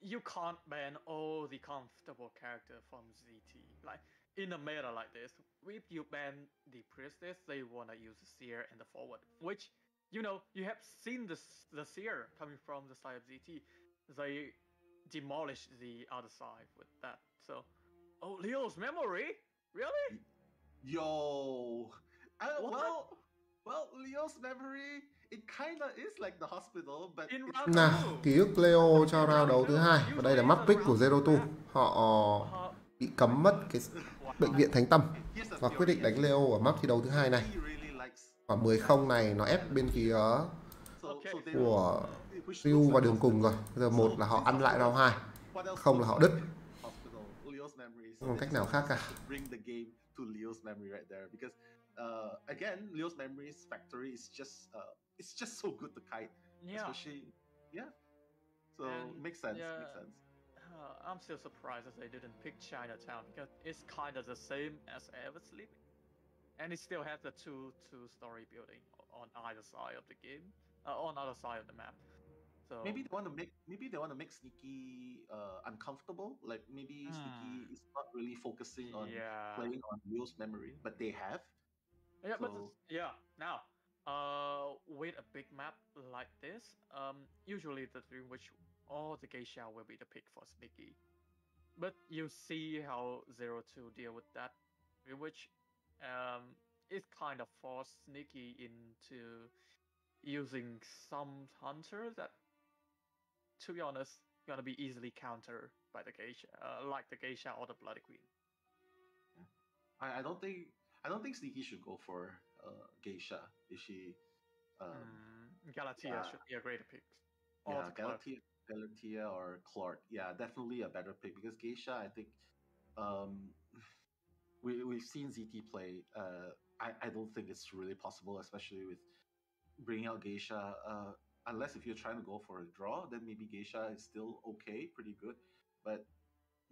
you can't ban all the comfortable character from ZT. Like in a meta like this, if you ban the priestess, they wanna use the seer and the forward, which you know you have seen the the seer coming from the side of ZT. They demolished the other side with that. So, oh, Leo's memory, really? Yo, uh, well, well, Leo's memory Nào, ký ức Leo cho round đấu thứ hai và đây là map pick của Zero Two. Họ bị cấm mất cái bệnh viện Thánh Tâm và quyết định đánh Leo ở map thi đấu thứ hai này. Khoảng 10 không này nó ép bên phía của Ryu vào đường cùng rồi. Bây giờ một là họ ăn lại round 2, What else không là họ đứt. Không còn cách nào khác cả. bring the game to Leo's memory right there because uh, again, Leo's memory's factory is just uh, it's just so good to kite, yeah. especially yeah. So And, makes sense. yeah, Makes sense. Uh, I'm still surprised that they didn't pick Chinatown because it's kind of the same as Eversleep, and it still has the two two story building on either side of the game, uh, on other side of the map. So Maybe they want to make maybe they want to make Sneaky uh, uncomfortable. Like maybe Sneaky is not really focusing on Hmm. yeah, playing on Leo's memory, but they have. yeah, but yeah. Now, uh, with a big map like this, um, usually the Dream Witch all the geisha will be the pick for Sneaky. But you see how Zero Two deal with that, which um, it kind of forced Sneaky into using some hunter that, to be honest, gonna be easily countered by the geisha, uh, like the geisha or the bloody queen. I, I don't think I don't think Sneaky should go for uh, Geisha Is she. Um, Mm, Galatea yeah. should be a greater pick. Or yeah, Galatea, Galatea or Clerk. Yeah, definitely a better pick because Geisha, I think, um, we we've seen ZT play. Uh, I I don't think it's really possible, especially with bringing out Geisha. Uh, unless if you're trying to go for a draw, then maybe Geisha is still okay, pretty good. But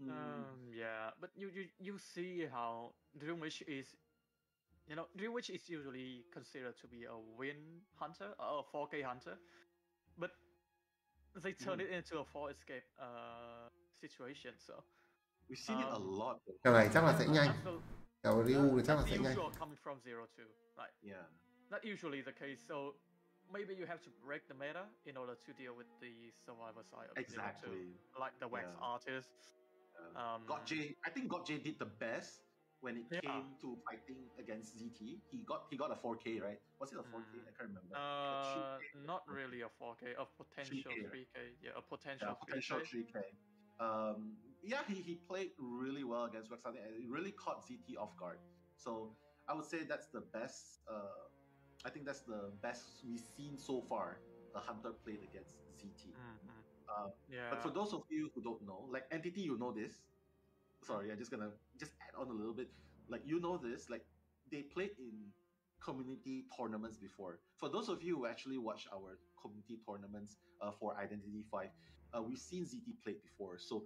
mm, Um, yeah, but you, you you see how Dream Witch is, you know, Dream Witch is usually considered to be a win hunter or a 4K hunter, but they turn Mm. it into a 4 escape uh situation. So we've seen it a um, lot. Though. Kèo này chắc là sẽ that's nhanh. the- Kèo Ryu thì chắc là that's sẽ the nhanh. coming from zero two, right? Yeah. Not usually the case. So maybe you have to break the meta in order to deal with the survivor side of zero Exactly. two, like the wax Yeah. artist. Um, Um, God J, I think God J did the best when it Yeah. came to fighting against ZT. He got he got a 4K, right? Was it a 4K? I can't remember. Uh, not really a 4K, a potential 3K. 3K. Yeah, a potential yeah, potential 3K. 3K. Um, yeah, he, he played really well against Wexati and it really caught ZT off guard. So I would say that's the best. Uh, I think that's the best we've seen so far. A hunter played against ZT. Uh, Yeah. But for those of you who don't know, like entity, you know this. Sorry, I'm just gonna just add on a little bit. Like you know this, like they played in community tournaments before. For those of you who actually watch our community tournaments uh, for Identity V, uh, we've seen ZT played before. So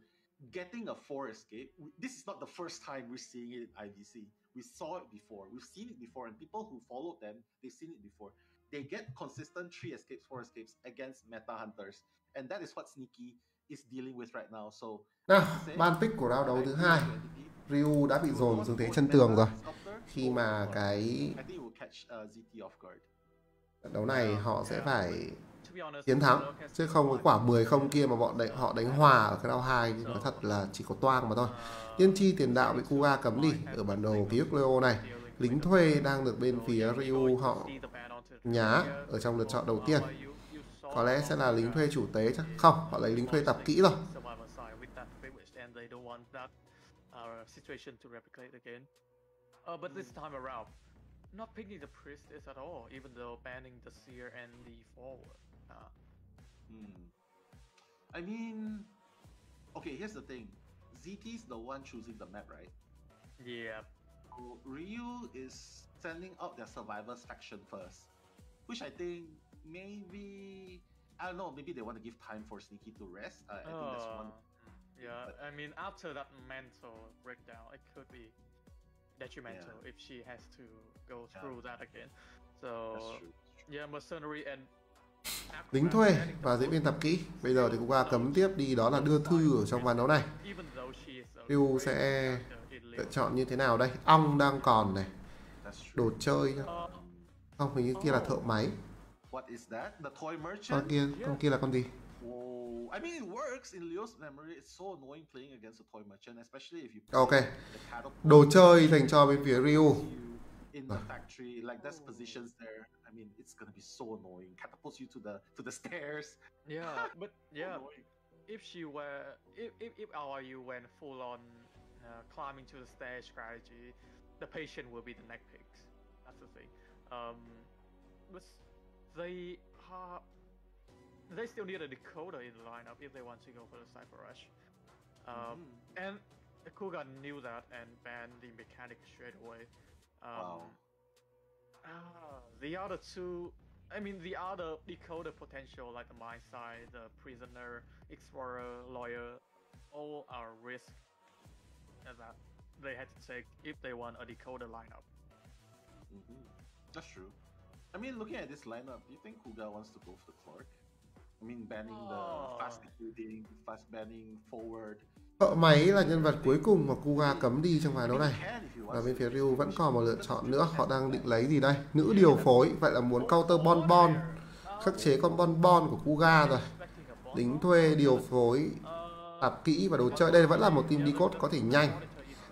getting a four escape, w- this is not the first time we're seeing it in IVC. We saw it before. We've seen it before, and people who followed them, they've seen it before. They get consistent three escapes, four escapes against meta hunters, and that is what Sneaky is dealing with right now. So Nào, ban pick của round đấu thứ hai. Ryu đã bị dồn xuống thế chân tường rồi. Khi mà cái trận đấu này họ sẽ phải chiến thắng chứ không cái quả 10 không kia mà bọn đánh họ đánh hòa ở cái round 2 thì nói thật là chỉ có toang mà thôi. Tiên tri tiền đạo bị Kuga cấm đi ở bản đồ ký ức Leo này. Lính thuê đang được bên phía Ryu họ nhá ở trong lượt chọn đầu tiên. Có lẽ sẽ là lính thuê chủ tế chắc không, họ lấy lính thuê tập kỹ rồi. Survivor side with that privilege, and they don't want that uh, situation to replicate again. Uh, but this time around, not picking the priestess at all, even though banning the seer and the forward. Uh, Hmm. I mean, okay. Here's the thing: ZT's the one choosing the map, right? yeah, So Ryu is sending out their survivors faction first, which I think maybe I don't know. Maybe they want to give time for Sneaky to rest. Uh, I think that's one. Yeah, I mean, after that mental breakdown, it could be detrimental if she has to go Yeah. through that again. So, That's true. yeah, mercenary and Lính thuê và diễn viên tập kỹ. Bây giờ thì Kuga cấm tiếp đi đó là đưa thư ở trong ván đấu này. Ryu sẽ lựa chọn như thế nào đây? Ong đang còn này, đồ chơi nhá. Uh, Không, hình như kia là thợ máy. What is that? The toy Con kia, con kia là con gì? Whoa. I mean, it works in Leo's memory. It's so annoying playing against a toy merchant, especially if you play Ok. the catapult Đồ chơi dành cho bên phía Ryu. in the factory, like there's positions there. I mean, it's gonna be so annoying. Catapults you to the to the stairs. Yeah, but yeah, annoying. if she were, if if, if Ryu went full on uh, climbing to the stair strategy, the patient will be the neck picks. That's the thing. Um, but they are. They still need a decoder in the lineup if they want to go for the Cipher Rush. Um, Mhm. And Kuga knew that and banned the mechanic straight away. Um, Wow. ah, the other two, I mean, the other decoder potential, like the Mind's Eye, the Prisoner, Explorer, Lawyer, all are risk that they had to take if they want a decoder lineup. Mhm. That's true. I mean, looking at this lineup, do you think Kuga wants to go for the Clerk? I mean, banning the fast executing, fast banning forward. Vợ máy là nhân vật cuối cùng mà Kuga cấm đi trong vài đấu này. Và bên phía Ryu vẫn còn một lựa chọn nữa. Họ đang định lấy gì đây? Nữ điều phối. Vậy là muốn counter Bon Bon. Khắc chế con Bon Bon của Kuga rồi. Lính thuê điều phối tạp kỹ và đồ chơi. Đây vẫn là một team decode có thể nhanh.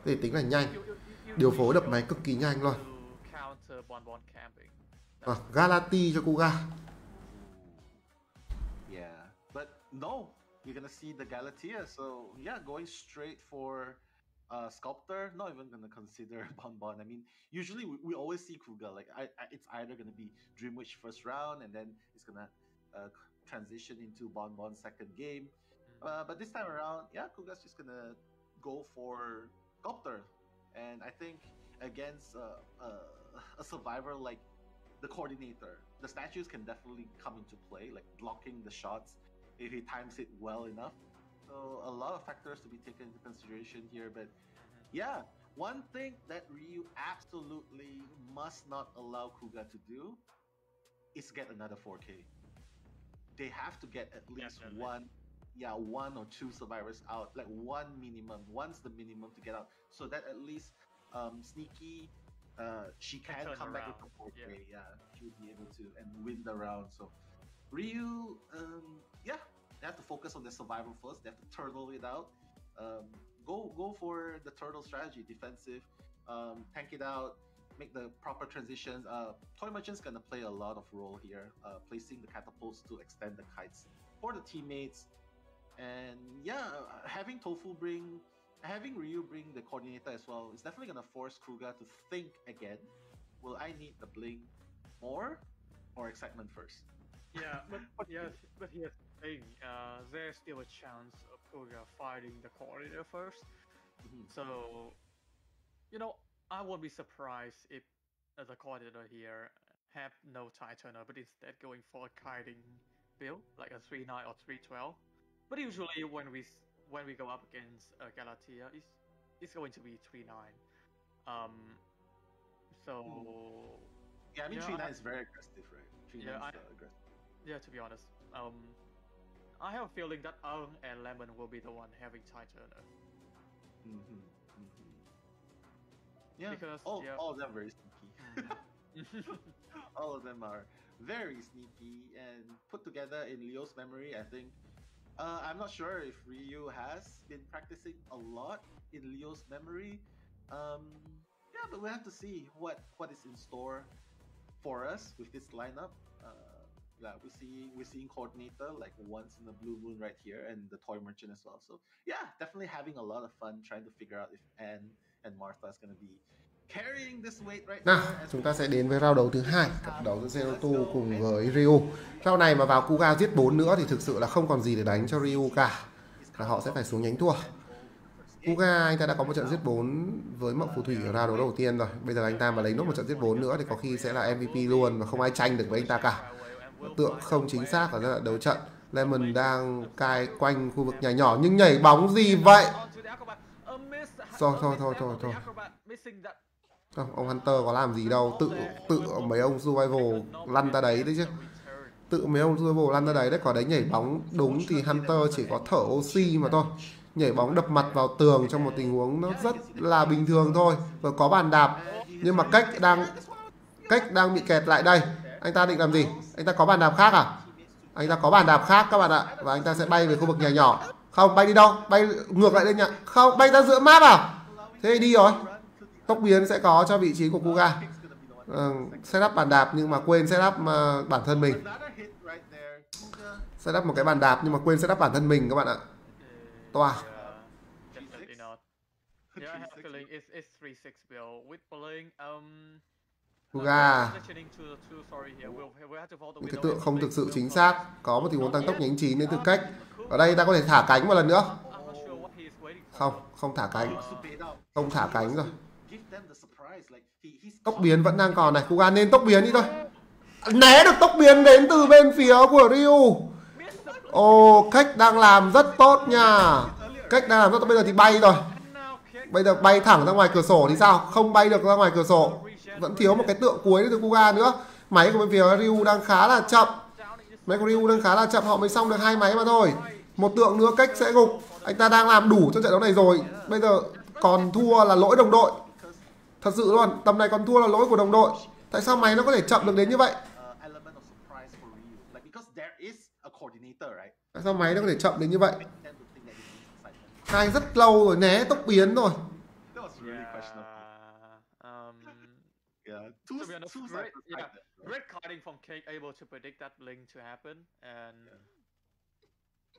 Để tính là nhanh. Điều phối đập máy cực kỳ nhanh luôn. À, Galati cho Kuga. No, you're gonna see the Galatea. So yeah, going straight for uh, sculptor. Not even gonna consider Bonbon. I mean, usually we, we always see Kuga like I, I, it's either gonna be Dream Witch first round and then it's gonna uh, transition into Bonbon second game. Uh, but this time around, yeah, Kuga's just gonna go for sculptor, and I think against uh, uh, a survivor like the coordinator. The statues can definitely come into play, like blocking the shots if he times it well enough. So a lot of factors to be taken into consideration here, but yeah, one thing that Ryu absolutely must not allow Kuga to do is get another 4K. They have to get at least Definitely. one, yeah, one or two survivors out, like one minimum. One's the minimum to get out, so that at least um, Sneaky, uh, she can come back with the 4K. yeah. Yeah. she'll be able to and win the round. So Ryu, um, yeah, they have to focus on the survival first. They have to turtle it out. Um, go go for the turtle strategy, defensive, um, tank it out, make the proper transitions. Uh, Toy Merchant's gonna play a lot of role here, uh, placing the catapults to extend the kites for the teammates. And yeah, having Tofu bring, having Ryu bring the coordinator as well is definitely gonna force Kuga to think again. Will I need the bling more or excitement first? Yeah, but yes, but the thing. Uh, there's still a chance of Kuga fighting the coordinator 1st Mhm. So, you know, I won't be surprised if uh, the coordinator here have no Tide Turner, but instead going for a kiting build, like a 3-9 or 3-12. But usually when we when we go up against uh, Galatea, it's, it's going to be 3-9. Um, so, Yeah, I mean Yeah, three I- nine is very aggressive, right? Three Yeah, nine I- is uh, aggressive. yeah, to be honest, um, I have a feeling that Aang and Lemon will be the one having Tide Turner. Mm-hmm. Mm-hmm. Yeah, Because, all, yeah. all of them very sneaky. all of them are very sneaky and put together in Leo's memory. I think uh, I'm not sure if Ryu has been practicing a lot in Leo's memory. Um, yeah, but we have to see what what is in store for us with this lineup. Yeah, we see we're seeing coordinator like once in the blue moon right here, and the toy merchant as well. So yeah, definitely having a lot of fun trying to figure out if Anne and Martha is be this weight right Nào, chúng we ta sẽ đến với round đấu thứ hai, cặp đấu giữa Zeroto cùng với Ryu. Round này mà vào Kuga giết 4 nữa thì thực sự là không còn gì để đánh cho Ryu cả. Là họ sẽ phải xuống nhánh thua. Kuga anh ta đã có một trận giết 4 với Mộng Phù Thủy ở round đấu đầu tiên rồi. Bây giờ anh ta mà lấy nốt một trận giết 4 nữa thì có khi sẽ là MVP luôn và không ai tranh được với anh ta cả. Tượng không chính xác ở giai đoạn đấu trận. Lemon đang cai quanh khu vực nhà nhỏ nhưng nhảy bóng gì vậy? Thôi, thôi, thôi, thôi, thôi. Không, ông Hunter có làm gì đâu, tự tự mấy ông survival lăn ra đấy đấy chứ. Tự mấy ông survival lăn ra đấy đấy, có đấy nhảy bóng đúng thì Hunter chỉ có thở oxy mà thôi. Nhảy bóng đập mặt vào tường trong một tình huống nó rất là bình thường thôi. Và có bàn đạp. Nhưng mà cách đang cách đang bị kẹt lại đây. Anh ta định làm gì? Anh ta có bàn đạp khác à? Anh ta có bàn đạp khác các bạn ạ. Và anh ta sẽ bay về khu vực nhà nhỏ. Không, bay đi đâu? Bay ngược lại lên nhà. Không, bay ra giữa map à? Thế thì đi rồi. Tốc biến sẽ có cho vị trí của Kuga. Ờ, setup bàn đạp nhưng mà quên setup mà ờ, bản thân mình setup một cái bàn đạp nhưng mà quên setup bản thân mình các bạn ạ toa Yeah. Yeah, I have a feeling it's it's three six build with playing um. The những cái tượng không thực sự chính xác. Có một tình huống tăng tốc nhánh chín đến từ cách. ở đây ta có thể thả cánh một lần nữa. Không không thả cánh. Không thả cánh rồi. tốc biến vẫn đang còn này. Kuga nên tốc biến đi thôi. Né được tốc biến đến từ bên phía của Ryu. ồ cách đang làm rất tốt nha. Cách đang làm rất tốt. Bây giờ thì bay rồi. Bây giờ bay thẳng ra ngoài cửa sổ thì sao? Không bay được ra ngoài cửa sổ vẫn thiếu một cái tượng cuối từ Kuga nữa. Máy của bên phía Ryu đang khá là chậm. Máy của Ryu đang khá là chậm, họ mới xong được hai máy mà thôi. Một tượng nữa cách sẽ gục. Anh ta đang làm đủ cho trận đấu này rồi. Bây giờ còn thua là lỗi đồng đội. Thật sự luôn, tầm này còn thua là lỗi của đồng đội. Tại sao máy nó có thể chậm được đến như vậy? Tại sao máy nó có thể chậm đến như vậy? Hai rất lâu rồi, né tốc biến rồi That was really questionable. Yeah. Um. Yeah, two, to be honest, two great, yeah, like that. great carding from Cake, able to predict that blink to happen, and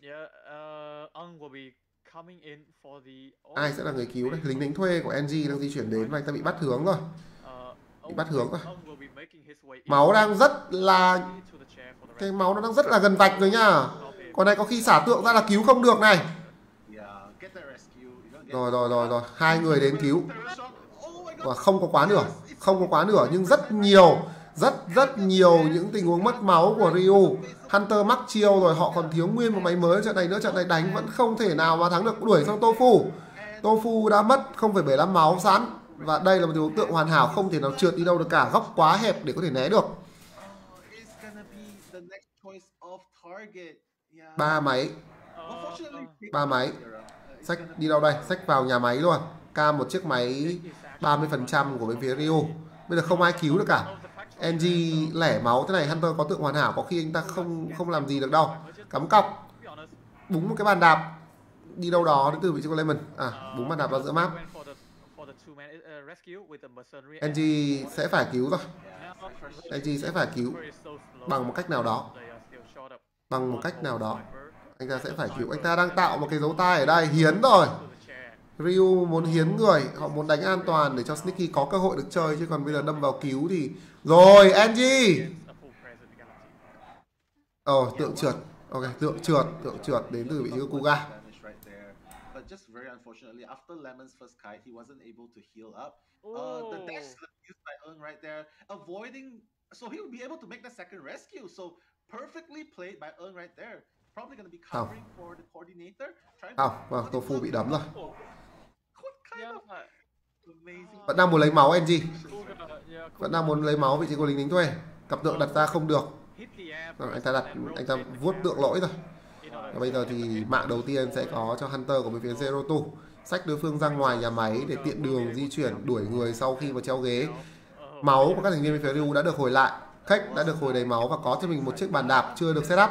yeah, uh, Ung will be coming in for the. ai sẽ là người cứu đây lính đánh thuê của NG đang di chuyển đến và anh ta bị bắt hướng rồi. Uh, bị bắt hướng rồi. Máu đang rất là cái máu nó đang rất là gần vạch rồi nha. Còn này có khi xả tượng ra là cứu không được này. Yeah, rồi rồi rồi rồi. Hai người đến cứu và không có quá nửa không có quá nửa nhưng rất nhiều rất rất nhiều những tình huống mất máu của Ryu. Hunter mắc chiêu rồi họ còn thiếu nguyên một máy mới trận này nữa trận này đánh vẫn không thể nào mà thắng được đuổi sang Tofu. Tofu đã mất 0,75 máu sẵn và đây là một tình tượng hoàn hảo không thể nào trượt đi đâu được cả góc quá hẹp để có thể né được. Ba máy. Ba máy. Sách đi đâu đây? Sách vào nhà máy luôn. Cam một chiếc máy. 30% của bên phía Rio. Bây giờ không ai cứu được cả. NG lẻ máu thế này, Hunter có tượng hoàn hảo, có khi anh ta không không làm gì được đâu. Cắm cọc. Búng một cái bàn đạp. Đi đâu đó đến từ vị trí của Lemon. À búng bàn đạp vào giữa map. NG sẽ phải cứu rồi. NG sẽ phải cứu bằng một cách nào đó. Bằng một cách nào đó. Anh ta sẽ phải cứu. Anh ta đang tạo một cái dấu tay ở đây. Hiến rồi. Ryu muốn hiến người họ muốn đánh an toàn để cho Sneaky có cơ hội được chơi chứ còn bây giờ đâm vào cứu thì rồi NG A full present guarantee. ờ tượng trượt ok tượng trượt tượng trượt đến từ vị trí của Kuga. But just very unfortunately, after Lemon's first kite, he wasn't able to heal up. Uh, the dash Oh. used by Eung right there, avoiding. So he will be able to make that second rescue. So perfectly played by Eung right there. Probably gonna be Không. covering for the coordinator. Trying không vâng Tofu bị đấm rồi What kind Yeah, of but amazing? Vẫn đang muốn lấy máu NG Kuga, yeah, vẫn đang muốn lấy máu vị trí của lính đánh thuê cặp tượng đặt ra không được. Rồi, anh ta đặt anh ta vuốt tượng lỗi rồi. Và bây giờ thì mạng đầu tiên sẽ có cho Hunter của bên phía Zero Two. Sách đối phương ra ngoài nhà máy để tiện đường di chuyển đuổi người sau khi mà treo ghế. Máu của các thành viên bên phía Ryu đã được hồi lại. Khách đã được hồi đầy máu và có cho mình một chiếc bàn đạp chưa được setup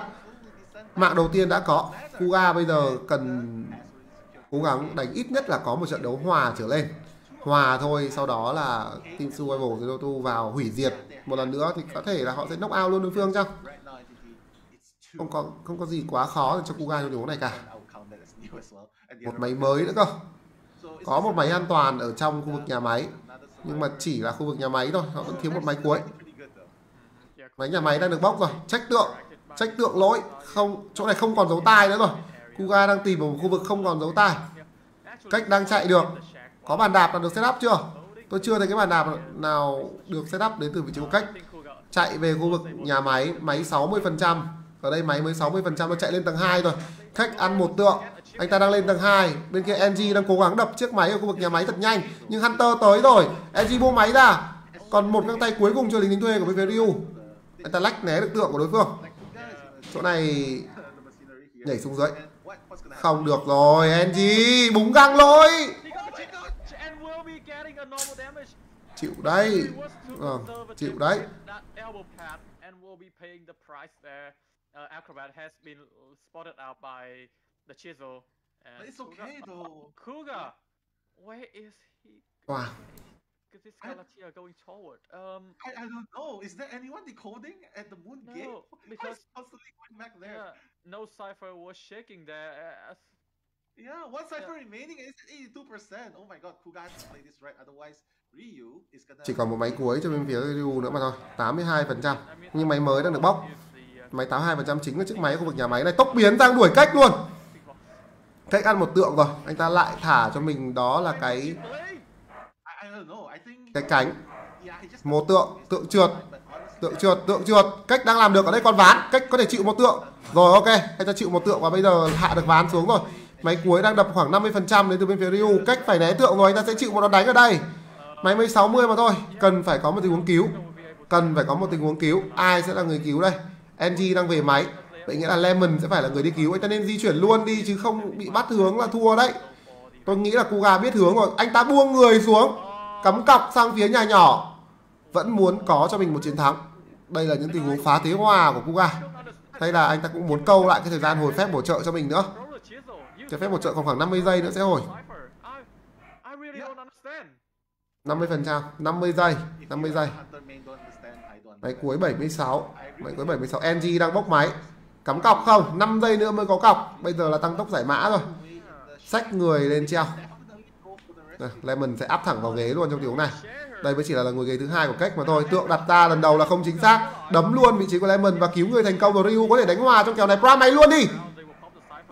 mạng đầu tiên đã có. Kuga bây giờ cần cố gắng đánh ít nhất là có một trận đấu hòa trở lên. Hòa thôi, sau đó là team survival Zero Two vào hủy diệt. Một lần nữa thì có thể là họ sẽ knock out luôn đối phương chăng? Không có không có gì quá khó cho Kuga trong tình huống này cả. Một máy mới nữa cơ. Có một máy an toàn ở trong khu vực nhà máy, nhưng mà chỉ là khu vực nhà máy thôi, họ vẫn thiếu một máy cuối. Máy nhà máy đang được bóc rồi. Trách tượng trách tượng lỗi. Không, chỗ này không còn dấu tai nữa rồi. Kuga đang tìm ở một khu vực không còn dấu tay. Cách đang chạy được. Có bàn đạp là được setup chưa? Tôi chưa thấy cái bàn đạp nào được setup đến từ vị trí của cách. Chạy về khu vực nhà máy máy 60% ở đây máy mới 60% nó chạy lên tầng 2 rồi khách ăn một tượng. Anh ta đang lên tầng 2 bên kia NG đang cố gắng đập chiếc máy ở khu vực nhà máy thật nhanh. Nhưng Hunter tới rồi. NG buông máy ra. Còn một găng tay cuối cùng cho lính đánh thuê của bên phía Ryu. Anh ta lách né được tượng của đối phương. Chỗ này nhảy xuống dưới. Không được rồi Angie Búng găng lỗi Chịu đấy à, Chịu đấy Wow this Galatea going toward? Um, I, I don't know. Is there anyone decoding at the moon no, gate? Because constantly going back there. Yeah no cipher was shaking there. uh, as- Yeah, one cipher remaining is 82%. Oh my god, Kuga has to play this right. Otherwise, Ryu is gonna. Chỉ còn một máy cuối cho bên phía Ryu nữa mà thôi 82% Nhưng máy mới đang được bóc Máy 82% chính là chiếc máy khu vực nhà máy này Tốc biến sang đuổi cách luôn Cách ăn một tượng rồi Anh ta lại thả cho mình đó là cái I, I don't know. I think. cái cánh Yeah, một tượng tượng trượt tượng trượt tượng trượt. Cách đang làm được ở đây con ván, cách có thể chịu một tượng. Rồi, ok anh ta chịu một tượng và bây giờ hạ được ván xuống rồi. Máy cuối đang đập khoảng 50% đến từ bên phía Ryu. Cách phải né tượng rồi anh ta sẽ chịu một đòn đánh ở đây. Máy mới 60 mà thôi, cần phải có một tình huống cứu. Cần phải có một tình huống cứu. Ai sẽ là người cứu đây? NG đang về máy. Vậy nghĩa là Lemon sẽ phải là người đi cứu. Anh ta nên di chuyển luôn đi chứ không bị bắt hướng là thua đấy. Tôi nghĩ là Kuga biết hướng rồi. Anh ta buông người xuống, cắm cọc sang phía nhà nhỏ. Vẫn muốn có cho mình một chiến thắng đây là những tình huống phá thế hòa của Kuga hay là anh ta cũng muốn câu lại cái thời gian hồi phép bổ trợ cho mình nữa. Roller cái phép bổ trợ còn khoảng 50 giây nữa sẽ hồi. 50 phần trăm 50 giây 50 giây. Máy cuối 76 máy cuối 76 NG đang bốc máy. Cắm cọc không? 5 giây nữa mới có cọc. Bây giờ là tăng tốc giải mã rồi. Xách người lên treo. Đây, Lemon sẽ áp thẳng vào ghế luôn trong tình huống này đây mới chỉ là, là người ghế thứ hai của cách mà thôi. Tượng đặt ra lần đầu là không chính xác. Đấm luôn vị trí của Lemon và cứu người thành công rồi. Ryu có thể đánh hòa trong kèo này. Pram này luôn đi.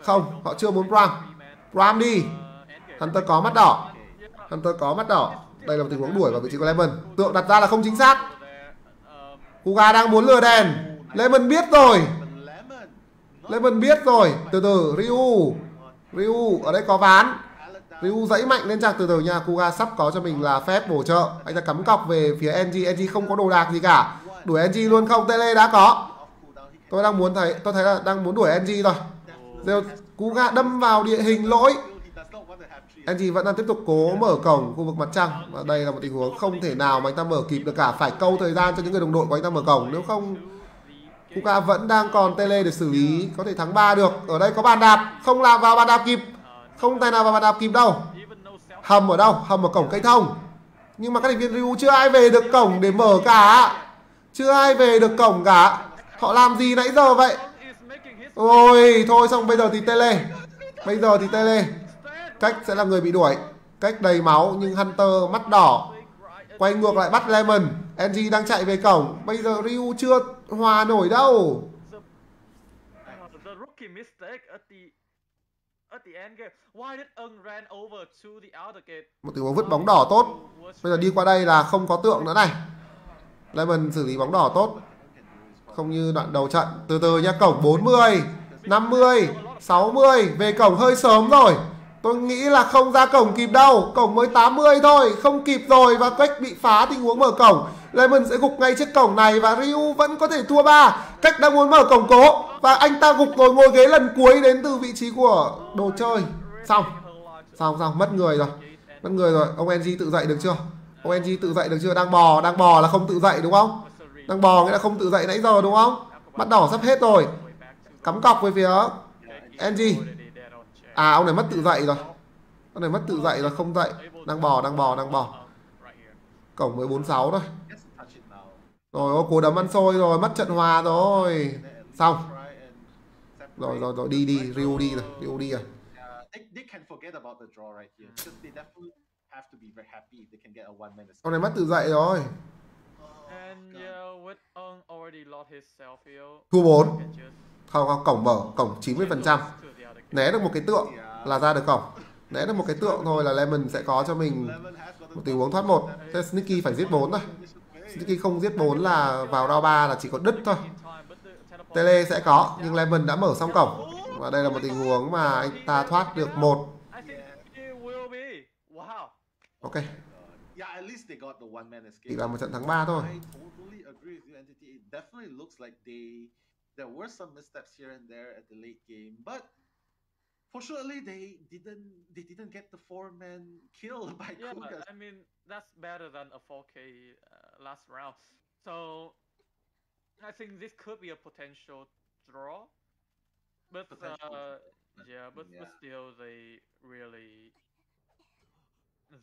Không họ chưa muốn Pram Pram đi. Hunter có mắt đỏ. Hunter có mắt đỏ. Đây là một tình huống đuổi vào vị trí của Lemon. Tượng đặt ra là không chính xác. Kuga đang muốn lừa đèn. Lemon biết rồi. Lemon biết rồi. Từ từ Ryu. Ryu ở đây có ván. Ryu dãy mạnh lên chàng từ từ nha, Kuga sắp có cho mình là phép bổ trợ. Anh ta cắm cọc về phía NG NG không có đồ đạc gì cả. Đuổi NG luôn không, Tele đã có. Tôi đang muốn thấy, tôi thấy là đang muốn đuổi NG rồi. Giờ Kuga đâm vào địa hình lỗi. NG vẫn đang tiếp tục cố mở cổng khu vực mặt trăng. Và đây là một tình huống không thể nào mà anh ta mở kịp được cả. Phải câu thời gian cho những người đồng đội của anh ta mở cổng. Nếu không, Kuga vẫn đang còn tele để xử lý. Có thể thắng 3 được. Ở đây có bàn đạp. Không làm vào bàn đạp kịp không tài nào vào bàn đạp kịp đâu. Hầm ở đâu? Hầm ở cổng cây thông. Nhưng mà các thành viên Ryu chưa ai về được cổng để mở cả. Chưa ai về được cổng cả. Họ làm gì nãy giờ vậy? Ôi, thôi xong, bây giờ thì tele bây giờ thì tele cách sẽ là người bị đuổi. Cách đầy máu, nhưng Hunter mắt đỏ. Quay ngược lại bắt Lemon. NG đang chạy về cổng. Bây giờ Ryu chưa hòa nổi đâu một tình huống vứt bóng đỏ tốt. Bây giờ đi qua đây là không có tượng nữa này. Lemon xử lý bóng đỏ tốt. Không như đoạn đầu trận. Từ từ nha cổng 40 50 60 về cổng hơi sớm rồi. Tôi nghĩ là không ra cổng kịp đâu. Cổng mới 80 thôi. Không kịp rồi và Quách bị phá. Tình huống mở cổng. Lemon sẽ gục ngay trước cổng này và Ryu vẫn có thể thua ba. Cách đang muốn mở cổng cố và anh ta gục rồi ngồi ghế lần cuối đến từ vị trí của đồ chơi. Xong. Xong xong. Mất người rồi. Mất người rồi. Ông NG tự dậy được chưa? Ông NG tự dậy được chưa? Đang bò đang bò là không tự dậy đúng không? Đang bò nghĩa là không tự dậy nãy giờ đúng không? Mắt đỏ sắp hết rồi. Cắm cọc về phía NG à ông này mất tự dậy rồi. Ông này mất tự dậy rồi, không dậy. Đang bò đang bò đang bò. Cổng mới 46 thôi. Rồi ô, cú đấm ăn xôi rồi mất trận hòa rồi xong Try and separate. rồi rồi rồi đi đi Ryu đi rồi Ryu đi rồi Uh, they, they can forget about the draw right here because they definitely have to be very happy if they can get a one man escape. ông này mất tự dậy rồi And yeah, with Ung already lost his self heal. thua 4 can just không không cổng mở cổng 90 phần trăm to the other gate. né được một cái tượng là ra được cổng né được một cái tượng thôi là Lemon sẽ có cho mình Lemon has gotten một tình huống thoát một thế Sneaky phải giết 4 thôi Sneaky không giết 4 là vào round 3 là chỉ có đứt thôi. Tele sẽ có nhưng Lemon đã mở xong cổng. Và đây là một tình huống mà anh ta thoát được một. Ok. Chỉ là một trận thắng 3 thôi. There were some missteps here and there at the late game, but fortunately they didn't they didn't get the four man kill by Yeah, Kuga. I mean that's better than a 4K uh, last round. So I think this could be a potential draw. But Potential. uh, yeah, but, but still they really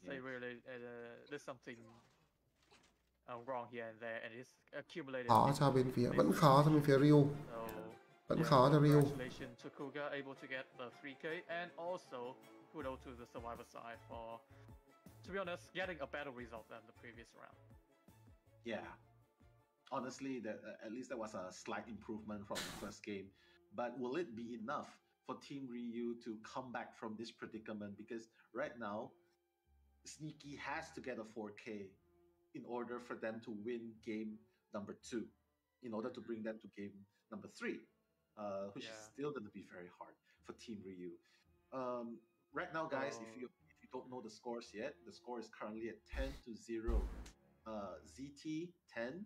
they Yeah. really uh, there's something uh, wrong here and there, and it's accumulated. khó into cho bên phía vẫn khó cho bên phía Ryu So, vẫn yeah, khó cho Ryu Congratulations to Kuga able to get the 3K, and also kudos to the survivor side for, to be honest, getting a better result than the previous round. Yeah. Honestly, that uh, at least that was a slight improvement from the first game. But will it be enough for Team Ryu to come back from this predicament? Because right now, Sneaky has to get a 4K in order for them to win game number two, in order to bring them to game number three, uh, which is still going to be very hard for Team Ryu. Um, right now, guys, if you if you don't know the scores yet, the score is currently at 10 to 0. Uh, ZT 10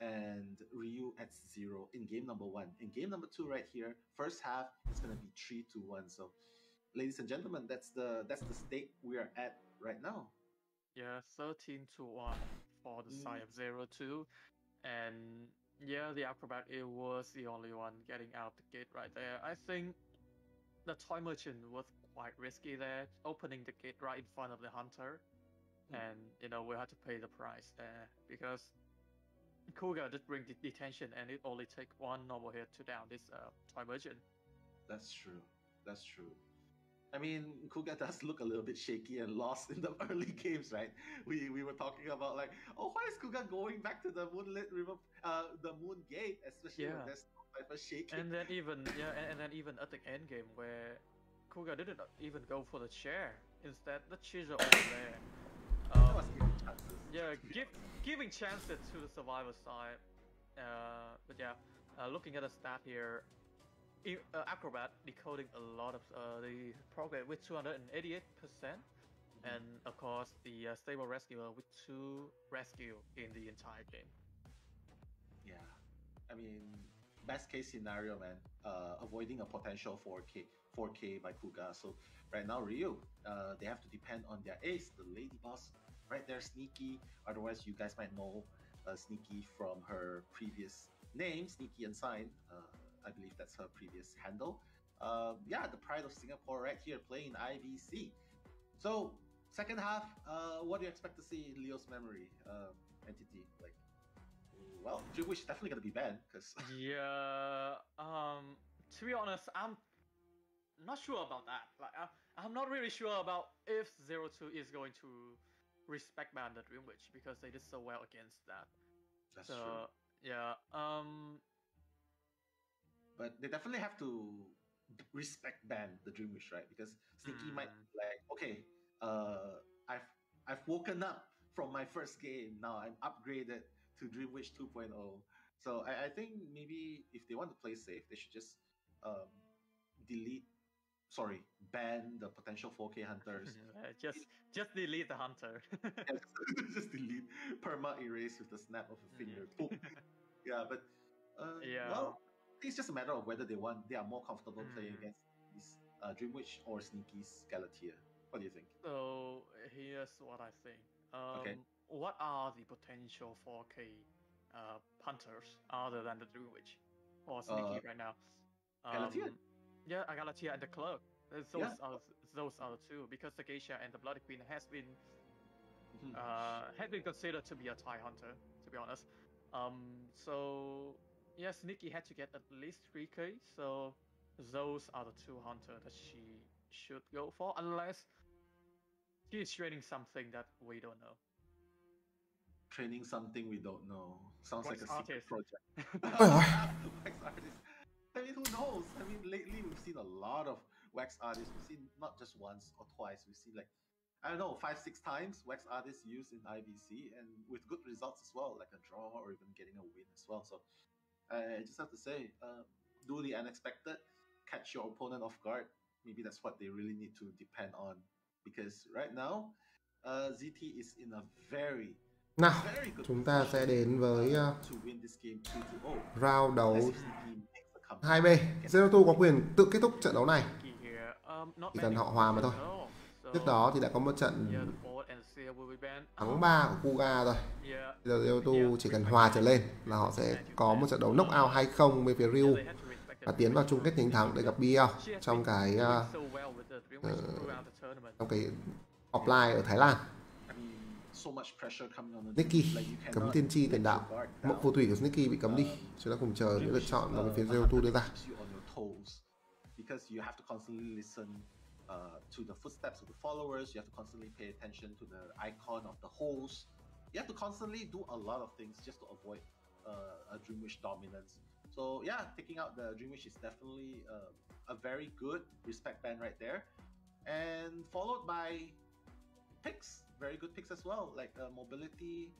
and Ryu at 0 in game number one. In game number two, right here, first half, it's gonna be 3 to 1. So ladies and gentlemen, that's the that's the stake we are at right now. Yeah, 13 to 1 for the side of 0 2. And yeah, the acrobat it was the only one getting out the gate right there. I think the toy merchant was quite risky there, opening the gate right in front of the hunter. And you know, we had to pay the price there because Kuga did bring the detention and it only take one normal hit to down this uh, toy merchant. That's true. That's true. I mean, Kuga does look a little bit shaky and lost in the early games, right? We we were talking about like, oh, why is Kuga going back to the moonlit river, uh, the moon gate, especially Yeah. when there's no cipher shaking. And then even yeah, and, and then even at the end game where Kuga didn't even go for the chair. Instead, the chairs are over there. Yeah, give, giving chances to the survivor side. Uh, but yeah, uh, looking at the stat here, i- uh, Acrobat decoding a lot of uh, the progress with 288 percent, and of course the uh, stable rescuer with two rescue in the entire game. Yeah, I mean, best case scenario, man. Uh, avoiding a potential 4K 4K by Kuga. So right now, Ryu, uh, they have to depend on their ace, the Lady Boss, right there, Sneaky. Otherwise, you guys might know uh, Sneaky from her previous name, Sneaky and Sign. Uh, I believe that's her previous handle. Uh, yeah, the pride of Singapore right here playing IVC. So second half, uh, what do you expect to see in Leo's memory um, entity? Like, well, Dream Witch is definitely gonna be banned because Yeah. Um. To be honest, I'm not sure about that. Like, I, I'm not really sure about if Zero Two is going to respect ban the Dream Witch because they did so well against that. That's so, true. Yeah. Um. but they definitely have to respect ban the Dream Witch, right? Because Sneaky might Hmm. be like, okay, uh, I've I've woken up from my first game. Now I'm upgraded to Dream Witch 2.0. So I, I think maybe if they want to play safe, they should just um, delete, sorry, ban the potential 4K hunters. just just delete the hunter. Yeah, just delete perma erase with the snap of a finger. Yeah, but uh, Yeah. well, it's just a matter of whether they want they are more comfortable playing Mm. against these uh, Dream Witch or Sneaky's Galatea. What do you think? So here's what I think. Um, Okay. What are the potential 4K uh, hunters other than the Dream Witch or Sneaky Uh, right now? Galatea? Um, yeah, a Galatea and the Clerk. Those Yeah. are those are the two because the Geisha and the Bloody Queen has been Mhm. uh, had been considered to be a tie hunter. To be honest, um, so yeah, Sneaky had to get at least 3K. So those are the two hunters that she should go for, unless she is training something that we don't know. Training something we don't know sounds Wax like a secret project. mean, who knows? I mean, lately we've seen a lot of wax artists. We've seen not just once or twice. We've seen like I don't know, five, six times wax artists used in IVC and with good results as well, like a draw or even getting a win as well. So I just have to say, uh, do the unexpected, catch your opponent off guard. Maybe that's what they really need to depend on because right now, uh, ZT is in a very, Nào, chúng ta sẽ đến với uh, to win this game 2 to 0. round đấu Unless if ZT makes a comeback. 2B. Zero Two có quyền tự kết thúc trận đấu này. Here, um, Chỉ cần họ hòa mà thôi. Trước đó thì đã có một trận thắng 3 của Kuga rồi. Bây giờ Zero Two chỉ cần hòa trở lên là họ sẽ có một trận đấu knockout 2-0 với phía Ryu và tiến vào chung kết nhánh thắng để gặp BL trong cái uh, tournament. trong cái offline ở Thái Lan. Nicky Doom. Like you cấm tiên tri tiền đạo mộng phù thủy của Sneaky bị cấm đi chúng ta cùng chờ những lựa chọn mà phía Zero đưa ra on your toes because you have to constantly listen uh, to the footsteps of the followers. You have to constantly pay attention to the icon of the host. You have to constantly do a lot of things just to avoid uh, a Dreamwitch dominance. So yeah, taking out the Dreamwitch is definitely uh, a very good respect band right there, and followed by picks, very good picks as well, like uh, mobility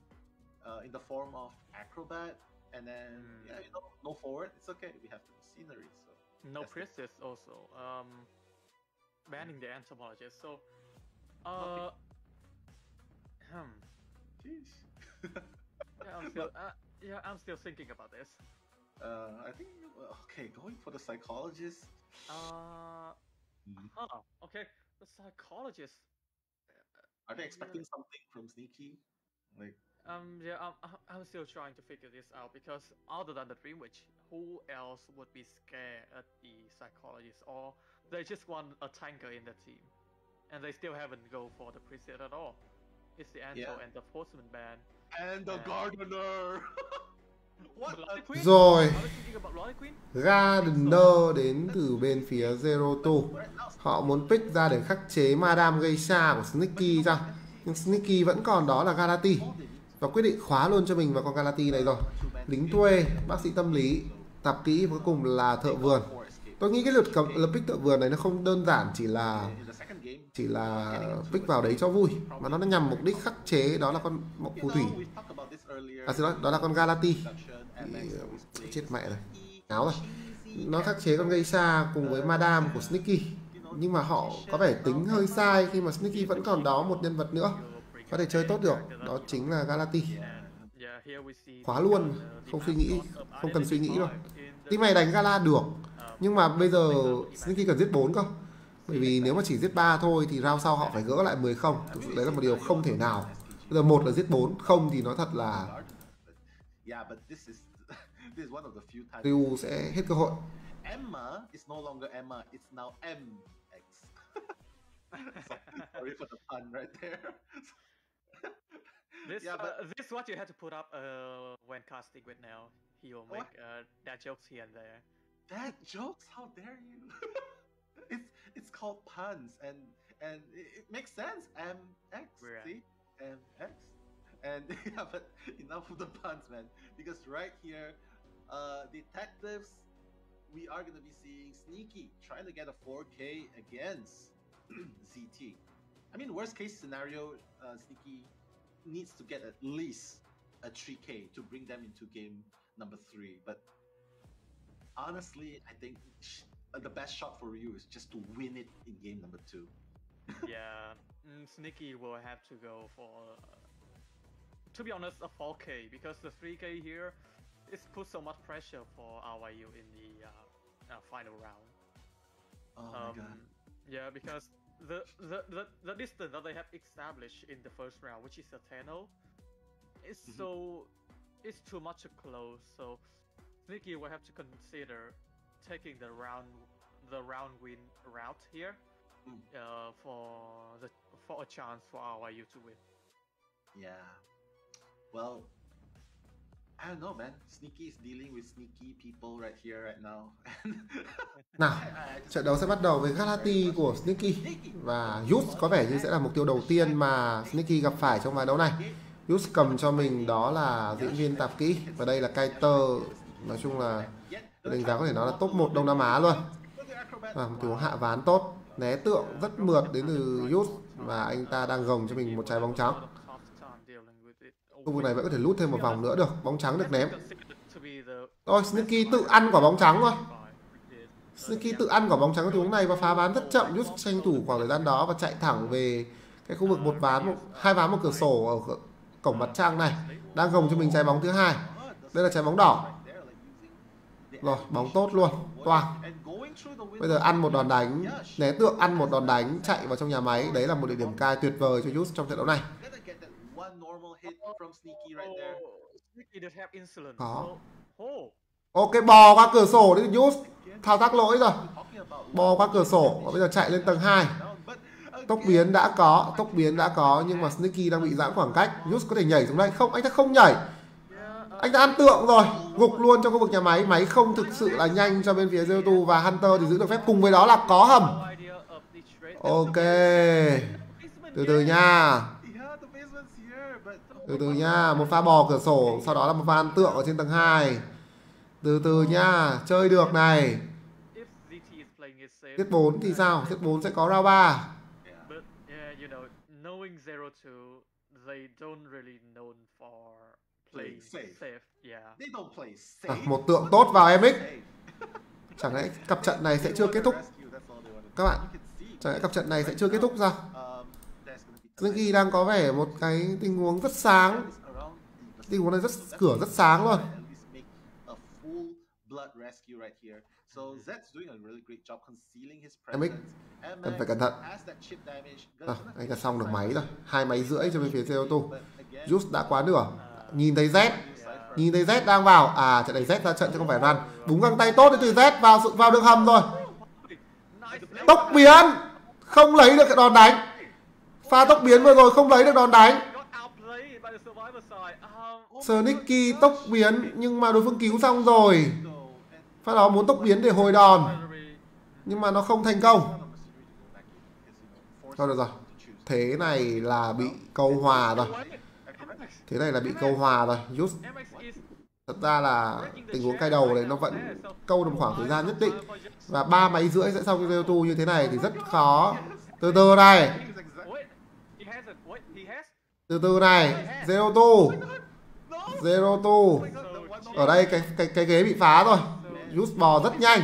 uh, in the form of acrobat, and then yeah, you know, no forward. It's okay. We have the scenery, so No priestess also. Um, banning the entomologist. So, uh, hmm. Jeez. Yeah, I'm still, uh, yeah, I'm still thinking about this. Uh, I think okay, going for the psychologist. Uh, Mhm. huh. Okay, the psychologist. Are they expecting something from Sneaky? Like, Um, yeah, I'm, I'm- still trying to figure this out because other than the Dream Witch, who else would be scared at the psychologist, or they just want a tanker in the team, and they still haven't go for the preset at all. It's the Anto Yeah. and the Postman band. and the And- gardener. Rồi. Gardener đến từ bên phía Zero Two Họ muốn pick ra để khắc chế Madame Geisha của Sneaky ra. Nhưng Sneaky vẫn còn đó là Galati. Và quyết định khóa luôn cho mình vào con Galati này rồi. Lính thuê, bác sĩ tâm lý, tạp kỹ và cuối cùng là thợ vườn. Tôi nghĩ cái lượt cầm lượt pick thợ vườn này nó không đơn giản chỉ là chỉ là pick vào đấy cho vui. Mà nó nhằm mục đích khắc chế đó là con mộng phù thủy. À xin lỗi, đó là con Galati. Thì ờ, chết mẹ rồi. Áo rồi. Nó khắc chế con Geisha cùng với Madame của Sneaky. Nhưng mà họ có vẻ tính hơi sai khi mà Sneaky vẫn còn đó một nhân vật nữa. Có thể chơi tốt được. Đó chính là Galati. Khóa luôn. Không suy nghĩ, không cần suy nghĩ rồi team này đánh Gala được. Nhưng mà bây giờ Sneaky cần giết bốn cơ bởi vì nếu mà chỉ giết 3 thôi thì round sau họ phải gỡ lại 10 không thực sự đấy là một điều không thể nào bây giờ một là giết 4 không thì nói thật là. Ryu sẽ hết cơ hội Emma is no longer Emma, it's now MX. Sorry for the pun right there. This, Yeah, but- uh, this is what you have to put up uh, when casting with now. He will make uh, that jokes here and there. Dad jokes, how dare you? it's it's called puns and and it, makes sense. MX, Right. see? MX. And yeah, but enough of the puns, man. Because right here, uh detectives, we are gonna be seeing Sneaky trying to get a 4K against ZT. I mean, worst case scenario, uh, Sneaky needs to get at least a 3K to bring them into game number three. But honestly, I think the best shot for Ryu is just to win it in game number two. yeah, mm, Sneaky will have to go for, uh, to be honest, a 4K because the 3K here is put so much pressure for RYU in the uh, uh, final round. Oh my Um, god. Yeah, because the, the the the distance that they have established in the first round, which is a 10 is Mhm. so it's too much close. So Sneaky will have to consider taking the round the round win route here Mm. uh, for the for a chance for RYU to win. Yeah. Well, I don't know, man. Sneaky is dealing with sneaky people right here, right now. nào trận đấu sẽ bắt đầu với Galati của Sneaky và Yus có vẻ như sẽ là mục tiêu đầu tiên mà Sneaky gặp phải trong ván đấu này Yus cầm cho mình đó là diễn viên tạp kỹ và đây là Kaiter nói chung là đánh giá có thể nói là top 1 Đông Nam Á luôn. À, một tình huống hạ ván tốt né tượng rất mượt đến từ Yus và anh ta đang gồng cho mình một trái bóng trắng. Khu vực này vẫn có thể lút thêm một vòng nữa được. Bóng trắng được ném. Considered rồi Sneaky tự ăn quả bóng trắng thôi Sneaky tự ăn quả bóng trắng ở tình huống này và phá ván rất chậm. Yus tranh thủ khoảng thời gian đó và chạy thẳng về cái khu vực một ván một hai ván một cửa sổ ở cổng mặt trăng này. Đang gồng cho mình trái bóng thứ hai. Đây là trái bóng đỏ rồi, bóng tốt luôn. Toang bây giờ ăn một đòn đánh. Né tượng ăn một đòn đánh, chạy vào trong nhà máy. Đấy là một địa điểm cai tuyệt vời cho Yus trong trận đấu này. Có. Ok, bò qua cửa sổ đấy Yus. Thao tác lỗi rồi. Bò qua cửa sổ. Và bây giờ chạy lên tầng 2 tốc biến đã có, tốc biến đã có, nhưng mà Sneaky đang bị giãn khoảng cách. Yus có thể nhảy xuống đây. Không, anh ta không nhảy anh ta ăn tượng rồi, gục luôn trong khu vực nhà máy. Máy không thực sự là nhanh cho bên phía Zero và Hunter thì giữ được phép. Cùng với đó là có hầm. Ok. Từ từ nha. Từ từ nha. Một pha bò cửa sổ, sau đó là một pha ăn tượng ở trên tầng 2 từ từ nha. Chơi được này. Tiết 4 thì sao? Tiết 4 sẽ có round 3 một tượng tốt vào MX Safe. chẳng lẽ cặp trận này sẽ They chưa want kết to thúc rescue, that's all they want to các do. bạn You can see, chẳng lẽ cặp trận này sẽ chưa kết thúc sao um, there's gonna be Slinky đang có vẻ một cái tình huống rất sáng around the tình huống này rất cửa rất sáng luôn at least make a full blood rescue right here. So Zed's doing a really great job concealing his MX presence. cần phải cẩn thận Has that chip damage. à, anh ta xong được máy rồi hai máy rưỡi cho bên phía Zero Two But again, Just đã quá nửa nhìn thấy Z. Nhìn thấy Z đang vào. À trận này Z ra trận chứ không phải run. Đúng găng tay tốt đến từ Z vào sự vào đường hầm rồi. Tốc biến. Không lấy được cái đòn đánh. Pha tốc biến vừa rồi không lấy được đòn đánh. Sonicky tốc biến, nhưng mà đối phương cứu xong rồi. Pha đó muốn tốc biến để hồi đòn. Nhưng mà nó không thành công. Thôi được rồi. Thế này là bị câu hòa rồi thế này là bị câu hòa rồi Just thật ra là tình huống cay đầu này nó vẫn câu được một khoảng thời gian nhất định. Và ba máy rưỡi sẽ xong cái tu như thế này thì rất khó. Từ từ này. từ từ này. Zero tu. Zero tu. Ở đây cái cái cái ghế bị phá rồi. Just bò rất nhanh.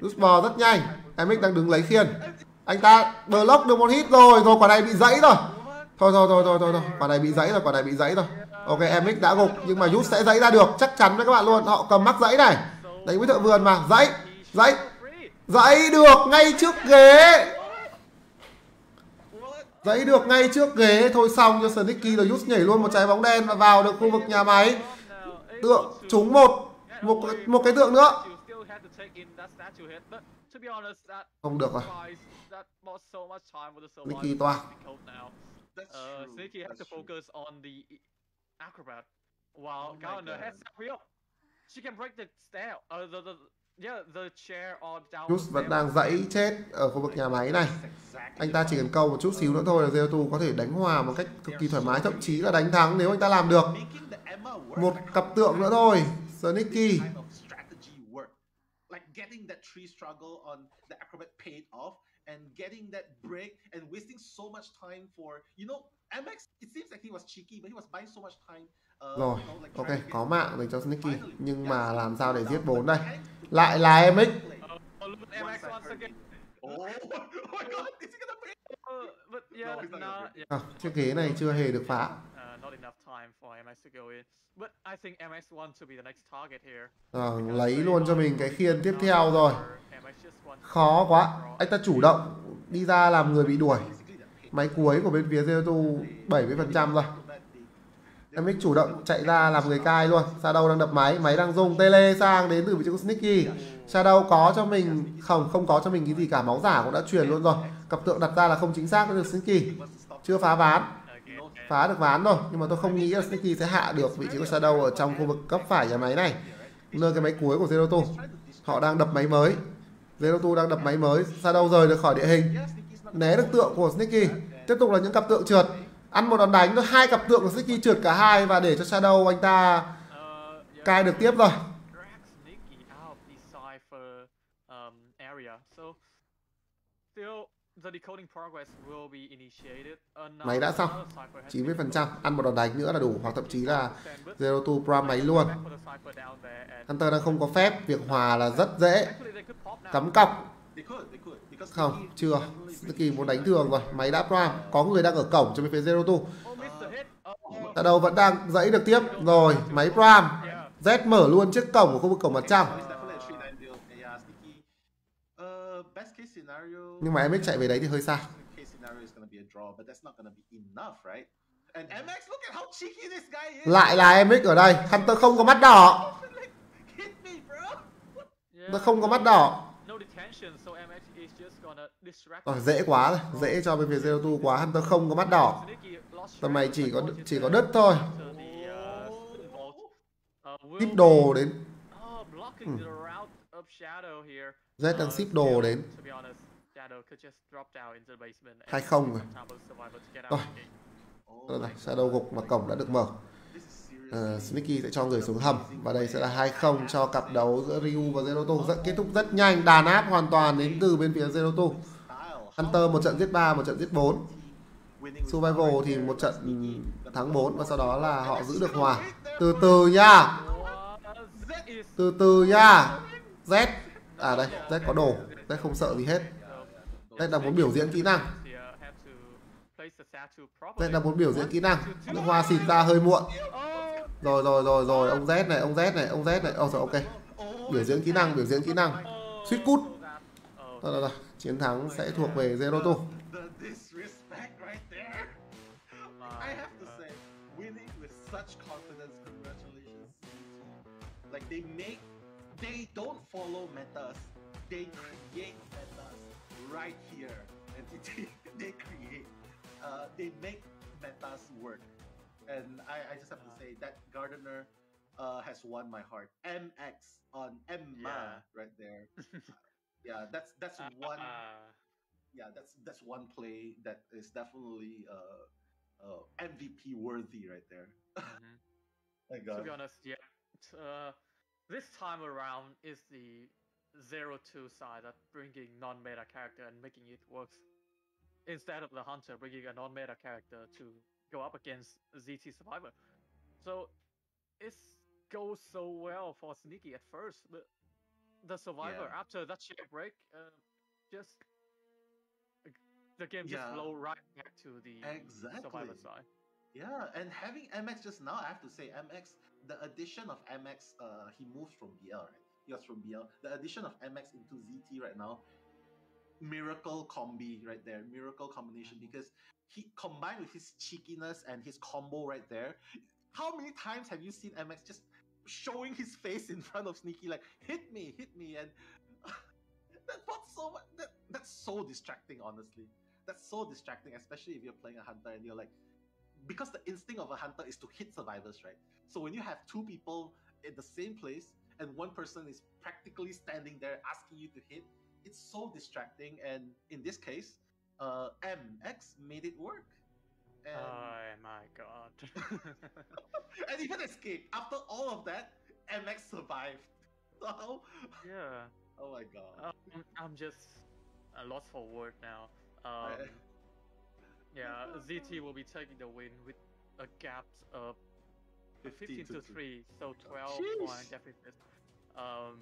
Just bò rất nhanh. MX đang đứng lấy khiên. Anh ta block được một hit rồi. Rồi quả này bị dãy rồi thôi thôi thôi thôi thôi thôi. Quả này bị dãy rồi, quả này bị dãy rồi. Ok MX đã gục, nhưng mà rút sẽ dãy ra được. Chắc chắn với các bạn luôn, họ cầm mắc dãy này. Đánh với thợ vườn mà. Dãy dãy dãy được ngay trước ghế. Dãy được ngay trước ghế. Thôi xong, cho Snicky rồi rút nhảy luôn một trái bóng đen và vào được khu vực nhà máy. Tượng, trúng một. Một một cái tượng nữa. Không được rồi. Nicky toa. That's Uh, true. Sneaky has That's to true. focus on the acrobat, while Oh my Gardner has up. She can break the stair, uh, the, the, yeah, the chair or down. Just vẫn đang dãy chết ở khu vực nhà máy này anh ta chỉ cần câu một chút xíu nữa thôi là Zero có thể đánh hòa một cách cực kỳ thoải mái thậm chí là đánh thắng nếu anh ta làm được một cặp tượng nữa thôi work. Like getting that tree struggle on the acrobat paid off and getting that break and wasting so much time for you know MX it seems like he was cheeky but he was buying so much time uh, rồi you know, like ok trying to get có mạng dành cho Sneaky Finally, nhưng yes, mà làm sao để without giết the bốn đây tank to lại là MX Oh, look at One MX side once hurt again. Oh, oh my god, is he gonna pay? Uh, but yeah, No, he's not gonna nah, break. yeah. à, chiếc ghế này chưa hề được phá Not enough time for MX to go in. But I think MX wants to be the next target here. Lấy luôn cho mình cái khiên tiếp theo rồi. khó quá. anh ta chủ động đi ra làm người bị đuổi. Máy cuối của bên phía Zero 70% rồi. They- MX chủ động chạy ra làm người cai luôn. Shadow đang đập máy. Máy đang dùng tele sang đến từ vị trí của Snicky Shadow có cho mình không không có cho mình cái gì cả. Máu giả cũng đã truyền luôn rồi. Cặp tượng đặt ra là không chính xác được Snicky chưa phá ván phá được ván rồi. Nhưng mà tôi không nghĩ là Sneaky sẽ hạ được vị trí của Shadow ở trong khu vực cấp phải nhà máy này. Nơi cái máy cuối của Zero Two. Họ đang đập máy mới. Zero Two đang đập máy mới. Shadow rời được khỏi địa hình. Né được tượng của Sneaky. Tiếp tục là những cặp tượng trượt. Ăn một đòn đánh thôi hai cặp tượng của Sneaky trượt cả hai và để cho Shadow anh ta cai được tiếp rồi drag Sneaky out the cipher um, area. So still the decoding progress will be initiated. Uh, Máy đã xong. 90% ăn một đòn đánh nữa là đủ hoặc thậm chí là Zero Two Prime máy luôn. Hunter đang không có phép việc hòa là rất dễ. Cắm cọc. Không chưa. Snicky muốn đánh thường rồi. Máy đã Prime. Có người đang ở cổng cho bên phía Zero Two Oh, hit. Oh, ở đầu vẫn đang dãy được tiếp. Rồi máy Prime. Z mở luôn chiếc cổng của khu vực cổng mặt trong nhưng mà MX chạy về đấy thì hơi xa Best case scenario is gonna be a draw, but that's not gonna be enough, right? And MX, look at how cheeky this guy is. lại là MX ở đây Hunter không có mắt đỏ Like, hit me, bro. nó không có mắt đỏ No detention, so MX is just gonna distract. Rồi dễ quá rồi, dễ cho bên phía Zero Two quá, Hunter không có mắt đỏ. Sneaky lost Tầm track này of chỉ the có ball chỉ có instead đất thôi. after the, uh, vault. Uh, will Ship đồ be, đến. uh, blocking the route of Shadow here. Z đang Uh, ship đồ still, đến. 2-0 take rồi. Rồi. Rồi, rồi, Shadow gục mà cổng đã được mở. Ờ, Sneaky sẽ cho người xuống hầm và đây sẽ là 2-0 cho cặp đấu giữa Ryu và Zero Two rất kết thúc rất nhanh đàn áp hoàn toàn đến từ bên phía Zero Two Hunter một trận giết 3 một trận giết 4 Survival thì một trận thắng 4 và sau đó là họ giữ được hòa. Từ từ nha. Từ từ nha. Z. À đây Z có đồ. Z không sợ gì hết đây là muốn biểu diễn kỹ năng. Đây là had muốn biểu diễn kỹ năng. Nước hoa xịt ra hơi muộn. Rồi rồi rồi rồi ông Z này ông Z này ông Z này. Oh, rồi, ok. Biểu diễn kỹ năng biểu diễn kỹ năng. Suýt cút. Rồi, rồi, rồi. chiến thắng sẽ thuộc về Zero Two. Like they make, they don't follow metas, they create right here. and they create, uh, they make metas work. And I, I just have to say that Gardener uh, has won my heart. MX on Emma Yeah. right there. yeah, that's that's one Uh, yeah, that's that's one play that is definitely uh, uh, MVP worthy right there. mhm. My to be honest, yeah. Uh, this time around is the zero two side that bringing non-meta character and making it work. Instead of the hunter bringing a non-meta character to go up against ZT Survivor, so it goes so well for Sneaky at first, but the Survivor Yeah. after that chair break, uh, just the game just flow right back to the Survivor Exactly. side. Yeah, and having MX just now, I have to say MX. The addition of MX, uh, he moves from BL, right? Was from BL. The addition of MX into ZT right now, miracle combi right there, miracle combination mm-hmm. because he combined with his cheekiness and his combo right there. How many times have you seen MX just showing his face in front of Sneaky like hit me, hit me, and that's not so. That, that's so distracting, honestly. That's so distracting, especially if you're playing a hunter and you're like, because the instinct of a hunter is to hit survivors, right? So when you have two people in the same place and one person is practically standing there asking you to hit, it's so distracting. And in this case, uh, MX made it work. And, Oh my god. and even escaped. After all of that, MX survived. So, yeah. oh my god. Um, I'm just uh, lost for word now. Um, yeah, ZT will be taking the win with a gap of 15 to 3, so 12 Jeez. point deficit. Um,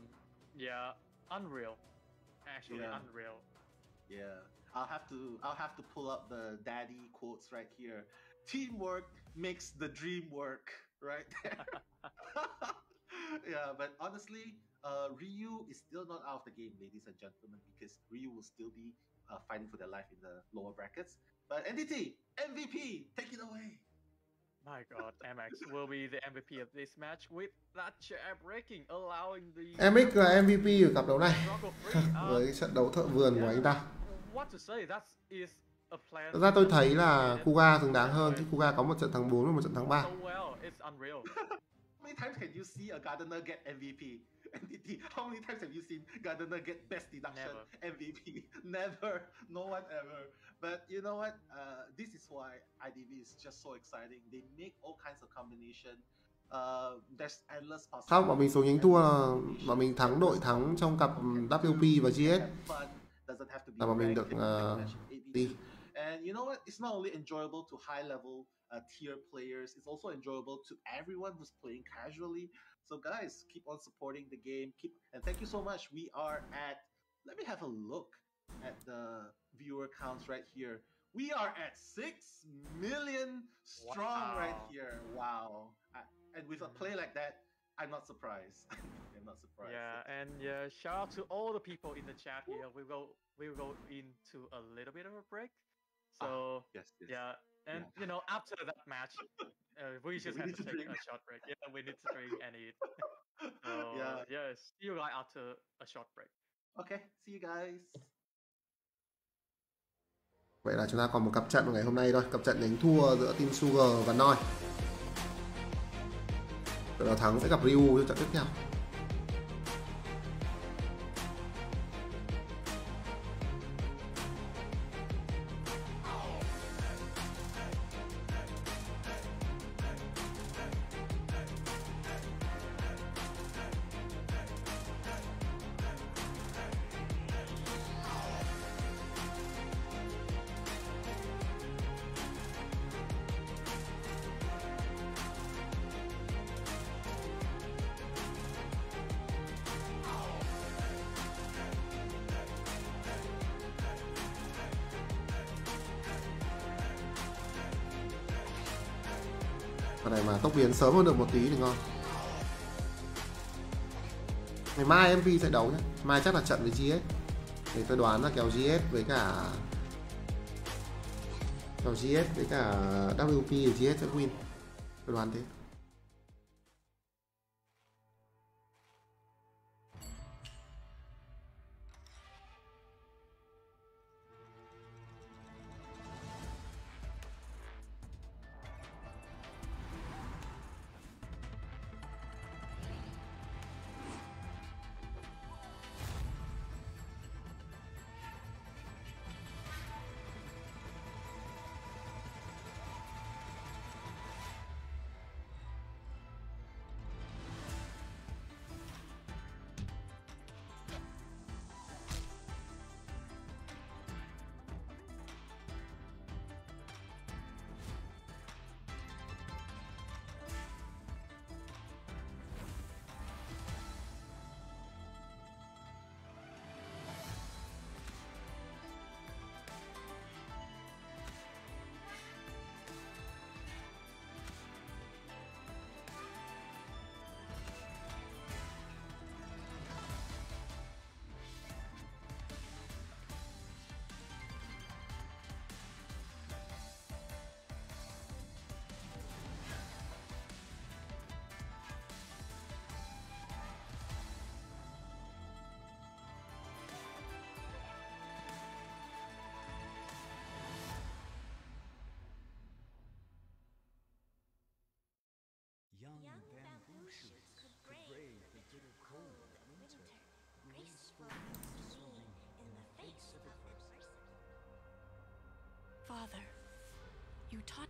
yeah, unreal. Actually, Yeah. unreal. Yeah, I'll have to I'll have to pull up the daddy quotes right here. Teamwork makes the dream work, right there. yeah, but honestly, uh, Ryu is still not out of the game, ladies and gentlemen, because Ryu will still be uh, fighting for their life in the lower brackets. But NDT MVP, take it away. My god, MX will be the MVP of this match with that chair breaking, allowing the. MX là MVP ở cặp đấu này. Uh, với cái trận đấu thợ vườn của anh ta. Thật ra tôi thấy là Kuga xứng đáng hơn chứ Kuga có một trận thắng 4 và một trận thắng 3 So well, it's unreal. How many times can you see a Gardener get MVP? NDT, how many times have you seen Gardener get best deduction MVP? Never, no one ever. But you know what? Uh, this is why IDV is just so exciting. They make all kinds of combination. Uh, there's endless possibilities. Không, bọn mình số nhánh thua là bọn mình thắng đội thắng trong cặp WP và GS Fun doesn't have to be là bọn mình được it can be ờ, match in đi. And you know what? It's not only enjoyable to high level uh, tier players, it's also enjoyable to everyone who's playing casually. So guys, keep on supporting the game. Keep and thank you so much. We are at let me have a look at the viewer counts right here. We are at six million strong right here. Wow. I- and with a mm-hmm. play like that, I'm not surprised. I'm not surprised. Yeah, and yeah, shout out to all the people in the chat here. We will we will go into a little bit of a break. Ah, so yes, yes. yeah, and you know after that match, uh, we just We have need to to take a short break. Yeah, we need to drink and eat. So Yeah. yeah, see you guys after a short break. Okay, see you guys. Vậy là chúng ta còn một cặp trận của ngày hôm nay thôi, cặp trận đánh thua giữa team Sugar và Noi. Đội nào thắng sẽ gặp Ryu trong trận tiếp theo. Sớm hơn được một tí thì ngon. Ngày mai MV sẽ đấu nhé. Mai chắc là trận với GS. Thì tôi đoán là kèo GS với cả kèo GS với cả WP thì GS sẽ win. Tôi đoán thế.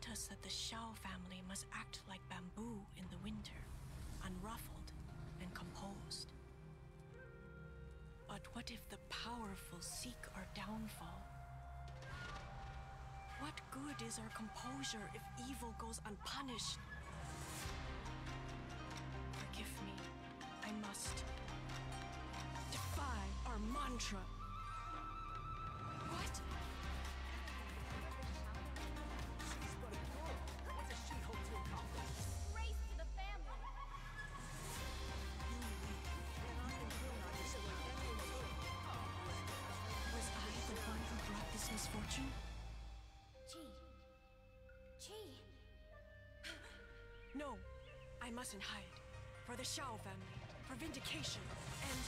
Taught us that the Shao family must act like bamboo in the winter, unruffled and composed. But what if the powerful seek our downfall? What good is our composure if evil goes unpunished? Forgive me. I must defy our mantra. Misfortune? Chi. Chi. No, I mustn't hide. For the Shao family, for vindication, and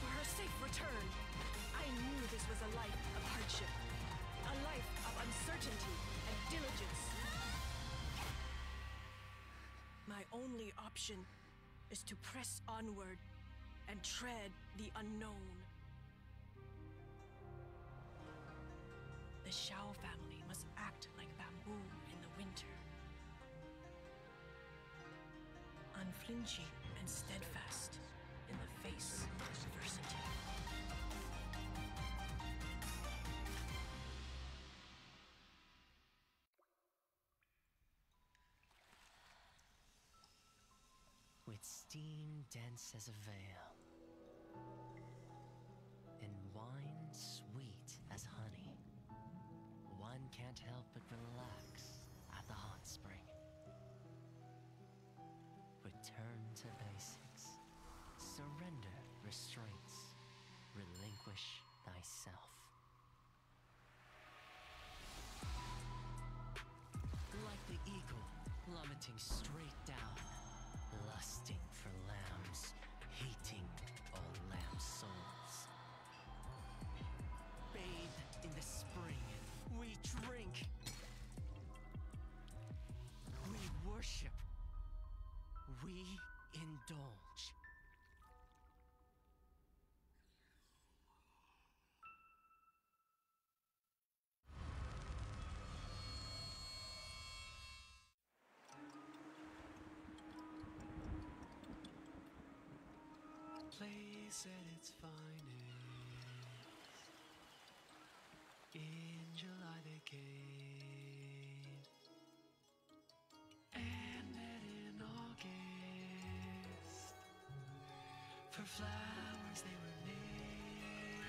for her safe return. I knew this was a life of hardship, a life of uncertainty and diligence. My only option is to press onward and tread the unknown. Steam dense as a veil, and wine sweet as honey. One can't help but relax at the hot spring. Return to basics. Surrender restraints. Relinquish thyself. Like the eagle plummeting straight Place at its finest. In July they came, and met in August. For flowers they were made.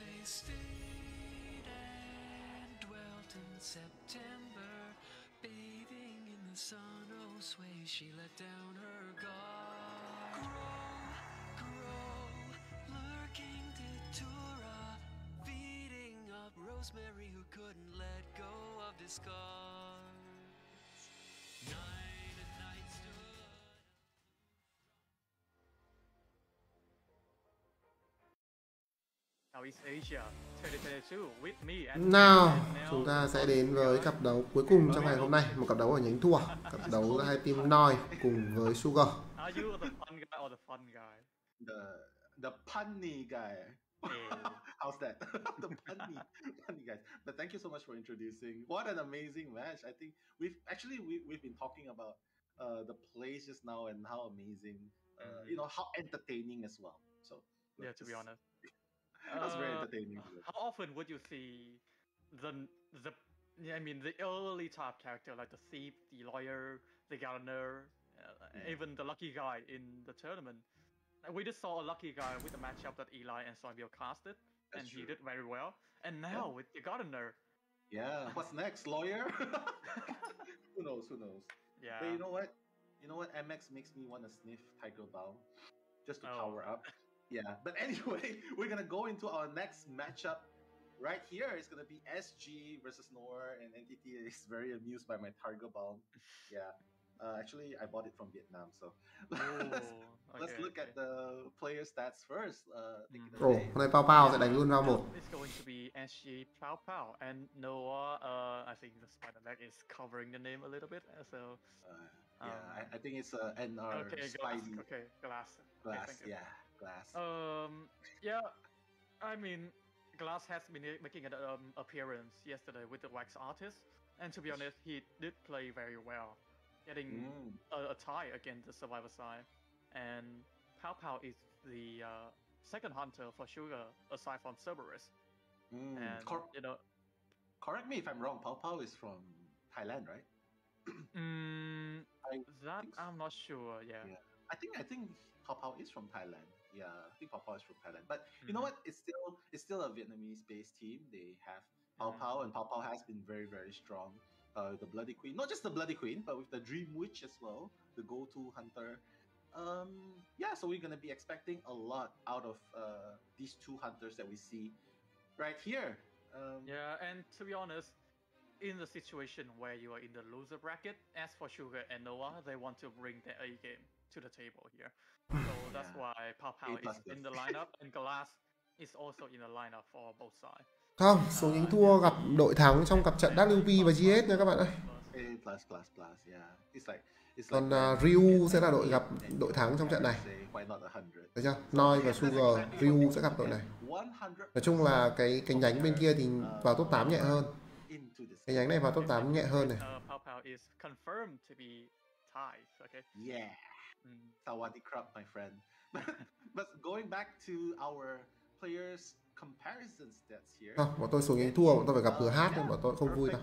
They stayed and dwelt in September, bathing in the sun. Oh, sway she let down her Rosemary who couldn't let go of discards. Night and night stood. Southeast Asia 2022 with me and Nào, Now chúng ta sẽ đến với cặp đấu cuối cùng trong ngày hôm nay, một cặp đấu ở nhánh thua, cặp đấu giữa hai team Noi cùng với Sugar. Are you the fun guy or the fun guy? The the punny guy. How's that? the punny, punny guys. But thank you so much for introducing. What an amazing match! I think we've actually we we've been talking about uh, the plays just now and how amazing, uh, you know, how entertaining as well. So Yeah, to be honest. That's very Uh, entertaining. How often would you see the the yeah, I mean the early top character like the thief, the lawyer, the gardener, uh, even the lucky guy in the tournament? We just saw a lucky guy with the matchup that Eli and Soybeal casted, and That's he did very well. And now with the gardener, Yeah. What's next, lawyer? who knows? Who knows? Yeah. But you know what? You know what? MX makes me want to sniff Tiger Balm just to Oh. power up. Yeah. But anyway, we're gonna go into our next matchup. Right here, it's gonna be SG versus Noir, and NTT is very amused by my Tiger Balm. Yeah. Uh, actually, I bought it from Vietnam, so let's, let's okay, look at the player stats first. Uh, take it Ồ, away. hôm nay Pao Pao sẽ đánh luôn round 1. It's going to be SG Pao Pao and Noir. Uh, I think the spider leg is covering the name a little bit, uh, so. yeah, I, I think it's uh, NR Okay, glass. Spidey Okay, glass. Okay, glass. thank you. yeah, glass. Um, yeah, I mean, Glass has been uh, making an um, appearance yesterday with the Wax Artist, and to be honest, he did play very well, getting Mm. a, a tie against the Survivor side. And Pow Pow is the uh, second hunter for Sugar aside from Cerberus. Mm, And cor- you know, correct me if I'm wrong. Pao Pao is from Thailand, right? mm, I that think so. I'm not sure. Yeah. Yeah. I think I think Pao Pao is from Thailand. Yeah, I think Pao Pao is from Thailand. But you know Mhm. what? It's still it's still a Vietnamese-based team. They have Pao Mhm. Pao, and Pao Pao has been very very strong. Uh, the Bloody Queen, not just the Bloody Queen, but with the Dream Witch as well, the go-to hunter. Um, yeah, so we're gonna be expecting a lot out of uh, these two hunters that we see right here. Um, Yeah, and to be honest, in the situation where you are in the loser bracket, as for Sugar and Noir, they want to bring their A game to the table here. So that's Yeah. why Pao Pao is in the lineup, and Glass is also in the lineup for both sides. Không, số nhánh thua gặp đội thắng trong cặp trận WP và GS nha các bạn ơi. A plus plus plus, yeah. It's like it's Còn like uh, Ryu sẽ là đội gặp đội thắng trong trận này. Được chưa? Noi và Sugar, Ryu sẽ gặp đội này. Nói chung là cái cái nhánh bên kia thì vào top 8 nhẹ hơn. Cái nhánh này vào top 8 nhẹ hơn này. Yeah. Mm. Sawadee crap, my friend. but going back to our players'. Không, bọn tôi số nhánh thua, bọn tôi phải gặp GH nên bọn tôi không vui đâu.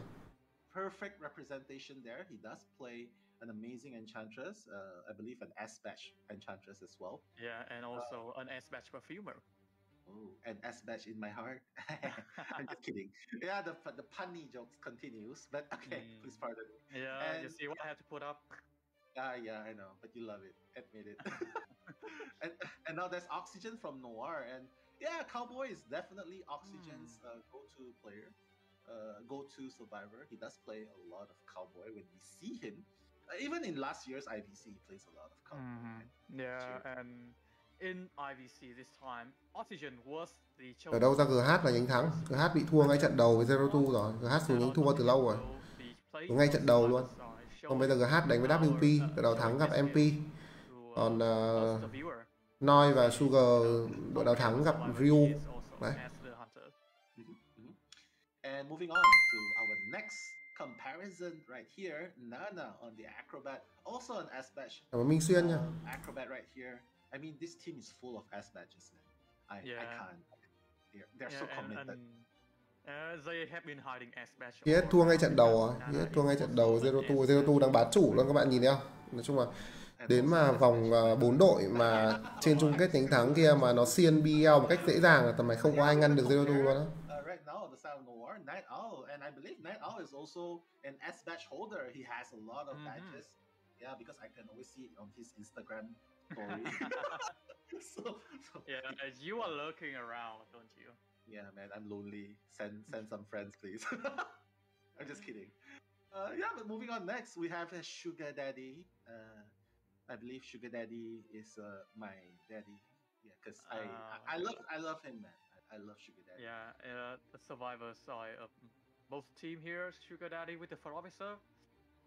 Perfect representation there. He does play an amazing enchantress. Uh, I believe an S badge enchantress as well. Yeah, and also an S badge perfumer. Oh, an S badge in my heart. I'm just kidding. Yeah, the the punny jokes continues, but okay, Mm. please pardon me. Yeah, you see what I have to put up. Ah, yeah, I know, but you love it. Admit it. and and now there's Oxygen from Noir, and yeah, Cowboy is definitely Oxygen's uh, go-to player, uh, go-to survivor. He does play a lot of Cowboy when we see him. Uh, even in last year's IVC, he plays a lot of Cowboy. Mhm. Yeah, and in IVC this time, Oxygen was the Ở chosen đâu ra GH là nhánh thắng. GH bị thua ngay trận đầu với Zero Two rồi. GH xuống nhánh thua từ lâu rồi. Ngay trận đầu luôn. Còn bây giờ GH đánh với WP, đội đầu thắng gặp MP. Còn uh, the viewer. Noi và Sugar đội đầu thắng gặp Ryu. Đấy. hunter. And moving on to our next comparison right here, Nana on the Acrobat, also an S badge. Cảm ơn Minh Xuyên nha. Um, Acrobat right here. I mean, this team is full of S badges, man. I, I Yeah. can't. They're, they're Yeah, so and, committed. and uh, they have been hiding. Yes, thua ngay trận đầu rồi. Yes, thua ngay trận đầu Zero Two. Zero. Two đang bá chủ luôn các bạn nhìn thấy không? Nói chung là đến mà vòng à, bốn đội mà trên chung kết đánh thắng kia mà nó xiên BL một cách dễ dàng là tầm này không có ai ngăn được Zero Two luôn á. Uh, right now, on the side of Noir, Night Owl, and I believe Night Owl is also an S badge holder. He has a lot of Mhm. badges. Yeah, because I can always see it on his Instagram story. so, so Yeah, you are lurking around, don't you? yeah, man, I'm lonely. Send send some friends, please. I'm just kidding. Uh, yeah, but moving on next, we have a Sugar Daddy. Uh, I believe Sugar Daddy is uh, my daddy. Yeah, because I, I I love I love him, man. I, I love Sugar Daddy. Yeah, uh, the survivor side of both team here, Sugar Daddy with the First Officer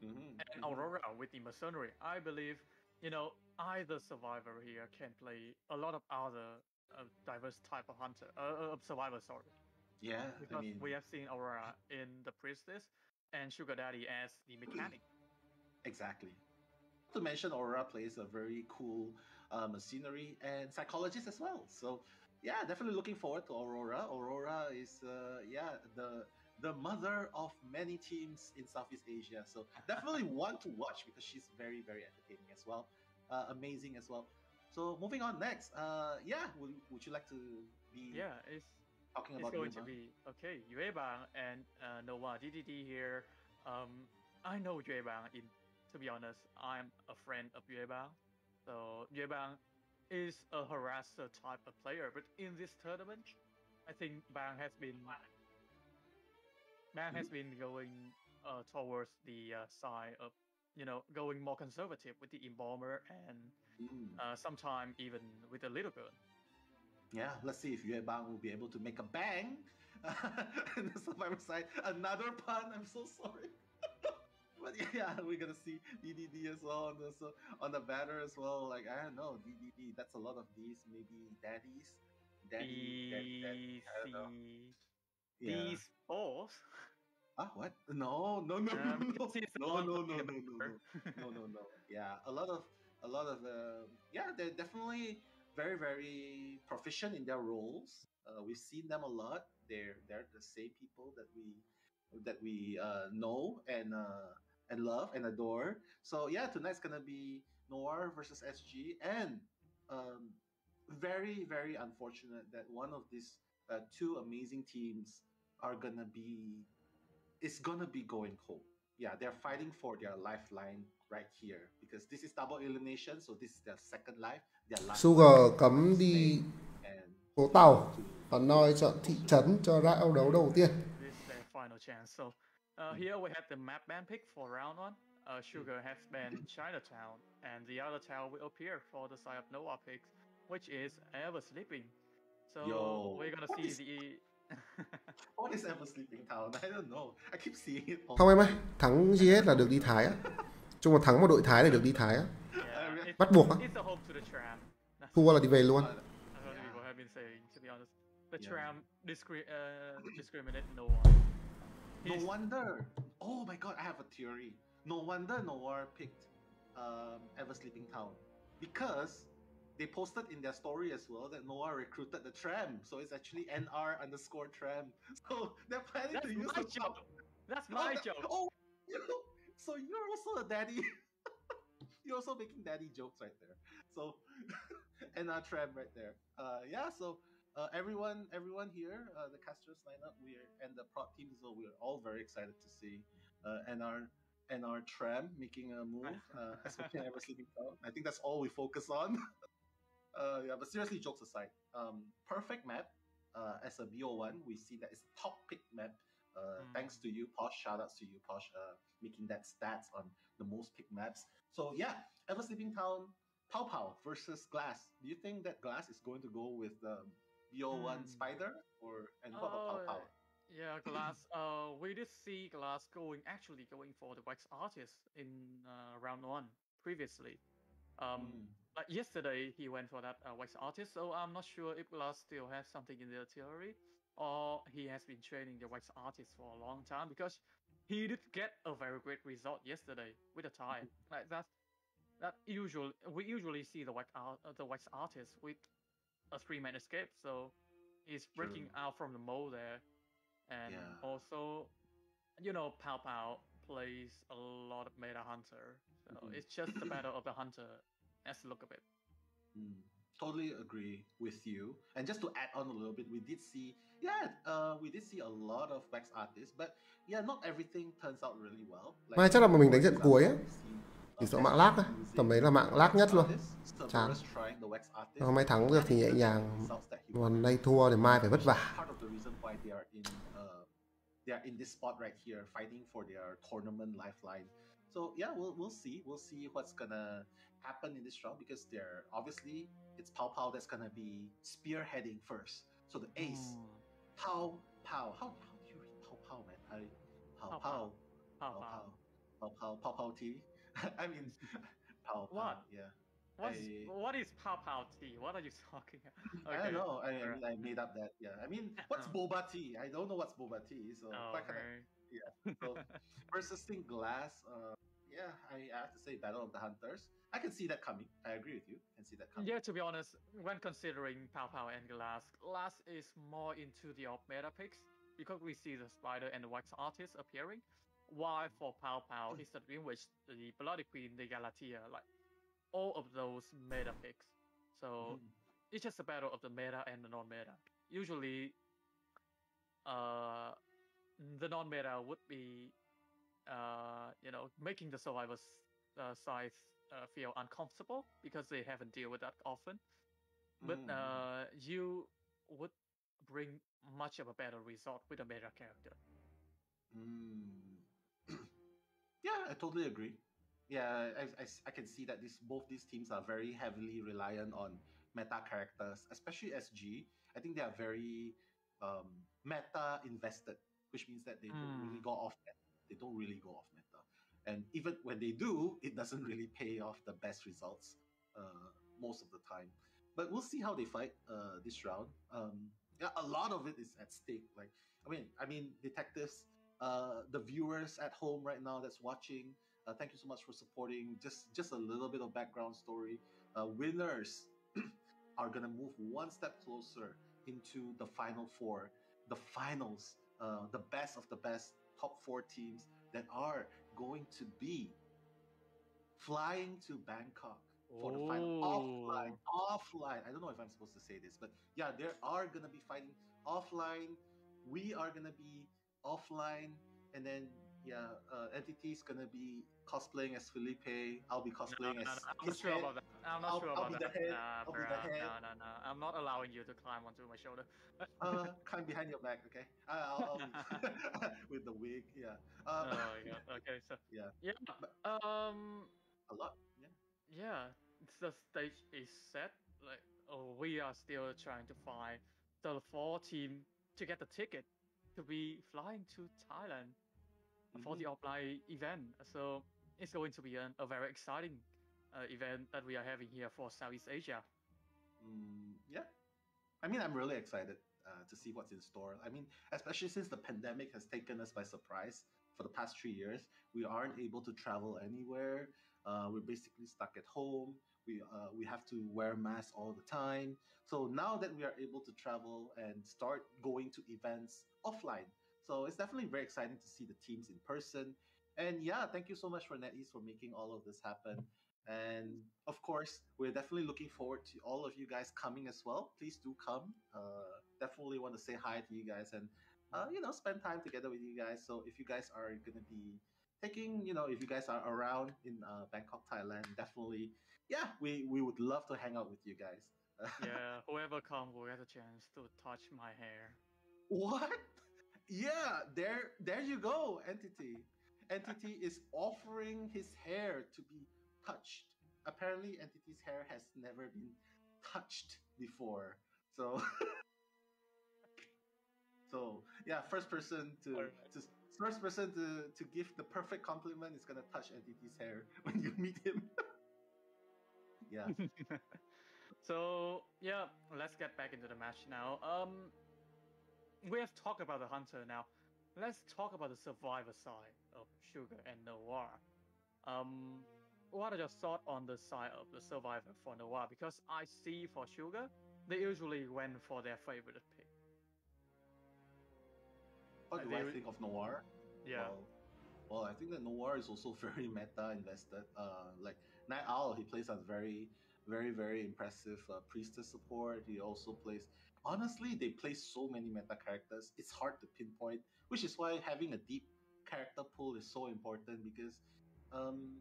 Mhm, and mhm. Aurora with the Mercenary. I believe, you know, either survivor here can play a lot of other uh, diverse type of hunter, uh, of survivor, sorry. Yeah, I Because mean, we have seen Aurora in the Priestess and Sugar Daddy as the mechanic. Exactly. To mention, Aurora plays a very cool um, scenery and psychologist as well. So, yeah, definitely looking forward to Aurora. Aurora is, uh, yeah, the the mother of many teams in Southeast Asia. So definitely one to watch because she's very, very entertaining as well. Uh, amazing as well. So moving on next, uh, yeah, would, would you like to be Yeah, it's talking it's about going to be okay. Yuebang and uh, Noah DDD here. Um, I know Yuebang. In to be honest, I'm a friend of Yuebang. So Yuebang is a harasser type of player, but in this tournament, I think Bang has been Bang has been going uh, towards the uh, side of you know going more conservative with the embalmer and Mm. uh, sometime even with the little girl. Yeah, let's see if Yue Bang will be able to make a bang. and the survivor side, another pun. I'm so sorry. But yeah, we're gonna see DDD as well on the so on the batter as well. Like I don't know, DDD. That's a lot of these maybe daddies, daddy, daddy, daddy. I don't know. Yeah. These balls. Ah, what? No, no, no, Um, no, no, because no, no, no, no, no, no, no, no, no. Yeah, a lot of, a lot of, uh, yeah, they're definitely very, very proficient in their roles. Uh, we've seen them a lot. They're they're the same people that we that we uh, know and uh, and love and adore. So yeah, tonight's gonna be Noir versus SG, and um, very very unfortunate that one of these uh, two amazing teams are gonna be is gonna be going home. Yeah, they're fighting for their lifeline right here because this is double elimination, so this is their second life. Their life Sugar cấm đi and phố tàu còn Noi chọn thị trấn cho ra đấu đầu tiên. This is their final chance. So uh, here we have the map ban pick for round one. Uh, Sugar has banned Chinatown, and the other town will appear for the side of Noah pick, which is Ever Sleeping. So Yo, we're gonna see is- the what is ever sleeping town? I don't know. I keep seeing it. on- Không em ơi, thắng GS là được đi Thái á. Chung là thắng một đội Thái là được đi Thái á. yeah, it's, Bắt buộc á. it's a home to the tram. That's Thua là đi về luôn. That's what people have been saying. To be honest, the Yeah. tram discri- uh, discriminate no one. No He's- wonder. Oh my god, I have a theory. No wonder Noir picked um, Ever Sleeping Town because they posted in their story as well that Noir recruited the tram. So it's actually NR underscore tram. So they're planning That's to use my the joke. That's Oh, my joke. Oh, you so you're also a daddy. you're also making daddy jokes right there. So NR tram right there. Uh, yeah. So uh, everyone, everyone here, uh, the casters lineup, we're and the prop team as well. We're all very excited to see uh, and our tram making a move, uh, especially Ever Sleeping Town. I think that's all we focus on. uh, yeah, but seriously, jokes aside, um, perfect map. Uh, as a BO1, we see that it's top pick map. Uh, Thanks to you, Posh. Shout outs to you, Posh, uh, making that stats on the most picked maps. So yeah, Ever Sleeping Town, Pow Pow versus Glass. Do you think that Glass is going to go with the BO1 Hmm. Spider or and what about Pow Pow? Yeah, Glass. uh, we did see Glass going actually going for the wax artist in uh, round one previously. Um, Mm. like yesterday he went for that uh, wax artist, so I'm not sure if Glass still has something in the artillery or he has been training the wax artist for a long time because he did get a very great result yesterday with a tie. Like that, that usual we usually see the wax art, uh, the wax artist with a three man escape, so he's breaking True. out from the mold there, and Yeah. also, you know, Pow Pow plays a lot of meta hunter, so Mhm. it's just the battle of the hunter as look of it. Mm, totally agree with you. And just to add on a little bit, we did see, yeah, uh, we did see a lot of wax artists, but yeah, not everything turns out really well. Mai chắc là mình đánh trận cuối á. Chỉ sợ mạng lag using Tầm đấy là mạng lag nhất luôn. Chán. Hôm nay thắng được thì nhẹ nhàng. Còn nay thua thì mai phải vất vả. they are in this spot right here fighting for their tournament lifeline. So yeah, we'll we'll see. We'll see what's gonna happen in this round because they're obviously it's Pao Pao that's gonna be spearheading first. So the ace, Mm. Pao Pao. How how do you read Pao Pao, man? I Pao Pao Pao Pao. Pow Pao Pow. Pao Pao Pao Pao T. I mean Pao. What? Yeah. What's, I- what is Pow Pow tea? What are you talking about? I don't know. I, I I made up that. Yeah. I mean, what's Uh. boba tea? I don't know what's boba tea. So Oh, what kind of okay. yeah. So versus Sting Glass. Uh, yeah, I, I have to say Battle of the Hunters. I can see that coming. I agree with you. I can see that coming. Yeah, to be honest, when considering Pow Pow and Glass, Glass is more into the off meta picks because we see the Spider and the Wax Artist appearing. While for Pow Pow, it's the Dream Witch the Bloody Queen, the Galatea, like all of those meta picks. So Mhm. it's just a battle of the meta and the non-meta. Usually, uh, the non-meta would be, uh, you know, making the survivors uh, side uh, feel uncomfortable because they haven't dealt with that often. But Mm. uh, you would bring much of a better result with a meta character. Mm. Yeah, I totally agree. Yeah, I I can see that this both these teams are very heavily reliant on meta characters, especially SG. I think they are very um, meta invested, which means that they don't really Mm. go off meta. They don't really go off meta, and even when they do, it doesn't really pay off the best results uh, most of the time. But we'll see how they fight uh, this round. Um, yeah, a lot of it is at stake. Like, I mean, I mean, detectives, uh, the viewers at home right now that's watching. Uh, thank you so much for supporting. Just, just a little bit of background story. Uh, winners are gonna move one step closer into the final four, the finals, uh, the best of the best top four teams that are going to be flying to Bangkok for the final offline. Offline. I don't know if I'm supposed to say this, but yeah, there are gonna be fighting offline. We are gonna be offline, and then yeah, uh, entity's gonna be cosplaying as Felipe. I'll be cosplaying no, no, as. I'm not sure head. about that. I'm not I'll- sure I'll about that. head. Nah, I'll be the head. no, no, no. I'm not allowing you to climb onto my shoulder. uh, climb behind your back, okay? I'll, I'll with the wig, yeah. Uh, oh my god. Okay, so yeah, yeah. Um. a lot, yeah. Yeah, the stage is set. Like, oh, we are still trying to find the four team to get the ticket to be flying to Thailand for the offline event. So it's going to be an, a very exciting uh, event that we are having here for Southeast Asia. Mm, yeah. I mean, I'm really excited uh, to see what's in store. I mean, especially since the pandemic has taken us by surprise for the past three years. We aren't able to travel anywhere. Uh, we're basically stuck at home. We, uh, we have to wear masks all the time. So now that we are able to travel and start going to events offline, so it's definitely very exciting to see the teams in person. And yeah, thank you so much for NetEase for making all of this happen. And of course, we're definitely looking forward to all of you guys coming as well. Please do come. Uh, definitely want to say hi to you guys and uh, you know spend time together with you guys. So if you guys are gonna be taking, you know, if you guys are around in uh, Bangkok, Thailand, definitely, yeah, we we would love to hang out with you guys. yeah, whoever comes will get a chance to touch my hair. What? Yeah, there there you go, Entity. Entity is offering his hair to be touched. Apparently Entity's hair has never been touched before. So So yeah, first person to, to first person to to give the perfect compliment is gonna touch Entity's hair when you meet him. Yeah. so yeah, let's get back into the match now. Um, we have talked about the hunter now. Let's talk about the survivor side of Sugar and Noir. Um, what are your thoughts on the side of the survivor for Noir? Because I see for Sugar, they usually went for their favorite pick. What do I think of Noir? Yeah. Well, well, I think that Noir is also very meta invested. Uh, like Night Owl, he plays as very, very, very impressive uh, priestess support. He also plays. Honestly, they play so many meta characters. It's hard to pinpoint, which is why having a deep character pool is so important because, um,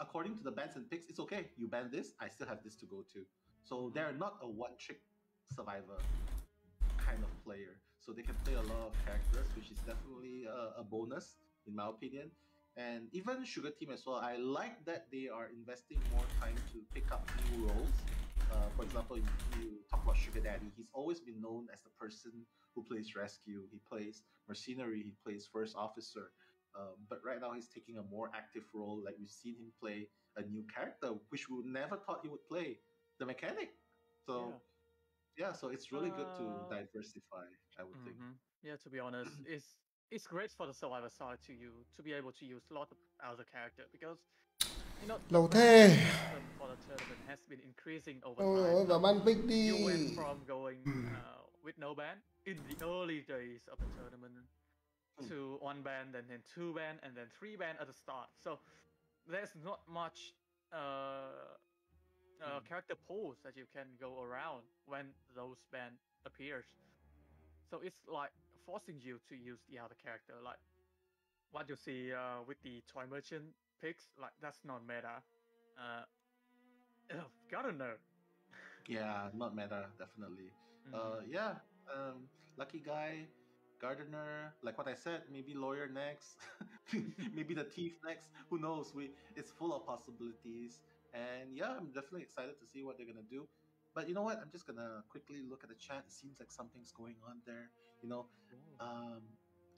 according to the bans and picks, it's okay. You ban this, I still have this to go to. So they're not a one-trick survivor kind of player. So they can play a lot of characters, which is definitely a, a bonus in my opinion. And even Sugar Team as well, I like that they are investing more time to pick up new roles. Uh, for example, you, you talk about Sugar Daddy. He's always been known as the person who plays rescue. He plays mercenary. He plays first officer. Um, but right now, he's taking a more active role. Like we've seen him play a new character, which we never thought he would play, the mechanic. So yeah, so it's really good to Uh, diversify. I would think. Mhm. Yeah, to be honest, it's it's great for the survivor side to you to be able to use a lot of other character because you know the Lâu thế. for the tournament has been increasing over time. ôi, vào ban pick đi. You went from going uh, with no ban in the early days of the tournament to one ban, then then two ban, and then three ban at the start. So there's not much uh, uh, character pools that you can go around when those ban appears. So it's like forcing you to use the other character. Like what you see uh, with the toy merchant picks, like that's not meta. Uh, ugh, gotta know. Yeah, not meta, definitely. Uh, yeah, um, lucky guy, gardener. Like what I said, maybe lawyer next, maybe the thief next. Who knows? We it's full of possibilities, and yeah, I'm definitely excited to see what they're gonna do. But you know what? I'm just gonna quickly look at the chat. It seems like something's going on there. You know, um,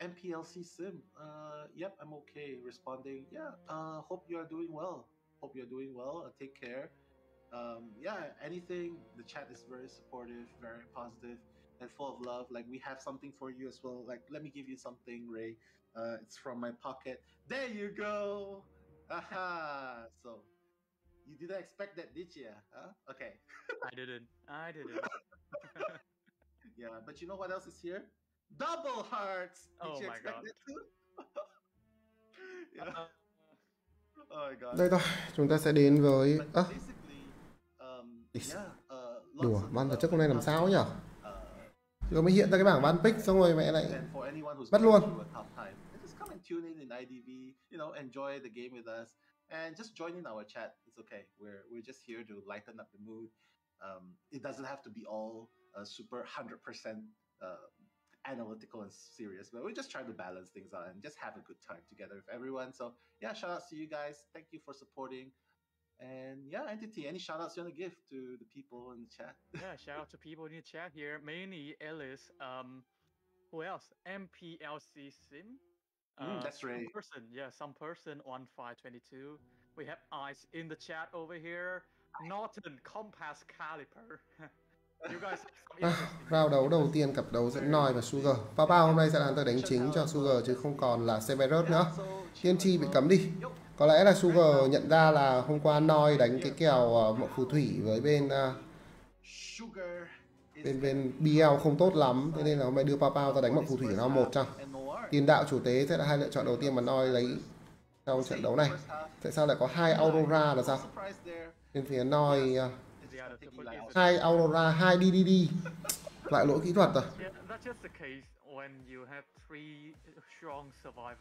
MPLC Sim. Uh, yep, I'm okay. Responding. Yeah. Uh, hope you are doing well. Hope you're doing well. Uh, take care um, yeah, anything. The chat is very supportive, very positive, and full of love. Like we have something for you as well. Like let me give you something, Ray. Uh, it's from my pocket. There you go. Aha. So you didn't expect that, did you? Huh? Okay. I didn't. I didn't. yeah, but you know what else is here? Double hearts. Did Oh you my expect God. it too? yeah. Oh my god. Đây thôi, chúng ta sẽ đến với... Um, uh, lots đùa, ban tổ uh, chức hôm nay làm sao nhỉ? uh, Rồi mới hiện ra cái bảng ban pick xong rồi mẹ lại And for anyone who's mất going luôn. through a tough time, just come and tune in in IDV. You know, enjoy the game with us, and just join in our chat. It's okay. We're we're just here to lighten up the mood. Um, it doesn't have to be all uh, super hundred percent uh, analytical and serious, but we're just trying to balance things out and just have a good time together with everyone. So yeah, shout outs to you guys. Thank you for supporting. And yeah, entity. Any shout outs you want to give to the people in the chat? yeah, shout out to people in the chat here. Mainly Ellis. Um, who else? MPLC Sim. Mm, that's some right. Person, yeah, some person on 522. We have Ice in the chat over here. Norton Compass Caliper. À, đấu đầu tiên cặp đấu giữa Noi và Sugar. Papa hôm nay sẽ là tôi đánh chính cho Sugar chứ không còn là Severus nữa. Tiên tri bị cấm đi. Có lẽ là Sugar nhận ra là hôm qua Noi đánh cái kèo ờ, mộng phù thủy với bên Sugar bên bên BL không tốt lắm, thế nên là hôm nay đưa Papa ra đánh mộng phù thủy round một trong. Tiền đạo chủ tế sẽ là hai lựa chọn đầu tiên mà Noi lấy trong trận đấu này. Tại sao lại có hai Aurora là sao? Bên phía Noi ờ, hai Aurora, hai DDD. Lại lỗi kỹ thuật rồi.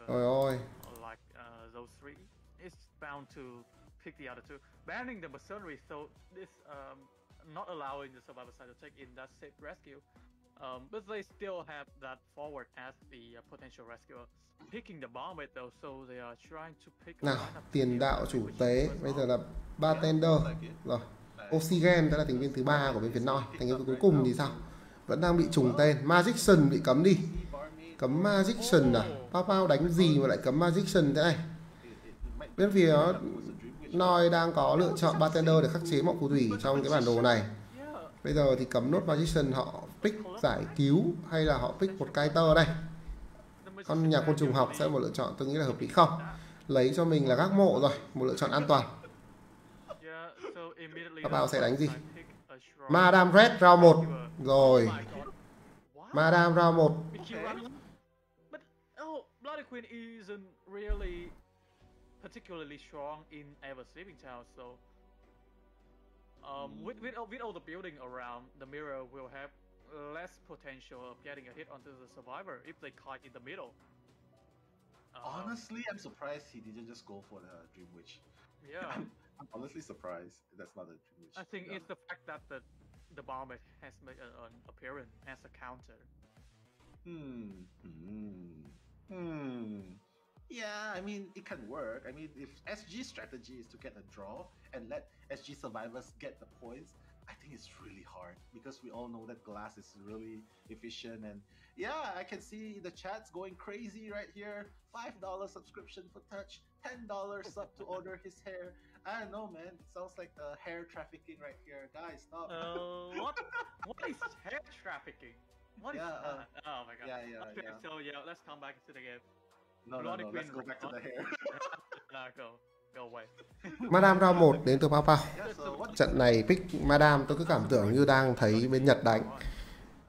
Trời ơi. Like those three, it's bound to pick the other two. Banning the mercenary, so this um, not allowing the survivor side to take in that safe rescue. Um, but they still have that forward as the uh, potential rescuer. Picking the bomb it though, so they are trying to pick Nào, tiền đạo chủ tế bây giờ là bartender rồi. Oxygen, đó là thành viên thứ ba của bên Việt Nam. Thành viên cuối cùng thì sao? Vẫn đang bị trùng tên. Magician bị cấm đi. cấm magician à Pao Pao đánh gì mà lại cấm magician thế này bên phía Noi đang có lựa chọn bartender để khắc chế mọi phù thủy trong cái bản đồ này bây giờ thì cấm nốt magician, họ pick giải cứu hay là họ pick một kiter đây con nhà côn trùng học sẽ một lựa chọn, tôi nghĩ là hợp lý không lấy cho mình là gác mộ rồi, một lựa chọn an toàn so immediately Pao Pao sẽ đánh gì I pick a shrine. Madame Red round 1 rồi Madame round 1 We keep running. But oh, Bloody Queen isn't really particularly strong in Ever Sleeping Town, so um, with with all- with all the building around, the mirror will have less potential of getting a hit onto the survivor if they kite in the middle. Um, Honestly, I'm surprised he didn't just go for the Dream Witch. Yeah. I'm, honestly surprised that's not a Dream Witch. I think it's the fact that the the bomb has made a- an appearance as a counter. Hmm. Hmm. Hmm. Yeah, I mean, it can work. I mean, if SG strategy is to get a draw and let SG survivors get the points, I think it's really hard because we all know that Glass is really efficient. And yeah, I can see the chat's going crazy right here. $5 subscription for Touch, $10 sub to order his hair. I don't know, man. It sounds like uh, hair trafficking right here. Guys, stop. Uh, what? what is hair trafficking? What is Yeah, uh, that? Oh my god. yeah, yeah, Okay, yeah. So yeah, let's come back to the game. No, no, Bloody no. Let's Queen go back to the hair. nah, go, go away. Madame round 1 đến từ Pao Pao trận này pick Madame tôi cứ cảm tưởng như đang thấy bên Nhật đánh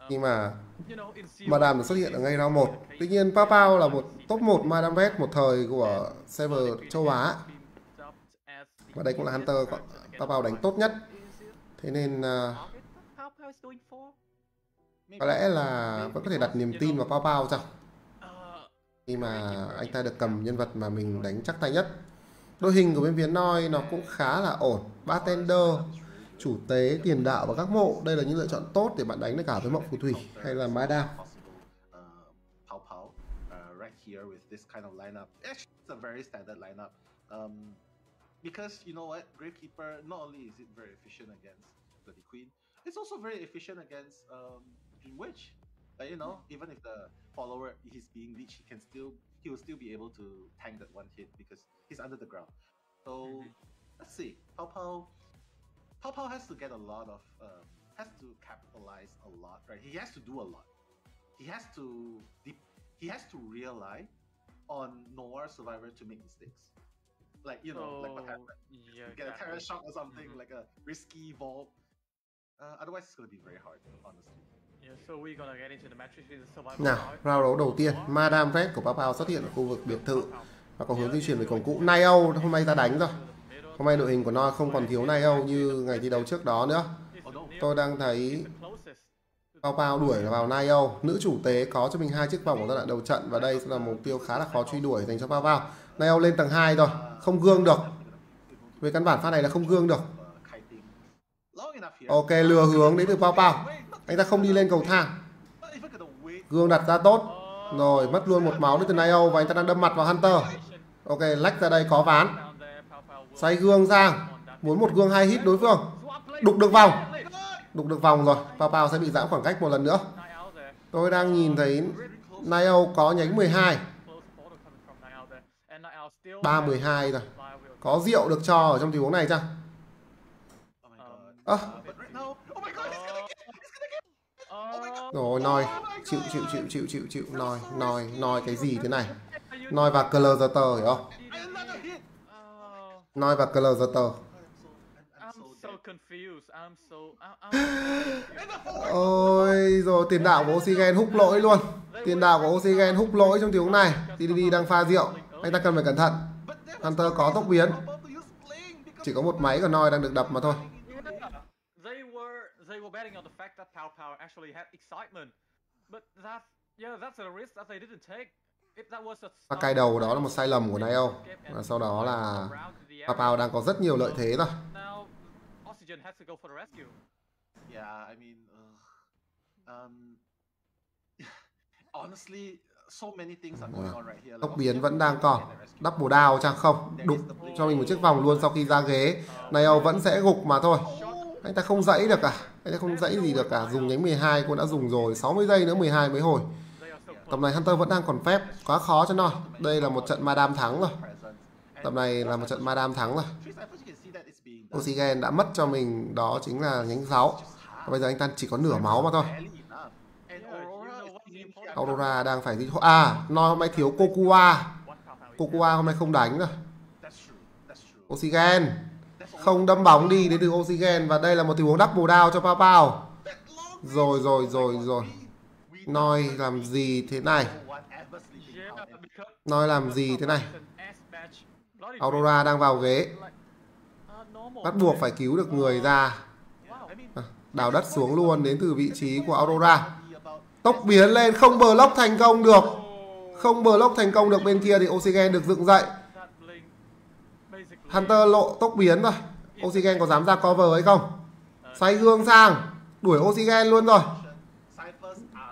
khi mà Madame được xuất hiện ở ngay round 1 tuy nhiên Pao Pao là một top 1 Madame Red một thời của server châu Á và đây cũng là Hunter có Pao Pao đánh tốt nhất. Thế nên uh, có lẽ là vẫn có thể đặt niềm tin vào Pao Pao sao khi mà anh ta được cầm nhân vật mà mình đánh chắc tay nhất. Đội hình của bên phía Noi nó cũng khá là ổn. Bartender chủ tế tiền đạo và các mộ. Đây là những lựa chọn tốt để bạn đánh được cả với mộng phù thủy hay là ma đao. Uh, here with this kind of lineup. It's a very standard lineup. Um, because you know what, Gravekeeper not only is it very efficient against Bloody Queen, it's also very efficient against um, Dream Witch. Like you know, even if the follower is being leech, he can still he will still be able to tank that one hit because he's under the ground. So let's see, Pao Pao. Pao Pao has to get a lot of um, has to capitalize a lot, right? He has to do a lot he has to de- he has to rely on Noir Survivor to make mistakes. Like you know, like what So, happened. yeah, Get a terror shock or something, like a risky vault. Uh, otherwise, it's gonna be very hard, honestly. Yeah, so we're gonna get into the matrix in the survival nào round đấu đầu tiên Madame Red của Pao Pao xuất hiện ở khu vực biệt thự và có hướng di chuyển về cổng cũ Nai Âu. hôm nay ta đánh rồi. Hôm nay đội hình của Noi không còn thiếu Nai Âu như ngày thi đấu trước đó nữa. Tôi đang thấy Pao Pao đuổi vào Nai Âu. Nữ chủ tế có cho mình hai chiếc vòng của giai đoạn đầu trận và đây sẽ là mục tiêu khá là khó truy đuổi dành cho Pao Pao. Nai Âu lên tầng 2 rồi không gương được. Về căn bản pha này là không gương được. Ok, lừa hướng đến từ Pao Pao. Anh ta không đi lên cầu thang. Gương đặt ra tốt. Rồi, mất luôn một máu đến từ Nayo và anh ta đang đâm mặt vào Hunter. Ok, lách ra đây có ván. Xoay gương ra. Muốn một gương hai hit đối phương. Đục được vòng. Đục được vòng rồi. Pao Pao sẽ bị giãn khoảng cách một lần nữa. Tôi đang nhìn thấy Nayo có nhánh 12 3 12 rồi có rượu được cho ở trong tình huống này chăng À. rồi nòi chịu chịu chịu chịu chịu chịu. Nòi nòi nòi cái gì thế này? Nòi và clờ giờ tờ hiểu không? Nòi và clờ tờ ôi, rồi, tiền đạo của Oxygen hút lỗi luôn. Tiền đạo của Oxygen húc lỗi trong tình huống này. TDD đang pha rượu. Anh ta cần phải cẩn thận. Hunter có tốc biến. Chỉ có một máy của Noi đang được đập mà thôi. They were they were betting on the fact that Pao Pao actually had excitement, but that yeah that's a risk that they didn't take. If that was a Pha cai đầu đó là một sai lầm của Nio và sau đó là Pao Pao đang có rất nhiều lợi thế rồi now Oxygen has to go for the rescue. Yeah, I mean, uh, um, honestly, Like tốc biến vẫn đang còn double down chăng không? Đục cho mình một chiếc vòng luôn sau khi ra ghế. Nio vẫn sẽ gục mà thôi. Anh ta không dãy được cả anh ta không dãy gì được cả dùng nhánh 12 cũng đã dùng rồi. 60 giây nữa 12 mới hồi. Tầm này Hunter vẫn đang còn phép, quá khó cho nó. Đây là một trận Madame thắng rồi. Tầm này là một trận Madame thắng rồi. Oxygen đã mất cho mình đó chính là nhánh 6. Bây giờ anh ta chỉ có nửa máu mà thôi. Barely enough. And Aurora is being here. Aurora đang phải đi À, Noi hôm nay thiếu Kokua. Kokua hôm nay không đánh rồi. Oxygen. Không đâm bóng đi đến từ Oxygen và đây là một tình huống double down cho Pao Pao. Rồi rồi rồi rồi. Noi làm gì thế này? Noi làm gì thế này? Aurora đang vào ghế. Bắt buộc phải cứu được người ra. À, đào đất xuống luôn đến từ vị trí của Aurora. Tốc biến lên không block thành công được. Không block thành công được bên kia thì Oxygen được dựng dậy. Hunter lộ tốc biến rồi. Oxygen có dám ra cover hay không? Xoay gương sang. Đuổi Oxygen luôn rồi.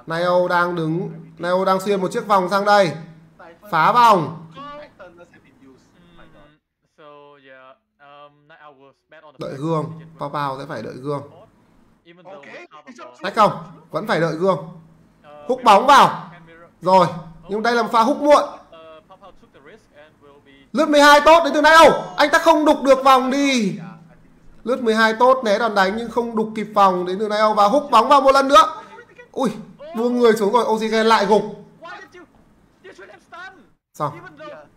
Neo đang đứng. Neo đang xuyên một chiếc vòng sang đây. Phá vòng. Um, Đợi gương. Pao Pao sẽ phải đợi gương. Hay không? Vẫn phải đợi gương húc Hút bóng vào. Rồi. Nhưng đây là một pha hút muộn. Lướt 12 tốt đến từ Neo. Anh ta không đục được vòng đi. Lướt 12 tốt né đòn đánh nhưng không đục kịp vòng đến từ Neo và hút bóng vào một lần nữa. Ui, buông người xuống rồi Oxygen lại gục. Xong.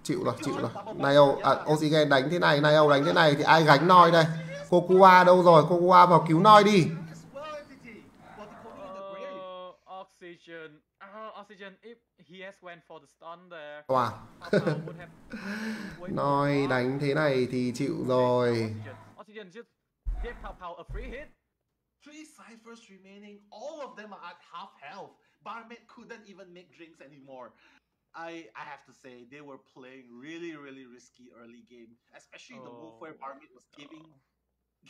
chịu rồi chịu rồi ông à, Oxygen đánh thế này này ông đánh thế này thì ai gánh Noi đây Kokua đâu rồi Kokua vào cứu Noi đi oxygen uh, oxygen if he has went for the stun there Wow. Pao Pao would have wait Noi đánh thế này thì chịu rồi Oxygen. Oxygen just gave Pao Pao a free hit Three ciphers remaining. All of them are at half health. Barmaid couldn't even make drinks anymore. I I have to say they were playing really really risky early game, especially the move where Oh. Barmaid was giving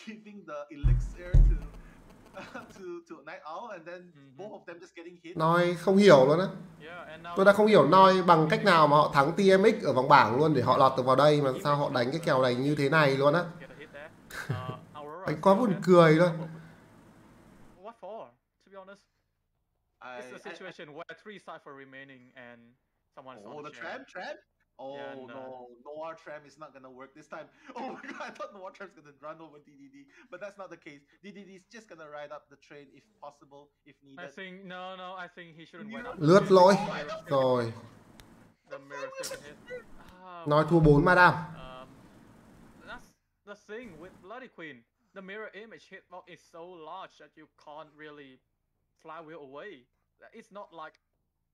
giving the elixir to to to Night Owl, and then both of them just getting hit. Noi không hiểu luôn á. Yeah and now Tôi đã không hiểu Noi bằng cách nào mà họ thắng TMX ở vòng bảng luôn để họ lọt được vào đây mà sao họ đánh cái kèo này như thế này luôn á. Uh, Đánh quá buồn cười luôn. What for? To be honest I, it's a I- situation where three cipher remaining and someone is oh, on the tram, tram. Oh Yeah, no. no, Noir Tram is not gonna work this time. Oh my god, I thought Noir Tram's gonna run over DDD, but that's not the case. DDD is just gonna ride up the train if possible, if needed. I think no no I think he shouldn't went up Lướt lỗi Rồi the mirror still hit Noi thua 4 Madame Um, that's the thing with Bloody Queen. The mirror image hitbox is so large that you can't really flywheel away. It's not like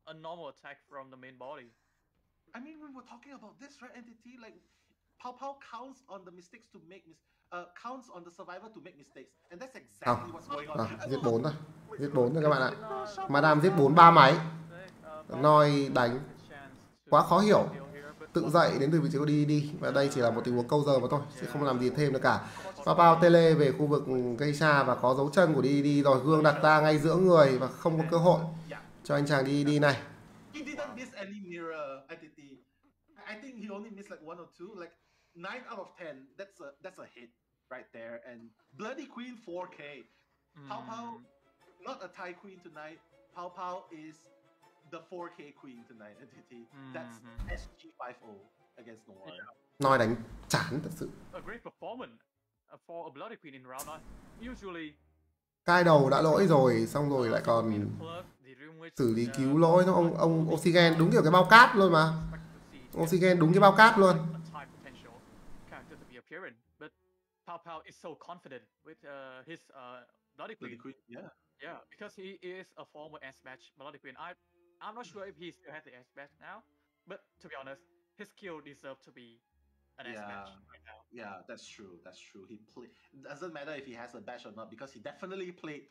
a normal attack from the main body. I mean, we were talking about this, right? Entity like Pao Pao counts on the mistakes to make mis- uh, counts on the survivor to make mistakes, and that's exactly what's going on. à, Giết 4 thôi Giết 4 thôi các bạn ạ. Madame giết 4 ba máy. Noi đánh. Quá khó hiểu. Tự dậy đến từ vị trí của đi đi. Và đây chỉ là một tình huống câu giờ mà thôi Chứ không làm gì thêm nữa cả. Pao Pao tele về khu vực cây xa và có dấu chân của đi đi rồi. Gương đặt ra ngay giữa người và không có cơ hội cho anh chàng đi đi này He didn't miss any mirror entity. I think he only missed like one or two. Like nine out of ten. That's a that's a hit right there. And Bloody Queen 4K. Pao Pao, not a Thai queen tonight. Pao Pao is the 4K queen tonight. Entity. That's hmm. SG50 against Noir. Noi đánh chán thật sự A great performance for a Bloody Queen in round 9. Usually, Cai đầu đã lỗi rồi Xong rồi lại còn xử lý cứu lỗi nó ông ông Oxygen đúng kiểu cái bao cát luôn mà Oxygen đúng cái bao cát luôn Pao Pao is so confident with uh, his uh, Bloody Queen. Bloody Queen, yeah. Yeah, because he is a former S match Bloody Queen. I I'm not sure if he still has the S match now, but to be honest, his skill deserves to be an S Yeah, match right now. Yeah, that's true. That's true. He play. Doesn't matter if he has a badge or not because he definitely played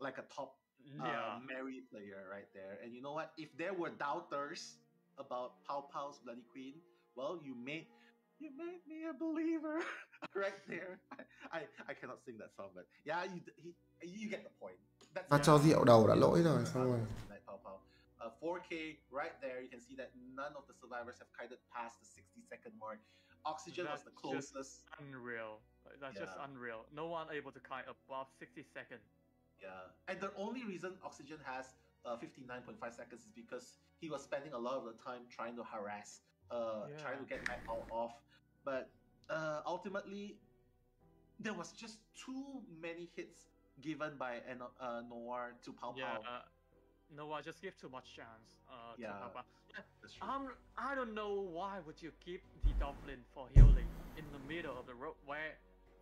like a top uh, Yeah. Mary player right there. And you know what? If there were doubters about Pao Pao's Bloody Queen, well, you made you made me a believer right there. I, I I cannot sing that song, but yeah, you he, you get the point. That's Nó cho rượu đầu đã lỗi rồi xong rồi Night Pao Pao. Uh, 4K right there. You can see that none of the survivors have kind of passed the 60 second mark. Oxygen was the That's just closest. unreal. That's just unreal. No one able to kite above 60 seconds. Yeah, and the only reason Oxygen has uh, 59.5 seconds is because he was spending a lot of the time trying to harass, uh, trying to get Matt Paul off. But uh, ultimately, there was just too many hits given by uh, Noir to Pao Pao. Yeah, uh, Noah just gave too much chance uh, Yeah, to Papa. Yeah, true. um, I don't know why would you keep the Dublin for healing in the middle of the road where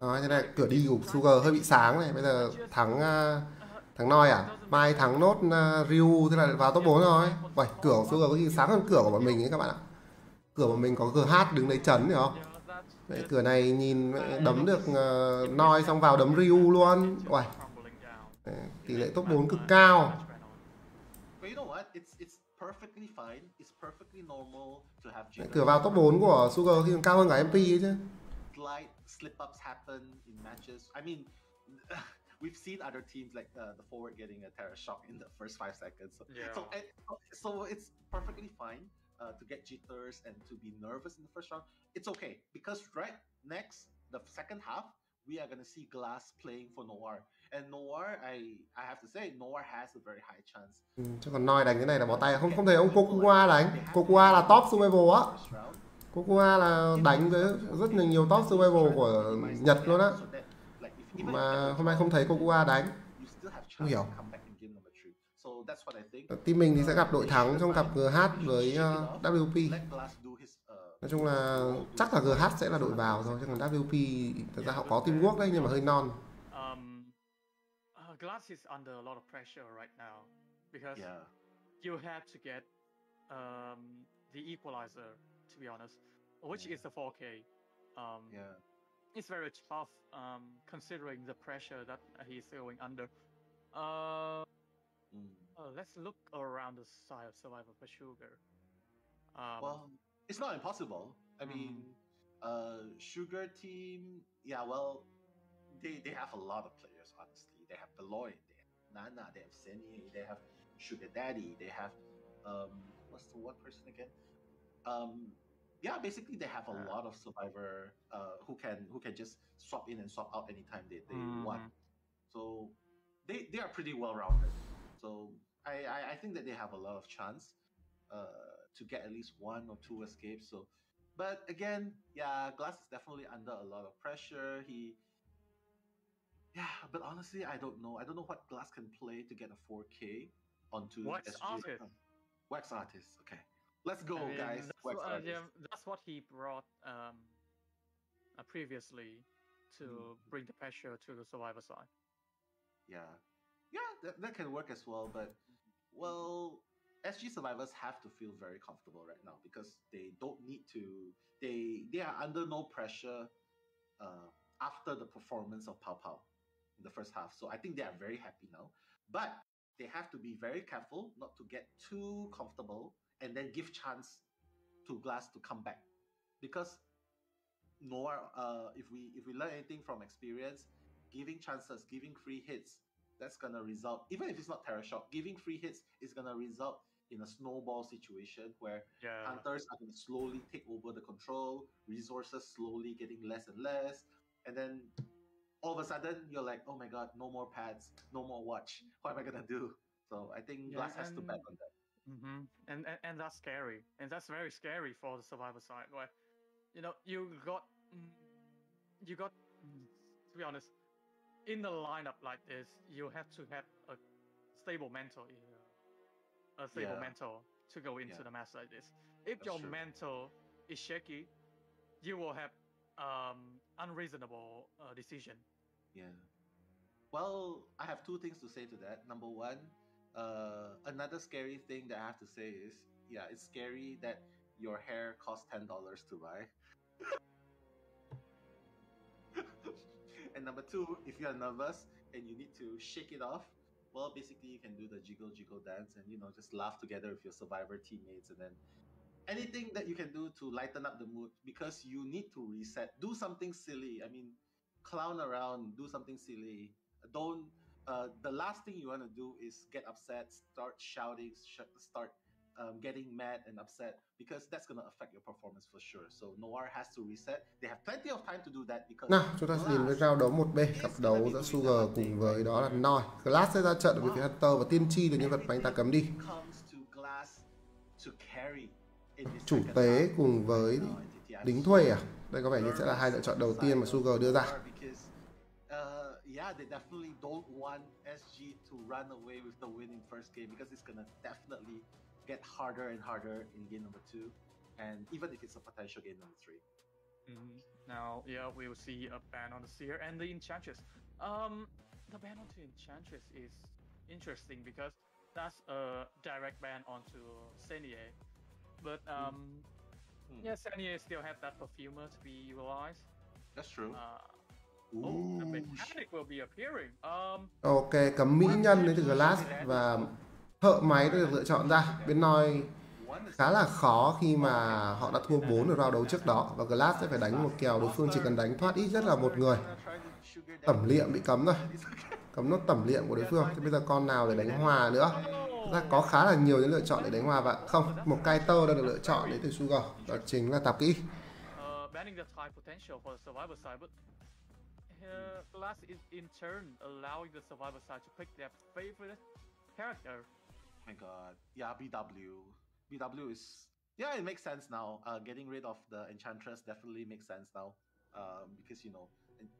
Đó, thế này cửa đi của Sugar hơi bị sáng này. Bây giờ thắng uh, thắng Noi à? Mai thắng nốt uh, Ryu thế là vào top 4 rồi. Uầy, cửa của Sugar có gì sáng hơn cửa của bọn mình ấy các bạn ạ. Cửa của mình có GH đứng đấy chấn hiểu không? Đấy, cửa này nhìn đấm được uh, Noi xong vào đấm Ryu luôn. Uầy. Tỷ lệ top 4 cực cao. But you know what? It's it's perfectly fine. It's perfectly normal to have Đấy, jitters. cửa vào top 4 của Sugar khi còn cao hơn cả MP ấy chứ. Slight slip-ups happen in matches. I mean, we've seen other teams like uh, the forward getting a terror shock in the first five seconds. So, Yeah. so, and- so it's perfectly fine uh, to get jitters and to be nervous in the first round. It's okay because right next, the second half, we are gonna see Glass playing for Noir, and Noir, I I have to say, Noir has a very high chance. Ừ, chứ còn Noi đánh cái này là bỏ tay không không thể ông Kokua đánh. Kokua là top survival á. Kokua là đánh với rất là nhiều top survival của Nhật luôn á. Mà hôm nay không thấy Kokua đánh. Không hiểu. Team mình thì sẽ gặp đội thắng trong cặp GH với ờ, WP. Nói chung là chắc là GH sẽ là đội vào thôi chứ còn WP thật ra họ có teamwork đấy nhưng mà hơi non. Glass is under a lot of pressure right now because Yeah. you have to get um, the equalizer, to be honest, which is the 4K. Um, Yeah. It's very tough um, considering the pressure that he's going under. Uh, Mm. uh, let's look around the side of Survivor for Sugar. Um, well, it's not impossible. I mean, uh, Sugar Team, yeah, well, they they have a lot of players. Honestly, they have Beloy, they have Nana, they have Seni, they have Sugar Daddy, they have um, what's the one person again? Um, yeah, basically they have a lot of survivor uh, who can who can just swap in and swap out anytime they, they want. Mhm. So they they are pretty well rounded. So I, I I think that they have a lot of chance uh, to get at least one or two escapes. So, but again, yeah, Glass is definitely under a lot of pressure. He, yeah, but honestly, I don't know. I don't know what Glass can play to get a 4K onto Wax SG. Artist. Wax artist. Okay, let's go, I mean, guys. That's, Wax what, uh, yeah, that's what he brought um, uh, previously to Mm. bring the pressure to the survivor side. Yeah, yeah, that, that can work as well. But well, SG survivors have to feel very comfortable right now because they don't need to. They they are under no pressure uh, after the performance of Pao Pao in the first half. So I think they are very happy now. But they have to be very careful not to get too comfortable and then give chance to Glass to come back because Noah, uh, if we if we learn anything from experience, giving chances, giving free hits, that's gonna result. Even if it's not terror shock, giving free hits is gonna result in a snowball situation where Yeah. hunters are gonna slowly take over the control, resources slowly getting less and less, and then all of a sudden you're like, oh my god, no more pads, no more watch. What am I gonna do? So I think Yeah, Glass has to bet on that. hmm And, and and that's scary, and that's very scary for the survivor side. Where, you know, you got, you got, to be honest, in the lineup like this, you have to have a stable mental, uh, a stable Yeah. mental to go into Yeah. the match like this. If That's your true. mental is shaky, you will have um unreasonable uh, decision. Yeah. Well, I have two things to say to that. Number one, uh, another scary thing that I have to say is, yeah, it's scary that your hair costs ten dollars to buy. and number two, if you are nervous and you need to shake it off, well, basically you can do the jiggle jiggle dance and you know just laugh together with your survivor teammates and then anything that you can do to lighten up the mood because you need to reset. Do something silly. I mean, clown around, do something silly. Don't. Uh, the last thing you want to do is get upset, start shouting, sh- start um, getting mad and upset because that's gonna affect your performance for sure. So Noir has to reset. They have plenty of time to do that because Nào, chúng ta sẽ đến với round đấu 1B, cặp đấu giữa Sugar cùng với đó là Noi. Glass sẽ ra trận phía Hunter và Tiên Tri là nhân vật mà anh ta cấm đi. to Glass to carry Chủ tế cùng với đính thuê à? Đây có vẻ như sẽ là hai lựa chọn đầu tiên mà Sugar đưa ra. because uh, yeah, they definitely don't want SG to run away with the win in first game because it's gonna definitely get harder and harder in game number two, and even if it's a potential game number three. Mhm. Now, yeah, we will see a ban on the Seer and the Enchantress. Um, the ban onto Enchantress is interesting because that's a direct ban onto Senier. But um, yeah, Senier still have that perfumer to be utilized. That's true. Uh, oh, the mechanic will be appearing. Um, Ok, cấm mỹ nhân đến từ Glass và thợ máy đã được lựa chọn ra. Bên Noi khá là khó khi mà họ đã thua 4 ở round đấu trước đó và Glass sẽ phải đánh một kèo đối phương chỉ cần đánh thoát ít nhất là một người. Tẩm liệm bị cấm rồi. Cấm nốt tẩm liệm của đối phương. Thế bây giờ con nào để đánh hòa nữa? Thực ra có khá là nhiều những lựa chọn để đánh hòa và không, một Kaito đã được lựa chọn đến từ Sugar. Đó chính là tạp kỹ. uh, banning the tie potential for the survivor side, but uh, Glass is in turn allowing the survivor side to pick their favorite character. my god. Yeah, BW. BW is yeah, it makes sense now. Uh, getting rid of the Enchantress definitely makes sense now. Um, because you know,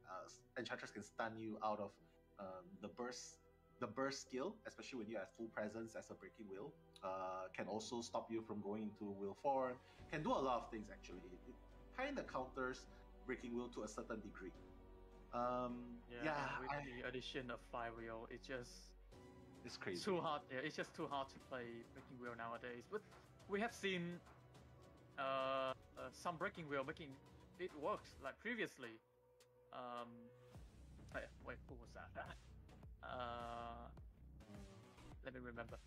uh, Enchantress can stun you out of um, the burst, the burst skill, especially when you have full presence as a breaking wheel. Uh, can also stop you from going into wheel form. Can do a lot of things actually. It, it kind of counters breaking wheel to a certain degree. Um, Yeah, yeah, with I, the addition of Fire Wheel, it's just it's crazy. too hard. Yeah, it's just too hard to play Breaking Wheel nowadays. But we have seen uh, uh, some Breaking Wheel making it works like previously. Um, oh yeah, wait, who was that? Uh, let me remember.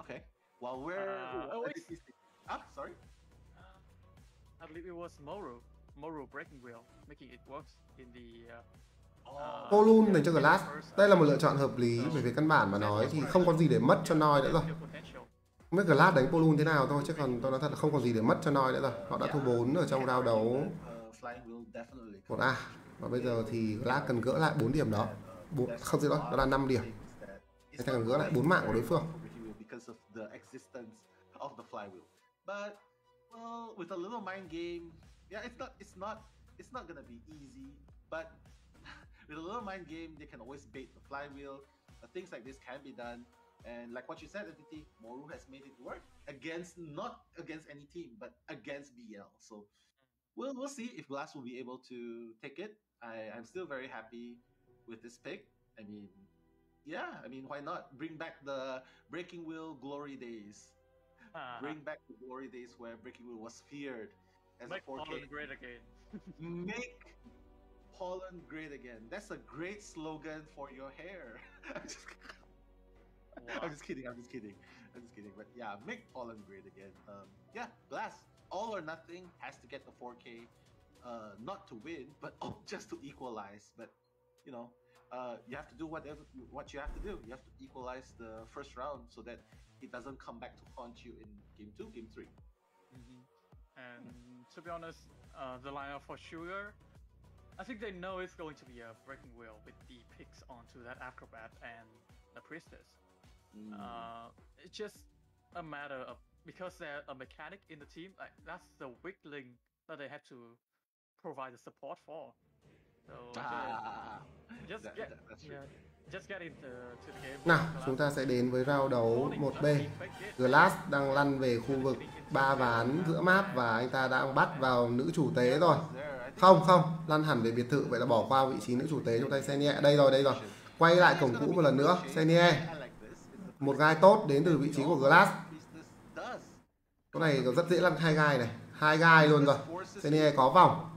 Okay. While we're Uh, oh, did he say? ah, sorry. I believe it was Moru. Moru Breaking Wheel making it works in the. Uh, uh, Polun dành cho Glass. Đây là một lựa chọn hợp lý bởi vì căn bản mà nói thì không còn gì để mất cho Noi nữa rồi. Không biết Glass đánh Polun thế nào thôi chứ còn tôi nói thật là không còn gì để mất cho Noi nữa rồi. Họ đã thua 4 ở trong round đấu Uh, flying will definitely 1A. Và bây giờ thì Glass cần gỡ lại 4 điểm đó. Bốn, không xin lỗi, đó là 5 điểm. Người ta gỡ lại 4 mạng của đối phương. But well, with a little mind game, yeah, it's not it's not it's not gonna be easy. But with a little mind game, they can always bait the flywheel. Uh, things like this can be done. And like what you said, NTT, Moro has made it work against not against any team, but against BL. So we'll we'll see if Glass will be able to take it. I, I'm still very happy with this pick. I mean, yeah, I mean, why not bring back the Breaking Wheel glory days? Bring back the glory days where Breaking Wheel was feared as make a 4K. Holland great again. Make Holland great again. That's a great slogan for your hair. I'm just, I'm just kidding. I'm just kidding. I'm just kidding. But yeah, make Holland great again. Um, yeah, Glass. All or nothing has to get the 4K, uh, not to win, but oh, just to equalize. But you know, uh, you have to do whatever what you have to do. You have to equalize the first round so that it doesn't come back to haunt you in game two, game 3 Mhm. And to be honest, uh, the lineup for Sugar, I think they know it's going to be a breaking wheel with the picks onto that acrobat and the priestess. Uh, it's just a matter of because they're a mechanic in the team. Like that's the weak link that they have to provide the support for. So Ah, just, just that- get that- that's true. yeah, just get into to the game. Nào, chúng ta sẽ đến với round đấu 1B. Glass đang lăn về khu vực ba ván giữa map và anh ta đang bắt vào nữ chủ tế rồi. Không, không, lăn hẳn về biệt thự vậy là bỏ qua vị trí nữ chủ tế trong tay Senie. Đây rồi, đây rồi. Quay lại cổng cũ một lần nữa. Senie. Một gai tốt đến từ vị trí của Glass. Chỗ này rất dễ lăn hai gai này. Hai gai luôn rồi. Senie có vòng.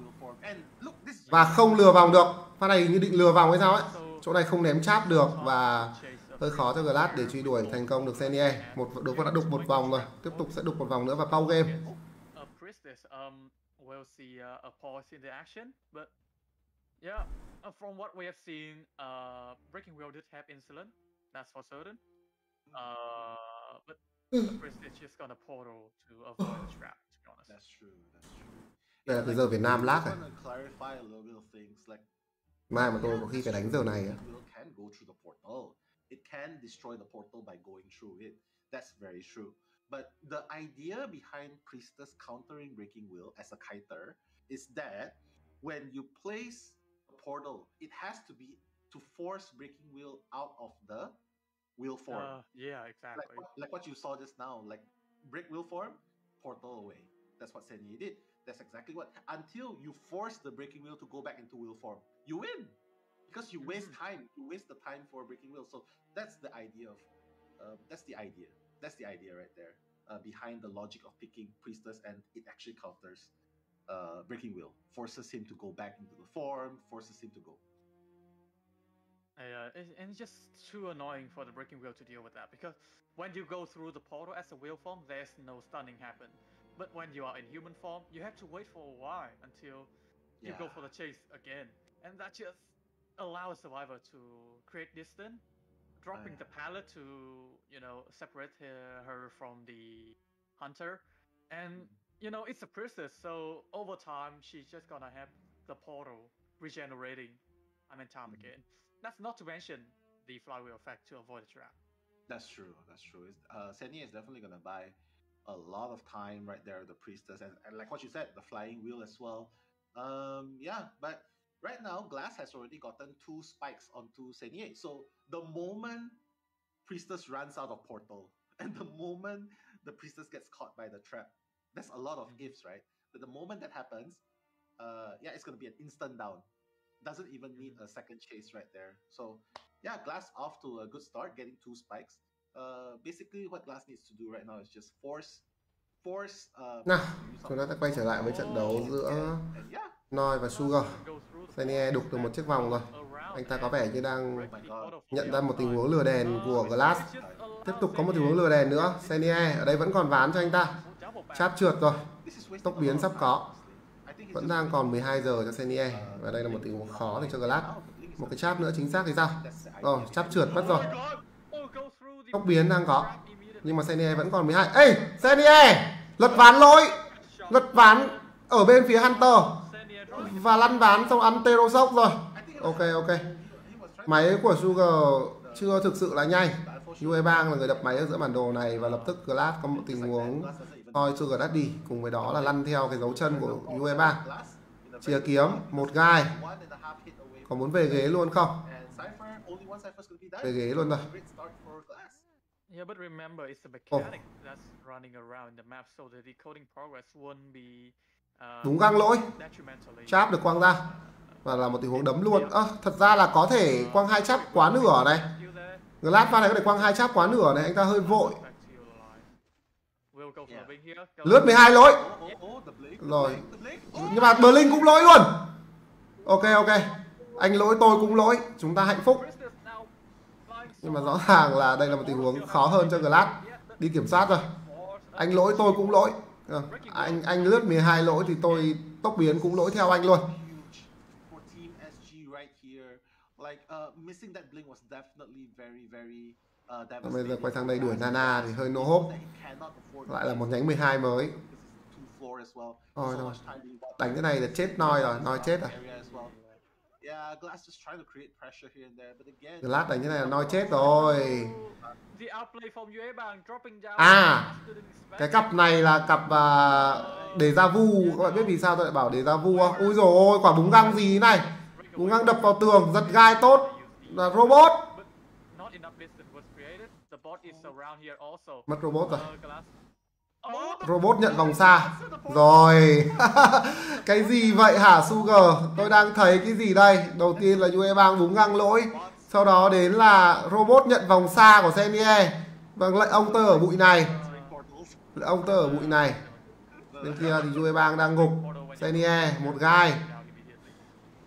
Và không lừa vòng được. Pha này như định lừa vòng hay sao ấy. Chỗ này không ném cháp được và hơi khó cho Glass để truy đuổi thành công được Senie. Một đối phương đã đục một vòng rồi. Tiếp tục sẽ đục một vòng nữa và pau game. a priestess, we'll see a pause in the action. But yeah, uh, from what we have seen, uh, Breaking Wheel did have insolent, that's for certain. Uh, but priest is just gonna portal to avoid the trap. To be honest. That's true. That's true. Đây là Yeah, giờ Việt Nam I lag à? wanna clarify a little bit of things like Mai mà tôi có khi phải đánh giờ này á. Breaking Wheel can go through the portal. It can destroy the portal by going through it. That's very true. But the idea behind Priestess countering Breaking Wheel as a kiter is that when you place a portal, it has to be to force Breaking Wheel out of the wheel form. Uh, yeah, exactly. what- like what you saw just now, like brick wheel form, portal away. That's what Senyi did. That's exactly what. Until you force the breaking wheel to go back into wheel form, you win because you waste time. You waste the time for breaking wheel. So that's the idea of. Uh, that's the idea. That's the idea right there uh, behind the logic of picking priestess, and it actually counters uh, breaking wheel, forces him to go back into the form, forces him to go. Yeah, and it's just too annoying for the breaking wheel to deal with that because when you go through the portal as a wheel form, there's no stunning happen. But when you are in human form, you have to wait for a while until you go for the chase again, and that just allows survivor to create distance, dropping the uh. pallet to you know separate her, her from the hunter, and mm-hmm. you know it's a priestess, so over time she's just gonna have the portal regenerating time and time again. That's not to mention the flywheel effect to avoid the trap. That's true. That's true. Uh, Senny is definitely gonna buy a lot of time right there. The priestess and, and like what you said, the flying wheel as well. Um, yeah, but right now Glass has already gotten two spikes onto Senye. So the moment priestess runs out of portal, and the moment the priestess gets caught by the trap, there's a lot of ifs, right? But the moment that happens, uh, yeah, it's gonna be an instant down. Doesn't even need a second chase right there. So yeah, Glass off to a good start, getting two spikes. Uh, basically, what Glass needs to do right now is just force, force. Uh, Nào, chúng ta sẽ quay trở lại với trận đấu giữa Noi và Sugar. Senie đục được một chiếc vòng rồi. Anh ta có vẻ như đang nhận ra một tình huống lừa đèn của Glass. Tiếp tục có một tình huống lừa đèn nữa. Senie ở đây vẫn còn ván cho anh ta. Cháp trượt rồi. Tốc biến sắp có. Vẫn đang còn 12 giờ cho Senie. Và đây là một tình huống khó để cho Glass. Một cái cháp nữa chính xác thì sao? Rồi, cháp trượt mất rồi. Tốc biến đang có. Nhưng mà Senie vẫn còn 12. Ê, Senie! Lật ván lỗi! Lật ván ở bên phía Hunter. Và lăn ván xong ăn Tero sốc rồi. Ok, ok. Máy của Sugar chưa thực sự là nhanh. UE Bang là người đập máy ở giữa bản đồ này và lập tức Glass có một tình huống coi Sugar Daddy cùng với đó là lăn theo cái dấu chân của UE Bang. Chia kiếm, một gai. Có muốn về ghế luôn không? Về ghế luôn rồi. Great start for Glass. Yeah, but remember, it's the Oh. mechanic that's running around the map, so the decoding progress won't be. Uh, Đúng găng lỗi. Cháp được quăng ra. Và là một tình huống đấm luôn. Ơ, thật ra là có thể quăng hai cháp quá nửa này. Glass pha này có thể quăng hai cháp quá nửa này, anh ta hơi vội. A Lướt 12 lỗi. Oh, oh. Rồi. Nhưng mà Berlin cũng lỗi luôn. Ok ok. Anh lỗi tôi cũng lỗi. Chúng ta hạnh phúc. Nhưng mà rõ ràng là đây là một tình huống khó hơn cho Glass. Đi kiểm soát rồi. Anh lỗi tôi cũng lỗi. à, Anh anh lướt 12 lỗi thì tôi tốc biến cũng lỗi theo anh luôn. Bây giờ quay sang đây đuổi Nana thì hơi no hốp Lại là một nhánh 12 mới. Ôi, floor Đánh cái này là chết noi rồi, noi chết rồi. Yeah, Glass just trying to create pressure here and there, but again. Glass đánh cái này là noi chết rồi. The outplay from UA Bang dropping down. À, cái cặp này là cặp uh, đề ra vu. Các bạn biết vì sao tôi lại bảo đề ra vu không? Ui rồi ôi quả búng găng gì thế này? Búng găng đập vào tường giật gai tốt. Là robot. Mất robot rồi. Uh robot nhận vòng xa. Rồi. Cái gì vậy hả, sugar? Tôi đang thấy cái gì đây? Đầu tiên là UE bang búng ngang lỗi. Sau đó đến là robot nhận vòng xa của Senie. Vâng lệnh ông tơ ở bụi này. Lệnh ông tơ ở bụi này. Bên kia thì UE bang đang ngục Senie, một gai.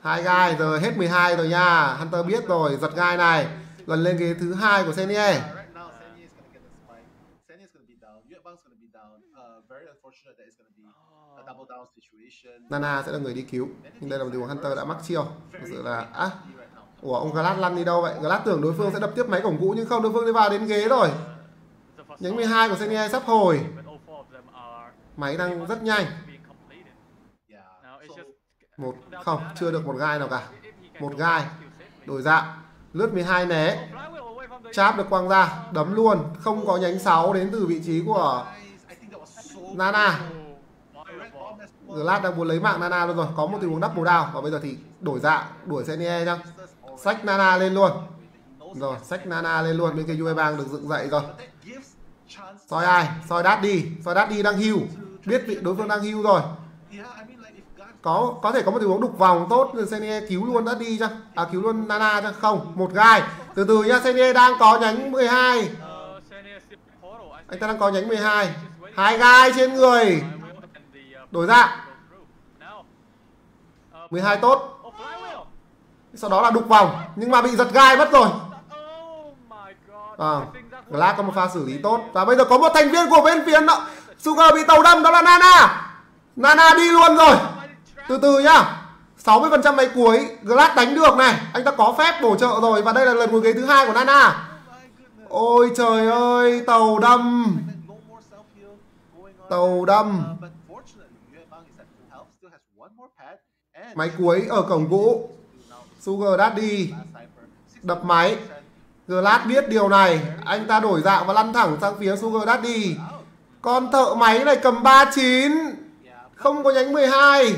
Hai gai, giờ hết 12 rồi nha. Hunter biết rồi, giật gai này. Lần lên ghế thứ hai của Senie Right now, Senye is gonna get the spike. Senye is gonna be down. Yuebang's gonna be down. Uh, very unfortunate that it's gonna be a double down situation. Nana sẽ là người đi cứu nhưng đây là một điều Hunter đã mắc chiêu thực sự là à Ủa ông Glass lăn đi đâu vậy? Glass tưởng đối phương sẽ đập tiếp máy cổng cũ nhưng không đối phương đi vào đến ghế rồi. Nhánh 12 của Senia sắp hồi. Máy đang rất nhanh. Một không, chưa được một gai nào cả. Một gai. Đổi dạng. Lướt 12 né. Cháp được quăng ra, đấm luôn, không có nhánh 6 đến từ vị trí của Nana. Glad đang muốn lấy mạng Nana luôn rồi, có một tình huống đắp down đào và bây giờ thì đổi dạng, đuổi Senie nhá Sách Nana lên luôn. Rồi, sách Nana lên luôn, bên kia Yue Bang được dựng dậy rồi. Soi ai? Soi đát đi, soi đát đi đang heal. Biết vị đối phương đang heal rồi. Có có thể có một tình huống đục vòng tốt rồi Senie cứu luôn đã đi chăng? À cứu luôn Nana chăng? Không, một gai. Từ từ nhá, Senie đang có nhánh 12. Anh ta đang có nhánh 12. Hai gai trên người. Đổi ra 12 tốt. Sau đó là đục vòng nhưng mà bị giật gai mất rồi. À, Glass có một pha xử lý tốt và bây giờ có một thành viên của bên phía nọ Sugar bị tàu đâm đó là Nana. Nana đi luôn rồi. Từ từ nhá. 60% máy cuối Glass đánh được này Anh ta có phép bổ trợ rồi Và đây là lần ngồi ghế thứ hai của Nana Ôi trời ơi Tàu đâm Tàu đâm Máy cuối ở cổng cũ Sugar Daddy. Đập máy. Glass biết điều này. Anh ta đổi dạng và lăn thẳng sang phía Sugar Daddy. Con thợ máy này cầm 39 Không có nhánh 12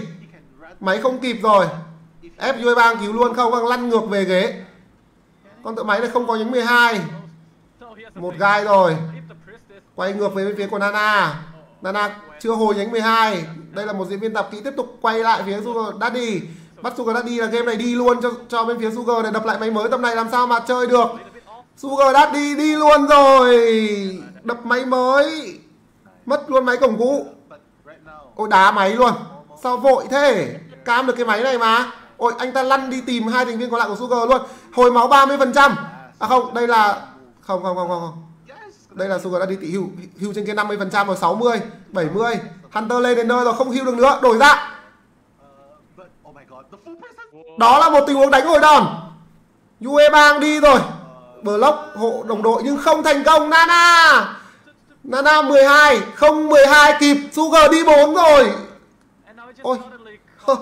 Máy không kịp rồi. Ép Yue Bang cứu luôn. Không đang lăn ngược về ghế. Con thợ máy này không có nhánh 12 Một gai rồi. Quay ngược về bên phía của Nana. Nana chưa hồi nhánh 12 Đây là một diễn viên tập kỹ tiếp tục quay lại phía Sugar Daddy. Bắt Sugar Daddy là game này đi luôn cho cho bên phía Sugar để đập lại máy mới. Tầm này làm sao mà chơi được? Sugar Daddy đi luôn rồi. Đập máy mới. Mất luôn máy cổng cũ Ôi đá máy luôn. Sao vội thế? Cam được cái máy này mà. Ôi anh ta lăn đi tìm hai thành viên còn lại của Sugar luôn. Hồi máu 30% À không đây là Không không không không, không. Đây là Sugar đã đi tỷ hưu Hưu trên kia 50 phần trăm vào 60 70 Hunter lên đến nơi rồi không hưu được nữa Đổi ra Đó là một tình huống đánh hồi đòn. UE Bang đi rồi. Block hộ đồng đội nhưng không thành công. Nana! Nana 12 Không 12 kịp. Sugar đi 4 rồi. Ôi Hơ,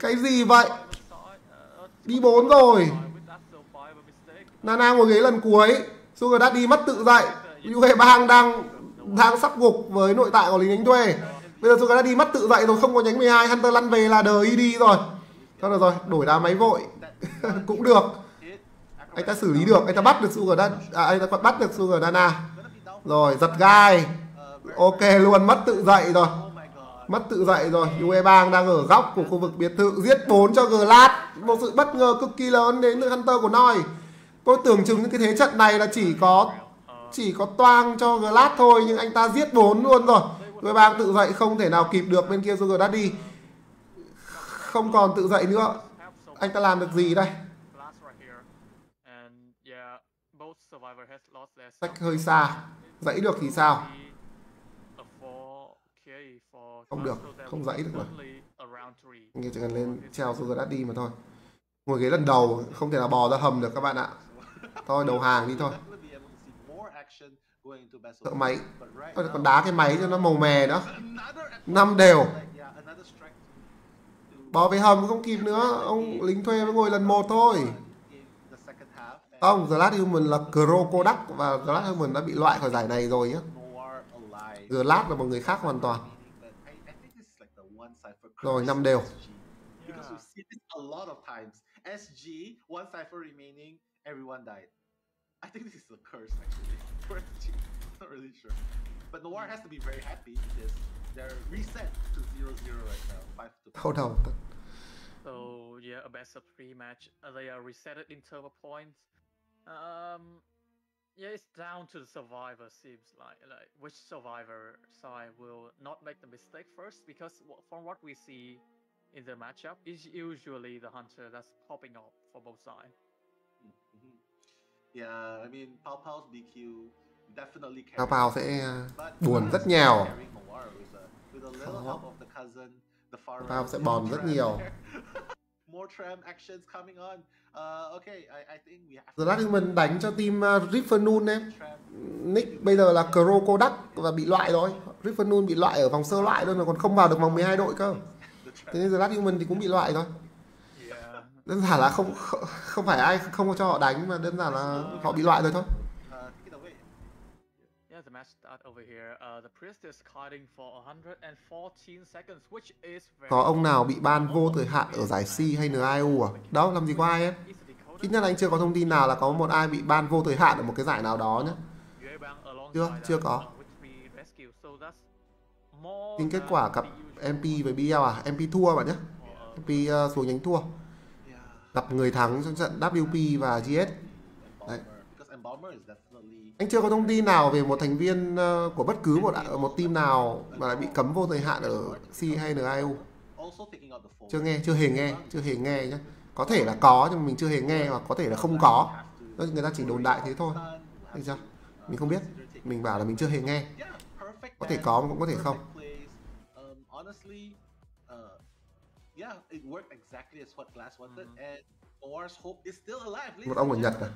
Cái gì vậy? Đi 4 rồi. Nana ngồi ghế lần cuối. Sugar Daddy mất tự dậy. Yue Bang đang đang sắp gục với nội tại của lính đánh thuê. Bây giờ tôi đã đi mất tự dậy rồi, không có nhánh 12 Hunter lăn về là đời đi rồi. Thôi được rồi, đổi đá máy vội. Cũng được. Anh ta xử lý được, Anh ta bắt được Sugar Daddy À anh ta còn bắt được Sugar Nana Rồi, giật gai. Ok luôn, mất tự dậy rồi. Mất tự dậy rồi. UE bang đang ở góc của khu vực biệt thự, Giết 4 cho Glass. Một sự bất ngờ cực kỳ lớn đến từ Hunter của Noi. Tôi tưởng chừng những cái thế trận này là chỉ có chỉ có toang cho Glad thôi, Nhưng anh ta giết bốn luôn rồi. Người Bang tự dậy, không thể nào kịp được bên kia Sugar Daddy. Không còn tự dậy nữa. Anh ta làm được gì đây? Sách hơi xa. Dãy được thì sao? Không được, Không dãy được rồi. Nghe chỉ cần lên treo Sugar Daddy mà thôi. Ngồi ghế lần đầu, Không thể nào bò ra hầm được các bạn ạ. Thôi, đầu hàng đi thôi. Thợ máy. Ôi, còn đá cái máy cho nó màu mè nữa năm đều. Bò về hầm không kịp nữa. Ông lính thuê mới ngồi lần một thôi. Không, The Last Human là Crocodile Và The Last Human đã bị loại khỏi giải này rồi nhá Glad là một người khác hoàn toàn. Rồi, năm đều. Because we've seen this a lot of times. SG, one cipher remaining, everyone died. I think this is a curse actually for SG. Not really sure. But Noir has to be very happy because they're reset to 0-0 right now. 5 to Thâu đầu So yeah, a best of three match. Uh, they are resetted in terms of points. Um, yeah, it's down to the survivor. Seems like like which survivor side will not make the mistake first because from what we see in the matchup, is usually the hunter that's popping up for both sides. Mhm. Yeah, I mean, Pao Pao's BQ definitely Pao carries Pao it, sẽ but buồn Noir rất is nhiều. carrying Noir with a, with a little Khó. help of the cousin, the far Pao right sẽ bòn rất nhiều more tram actions coming on. Uh, okay, I, I think we have. The Last Human đánh cho team uh, Riffernun em. Nick bây giờ là Cro Kodak và bị loại rồi. Riffernun bị loại ở vòng sơ loại luôn mà còn không vào được vòng 12 đội cơ. Thế nên The Last Human thì cũng bị loại rồi. Đơn giản là không không, phải ai không có cho họ đánh mà đơn giản là họ bị loại rồi thôi. Yeah, the match start over here. Uh, the priestess carding for 114 seconds, which is very Có ông nào bị ban vô thời hạn ở giải C hay NIU à? Đâu, làm gì có ai em? Ít nhất là anh chưa có thông tin nào là có một ai bị ban vô thời hạn ở một cái giải nào đó nhé. Chưa, chưa có. Tính kết quả cặp MP với BL à? MP thua bạn nhé. MP uh, xuống nhánh thua. Gặp người thắng trong trận WP và GS. Đấy. Anh chưa có thông tin nào về một thành viên ờ, của bất cứ một một team nào mà lại bị cấm vô thời hạn ở C hay NIU. Chưa nghe, chưa hề nghe, chưa hề nghe nhé. Có thể là có nhưng mà mình chưa hề nghe hoặc có thể là không có. Người ta chỉ đồn đại thế thôi. Thấy chưa? Mình không biết. Mình bảo là mình chưa hề nghe. Có thể có cũng có thể không yeah, it worked exactly as what Glass wanted, and Noir's hope is still alive. Một ông ở Nhật à?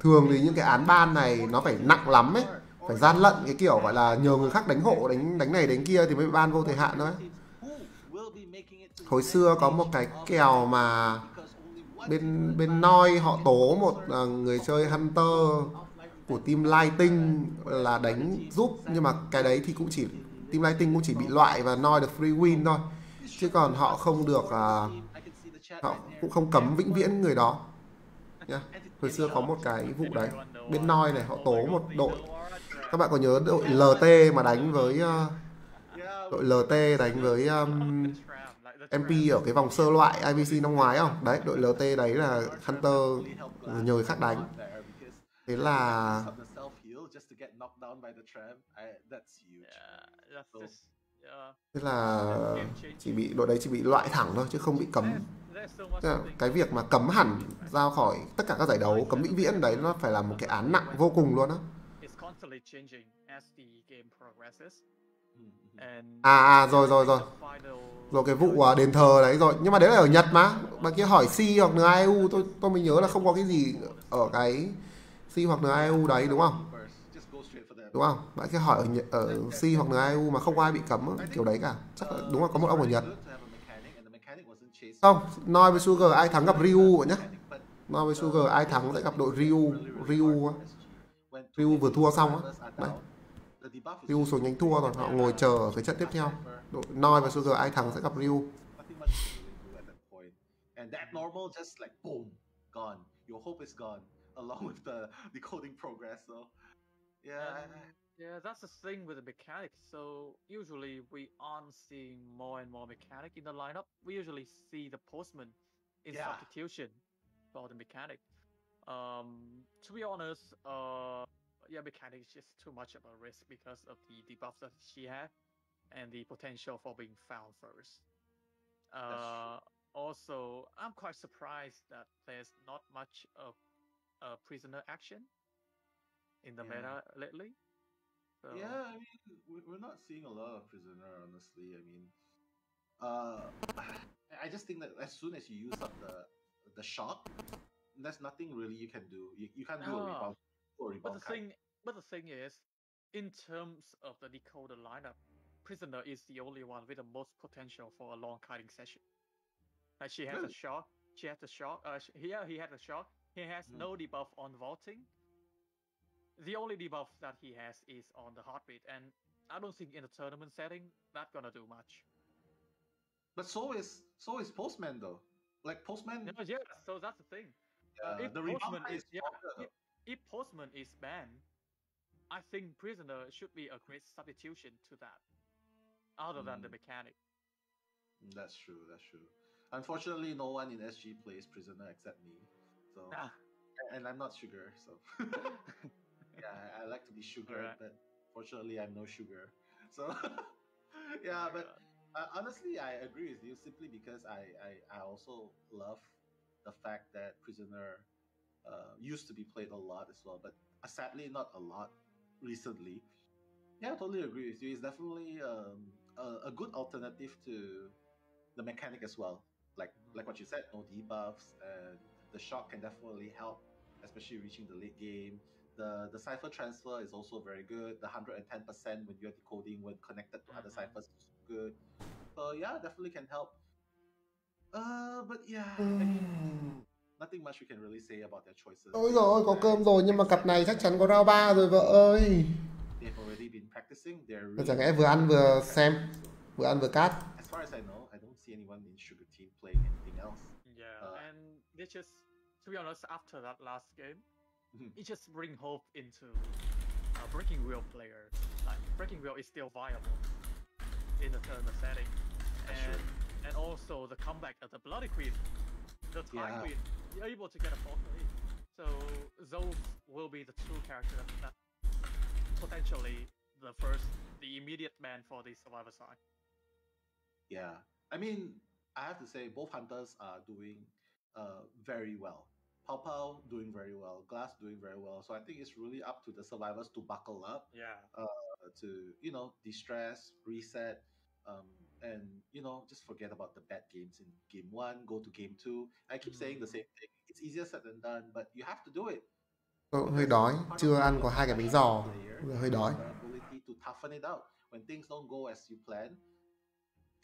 Thường thì những cái án ban này nó phải nặng lắm ấy. Phải gian lận cái kiểu gọi là nhờ người khác đánh hộ, đánh đánh này đánh kia thì mới ban vô thời hạn thôi. Hồi xưa có một cái kèo mà bên bên Noi họ tố một à, người chơi Hunter của team Lighting là đánh giúp nhưng mà cái đấy thì cũng chỉ team Lighting cũng chỉ bị loại và Noi được free win thôi chứ còn họ không được à, họ cũng không cấm vĩnh viễn người đó. Nhá hồi xưa có một cái vụ đấy. Bên Noi này họ tố một đội. Các bạn có nhớ đội LT mà đánh với ờ, đội LT đánh với um, MP ở cái vòng sơ loại IBC năm ngoái không? Đấy, đội LT đấy là Hunter nhờ người khác đánh. Thế là Uh, thế là chỉ bị đội đấy chỉ bị loại thẳng thôi chứ không bị cấm. Là cái việc mà cấm hẳn ra khỏi tất cả các giải đấu, cấm vĩnh viễn đấy nó phải là một cái án nặng vô cùng luôn á. progresses. And À à rồi rồi rồi. Rồi cái vụ à, đền thờ đấy rồi, nhưng mà đấy là ở Nhật mà. Bạn kia hỏi C hoặc NIU tôi tôi mới nhớ là không có cái gì ở cái C hoặc NIU đấy đúng không? Just go straight for them. Đúng không? Bạn cứ hỏi ở, Nhật, ở C hoặc là EU mà không có ai bị cấm kiểu đấy cả. Chắc là đúng là có một ông ở Nhật. Không, Noi với Sugar ai thắng gặp Ryu vậy nhá. Noi với Sugar ai thắng sẽ gặp đội Ryu, Ryu. Ryu vừa thua xong á. Đấy. Ryu xuống nhánh thua rồi, họ ngồi chờ ở cái trận tiếp theo. Đội Noi và Sugar ai thắng sẽ gặp Ryu. Yeah. I- Yeah, that's the thing with the mechanic. So usually we aren't seeing more and more mechanic in the lineup. We usually see the postman in Yeah. substitution for the mechanic. Um, to be honest, uh, yeah, mechanic is just too much of a risk because of the debuffs that she had and the potential for being found first. Uh, also, I'm quite surprised that there's not much of uh, prisoner action in the Yeah. meta lately. So, Yeah, I mean, we- we're not seeing a lot of prisoner, honestly. I mean, uh, I just think that as soon as you use up the the shock, there's nothing really you can do. You, you can't do a Ah, rebound. Or a But rebound the thing, but the thing is, in terms of the decoder lineup, prisoner is the only one with the most potential for a long kiting session. Like she has a Really? shock. She has a shock. Uh, sh- yeah, he had a shock. He has Hmm. no debuff on vaulting. The only debuff that he has is on the heartbeat, and I don't think in a tournament setting that gonna do much. But so is so is Postman though. Like Postman. No, yeah. So that's the thing. Yeah, if the postman is is yeah, if, if postman is banned, I think prisoner should be a great substitution to that, other than the Mm. mechanic. That's true. That's true. Unfortunately, no one in SG plays prisoner except me. So, Ah. and I'm not sugar. So, yeah, I, like to be sugar, Alright. but fortunately, I'm no sugar. So, yeah, but uh, honestly, I agree with you simply because I, I, I also love the fact that prisoner uh, used to be played a lot as well, but uh, sadly not a lot recently. Yeah, I totally agree with you. It's definitely um, a, a good alternative to the mechanic as well. like like what you said, no debuffs, and the shock can definitely help, especially reaching the late game. The the cipher transfer is also very good. The hundred and ten percent when you're decoding when connected to other ciphers is good. So yeah, definitely can help. Uh, but yeah, I mean, nothing much we can really say about their choices. Ôi rồi có cơm rồi nhưng mà cặp này chắc chắn có round 3 rồi vợ ơi. They've already been practicing. They're Mà really chẳng lẽ vừa ăn vừa xem, vừa ăn vừa cát. As far as I know, I don't see anyone in Sugar Team playing anything else. Yeah, Uh, and they just, to be honest, after that last game, Mhm. it just bring hope into uh, Breaking Wheel players. Like Breaking Wheel is still viable in the tournament setting, and and also the comeback of the Bloody Queen, the Time Yeah. Queen, you're able to get a lead. So those will be the two characters that potentially the first, the immediate ban for the Survivor side. Yeah, I mean, I have to say both hunters are doing uh, very well. Pao Pao doing very well, Glass doing very well. So I think it's really up to the survivors to buckle up, Yeah. uh, to you know distress, reset, um, and you know just forget about the bad games in game one. Go to game two. I keep saying the same thing. It's easier said than done, but you have to do it. Tôi cũng hơi đói, chưa ăn có hai cái bánh giò, bây giờ hơi đói. Ability to toughen it out when things don't go as you plan.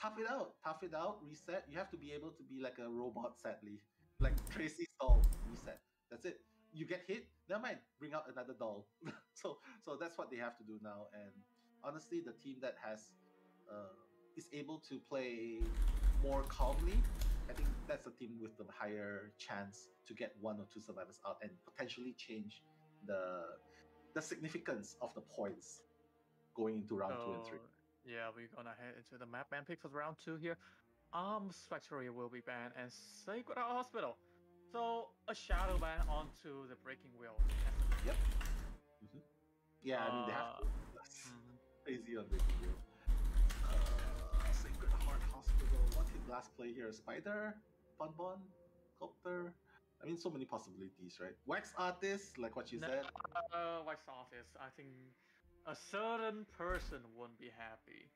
Tough it out, tough it out, reset. You have to be able to be like a robot, sadly, like Tracy Stall, reset. That's it. You get hit, never mind. Bring out another doll. so, so that's what they have to do now. And honestly, the team that has uh, is able to play more calmly, I think that's the team with the higher chance to get one or two survivors out and potentially change the the significance of the points going into round two and three. Yeah, we're gonna head into the map ban pick for round two here. Arms Factory will be banned and Sacred Hospital. So a shadow ban onto the Breaking Wheel. Yep. Yeah, I mean they have to. Uh, That's crazy on the video. Uh, Sacred Heart Hospital. What can Glass play here? Spider, Bonbon, Sculptor. I mean, so many possibilities, right? Wax artist, like what you said. Uh, Wax Office. I think a certain person won't be happy.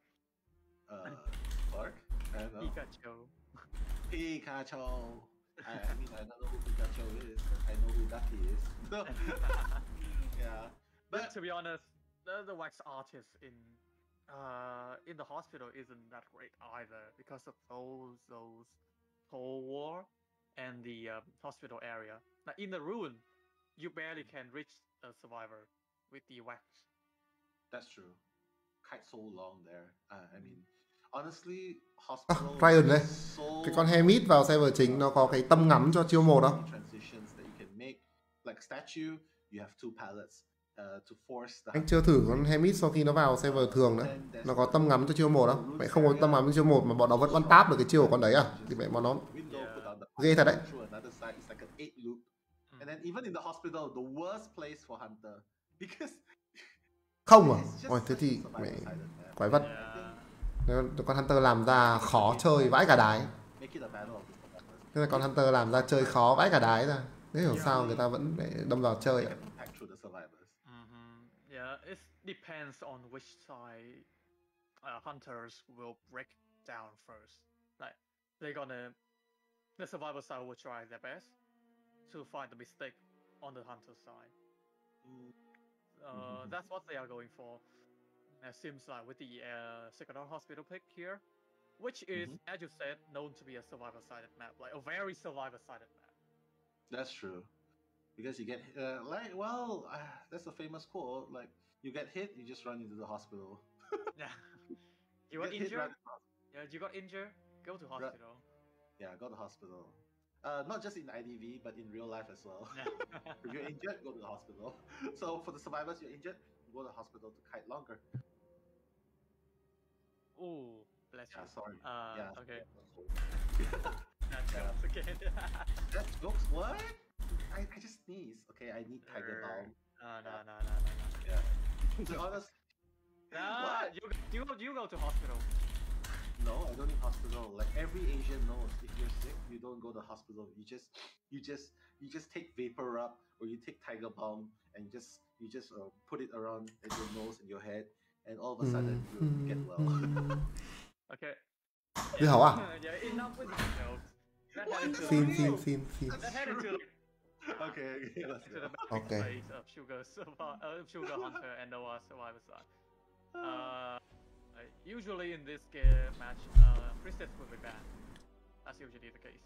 Uh, Clark. I don't know. Pikachu. Pikachu. I, I mean, I don't know who Pikachu is. But I know who Ducky is. yeah. But to be honest, the, the wax artist in uh in the hospital isn't that great either because of those those Cold War and the um, hospital area. Now in the ruin, you barely can reach a survivor with the wax. That's true. Kite so long there. Uh, I mean, À, hospital. Ryan đây, cái con Hermit vào server chính nó có cái tâm ngắm cho chiêu một không? transitions that you can make. Like statue, you have two pallets uh, to force the. Anh chưa thử con Hermit sau khi nó vào server thường nữa. Nó có tâm ngắm cho chiêu một không? Vậy không có tâm ngắm cho chiêu một mà bọn nó vẫn one tap được cái chiêu của con đấy à? Thì vậy mà nó window, put on the ghê thật đấy. through another side. It's like an eight loop. And then even in the hospital, the worst place for Hunter because Không à? Ôi thế thì mẹ quái vật. Nếu con Hunter làm ra khó chơi vãi cả đái. make it a battle of the survivors. Thế là con Hunter làm ra chơi khó vãi cả đái ra. Thế hiểu sao người ta vẫn để đâm vào chơi ạ? Mm-hmm. Yeah, it depends on which side uh, hunters will break down first. Like they're gonna, the survivor side will try their best to find the mistake on the hunter side. Uh, That's what they are going for. It seems like with the uh, Sacred Hospital pick here, which is, as you said, known to be a survivor-sided map, like a very survivor-sided map. That's true. Because you get uh, like well, uh, that's a famous quote. Like you get hit, you just run into the hospital. Yeah. You got hit, injured? run into the hospital. Yeah, you got injured? Go to hospital. Yeah, go to hospital. Uh, not just in IDV, but in real life as well. if you're injured, go to the hospital. So for the survivors, you're injured, go to the hospital to kite longer. Oh, bless Yeah, you. sorry. Uh, yeah. okay. That's again. That's jokes. What? I, I just sneeze. Okay, I need tiger balm. No, no, no, no, no, no. Yeah. To be honest, Nah, you, you, go, you go to hospital. no, I don't need hospital. Like every Asian knows, if you're sick, you don't go to hospital. You just, you just, you just take vapor rub or you take tiger balm and you just, you just uh, put it around at your nose and your head, and all of a sudden you get well. Okay. Đi học à? Xin xin xin xin. Okay, okay, let's go. Okay. of Sugar uh, Sugar Hunter and Noah Survivor side. Uh, usually in this game match, uh, Priestess will be banned. That's usually the case.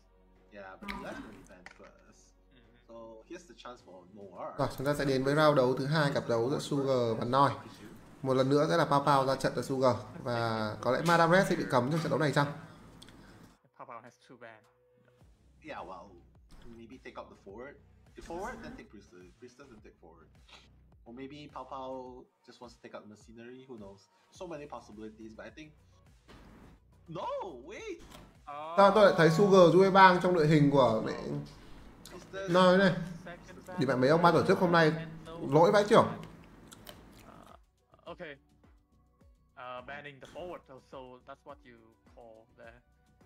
Yeah, but let's really banned first. So here's the chance for Noir. Rồi chúng ta sẽ đến với round đấu thứ hai cặp đấu giữa Sugar và Noi. Một lần nữa sẽ là Pao Pao ra trận với Sugar và có lẽ Madame Red sẽ bị cấm trong trận đấu này chăng? Papa has two ban. Yeah, well, maybe take out the forward. If forward, then take Priestess. Priestess, then take forward. Or maybe Pao Pao just wants to take out Mercenary. Who knows? So many possibilities, but I think. No, wait. Sao tôi lại thấy Sugar Rue Bang trong đội hình của mẹ. Noi này. Thì mẹ mấy ông ban tổ chức hôm nay lỗi vãi trưởng. Okay. Uh, banning the forward, so, so that's what you call there.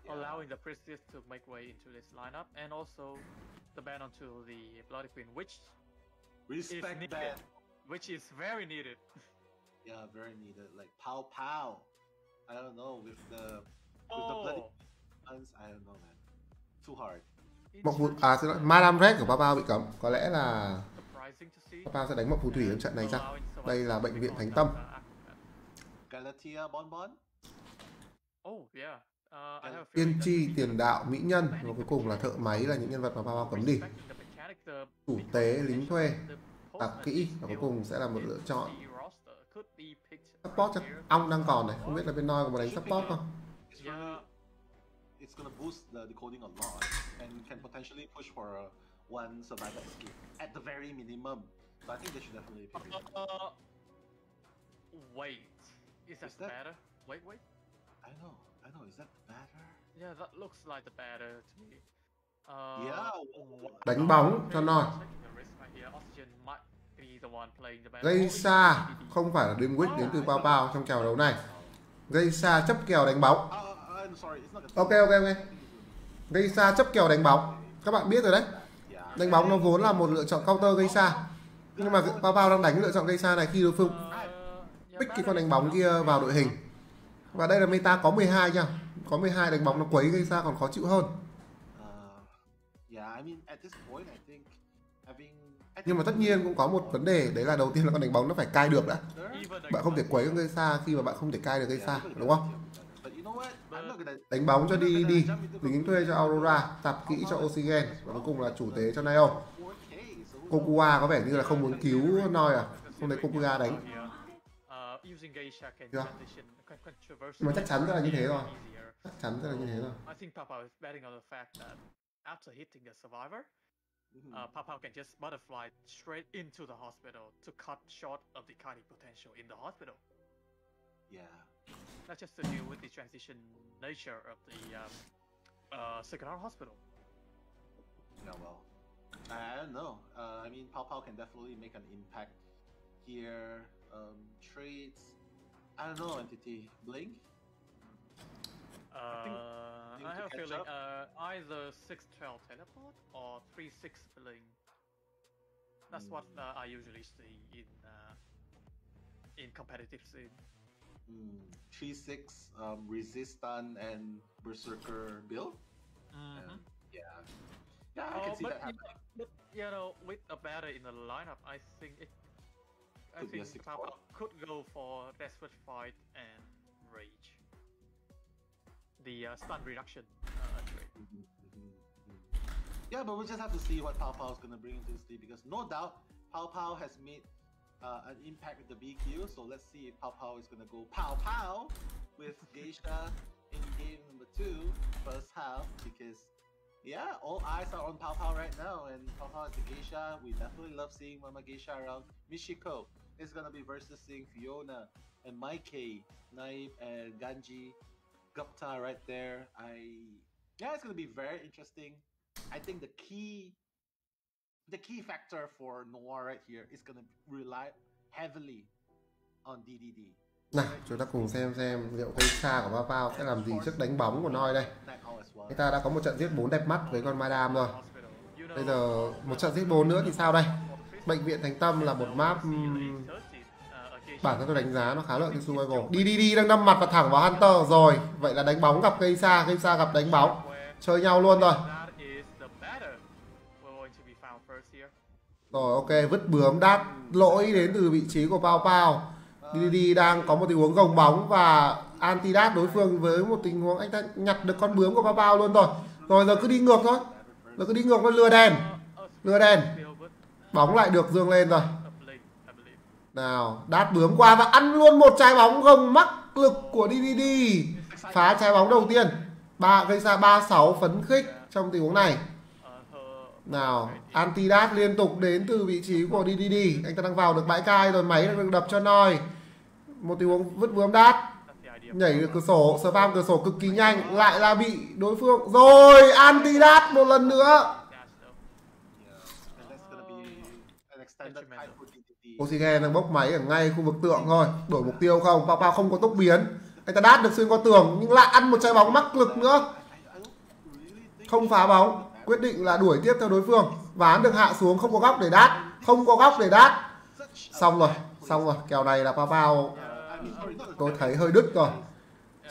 Allowing the priestess to make way into this lineup, and also the ban onto the Bloody Queen, which is Respect needed, ban. which is very needed. Yeah, very needed. Like Pao Pao. I don't know with the with the bloody Oh, guns. I don't know, man. Too hard. Mộng phù à xin lỗi, Madame Red của Pao Pao bị cấm. Có lẽ là Pao sẽ đánh mộng phù thủy ở trận này chăng? Đây là bệnh viện Thánh Tâm. Galatia Bon Bon. Oh yeah. Uh, I have a Tiên tri, tiền đạo, mỹ nhân và cuối cùng là thợ máy là những nhân vật mà Pao Pao cấm đi. Chủ tế, lính thuê, tạc kỹ và cuối cùng sẽ là một lựa chọn. Support chắc ong đang còn này, không biết là bên Noi có đánh support không? It's gonna boost the decoding a lot and can potentially push for a one survivor escape at the very minimum. So I think they should definitely pick it. Uh, wait. Is that, Is that- better? Wait, wait. I know, I know. Is that better? Yeah, that looks like the better to me. Uh, Yeah. Đánh bóng cho Noi. taking the risk right here. Oxygen might be the one playing the better. Gây xa không phải là đêm Wick đến từ Pao Pao trong kèo đấu này. Gây xa chấp kèo đánh bóng. Uh, a Ok ok ok. Gây xa chấp kèo đánh bóng. Các bạn biết rồi đấy. Đánh bóng nó vốn là một lựa chọn counter gây xa. Nhưng mà Pao Pao đang đánh lựa chọn gây xa này khi đối phương pick cái con đánh bóng kia vào đội hình. Và đây là meta có 12 nha. Có 12 đánh bóng nó quấy gây xa còn khó chịu hơn. Uh, Nhưng mà tất nhiên cũng có một vấn đề đấy là đầu tiên là con đánh bóng nó phải cai được đã. Bạn không thể quấy gây xa khi mà bạn không thể cai được gây xa, đúng không? But you know what? I'm not gonna. Đánh bóng cho đi đi, lính thuê cho Aurora, tạp kỹ cho Oxygen và cuối cùng là chủ tế cho Neo. Kokua có vẻ như là không muốn cứu Noi à? Không thấy Kokua đánh. Using geisha can Yeah. transition con- controversial. Nhưng mà chắc chắn là như thế rồi. Chắc chắn là như thế rồi. I think Papa is betting on the fact that after hitting the survivor, uh, Papa can just butterfly straight into the hospital to cut short of the kiting potential in the hospital. Yeah. That's just to deal with the transition nature of the um, uh, secondary hospital. Yeah, well, I don't know. Uh, I mean, Pao Pao can definitely make an impact here. Um, trades. I don't know, entity. Blink? Uh, think I have a feeling uh, either 612 teleport or 3-6 blink. That's what Hmm. uh, I usually see in uh, in competitive scene. Mm, 3 6 um, resistant and berserker build? Mhm. Um, yeah. Yeah, I can Oh, see but, that you happening. know, but you know, with a batter in the lineup, I think it. I Could think 6-4. Papa could go for desperate fight and rage. The uh, stun reduction uh, trait. Yeah, but we'll just have to see what Pao Pao is going to bring into this league because no doubt Pao Pao has made uh, an impact with the BQ. So let's see if Pow Pow is going to go Pow Pow with Geisha in game number two, first half. Because, yeah, all eyes are on Pao Pao right now. And Pao Pao is the Geisha. We definitely love seeing Mama Geisha around. Michiko is going to be versus seeing Fiona and Maikei, Naib, and Ganji. Gupta right there. I yeah, it's gonna be very interesting. I think the key the key factor for Noir right here is gonna rely heavily on DDD. Nào, chúng ta cùng xem xem liệu cây xa của Pao sẽ làm gì trước đánh bóng của Noi đây. Người ta đã có một trận giết 4 đẹp mắt với con Madame rồi. Bây giờ một trận giết 4 nữa thì sao đây? Bệnh viện Thánh Tâm là một map bản thân tôi đánh giá nó khá lợi cho survival. Đi đi đi đang đâm mặt và thẳng vào Hunter rồi. Vậy là đánh bóng gặp cây xa, cây xa gặp đánh bóng. chơi nhau luôn rồi rồi, ok, vứt bướm, đát lỗi đến từ vị trí của Pao Pao. DDD đang có một tình huống gồng bóng và anti đát đối phương với một tình huống, anh ta nhặt được con bướm của Pao Pao luôn rồi. Rồi, giờ cứ đi ngược thôi. Giờ cứ đi ngược nó lừa đèn. Lừa đèn. Bóng lại được dương lên rồi. Nào, đát bướm qua và ăn luôn một trái bóng gồng mắc lực của DDD phá trái bóng đầu tiên. Ba, gây ra 36 phấn khích trong tình huống này nào anti đát liên tục đến từ vị trí của DDD anh ta đang vào được bãi cai rồi máy đang được đập cho noi. Một tình huống vứt bướm đát nhảy được cửa sổ spam cửa sổ cực kỳ nhanh lại là bị đối phương. Rồi anti đát một lần nữa. Oxygen đang bốc máy ở ngay khu vực tượng thôi. Đổi mục tiêu không? Pao Pao không có tốc biến. Anh ta đát được xuyên qua tường nhưng lại ăn một trái bóng mắc lực nữa. Không phá bóng quyết định là đuổi tiếp theo đối phương. Ván được hạ xuống, không có góc để đát, không có góc để đát. Xong rồi xong rồi, kèo này là papao tôi thấy hơi đứt rồi.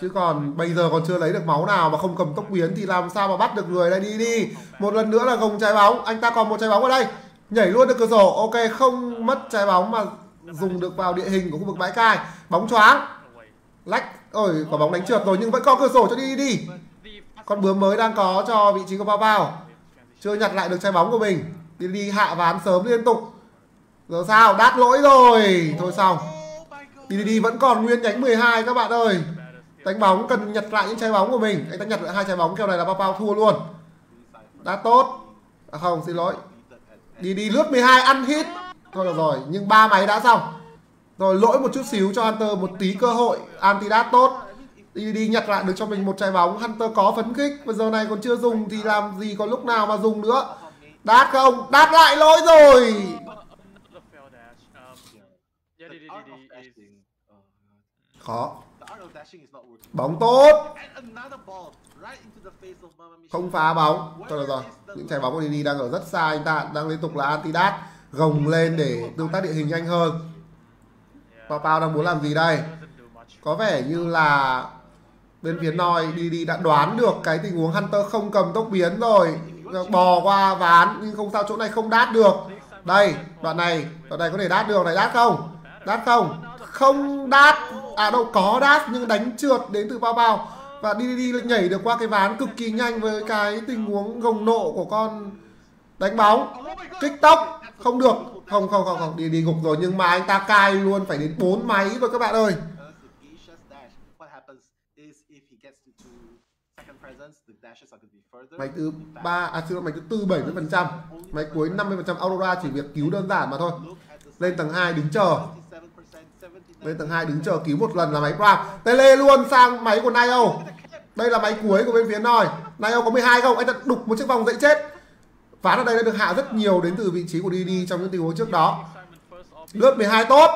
Chứ còn bây giờ còn chưa lấy được máu nào mà không cầm tốc biến thì làm sao mà bắt được người đây? Đi đi. Một lần nữa là gồng trái bóng. Anh ta còn một trái bóng ở đây. Nhảy luôn được cửa sổ. Ok, không mất trái bóng mà dùng được vào địa hình của khu vực bãi cai. Bóng choáng. Lách. Ôi, quả bóng đánh trượt rồi nhưng vẫn có cửa sổ cho đi đi. Con bướm mới đang có cho vị trí của bao bao chưa nhặt lại được trái bóng của mình. Đi đi hạ ván sớm liên tục. Giờ sao? Đát lỗi rồi. Thôi xong. Đi đi đi. Vẫn còn nguyên nhánh 12 các bạn ơi. Đánh bóng, cần nhặt lại những trái bóng của mình. Anh ta nhặt lại hai trái bóng, kèo này là bao bao thua luôn. Đã tốt. À không, xin lỗi. Đi đi, lướt 12 ăn hit. Thôi được rồi, nhưng ba máy đã xong. Rồi lỗi một chút xíu cho Hunter một tí cơ hội. Anti đát tốt đi đi nhặt lại được cho mình một trái bóng. Hunter có phấn khích và giờ này còn chưa dùng thì làm gì có lúc nào mà dùng nữa. Đát không? Đát lại lỗi rồi. God. khó. bóng tốt. Không phá bóng. Thôi được rồi. những trái bóng của Didi đang ở rất xa anh ta. Đang liên tục là anti đát gồng lên để tương tác địa hình nhanh hơn. Pao Pao đang muốn làm gì đây? Có vẻ như là bên phía noi đi đã đoán được cái tình huống Hunter không cầm tốc biến rồi. Bò qua ván, nhưng không sao, chỗ này không đát được. Đây, đoạn này đoạn này có thể đát được, này đát không? Đát không? Không đát. À đâu có đát, nhưng đánh trượt đến từ bao bao. Và đi đi nhảy được qua cái ván cực kỳ nhanh với cái tình huống gồng nộ của con đánh bóng. Kích tốc, không được. Không không không không, đi đi gục rồi. Nhưng mà anh ta cai luôn phải đến 4 máy rồi các bạn ơi Geisha's dash. What happens is if he gets to two second presence, the dashes are going to be further máy thứ ba à xin lỗi máy thứ tư 70 phần trăm. Máy cuối 50 phần trăm Aurora chỉ việc cứu đơn giản mà thôi. Lên tầng 2 đứng chờ. lên tầng 2 đứng chờ cứu một lần là máy Prime. Tele luôn sang máy của Nio đây là máy cuối của bên phía noi. Nio có 12 không? Anh ta đục một chiếc vòng dậy chết. Ván ở đây đã được hạ rất nhiều đến từ vị trí của DD trong những tình huống trước đó. Lướt 12 tốt.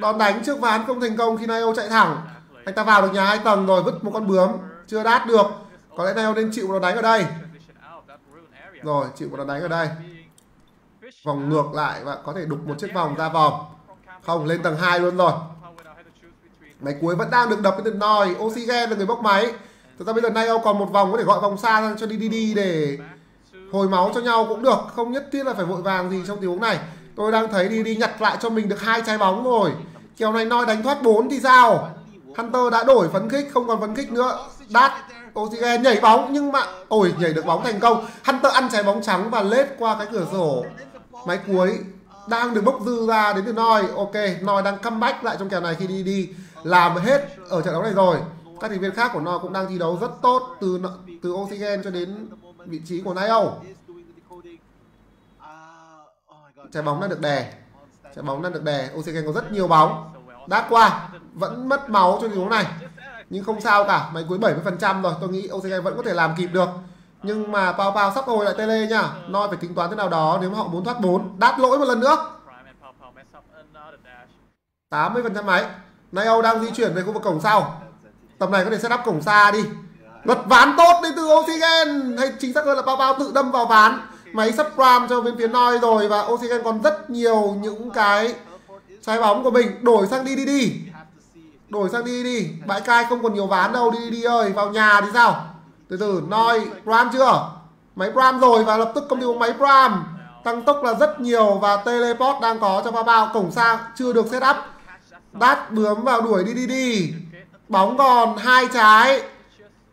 Đòn đánh trước ván không thành công khi Nio chạy thẳng. Anh ta vào được nhà hai tầng rồi vứt một con bướm. Chưa đát được có lẽ Nio nên chịu nó đánh ở đây. Rồi, chịu nó đánh ở đây. Vòng ngược lại và có thể đục một chiếc vòng ra vòng. Không, lên tầng 2 luôn rồi. Máy cuối vẫn đang được đập với từ nòi oxygen là người bốc máy. Thật ra bây giờ Nio còn một vòng có thể gọi vòng xa ra cho DDD để hồi máu cho nhau cũng được. Không nhất thiết là phải vội vàng gì trong tình huống này. Tôi đang thấy đi đi nhặt lại cho mình được hai trái bóng rồi. Kèo này noi đánh thoát 4 thì sao? Hunter đã đổi phấn khích, không còn phấn khích nữa. Đát Oxygen nhảy bóng, nhưng mà ôi, nhảy được bóng thành công. Hunter ăn trái bóng trắng và lết qua cái cửa sổ. Máy cuối đang được bốc dư ra đến từ Noi. Ok, Noi đang comeback lại trong kèo này khi đi đi. Làm hết ở trận đấu này rồi. Các thành viên khác của Noi cũng đang thi đấu rất tốt từ từ Oxygen cho đến vị trí của Nio trái bóng đang được đè. Trái bóng đang được đè. Oxygen có rất nhiều bóng. Đã qua. Vẫn mất máu trong tình huống này nhưng không sao cả, máy cuối 70% rồi, tôi nghĩ Oxygen vẫn có thể làm kịp được. Nhưng mà Pao Pao sắp hồi lại tele nha, Noi phải tính toán thế nào đó, nếu mà họ muốn thoát 4 đát lỗi một lần nữa. 80% máy. Nay Âu đang di chuyển về khu vực cổng sau. Tầm này có thể setup cổng xa đi. Lật ván tốt đến từ Oxygen. Hay chính xác hơn là Pao Pao tự đâm vào ván. Máy sắp ram cho bên phía Noi rồi và Oxygen còn rất nhiều những cái trái bóng của mình đổi sang đi đi đi đổi sang đi đi. Bãi cai không còn nhiều ván đâu. Đi đi ơi, vào nhà thì sao? Từ từ, noi Pram chưa? Máy Pram rồi và lập tức công ty có máy Pram tăng tốc là rất nhiều và teleport đang có cho Bao Bao. Cổng xa chưa được set up. Đát bướm vào đuổi, đi đi đi. Bóng còn hai trái.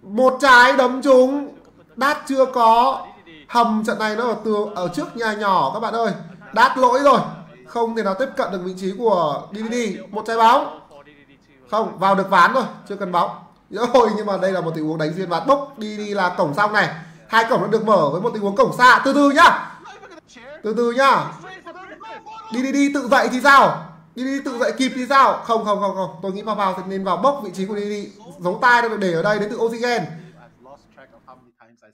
Một trái đấm trúng. Đát chưa có. Hầm trận này nó ở từ, ở trước nhà nhỏ, các bạn ơi. Đát lỗi rồi. Không thể nào tiếp cận được vị trí của DDD một trái bóng không, vào được ván rồi chưa cần bóng. Dạ, rồi nhưng mà đây là một tình huống đánh duyên và bốc đi đi là cổng sau này. Hai cổng đã được mở với một tình huống cổng xa. Từ từ nhá. Từ từ nhá. Đi đi đi, tự dậy thì sao? Đi đi, tự dậy kịp thì sao? Không không không không. Tôi nghĩ vào vào thì nên vào bốc vị trí của đi đi giấu tay được để ở đây đến từ oxygen.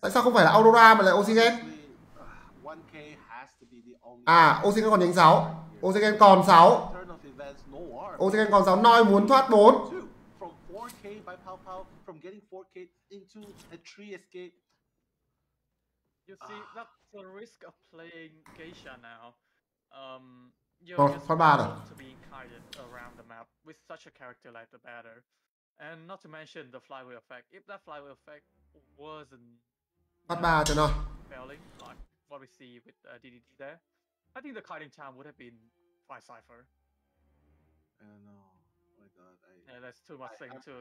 Tại sao không phải là aurora mà là oxygen? À oxygen còn nhánh 6 oxygen còn 6 no war. oxygen còn 6 noi muốn thoát 4 From 4K by Pao Pao, from getting 4K into a 3 escape. You see, that's the risk of playing Geisha now. Um, you're Thôi, just phát ba rồi. bound to be kited around the map with such a character like the batter. And not to mention the flywheel effect. If that flywheel effect wasn't phát ba cho noi failing, like what we see with uh, DDD there, I think the kiting time would have been five cipher. I don't know. Oh my god, I. Yeah, that's too much I- thing I'm- to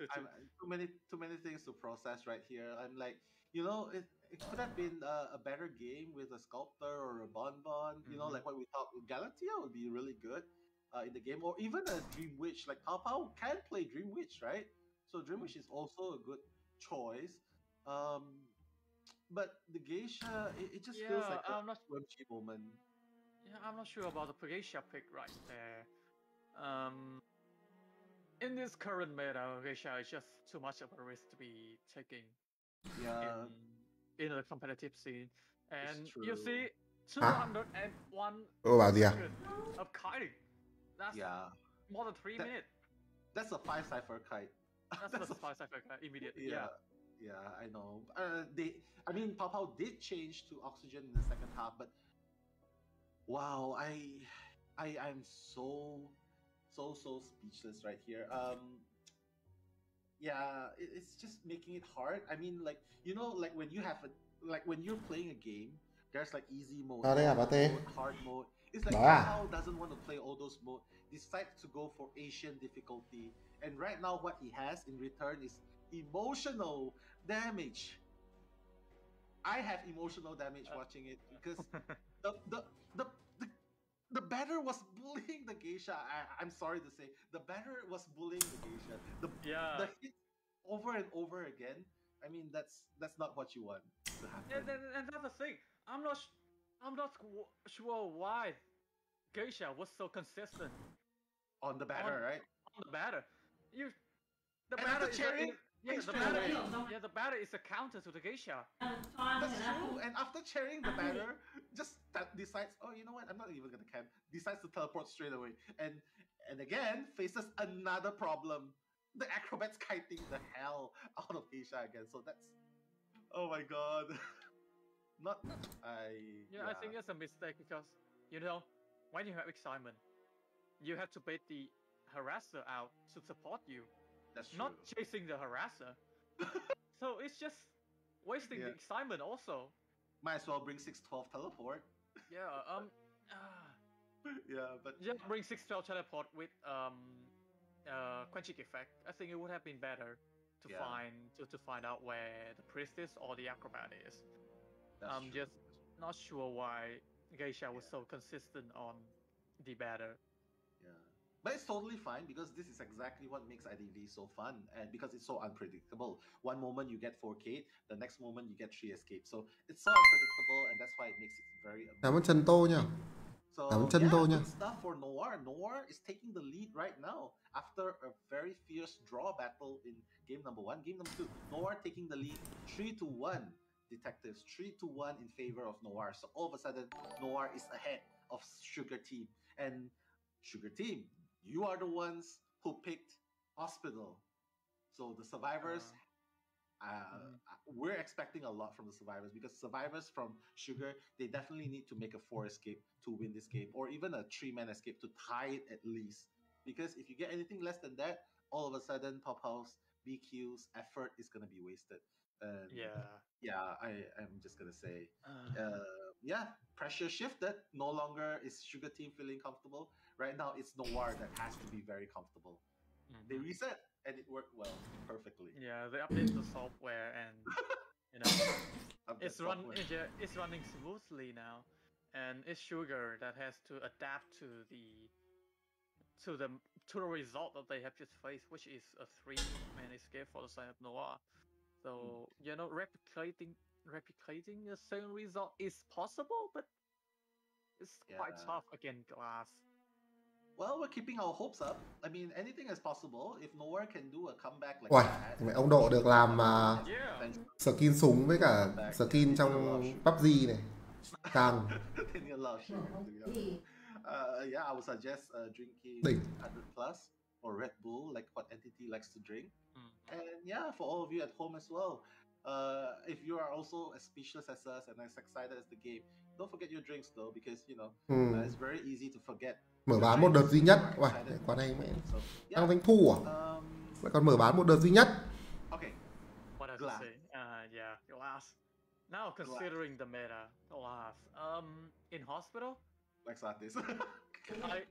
to, to too many too many things to process right here. I'm like, you know, it, it could have been uh, a better game with a sculptor or a bonbon. You know, Mhm. like what we thought. Galatea would be really good uh, in the game, or even a Dream Witch. Like Pao Pao can play Dream Witch, right? So Dream Witch is also a good choice. Um, but the geisha, it, it just feels like a I'm not- moment. Yeah, I'm not sure about the Geisha pick right there. Um, in this current meta, Geisha is just too much of a risk to be taking Yeah. in, in a competitive scene. And you true. see, Hả? 201 Ô, bảo gì à? second of kiting. That's Yeah. more than three That- minutes. That's a five cipher kite. That's the five second immediate. yeah, yeah, I know. Uh, they, I mean, Pao Pao did change to oxygen in the second half, but wow, I, I, I'm so, so, so speechless right here. Um, yeah, it, it's just making it hard. I mean, like you know, like when you have a, like when you're playing a game, there's like easy mode, Vào đây à, normal bà Tê? mode, hard mode. It's like Đó à? Pao Pao doesn't want to play all those mode. Decides to go for Asian difficulty, and right now what he has in return is emotional damage. I have emotional damage watching it because the, the the the the batter was bullying the geisha. I, I'm sorry to say, the batter was bullying the geisha. The Yeah. the hit over and over again. I mean, that's that's not what you want to happen. And, and, and that's the thing. I'm not. I'm not sure why Geisha was so consistent on the batter, on- right? On the batter, you. The And batter after is a- cheering, is- yeah, the straight batter. away. Yeah, the batter is a counter to the Geisha. That's true. And after cheering the batter, just decides, oh, you know what? I'm not even gonna camp. Decides to teleport straight away, and and again faces another problem. The acrobats kiting the hell out of Geisha again. So that's, oh my god. not I. Yeah, I think it's a mistake because you know when you have excitement, you have to bait the harasser out to support you, That's not chasing the harasser. so it's just wasting the Yeah. excitement. Also, might as well bring six twelve teleport. yeah. Um. ah, yeah, but just bring six twelve teleport with um uh quenching effect. I think it would have been better to Yeah. find to, to find out where the priestess or the acrobat is. That's I'm true. just not sure why Geisha was so consistent on the batter. But it's totally fine because this is exactly what makes IDV so fun and because it's so unpredictable. One moment you get 4K, the next moment you get 3 escape. So it's so unpredictable and that's why it makes it very cảm ơn Trần Tô nha So cảm ơn Trần yeah, Tô nha good stuff for Noir. Noir is taking the lead right now after a very fierce draw battle in game number one. Game number two, Noir taking the lead three to one. Detectives three to one in favor of Noir. So all of a sudden, Noir is ahead of Sugar Team. And Sugar Team, you are the ones who picked Hospital. So the survivors uh, we're expecting a lot from the survivors because survivors from sugar they definitely need to make a four escape to win this game or even a three man escape to tie it at least because if you get anything less than that all of a sudden Pao Pao's bq's effort is going to be wasted And Yeah. yeah, I am just gonna say, uh, yeah, pressure shifted. No longer is Sugar Team feeling comfortable. Right now, it's Noir that has to be very comfortable. They mm-hmm. reset, and it worked well, perfectly. Yeah, they update the software and you know it's run it's running smoothly now, and it's Sugar that has to adapt to the to the to the result that they have just faced, which is a three man escape for the side of Noir. So hmm. you know, replicating replicating the same result is possible, but it's quite Yeah. tough against Glass. Well, we're keeping our hopes up. I mean, anything is possible. If Noir can do a comeback like Uầy, that, mẹ ông Độ được làm uh, then skin súng với cả skin trong PUBG này. Càng then you love sugar. to be honest. Uh, yeah, I would suggest uh, drinking Đỉnh. 100 plus or Red Bull, like what Entity likes to drink. And yeah, for all of you at home as well, uh, if you are also as speechless as us and as excited as the game, don't forget your drinks though, because you know Hmm. uh, it's very easy to forget. Mở bán một đợt duy nhất. Uầy, quán này mẹ tăng doanh thu à? Lại còn mở bán một đợt duy nhất. Okay. What does Glass. it say? Uh. Now considering the meta, glass. Um, in hospital, Wax artist. I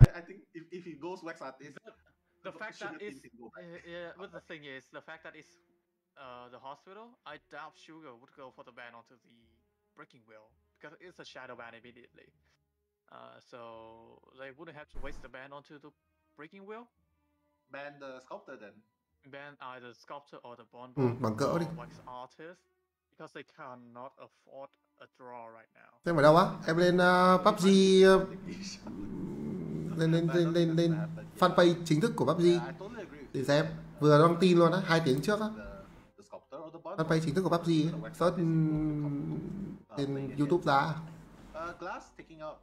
I, I think if, if he goes wax artist, the Sugar fact that uh, yeah, but the thing is, the fact that it's uh the hospital, I doubt Sugar would go for the ban onto the breaking wheel because it's a shadow ban immediately. Uh, so they wouldn't have to waste the ban onto the breaking wheel. ban the sculptor then. Ban either sculptor or the bond Ừ, bằng cỡ đi. wax artist because they cannot afford a draw right now. Em ở đâu á? Em lên uh, PUBG uh, lên lên lên lên lên fanpage chính thức của PUBG để xem. Vừa đăng tin luôn á, hai tiếng trước á. The sculptor or the bond. Fanpage chính thức của PUBG ấy. Search trên YouTube ra. Uh, Glass taking out.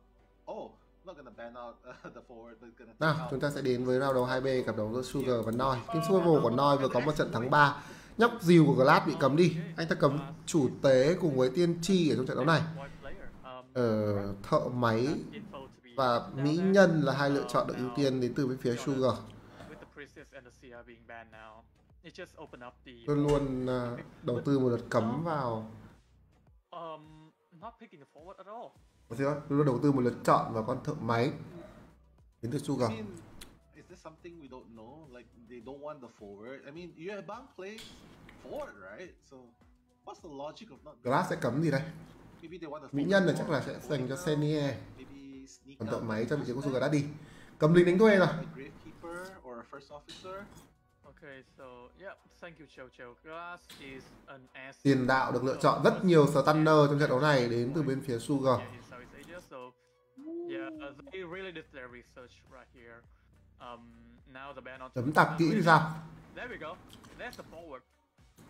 Oh, not gonna ban out uh, the forward, but gonna take Nào, chúng ta sẽ đến với round đầu 2B cặp đấu giữa Sugar và Noi. Team Survival của Noi vừa có một trận thắng 3. Nhóc dìu của Glass bị cấm đi. Anh ta cấm chủ tế cùng với tiên tri ở trong trận đấu này. Ờ, thợ máy và mỹ nhân là hai lựa chọn được ưu tiên đến từ bên phía Sugar. Luôn luôn ờ, đầu tư một đợt cấm vào. Có? Luôn luôn đầu tư một lượt chọn vào con thợ máy đến từ Sugar. Is this something we don't know? Like they don't want the forward. I mean, Yuebang plays forward, right? So what's the logic of not? Glass sẽ cấm gì đây? Mỹ nhân là chắc là sẽ dành cho Senie. Maybe sneak Còn thợ máy cho vị trí của Sugar đã đi. Cấm lính đánh thuê rồi. A gravekeeper or a first officer. Okay, so yeah, thank you, Chocho. Glass is an ass. Tiền đạo được lựa chọn rất nhiều stunner trong trận đấu này đến từ bên phía Sugar. in Southeast Asia, so yeah, uh, they really did their research right here. Um, now the ban on Chấm tạp kỹ thì sao? There we go. There's the forward.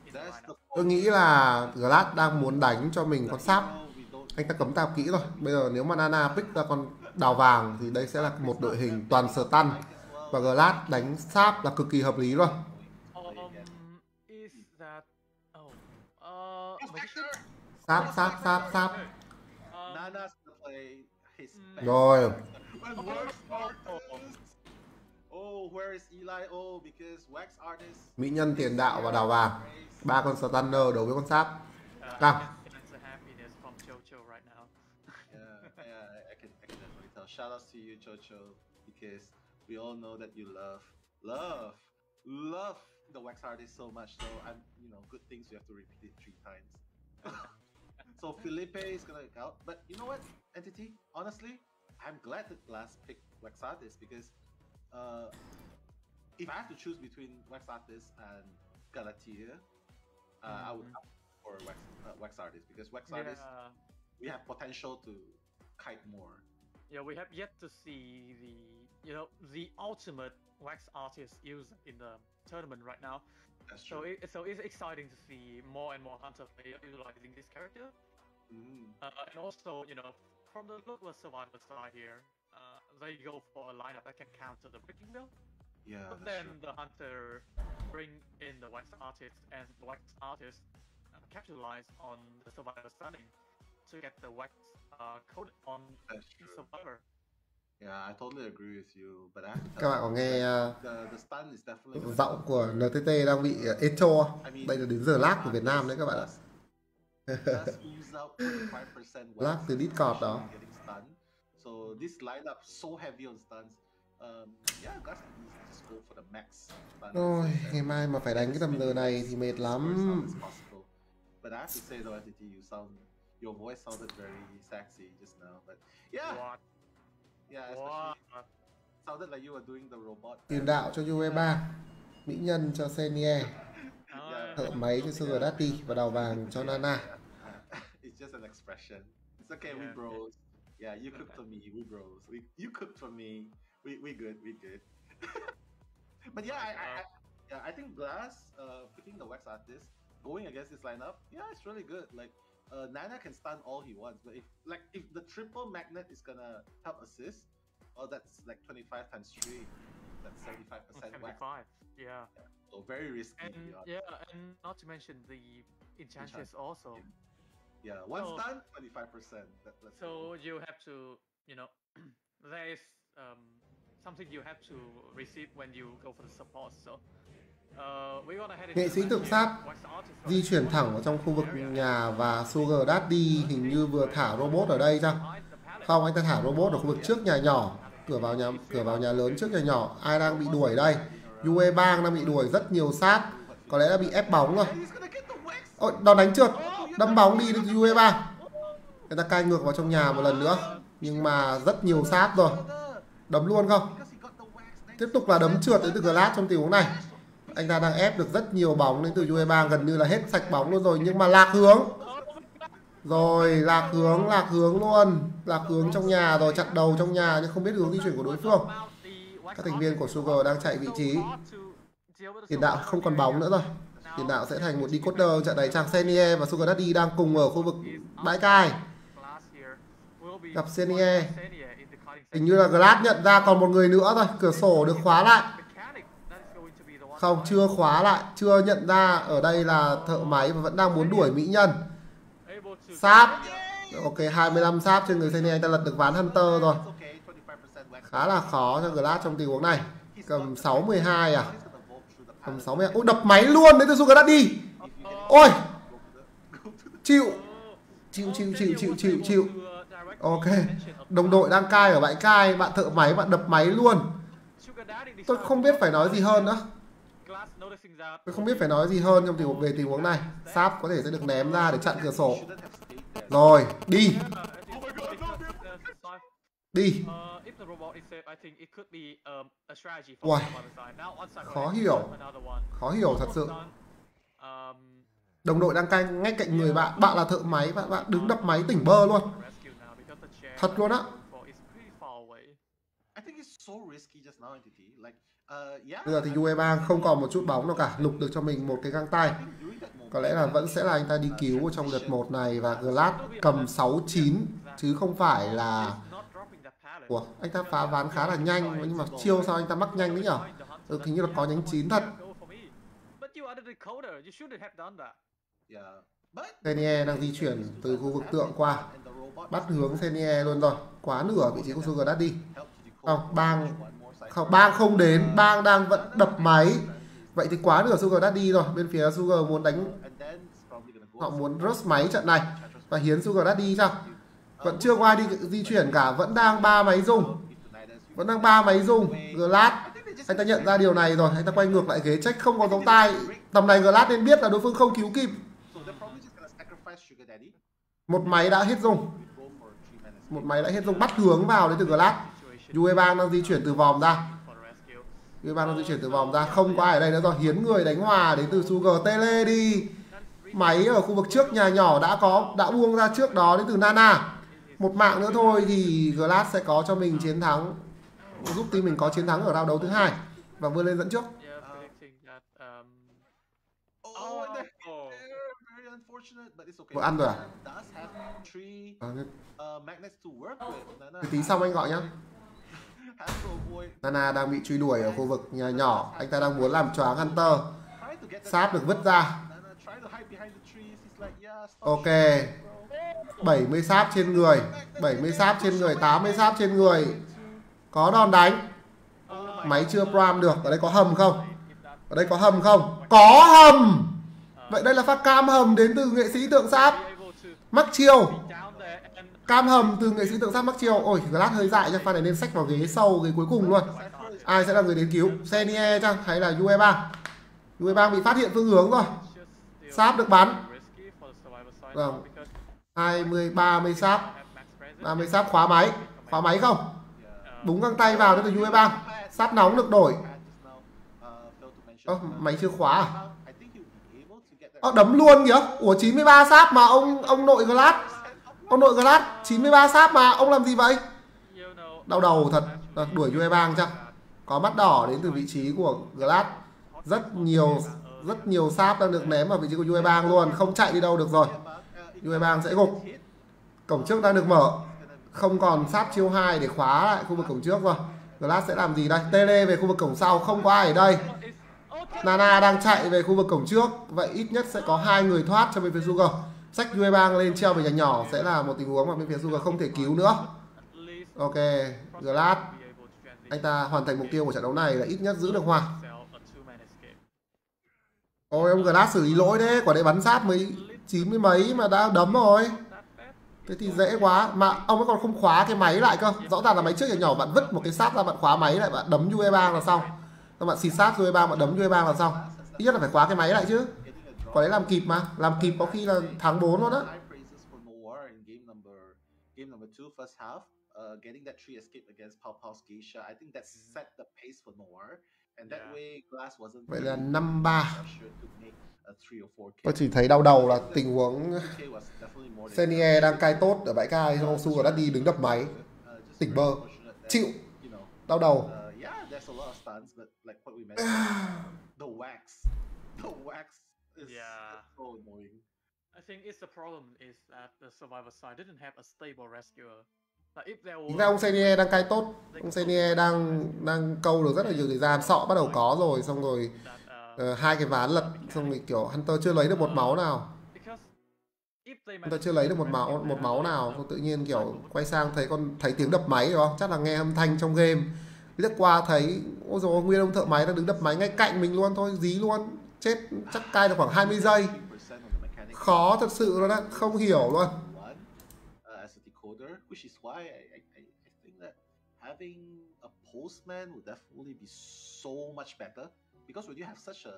In the lineup. Tôi nghĩ là Glass đang muốn đánh cho mình con sáp. Anh ta cấm tạp kỹ rồi. Bây giờ nếu mà Nana pick ra con đào vàng thì đây sẽ là một đội hình toàn stun. Và Glass đánh sáp là cực kỳ hợp lý luôn. Um, is that oh uh magician? Sáp, sáp, sáp, sáp. Nana's gonna play his best. Rồi. When wax artist. Oh, where is Eli? Oh, because wax artist. Mỹ nhân tiền đạo và đào vàng. Ba con stunner đấu với con sáp. Căng. It's a happiness from Chocho right now. Yeah, yeah, I, I can, I can definitely tell. Shout out to you, Chocho, because we all know that you love, love, love the wax artist so much. So I'm, you know, good things you have to repeat it three times. so Felipe is gonna out, but you know what, entity? Honestly, I'm glad that Glass picked wax artist because, uh, if I have to choose between wax artist and Galatea, uh, I would Mhm. opt for wax, uh, wax artist because wax artist we have potential to kite more. Yeah, we have yet to see the you know the ultimate wax artist used in the tournament right now. That's so true. it, so it's exciting to see more and more hunter players utilizing this character. Mm. Uh, and also, you know, from the Lookless Survivor side here, uh, they go for a lineup that can counter the Breaking Wheel. Yeah, But then true. the hunter bring in the wax artist, and the wax artist uh, capitalize on the survivor stunning to get the wax uh, code on That's the true. survivor. Yeah, I totally agree with you, but I have to các bạn có nghe uh, the the stun is definitely going giọng của NTT đang bị uh, echo không? đây là đến giờ lag của Việt Nam đấy các bạn ạ just use out 25% lag từ Discord đó. So this lineup so heavy on stuns. Um, yeah, guys, just go for the max stun. Ôi, ngày mai mà phải đánh cái tầm giờ này thì mệt lắm. But I have to say though, FTT, you sound your voice sounded very sexy just now. But yeah, What? Yeah, especially sounded like you were doing the robot. Tiền đạo cho UE3, mỹ nhân cho Senie, thợ máy cho Sugar Daddy và đầu vàng cho Nana. it's just an expression. It's okay, we bros. Yeah, you cooked for me, we bros. We you cooked for me. We we good, we good. but yeah, I, I, I yeah, I think Glass uh picking the wax artist going against this lineup, yeah, it's really good. Like uh Nana can stun all he wants, but if like if the triple magnet is gonna help assist, oh that's like 25 times 3. That's 75% wax. 75. Yeah. So very risky. And to be honest. yeah, and not to mention the enchantress also. Yeah, one So- stun, 25%. That, that's So you have to, you know, there is um, something you have to receive when you go for the support. So Nghệ sĩ tượng match sát di chuyển thẳng vào trong khu vực nhà và Sugar Daddy hình như vừa thả robot ở đây chăng? Không, anh ta thả robot ở khu vực trước nhà nhỏ, cửa vào nhà cửa vào nhà lớn trước nhà nhỏ. Ai đang bị đuổi đây? UE Bang đang bị đuổi rất nhiều sát, có lẽ đã bị ép bóng rồi. Ôi, đòn đánh trượt, đâm bóng đi được UE Bang. Người ta cai ngược vào trong nhà một lần nữa, nhưng mà rất nhiều sát rồi. Đấm luôn không? Tiếp tục là đấm trượt đến từ Glass trong tình huống này. Anh ta đang ép được rất nhiều bóng đến từ U23 gần như là hết sạch bóng luôn rồi nhưng mà lạc hướng. Rồi lạc hướng, lạc hướng luôn. Lạc hướng trong nhà rồi chặn đầu trong nhà nhưng không biết hướng di chuyển của đối phương. Các thành viên của Sugar đang chạy vị trí. Tiền đạo không còn bóng nữa rồi. Tiền đạo sẽ thành một decoder trận này chàng Senier và Sugar Daddy đang cùng ở khu vực bãi cai. Gặp Senier. Hình như là Glass nhận ra còn một người nữa rồi. Cửa sổ được khóa lại. Không, chưa khóa lại. Chưa nhận ra ở đây là thợ máy và vẫn đang muốn đuổi mỹ nhân. Sáp. Ok, 25 sáp trên người Senie. Anh ta lật được ván Hunter rồi. Khá là khó cho Glass trong tình huống này. Cầm 6-12 à? Cầm 60 Ôi đập máy luôn đấy từ đã đi Ôi. Chịu. Chịu chịu chịu chịu chịu chịu. Ok. Đồng đội đang cai ở bãi cai, bạn thợ máy bạn đập máy luôn. Tôi không biết phải nói gì hơn nữa. Tôi không biết phải nói gì hơn trong tình huống về tình huống này. Sáp có thể sẽ được ném ra để chặn cửa sổ. Rồi, đi. Đi. Uh, could be um, khó hiểu. Khó hiểu thật sự. Um, Đồng đội đang cai ngay cạnh người bạn, bạn là thợ máy, bạn bạn đứng đập máy tỉnh bơ luôn. Thật luôn á. I think it's so risky just now, NTT. Yeah. Bây giờ thì UE3 không còn một chút bóng nào cả, lục được cho mình một cái găng tay. Có lẽ là vẫn sẽ là anh ta đi cứu trong lượt 1 này và Glass cầm 6-9 chứ không phải là Ủa, anh ta phá ván khá là nhanh nhưng mà chiêu sao anh ta mắc nhanh đấy nhở? Ừ, hình như là có nhánh chín thật. Senie đang di chuyển từ khu vực tượng qua. Bắt hướng Senie luôn rồi. Quá nửa vị trí của Sugar Daddy. Không, bang bang không đến, bang đang vẫn đập máy. Vậy thì quá nửa Sugar Daddy rồi. Bên phía Sugar muốn đánh họ muốn rớt máy trận này và hiến Sugar Daddy sao? Vẫn chưa có ai đi di chuyển cả, vẫn đang ba máy dùng. Vẫn đang ba máy dùng. Glass anh ta nhận ra điều này rồi, anh ta quay ngược lại ghế trách không có giống tay. Tầm này Glass nên biết là đối phương không cứu kịp. Một máy đã hết dùng. Một máy đã hết dùng bắt hướng vào đến từ Glass. UE3 đang di chuyển từ vòm ra. UE3 đang di chuyển từ vòm ra, không có ai ở đây nữa rồi. Hiến người đánh hòa đến từ Sugar Tele đi. Máy ở khu vực trước nhà nhỏ đã có đã buông ra trước đó đến từ Nana. Một mạng nữa thôi thì Glass sẽ có cho mình chiến thắng giúp team mình có chiến thắng ở round đấu thứ hai và vươn lên dẫn trước. Vợ ăn rồi à? Have three Ờ, uh, tí xong anh gọi nhá. Nana đang bị truy đuổi ở khu vực nhà nhỏ. Anh ta đang muốn làm choáng Hunter. Sáp được vứt ra. Ok. 70 sáp trên người. 70 sáp trên người, 80 sáp trên người. có đòn đánh máy chưa pram được ở đây có hầm không ở đây có hầm không có hầm vậy đây là phát cam hầm đến từ nghệ sĩ tượng sáp mắc chiêu cam hầm từ nghệ sĩ tượng sáp mắc chiêu ôi glass hơi dại cho pha này nên sách vào ghế sau ghế cuối cùng luôn. Ai sẽ là người đến cứu? Senie chăng? Hay là UE bang UE bang bị phát hiện phương hướng rồi. Sáp được bắn. Vâng. 20 30 sáp. 30 sáp khóa máy. Khóa máy không? Đúng găng tay vào đến từ UE bang sáp nóng được đổi. Ơ, máy chưa khóa à? Ơ, đấm luôn kìa. Ủa 93 sáp mà ông ông nội Glass. Ông nội Glass 93 sáp mà ông làm gì vậy? Đau đầu thật. À, đuổi UE bang chắc. Có mắt đỏ đến từ vị trí của Glass. Rất nhiều rất nhiều sáp đang được ném vào vị trí của UE bang luôn, không chạy đi đâu được rồi. UE bang sẽ gục. Cổng trước đang được mở. Không còn sáp chiêu 2 để khóa lại khu vực cổng trước rồi. Glass sẽ làm gì đây? Tele về khu vực cổng sau, không có ai ở đây. Nana đang chạy về khu vực cổng trước Vậy ít nhất sẽ có hai người thoát cho bên phía Sugar Sách UE bang lên treo về nhà nhỏ Sẽ là một tình huống mà bên phía Sugar không thể cứu nữa. Ok Glass. Anh ta hoàn thành mục tiêu của trận đấu này là ít nhất giữ được hòa. Ôi ông Glass xử lý lỗi đấy Quả đấy bắn sát mới chín mươi mấy mà đã đấm rồi. Thế thì dễ quá. Mà ông ấy còn không khóa cái máy lại cơ. Rõ ràng là máy trước nhà nhỏ bạn vứt một cái sát ra bạn khóa máy lại Bạn đấm UE bang là xong. Các bạn xịt sát rồi Bang, bạn đấm cho Bang là xong. Ít nhất là phải khóa cái máy lại chứ quả đấy làm kịp mà. Làm kịp có khi là tháng 4 luôn á. Game number two first half, uh, getting that three escape against Pau Pau's Geisha, I think that set the pace for Noir, and that way Glass wasn't vậy là năm ba. sure to make a three or four tôi chỉ thấy đau đầu là tình huống Senie đang cai tốt ở bãi cai xong Su đã đi đứng đập máy. Tỉnh bơ. chịu. đau đầu. yeah, there's a lot of stunts, but like what we mentioned, the wax, the wax is Yeah. so annoying. I think it's the problem is that the survivor side didn't have a stable rescuer. Like if there Chính was ra ông Senie đang cai tốt ông Senie đang đang câu được rất là nhiều thời gian sọ bắt đầu có rồi xong rồi ờ, hai cái ván lật xong rồi kiểu Hunter chưa lấy được một máu nào Hunter chưa lấy được một máu một máu nào xong tự nhiên kiểu quay sang thấy con thấy tiếng đập máy đúng không chắc là nghe âm thanh trong game liếc qua thấy ôi rồi nguyên ông thợ máy đang đứng đập máy ngay cạnh mình luôn thôi dí luôn chết chắc cai được khoảng 20 giây. Khó thật sự luôn á không hiểu luôn. Uh, having a postman would definitely be so much better because when you have such a,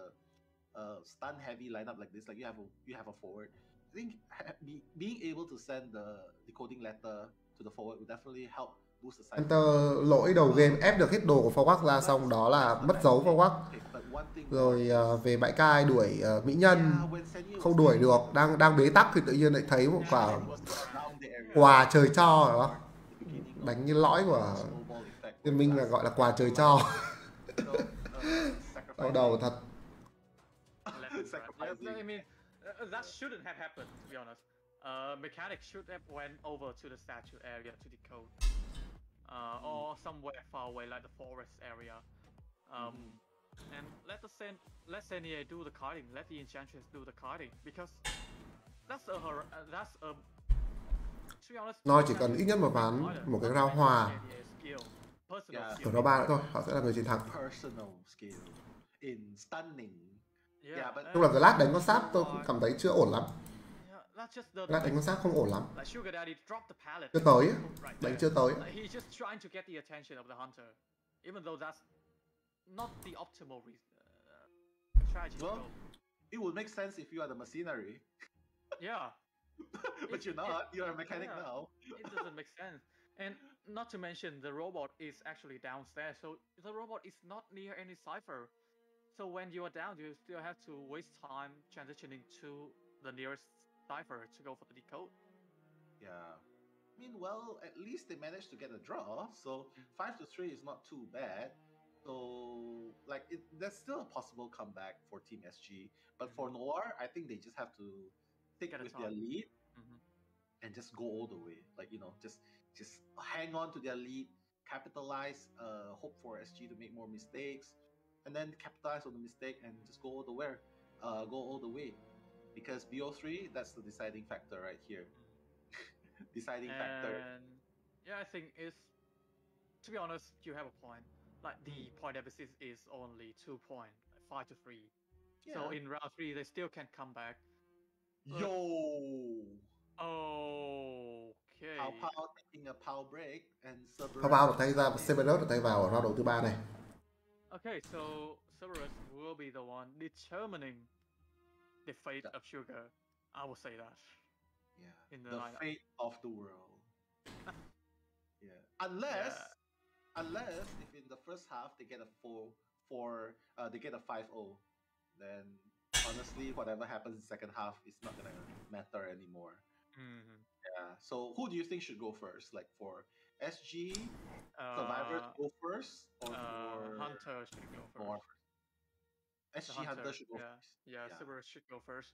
a stun heavy lineup like this, like you have a you have a forward, I think be, being able to send the decoding letter to the forward would definitely help Hunter lỗi đầu game ép được hết đồ của Forward ra xong đó là mất dấu Forward. Rồi ờ, về bãi cai đuổi ờ, mỹ nhân. Không đuổi được đang đang bế tắc thì tự nhiên lại thấy một quả quà trời cho đó đánh như lõi của Liên minh là gọi là quà trời cho. Đau đầu thật. Uh, that shouldn't have happened, to be honest. Uh, mechanic should have went over to the statue area to decode, uh, or somewhere far away, like the forest area. Um, and let the sen let Senie do the carding. Let the enchantress do the carding because that's a her. Uh, that's a. To be honest, Noi chỉ cần ít nhất một ván một cái round hòa skill, personal Yeah. skill. ở round ba nữa thôi họ sẽ là người chiến thắng Personal skill in stunning. Yeah, Yeah, but lúc là Glass đánh con sáp tôi cũng cảm thấy chưa ổn lắm That's just the. Glass đánh con sáp không ổn lắm Like Sugar Daddy dropped the pallet. chưa tới ấy. Đánh chưa tới Like, he's just trying to get the attention of the hunter, even though that's not the optimal re- uh, strategy. Well, go. it would make sense if you are the mercenary, Yeah, but you're not. You're a mechanic yeah. now. it doesn't make sense. And not to mention, the robot is actually downstairs, so the robot is not near any cipher. So when you are down, you still have to waste time transitioning to the nearest cipher to go for the decode. Yeah. I mean, well, at least they managed to get a draw, so five to three is not too bad. So, like, it, there's still a possible comeback for Team SG. But for Noir, I think they just have to stick a with their lead Mhm. and just go all the way. Like, you know, just just hang on to their lead, capitalize, uh, hope for SG to make more mistakes, and then capitalize on the mistake and just go all the way, uh, go all the way. Because BO3, that's the deciding factor right here. deciding factor. Yeah, I think it's to be honest, you have a point. Like the Hmm. point deficit is only two point, five to three. So in round three, they still can't come back. But- Yo. Okay. Pao Pao taking a power break and Cerberus. Pao Pao được thay ra Severus được thay vào ở round đấu thứ ba này Okay, so Cerberus will be the one determining the fate of Sugar. I will say that. Yeah. In the, the lineup. fate of the world. yeah. Unless, unless if in the first half they get a four, four, uh, they get a five zero, then honestly, whatever happens in second half is not gonna matter anymore. Mhm. Yeah. So who do you think should go first? Like for SG, Survivor Uh, go first, or uh, for Hunter should go first. The SG Hunter, should go yeah, first. Yeah, Yeah. Cerberus should go first.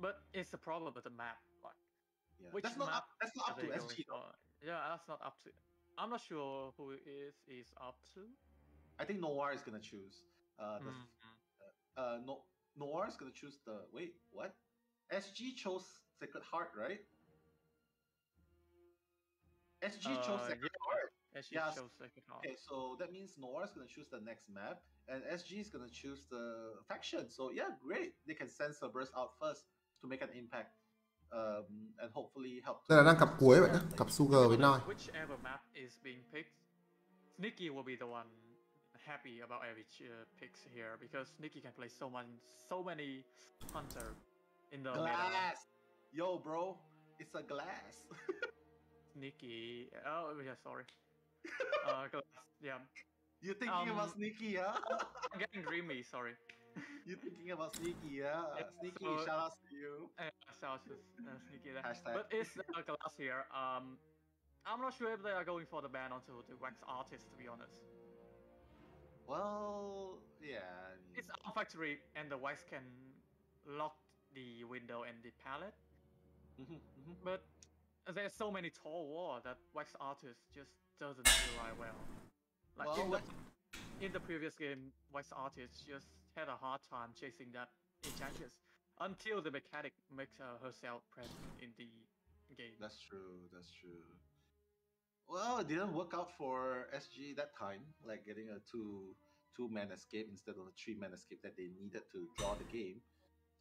But it's the problem with the map. Like, Yeah. which That's not up- that's not up to SG Yeah, that's not up to. I'm not sure who it is is up to. I think Noir is gonna choose. Uh, the, Mhm. uh, no, Noir is gonna choose the. Wait, what? SG chose Sacred Heart, right? SG chose Uh, Sacred yeah, Heart. SG Yes. chose Sacred Heart. Okay, so that means Noir is gonna choose the next map, and SG is gonna choose the faction. So yeah, great. They can send Cerberus out first to make an impact, um, and hopefully help. đây là đang cặp cuối vậy nhá cặp Sugar với Noi Whichever map is being picked, Sneaky will be the one happy about every uh, picks here because Sneaky can play so many, so many hunter in the meta. Glass, yo, bro, it's a glass. Sneaky. Oh yeah, sorry. uh, glass. Yeah. You thinking about Um, sneaky, huh? I'm getting dreamy. Sorry. You thinking about sneaky, yeah? Yeah, Sneaky, so- shout outs to you. Uh, shout out to uh, Sneaky there. Hashtag. But it's uh, glass here. Um, I'm not sure if they are going for the ban onto the wax artist. To be honest, Well, yeah. I mean, it's Arm Factory, and the wax can lock the window and the palette. mhm, mhm. But there's so many tall walls that wax artist just doesn't right well. Like Well, in, the, in the previous game, wax artist just had a hard time chasing that enchantress until the mechanic makes uh, herself present in the game. That's true. That's true. Well, it didn't work out for SG that time, like getting a two two man escape instead of a three man escape that they needed to draw the game.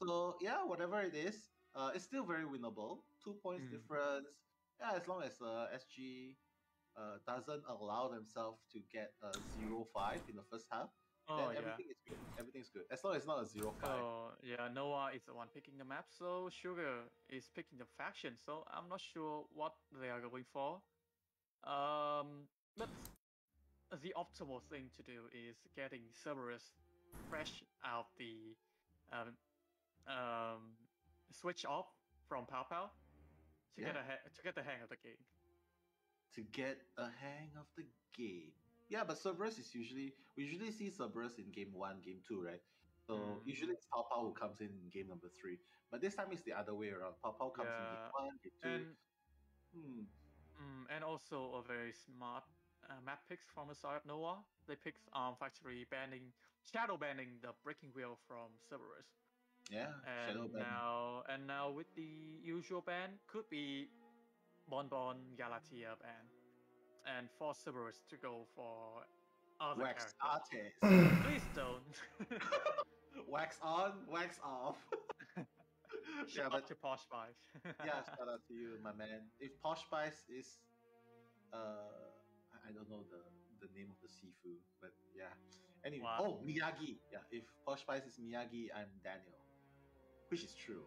So yeah, whatever it is, uh, it's still very winnable. Two points Mm. difference. Yeah, as long as uh, SG uh, doesn't allow themselves to get a zero five in the first half, Oh then yeah. everything is good. Everything's good as long as it's not a zero five. Oh yeah, Noir is the one picking the map, so Sugar is picking the faction. So I'm not sure what they are going for. Um, but the optimal thing to do is getting Cerberus fresh out the um, um, switch off from Pao Pao to get a to get the hang of the game. To get a hang of the game. Yeah, but Cerberus is usually we usually see Cerberus in game one, game two, right? So Mm. usually it's Pao Pao who comes in in game number three. But this time it's the other way around. Pao comes in game one, game two. And Hmm. Mm, and also a very smart uh, map picks from the side of Noir. They picked Arm Factory banning, shadow banning the Breaking Wheel from Cerberus. Yeah, And Shadow Ban. now, and now with the usual ban, could be Bonbon Galatea ban, and for Cerberus to go for other Wax characters. artist. Please don't. wax on, wax off. Shout out to Posh Spice. yeah, shout out to you, my man. If Posh Spice is, uh, I- I don't know the the name of the seafood, but yeah. Anyway, Wow. oh Miyagi. Yeah, if Posh Spice is Miyagi, I'm Daniel, which is true.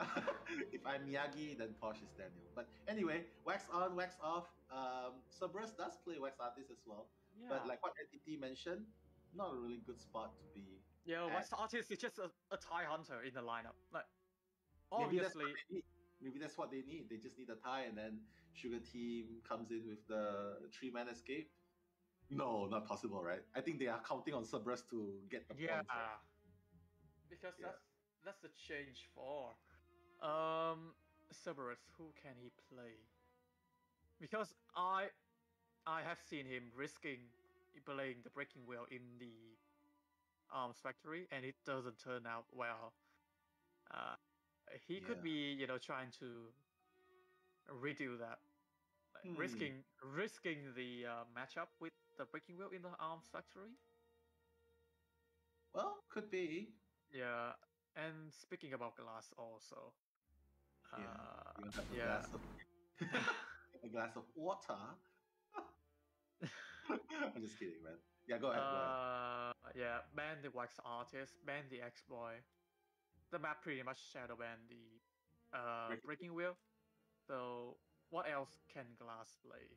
if I'm Miyagi, then Posh is Daniel. But anyway, wax on, wax off. Um, Cerberus does play wax artist as well, but like what NTT mentioned, not a really good spot to be. Yeah, at. Wax Artist is just a, a tie hunter in the lineup. Like, Maybe that's obviously, what they need. Maybe that's what they need. They just need a tie, and then Sugar Team comes in with the three man escape. No, not possible, right? I think they are counting on Cerberus to get the yeah, points. right? because Yeah. that's that's the change for. Um, Cerberus, who can he play? Because I, I have seen him risking playing the Breaking Wheel in the Arms Factory, and it doesn't turn out well. Uh, he could be, you know, trying to redo that. Hmm. risking risking the uh, matchup with the breaking wheel in the arms factory. Well, could be. Yeah, and speaking about glass also. Yeah, Uh, you have a yeah. glass of a glass of water. I'm just kidding, man. Yeah, go ahead. go ahead. Uh, yeah, ban the wax artist, ban the X boy. The map pretty much shadow ban the uh, Breaking- wheel. So what else can glass play?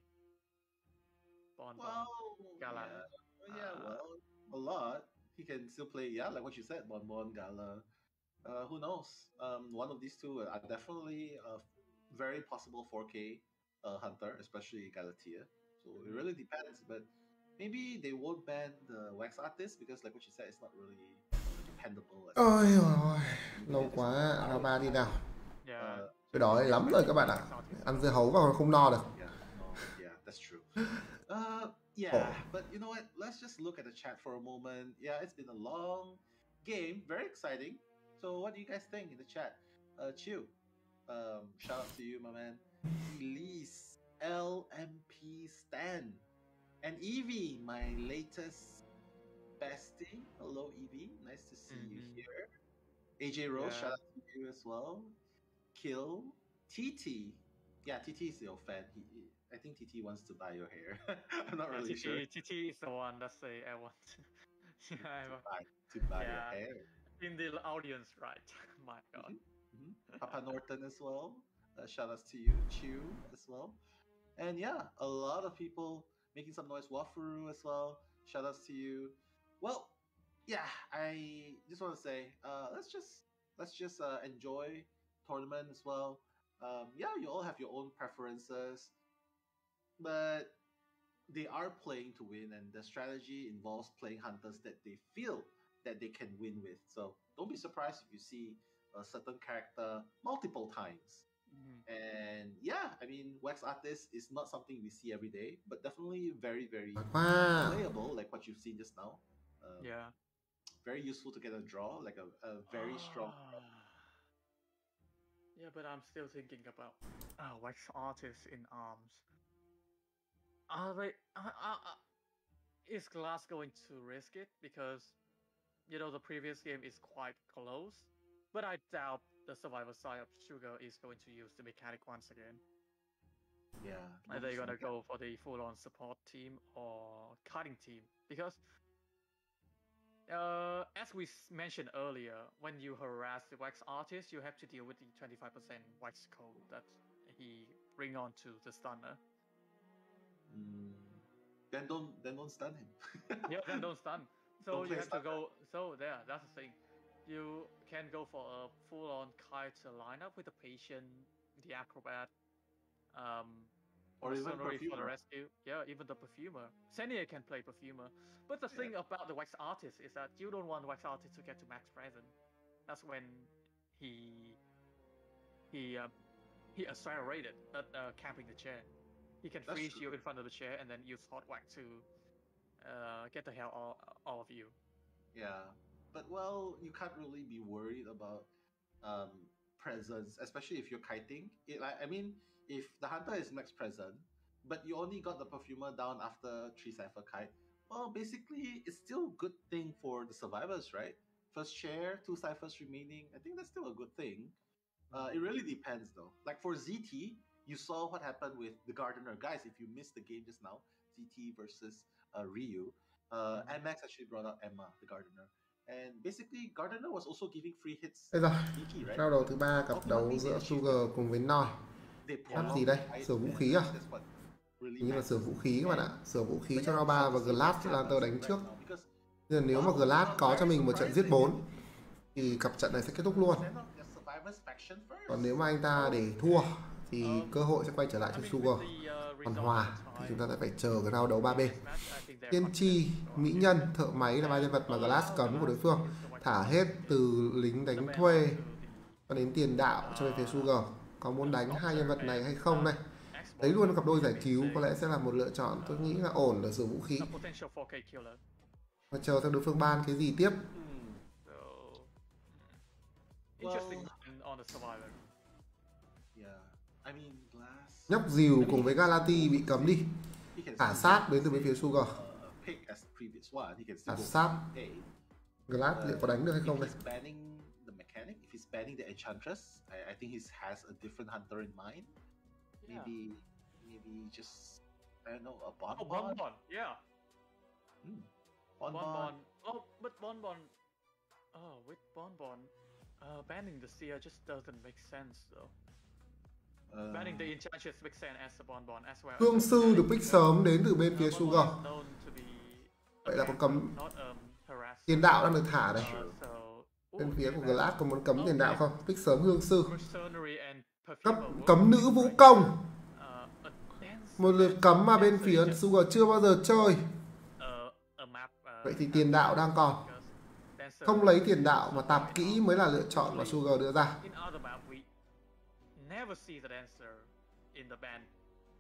Bon Bon, Well, Galan. yeah, yeah, Uh, well, a lot. He can still play, yeah, like what you said, Bon Bon, Gala. Uh, who knows? Um, one of these two are definitely a very possible 4K uh, hunter, especially Galatea. So it really depends, but maybe they won't ban the wax artist because, like what you said, it's not really dependable. as- Ôi ôi, lâu quá, Alaba đi nào. Yeah. Uh, Tôi đói lắm rồi các bạn ạ. Ăn dưa hấu vào không no được. Yeah, no, yeah, that's true. Uh, yeah, but you know what? Let's just look at the chat for a moment. Yeah, it's been a long game, very exciting. So, what do you guys think in the chat? Uh, Chew, um, shout out to you, my man. Elise, LMP Stan, and Evie, my latest bestie. Hello, Evie. Nice to see you Mhm. here. AJ Rose, Yeah. shout out to you as well. Kill TT. Yeah, TT is your fan. He, he- I think TT wants to buy your hair. I'm not Yeah, really TT, sure. TT is the one that say I want. yeah, I want- Buy, to buy Yeah. your hair. In the audience, right? My God. Mhm. Papa Norton as well. Uh, shout outs to you, Chew as well. And yeah, a lot of people making some noise. Wafuru as well. Shout outs to you. Well, yeah, I just want to say, uh, let's just let's just uh, enjoy tournament as well. Um, yeah, you all have your own preferences, but they are playing to win, and the strategy involves playing hunters that they feel that they can win with. So don't be surprised if you see a certain character multiple times. Mhm. And yeah, I mean, wax artist is not something we see every day, but definitely very, very Wow. playable, like what you've seen just now. Um, Yeah. Very useful to get a draw, like a, a very strong. Ah. Yeah, but I'm still thinking about uh, wax artist in arms. Are they? Uh, uh, uh, is Glass going to risk it because you know the previous game is quite close, but I doubt the survivor side of Sugar is going to use the mechanic once again. Yeah. Are they gonna go for the full-on support team or cutting team? Because, uh, as we mentioned earlier, when you harass the wax artist, you have to deal with the 25% wax code that he bring on to the stunner. Mm, then don't then don't stun him. yeah, then don't stun. So you have to go. So there, that's the thing. You can go for a full-on kite lineup with the patient, the acrobat, um, Or even mercenary for the Perfumer. rescue. Yeah, even the perfumer. Senia can play perfumer. But the thing about the wax artist is that you don't want wax artist to get to max present. That's when he he uh, he accelerated at uh, camping the chair. He can That's freeze true. you in front of the chair and then use hot wax to uh, get the hell all, all of you. Yeah, but well, you can't really be worried about um, presence, especially if you're kiting. It, like, I mean, if the hunter is max present, but you only got the perfumer down after three cipher kite, well, basically, it's still a good thing for the survivors, right? First share, two ciphers remaining. I think that's still a good thing. Uh, it really depends, though. Like for ZT, you saw what happened with the Gardener. Guys, if you missed the game just now, ZT versus uh, Ryu, uh, MX actually brought out Emma, the Gardener. And basically, Gardener was also giving free hits. Đây rồi, Nikki, right? round đầu thứ ba cặp đấu giữa Sugar cùng với Noi. Làm gì đây? Sửa vũ khí à? Hình như là sửa vũ khí các bạn ạ. Sửa vũ khí cho 3 và Glass là tớ đánh trước. Nên nếu mà Glass có cho mình một trận giết 4 thì cặp trận này sẽ kết thúc luôn. Còn nếu mà anh ta để thua thì cơ hội sẽ quay trở lại cho Sugar. Còn hòa thì chúng ta sẽ phải chờ cái round đấu 3 bên. Tiên tri, mỹ nhân, thợ máy là ba nhân vật mà Glass cấm của đối phương. Thả hết từ lính đánh thuê cho đến tiền đạo cho bên phía Sugar. Có muốn đánh hai nhân vật này hay không đây? Đấy luôn cặp đôi giải cứu có lẽ sẽ là một lựa chọn tôi nghĩ là ổn để sửa vũ khí A potential 4K killer. và chờ xem đối phương ban cái gì tiếp. So nhóc dìu cùng với Galati bị cấm đi ả sát đến từ bên phía Sugar uh, ả sát A. Glad liệu có đánh được hay không đây If he's banning the mechanic, if he's banning the enchantress, I, I think he has a different hunter in mind. Maybe, maybe just I don't know a Oh, bonbon. Bonbon, yeah. Hmm. Bonbon. Bonbon. Oh, but Bonbon. Oh, with Bonbon, uh, banning the seer just doesn't make sense though. Hương sư được pick sớm đến từ bên phía Uh, Sugar. vậy là có cấm um, tiền đạo đang được thả đây. So, bên phía của Glad có muốn cấm tiền đạo không? Pick sớm Hương sư. Cấp cấm nữ vũ công. Uh, một lượt cấm mà bên phía Sugar chưa bao giờ chơi. Uh. Uh, vậy thì tiền đạo đang còn. không lấy tiền đạo mà tạp kỹ mới là lựa chọn mà Sugar đưa ra never see the dancer in the band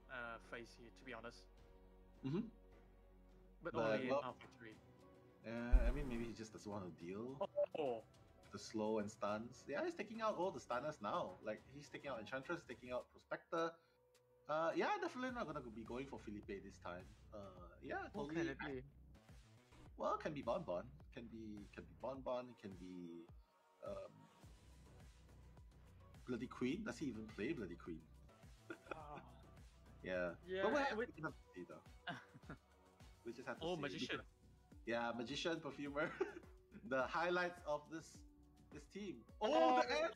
uh, phase here, to be honest. Mhm. But, But, only in Alpha 3. uh, I mean, maybe he just doesn't want to deal. Oh. The slow and stuns. Yeah, he's taking out all the stunners now. Like he's taking out Enchantress, taking out Prospector. Uh, yeah, definitely not gonna be going for Felipe this time. Uh, yeah, What totally. can it be? Well, it can be Bonbon. Can be can be Bonbon. It can be um, Bloody Queen. Does he even play Bloody Queen? yeah. Yeah, But we'll we have to see though. we just have to Oh, see. magician. Yeah, magician, perfumer. the highlights of this this team. Oh, the end.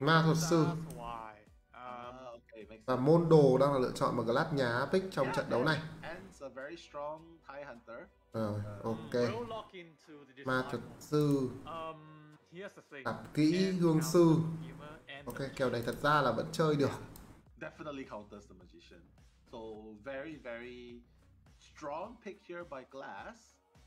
ma thuật sư That's why. Um, Ah, okay, makes và sense. môn đồ đang là lựa chọn mà Glad nhá pick trong Yeah, trận đấu này a very strong TIE Hunter. rồi ok we'll lock into the ma thuật sư Um, here's the thing. tạp kỹ hương sư ok kèo này thật ra là vẫn chơi được Definitely counters the magician. So very, very strong pick here by Glass,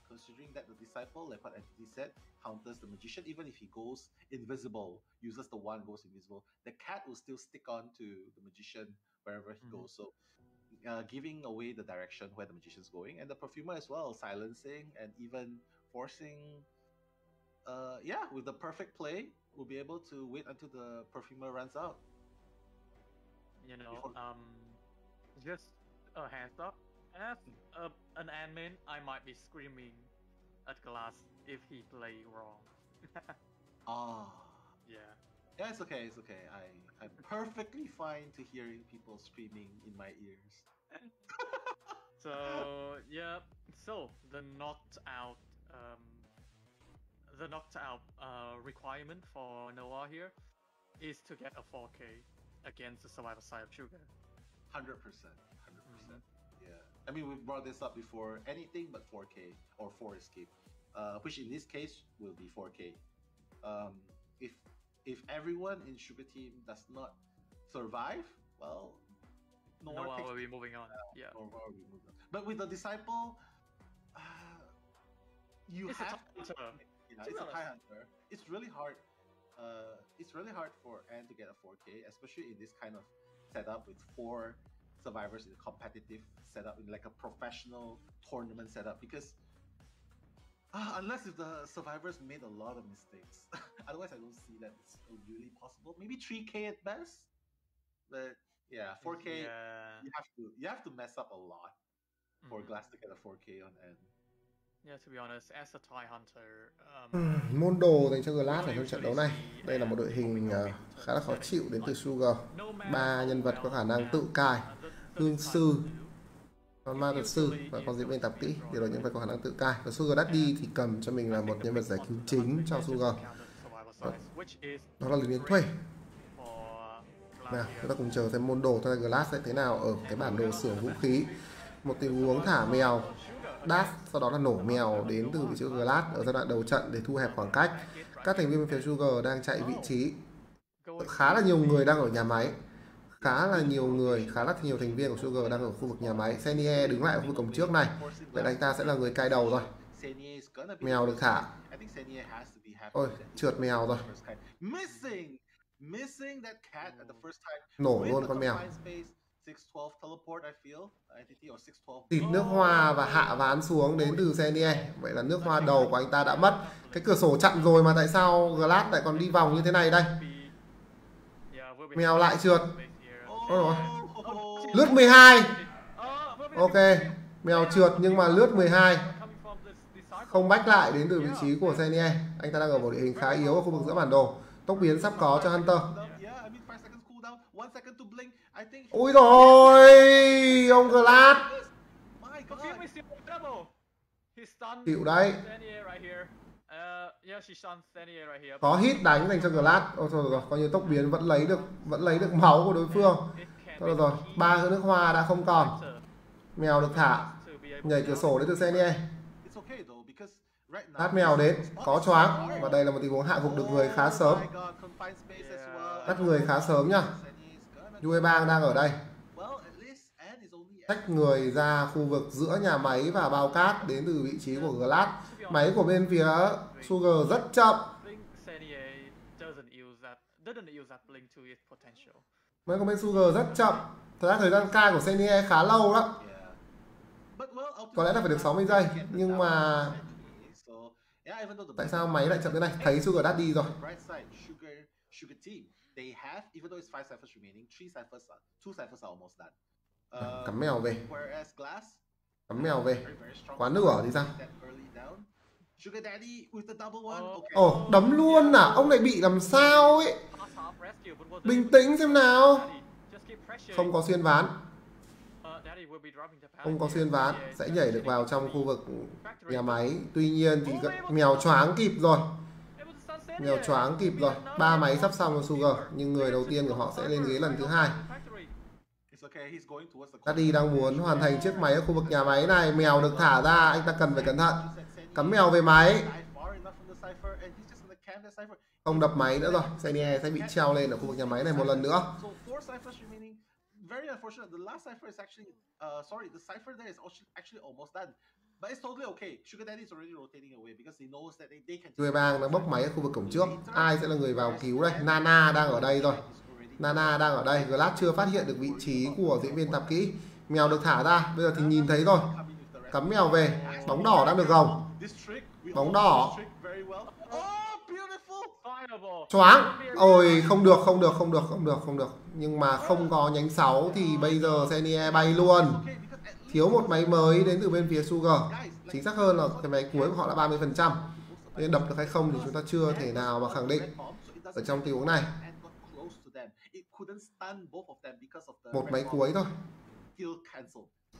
considering that the disciple, leopard what Entity said, counters the magician. Even if he goes invisible, uses the one goes invisible, the cat will still stick on to the magician wherever he goes. So uh, giving away the direction where the magician's going, and the perfumer as well, silencing and even forcing. Uh, yeah, with the perfect play, we'll be able to wait until the perfumer runs out. you know, um, just a heads up. As a, an admin, I might be screaming at Glass if he play wrong. Ah. yeah. Yeah, it's okay. It's okay. I I'm perfectly fine to hearing people screaming in my ears. So yeah, so the knocked out, um, the knocked out uh, requirement for Noir here is to get a 4K against the survivor side of Sugar. Hundred percent. Hundred percent. Yeah. I mean, we've brought this up before. Anything but 4K or 4 escape, uh, which in this case will be 4K. Um, if if everyone in Sugar Team does not survive, well, no Noah one will be moving on. Yeah. Or, or we move on. But with the disciple, uh, you it's have. tie hunter. You know, To it's be a high hunter. It's really hard. Uh, it's really hard for Anne to get a 4K, especially in this kind of setup with four survivors in a competitive setup, in like a professional tournament setup. Because uh, unless if the survivors made a lot of mistakes, otherwise I don't see that it's really possible. Maybe 3K at best, but yeah, 4K. Yeah. You have to you have to mess up a lot for Mhm. Glass to get a 4K on N. Yeah, to be honest, as a tie hunter, um, môn đồ dành cho Glad ở trong trận đấu này. Đây là một đội hình ờ, khá là khó chịu đến từ Sugar. ba nhân vật có khả năng tự cài hương sư. con ma thuật sư và con diễn viên tạp kỹ đều là nhân vật có khả năng tự cài và Sugar Daddy thì cầm cho mình là một nhân vật giải cứu chính cho Sugar. Đó- đó là lính đánh thuê. nào chúng ta cùng chờ xem môn đồ cho Glass sẽ thế nào ở cái bản đồ sửa vũ khí? Một tình huống thả mèo dash sau đó là nổ mèo đến từ vị trí Glass ở giai đoạn đầu trận để thu hẹp khoảng cách. Các thành viên bên phía Sugar đang chạy vị trí. Khá là nhiều người đang ở nhà máy. Khá là nhiều người khá là nhiều thành viên của Sugar đang ở khu vực nhà máy. Senie đứng lại ở khu vực cổng trước này. Vậy là anh ta sẽ là người cai đầu rồi. Mèo được thả. Ôi trượt mèo rồi. Nổ luôn con mèo. Confined space, 612 teleport, I feel. Entity or 612. tịt nước hoa và hạ ván xuống đến từ Senie vậy là nước hoa đầu của anh ta đã mất. Cái cửa sổ chặn rồi mà tại sao Glass lại còn đi vòng như thế này đây? Mèo lại trượt. Ôi rồi lướt 12 ok mèo trượt nhưng mà lướt 12 không bách lại đến từ vị trí của Senie anh ta đang ở một địa hình khá yếu ở khu vực giữa bản đồ. Tốc biến sắp có cho Hunter ui rồi Ông Glad Chịu đấy. Có hit đánh dành cho Glad Ôi thôi rồi, coi như tốc biến vẫn lấy được Vẫn lấy được máu của đối phương. Thôi rồi, ba cái nước hoa đã không còn. Mèo được thả Nhảy cửa sổ đến từ Senie Tát mèo đến, có choáng. Và đây là một tình huống hạ gục được người khá sớm. Tắt người khá sớm nhá. Bang đang ở đây. Tách người ra khu vực giữa nhà máy và bao cát đến từ vị trí của Glad máy của bên phía Sugar rất chậm. Máy của bên Sugar rất chậm. Thật ra thời gian ca của Senie khá lâu đó. Có lẽ là phải được 60 giây nhưng mà tại sao máy lại chậm thế này? Thấy Sugar đã đi rồi they have even though it's five ciphers remaining, three ciphers are two ciphers are almost done. Uh, cắm mèo về Whereas Glass, cắm mèo về very very strong. quá nửa thì sao. Sugar Daddy with the double one. Okay. ồ đấm luôn à ông này bị làm sao ấy bình tĩnh xem nào không có xuyên ván không có xuyên ván sẽ nhảy được vào trong khu vực nhà máy tuy nhiên thì mèo choáng kịp rồi mèo choáng kịp rồi. Ba máy sắp xong rồi Sugar. Nhưng người đầu tiên của họ sẽ lên ghế lần thứ hai. Daddy đang muốn hoàn thành chiếc máy ở khu vực nhà máy này. Mèo được thả ra. Anh ta cần phải cẩn thận. Cắm mèo về máy. Không đập máy nữa rồi. Senie sẽ bị treo lên ở khu vực nhà máy này một lần nữa. Very unfortunate. The last cipher is actually, uh, sorry, the cipher there is actually almost done. But it's totally okay. Sugar Daddy is already rotating away because he knows that they, they can. Yue Bang đang bốc máy ở khu vực cổng trước. Ai sẽ là người vào cứu đây Nana đang ở đây rồi. Nana đang ở đây. Glad chưa phát hiện được vị trí của diễn viên tạp kỹ mèo được thả ra. Bây giờ thì nhìn thấy rồi. Cắm mèo về. Bóng đỏ đang được gồng. Bóng đỏ. Oh, choáng. Ôi không được không được không được không được không được. Nhưng mà không có nhánh 6 thì bây giờ Senie bay luôn thiếu một máy mới đến từ bên phía Sugar. Chính xác hơn là cái máy cuối của họ là 30 phần trăm. Nên đập được hay không thì chúng ta chưa thể nào mà khẳng định ở trong tình huống này. Một máy cuối thôi.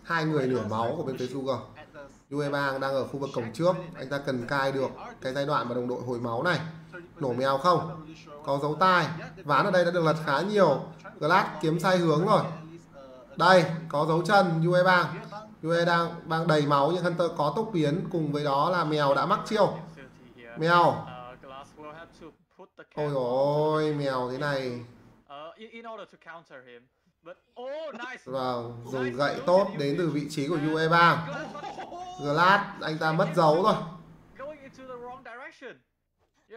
Hai người nửa máu của bên phía Sugar. Yue Bang đang ở khu vực cổng trước. Anh ta cần cai được cái giai đoạn mà đồng đội hồi máu này. Nổ mèo không? Có dấu tai. Ván ở đây đã được lật khá nhiều. Glass kiếm sai hướng rồi đây có dấu chân UE Bang UE đang đang đầy máu nhưng Hunter có tốc biến cùng với đó là mèo đã mắc chiêu. Mèo. Ôi ôi mèo thế này. Uh, vâng dùng gậy tốt đến từ vị trí của UE Bang Glass anh ta mất dấu rồi.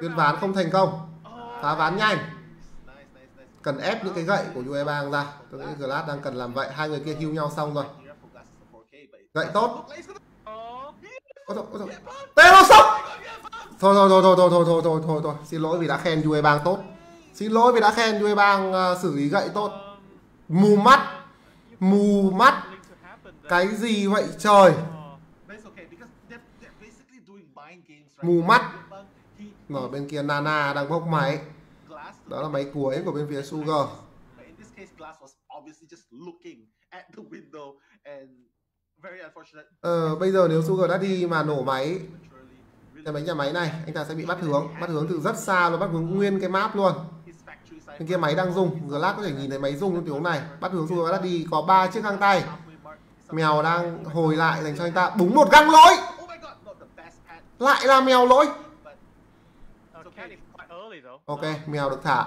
Tuyên ván không thành công. Phá ván nhanh. Cần ép những cái gậy của Yue Bang ra. Tôi nghĩ Glass đang cần làm vậy. Hai người kia hưu nhau xong rồi. Gậy tốt. Ôi dồi, ôi dồi. Tê nó sốc Thôi thôi thôi thôi thôi thôi thôi thôi thôi thôi. Xin lỗi vì đã khen UE bang tốt. Xin lỗi vì đã khen UE bang à, xử lý gậy tốt. Mù mắt. Mù mắt. Cái gì vậy? Trời! Mù mắt. Ở bên kia Nana đang bốc máy. Đó là máy cuối của bên phía Sugar. But in this case, Glass was obviously just looking at the window and very unfortunate. Ờ, bây giờ nếu Sugar đã đi mà nổ máy cái máy nhà máy này anh ta sẽ bị bắt hướng. Bắt hướng từ rất xa luôn bắt hướng nguyên cái map luôn. Bên kia máy đang rung Glad có thể nhìn thấy máy rung trong huống này. Bắt hướng Sugar đã đi có ba chiếc găng tay. Mèo đang hồi lại dành cho anh ta búng một găng lỗi. Lại là mèo lỗi Uh, cat is quite early though. Ok mèo được thả.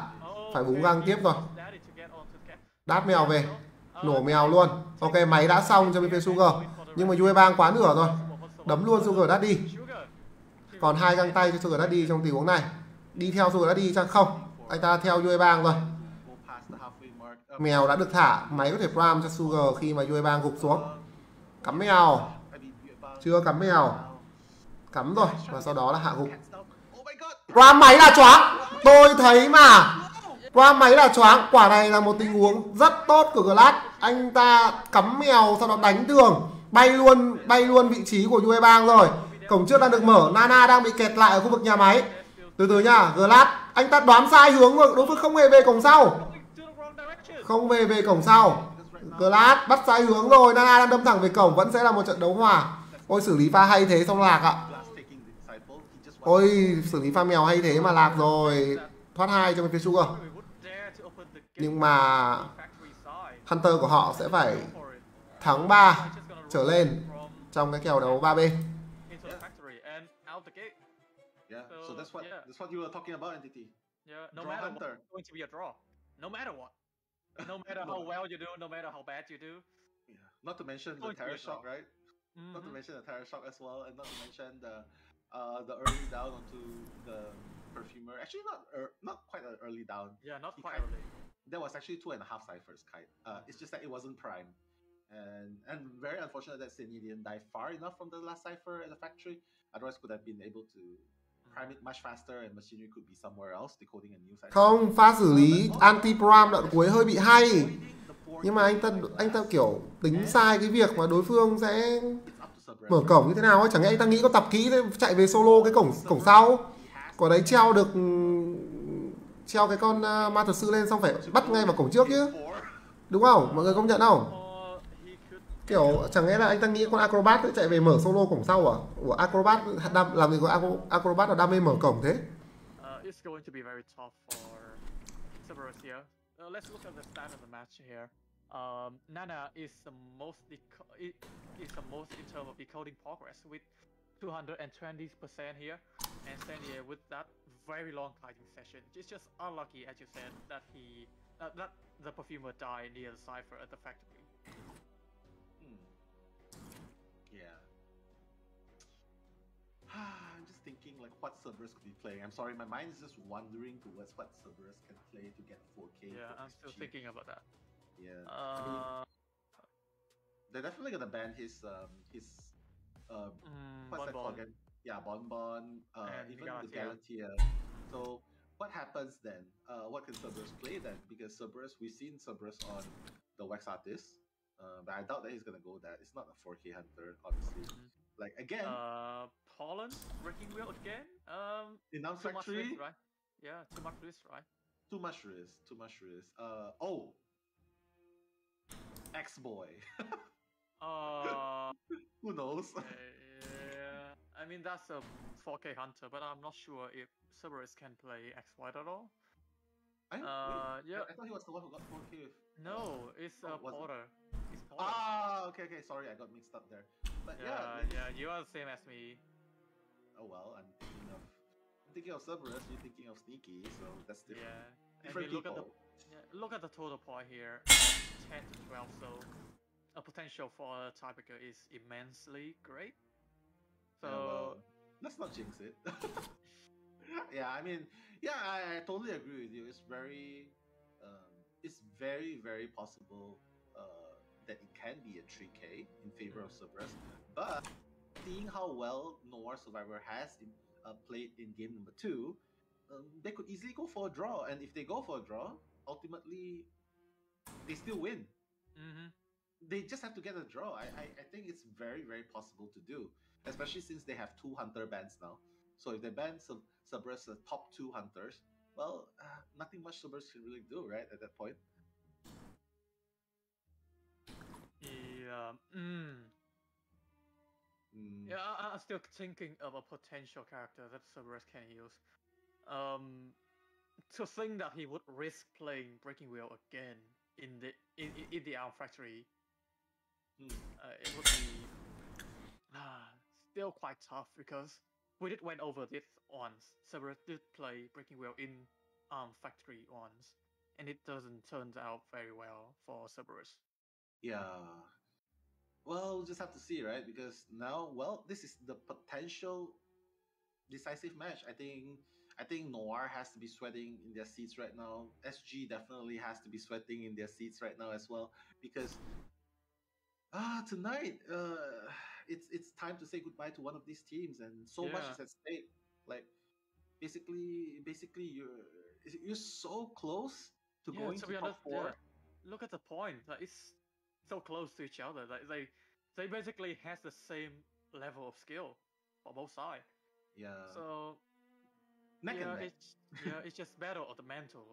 Phải búng găng tiếp rồi. Đáp mèo về. Nổ mèo luôn. Ok máy đã xong cho phía Sugar. Nhưng mà Yue Bang quá nửa rồi. Đấm luôn Sugar đã đi. Còn hai găng tay cho Sugar đã đi trong tình huống này. Đi theo Sugar đã đi chắc không? Anh ta theo Yue Bang rồi. Mèo đã được thả. Máy có thể pram cho Sugar khi mà Yue Bang gục xuống. Cắm mèo. Chưa cắm mèo. Cắm rồi. Và sau đó là hạ gục. Pram máy là choáng tôi thấy mà, qua máy là choáng. Quả này là một tình huống rất tốt của Glass. Anh ta cắm mèo sau đó đánh tường, bay luôn bay luôn vị trí của Yue Bang rồi. Cổng trước đang được mở, Nana đang bị kẹt lại ở khu vực nhà máy. Từ từ nha Glass, anh ta đoán sai hướng rồi đối phương không hề về cổng sau. Không về về cổng sau. Glass bắt sai hướng rồi, Nana đang đâm thẳng về cổng, vẫn sẽ là một trận đấu hòa. Ôi, xử lý pha hay thế, xong lạc ạ ôi xử lý pha mèo hay thế mà lạc rồi thoát hai trong phía Sugar nhưng mà Hunter của họ sẽ phải thắng 3 trở lên trong cái kèo đấu 3 bên into the factory and out the gate. Yeah. So, So, that's what yeah. that's what you were talking about, entity. Yeah, no matter Hunter. what, it's going to be a draw. No matter what. No matter how well you do, no matter how bad you do. Not to mention the terror shock, right? Not to Mhm. mention the terror shock as well, and not to mention the uh the early down onto the perfumer. Actually, not er, not quite an early down. Yeah, not He quite kind- early. There was actually two and a half ciphers, kite. Uh, it's just that it wasn't prime, and and very unfortunate that Sydney didn't die far enough from the last cipher at the factory. Otherwise, could have been able to prime it much faster, and machinery could be somewhere else decoding a new cipher. không pha xử lý anti pram đoạn cuối hơi bị hay nhưng mà anh ta anh ta kiểu tính sai cái việc mà đối phương sẽ mở cổng như thế nào ấy chẳng lẽ anh ta nghĩ có tập kỹ chạy về solo cái cổng cổng sau. quả đấy treo được treo cái con uh, ma thuật sư lên xong phải bắt ngay vào cổng trước chứ đúng không? Mọi người công nhận không? Kiểu chẳng lẽ là anh ta nghĩ con acrobat chạy về mở solo cổng sau à? Của acrobat đam, làm gì có acro- acrobat là đam mê mở cổng thế? Uh, Nana is the most deco- i- is the most in terms of decoding progress with 220% here, and Sandia with that very long kiting session. It's just unlucky, as you said, that he that, that the perfumer died near the cipher at the factory. Hmm. Yeah. I'm just thinking like what Cerberus could be playing. I'm sorry, my mind is just wandering towards what Cerberus can play to get 4K. Yeah, I'm still SG. thinking about that. Yeah. I mean, Uh, they're definitely gonna ban his um his uh Mm, what's that Bonbon. called again? Yeah, Bonbon, uh And even the Galatea. Galatea. So what happens then? Uh what can Cerberus play then? Because Cerberus we've seen Cerberus on the Wax Artist. Uh, but I doubt that he's gonna go that. It's not a 4K hunter, honestly. Like again, Uh, Pollen breaking wheel again. Um, too much Factory? risk, right? Yeah, too much risk, right? Too much risk. Too much risk. Uh oh. Axe boy. Uh, Who knows? yeah. I mean that's a 4K hunter, but I'm not sure if Cerberus can play X White at all. I, Uh, yeah. I thought he was the one who got 4K. with- No, it's Oh, uh, was it? It's Porter. Ah, okay, okay. Sorry, I got mixed up there. But yeah, yeah, yeah, you are the same as me. Oh well, I'm thinking of I'm thinking of Cerberus. You're thinking of Sneaky, so that's different. Yeah. And Different we look people. at the yeah, look at the total point here, 10 to 12. So a potential for a tiebreaker is immensely great. So Yeah, well, let's not jinx it. yeah, I mean, yeah, I, I totally agree with you. It's very, um, it's very, very possible uh, that it can be a 3K in favor of Cerberus. But seeing how well Noir Survivor has in, uh, played in game number two, um, they could easily go for a draw. And if they go for a draw, ultimately, they still win. Mhm. They just have to get a draw. I, I, I think it's very, very possible to do, especially since they have two hunter bans now. So if they ban Sub- Cerberus, the top two hunters, well, uh, nothing much Cerberus can really do, right? At that point. yeah. Mm. Mm, Yeah, I, I'm still thinking of a potential character that Cerberus can use. Um, to think that he would risk playing Breaking Wheel again in the in, in- the Arm Factory. Uh, it would be ah, still quite tough because we did went over this once. Cerberus did play Breaking Wheel in Arm Factory once, and it doesn't turn out very well for Cerberus. Yeah. Well, we'll just have to see, right? Because now, well, this is the potential decisive match. I think I think Noir has to be sweating in their seats right now. SG definitely has to be sweating in their seats right now as well because ah tonight uh it's it's time to say goodbye to one of these teams and so much Yeah. is at stake. Like basically basically you're you're so close to yeah, going to to top honest, four. yeah, look at the point. Like it's so close to each other. Like they they basically has the same level of skill for both sides. Yeah. So Neck yeah, it's yeah, it's just battle of the mental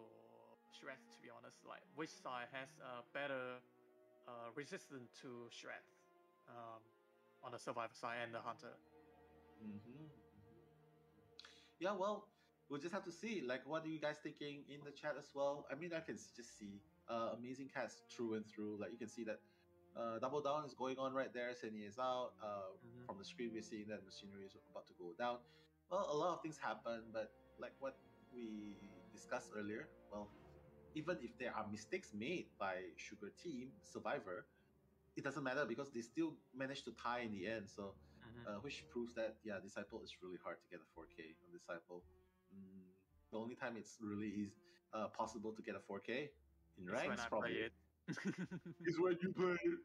stress To be honest, like which side has a better uh, resistance to strength um, on the survivor side and the hunter. hmm Yeah, well, we'll just have to see. Like, what are you guys thinking in the chat as well? I mean, I can just see uh, amazing cats through and through. Like, you can see that uh, double down is going on right there. Senny is out. Uh, From the screen, we're seeing that machinery is about to go down. Well, a lot of things happen, but like what we discussed earlier, well, even if there are mistakes made by Sugar Team Survivor, it doesn't matter because they still managed to tie in the end. So, uh, which proves that yeah, Disciple is really hard to get a 4K on Disciple. Mm, the only time it's really is uh, possible to get a 4K in It's when ranks I probably play it. is when you play. it.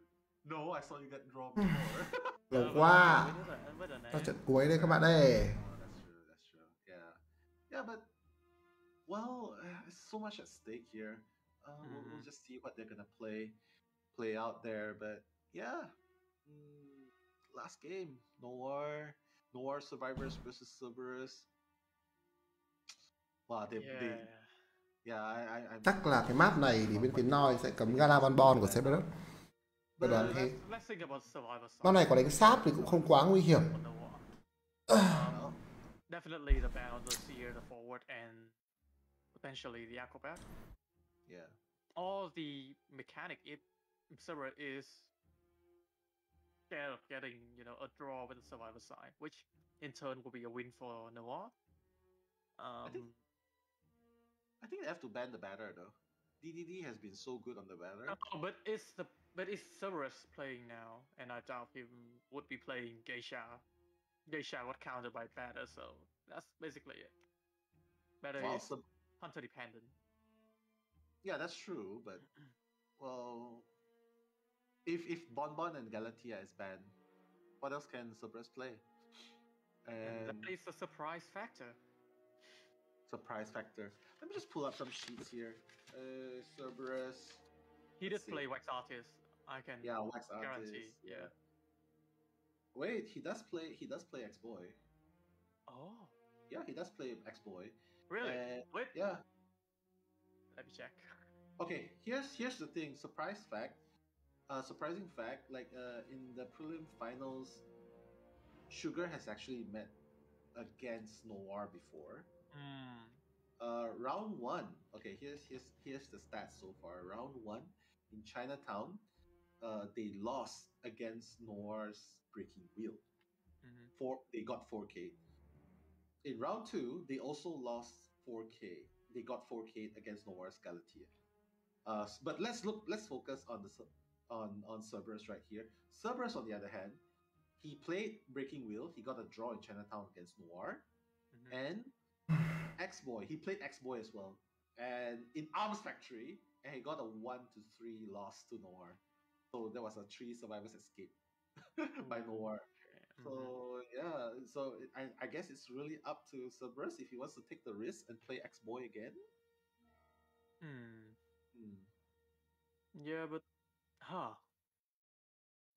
No, I saw you get draw before. Lâu quá. Cho trận cuối đây các bạn ơi. Well, uh, it's so much at stake here. Uh, we'll, we'll Mhm. just see what they're gonna play, play out there. But yeah, mm, last game, Noir, Noir Survivors versus Cerberus. Wow, they, Yeah. they yeah, I, I, I'm Chắc là cái map này thì bên phía Noi sẽ cấm Gala Bon Bon của Cerberus. Tôi đoán thế. Let's, let's think about survivor side. Map này có đánh sáp thì cũng không quá nguy hiểm. Um, definitely the ban on the seer, the forward, and potentially the acrobat. yeah. All the mechanic if server is scared of getting, you know, a draw with the survivor side, which in turn will be a win for Noir. Um, I think they have to ban the banner though. DDD has been so good on the banner. no, but it's the but it's Cerberus playing now, and I doubt him would be playing Geisha. Geisha got countered by Batter, so that's basically it. Batter Well, is hunter dependent. Yeah, that's true, but well, if if Bonbon and Galatea is banned, what else can Cerberus play? And And that is a surprise factor. surprise factor. Let me just pull up some sheets here. Uh, Cerberus. He Let's did see. play Wax Artist. I can Yeah, Wax guarantee. Artist, Yeah. Wait, he does play. He does play Axe Boy. Oh, Yeah, he does play Axe Boy. Really? And- Wait. Yeah. Let me check. Okay, here's here's the thing. Surprise fact. Uh, surprising fact. Like uh, in the prelim finals, Sugar has actually met against Noir before. Hmm. Uh, round one. Okay, here's here's here's the stats so far. Round one in Chinatown, uh, they lost against Noir's Breaking Wheel. Mhm. Four, they got 4K. In round two, they also lost 4K. They got 4K against Noir's Galatea. Uh, but let's look. Let's focus on the on on Cerberus right here. Cerberus, on the other hand, he played Breaking Wheel. He got a draw in Chinatown against Noir, and Axe Boy. He played Axe Boy as well, and in Arms Factory, and he got a one to three loss to Noir. So there was a three survivors escape by Noir. So yeah, so it- I, I guess it's really up to Cerberus if he wants to take the risk and play Axe Boy again. Hmm. Hmm. Yeah, but huh.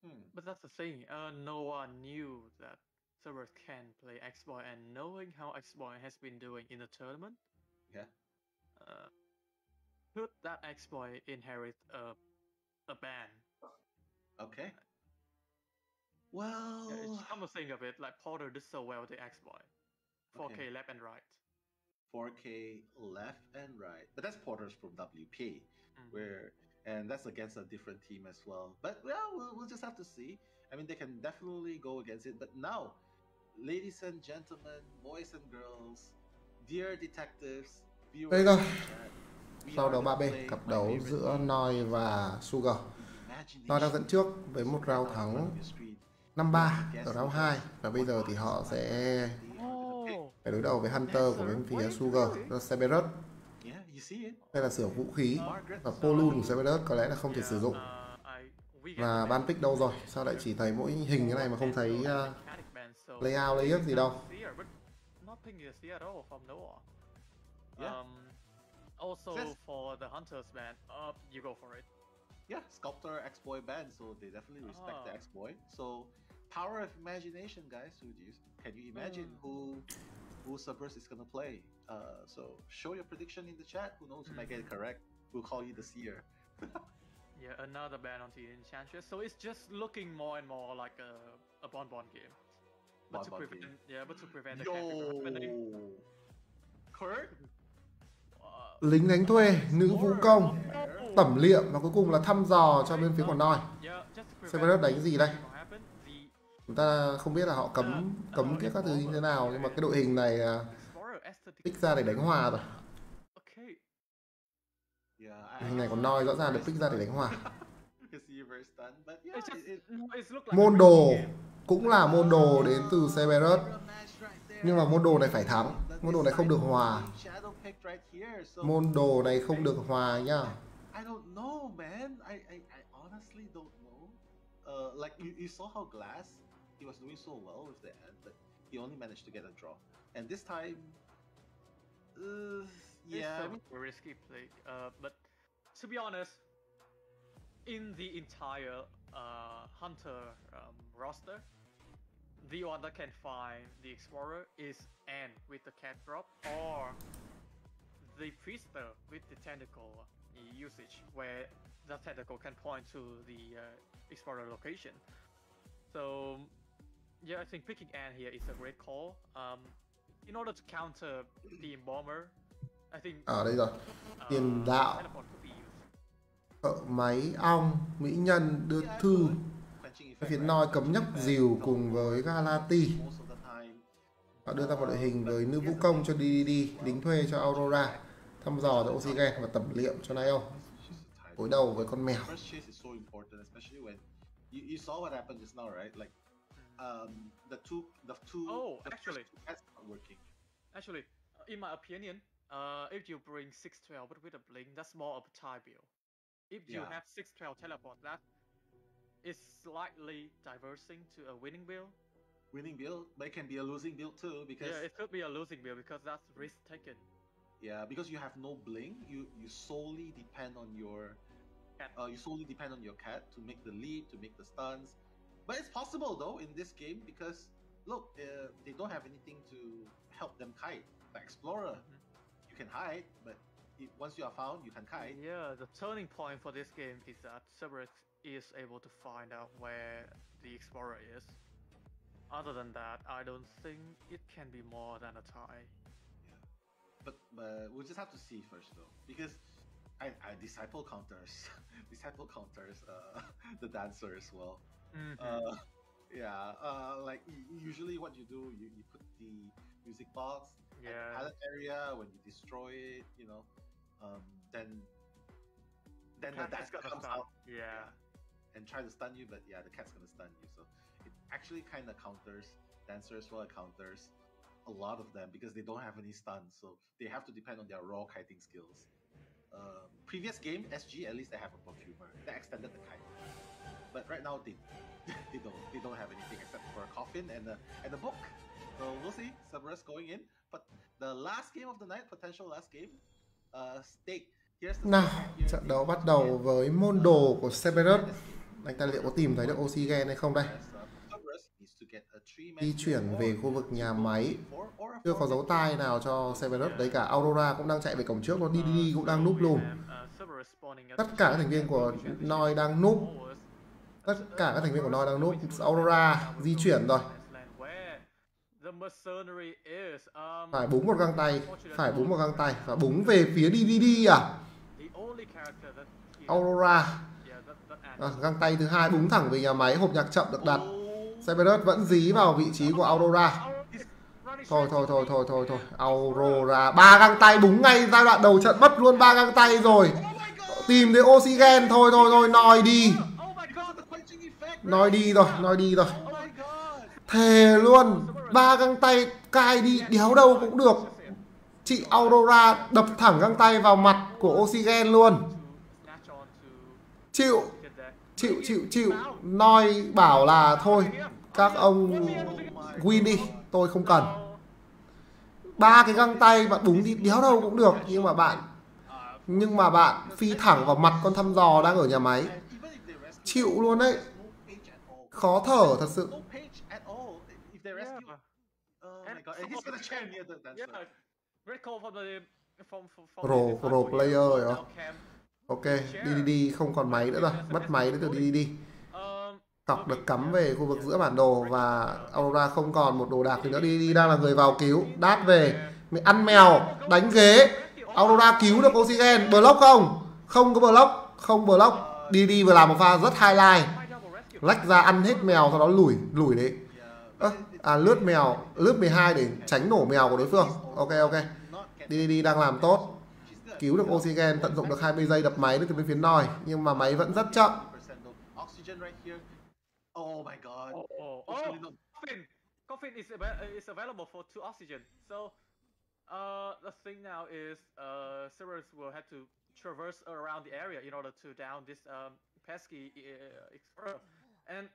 Hmm. But that's the thing. Uh, no one knew that Cerberus can play Axe Boy, and knowing how Axe Boy has been doing in the tournament, Yeah. uh, could that Axe Boy inherit a a ban? Okay. Yeah, Well, it's- come to think of it, like Porter did so well with the Axe Boy, 4K Okay. left and right. 4K left and right, but that's Porter's from WP, Mhm. where and that's against a different team as well. But well, we'll, we'll just have to see. I mean, they can definitely go against it. But now, ladies and gentlemen, boys and girls, dear detectives, viewers, Đây rồi. in chat, we Sau are đó gonna 3B, cặp đấu giữa Noi và Sugar. Noi đang dẫn trước với một round thắng 53 ở round 2 và bây giờ thì họ sẽ phải đối đầu với Hunter của bên phía Sugar do Cerberus. Đây là sửa vũ khí và Polun của Cerberus có lẽ là không thể sử dụng. Và ban pick đâu rồi? Sao lại chỉ thấy mỗi hình như này mà không thấy uh, layout layout gì đâu? Also Says- for the hunters, man. Uh, you go for it. Yeah, sculptor X Boy band, so they definitely respect the X Boy. So, power of imagination, guys. Who you, can you imagine who who Cerberus is gonna play? Uh, so show your prediction in the chat. Who knows? You might get it correct. We'll call you the seer. Yeah, another ban on the Enchantress. So it's just looking more and more like a a Bonbon game. But to Bonbon prevent, game. yeah, but to prevent the. Yo, Kurt. lính đánh thuê nữ vũ công tẩm liệm và cuối cùng là thăm dò cho bên phía của noi Yeah, just to prevent Severus đánh gì đây chúng ta không biết là họ cấm cấm cái các thứ như thế nào nhưng mà cái đội hình này à, pick ra để đánh hòa rồi. Hình này còn noi rõ ràng được pick ra để đánh hòa. Môn đồ cũng là môn đồ đến từ Severus nhưng mà môn đồ này phải thắng. Môn đồ này không được hòa. Môn đồ này không được hòa nhá. Uh, like you, you saw how Glass, he was doing so well with the end, but he only managed to get a draw. And this time, uh, yeah, I It's mean, a risky play. Uh, but to be honest, in the entire uh, Hunter um, roster, the one that can find the Explorer is Anne with the cat drop or the Priester with the tentacle usage, where the tentacle can point to the uh, Explorer location. So, yeah, I think picking Anne here is a great call. Um, in order to counter the Embalmer, I think ở đây rồi. tiền đạo. Thợ máy ong mỹ nhân đưa thư. Phía noi cấm nhắc dìu cùng với Galati. họ đưa ra một đội hình với nữ vũ công cho DDD lính thuê cho Aurora. Thăm dò cho Oxygen và tẩm liệm cho Nio đối đầu với con mèo. First chase is so important, especially when you, you saw what happened just now, right? Like, um, the two, the two, Oh, the actually. two cats not working. Actually, uh, in my opinion, uh, if you bring 612 but with a blink, that's more of a tie build. If you Yeah. have 612 teleport, that is slightly diversing to a winning build. Winning build, but it can be a losing build too because Yeah, it could be a losing build because that's risk taken. Yeah, because you have no blink, you you solely depend on your Cat. uh, you solely depend on your cat to make the leap, to make the stuns. But it's possible though in this game because look, uh, they don't have anything to help them kite. Like Explorer, you can hide, but it, once you are found, you can kite. Yeah, the turning point for this game is that Cerberus is able to find out where the Explorer is. Other than that, I don't think it can be more than a tie. Yeah, But but we'll just have to see first though, because I, I disciple counters, disciple counters, uh, the dancer as well. Mhm. Uh, yeah, uh, like usually what you do, you, you put the music box at the Yeah. area when you destroy it, you know, um, then then the, cat is comes stun. out Yeah. and try to stun you, but yeah, the cat's gonna stun you. So it actually kind of counters dancers well. It counters a lot of them because they don't have any stuns, so they have to depend on their raw kiting skills. Um, previous game SG at least they have a perfumer that extended the kite, but right now they they don't they don't have anything except for a coffin and a and a book. So we'll see. Cerberus going in, but the last game of the night, potential last game, uh, stake. Nào trận đấu bắt đầu với môn đồ của Severus anh ta liệu có tìm thấy được Oxygen hay không đây? Uh, di chuyển về khu vực nhà máy. Chưa có dấu tay nào cho Severus đấy cả Aurora cũng đang chạy về cổng trước nó DDD cũng đang núp lùm Uh, tất cả các thành viên của Noi đang núp tất cả các thành viên của nó đang núp Aurora di chuyển rồi. Phải búng một găng tay phải búng một găng tay và búng về phía DVD à? Aurora. À, găng tay thứ hai búng thẳng về nhà máy hộp nhạc chậm được đặt. Severus vẫn dí vào vị trí của Aurora. Thôi thôi thôi thôi thôi thôi. Aurora. Ba găng tay búng ngay giai đoạn đầu trận mất luôn ba găng tay rồi. Tìm thấy Oxygen. Thôi thôi thôi nói đi nói đi rồi, nói đi rồi. Thề luôn, ba găng tay cai đi đéo đâu cũng được. Chị Aurora đập thẳng găng tay vào mặt của Oxygen luôn. Chịu chịu chịu chịu. Nói bảo là thôi, các ông win đi, tôi không cần. Ba cái găng tay bạn búng đi đéo đâu cũng được, nhưng mà bạn, Nhưng mà bạn phi thẳng vào mặt con thăm dò đang ở nhà máy. Chịu luôn đấy. Khó thở thật sự. No page at all. If they rescue, oh my god, and he's gonna chair near the dancer. Yeah, red call from the from from, from Pro, the pro Disciple player here. rồi Now đó. Cam Ok, đi đi đi không còn máy nữa rồi, mất máy đến từ đi đi đi. Cọc được cắm về khu vực giữa bản đồ và Aurora không còn một đồ đạc gì nữa đi đi đang là người vào cứu, đát về, mày ăn mèo, đánh ghế. Aurora cứu được Oxygen, block không? Không có block, không block. Đi đi vừa làm một pha rất highlight. Lách ra ăn hết mèo sau đó lủi lủi đấy. Ơ, à lướt mèo, lướt 12 để tránh nổ mèo của đối phương. Ok ok. Đi đi đi đang làm tốt. Cứu được Oxygen, tận dụng được 20 giây đập máy từ bên phía nòi nhưng mà máy vẫn rất chậm. Oh my god. Oh, oh, oh, coffin, coffin is is available for two oxygen. So, uh, the thing now is, uh, Cerberus will have to traverse around the area in order to down this um pesky uh, explorer. And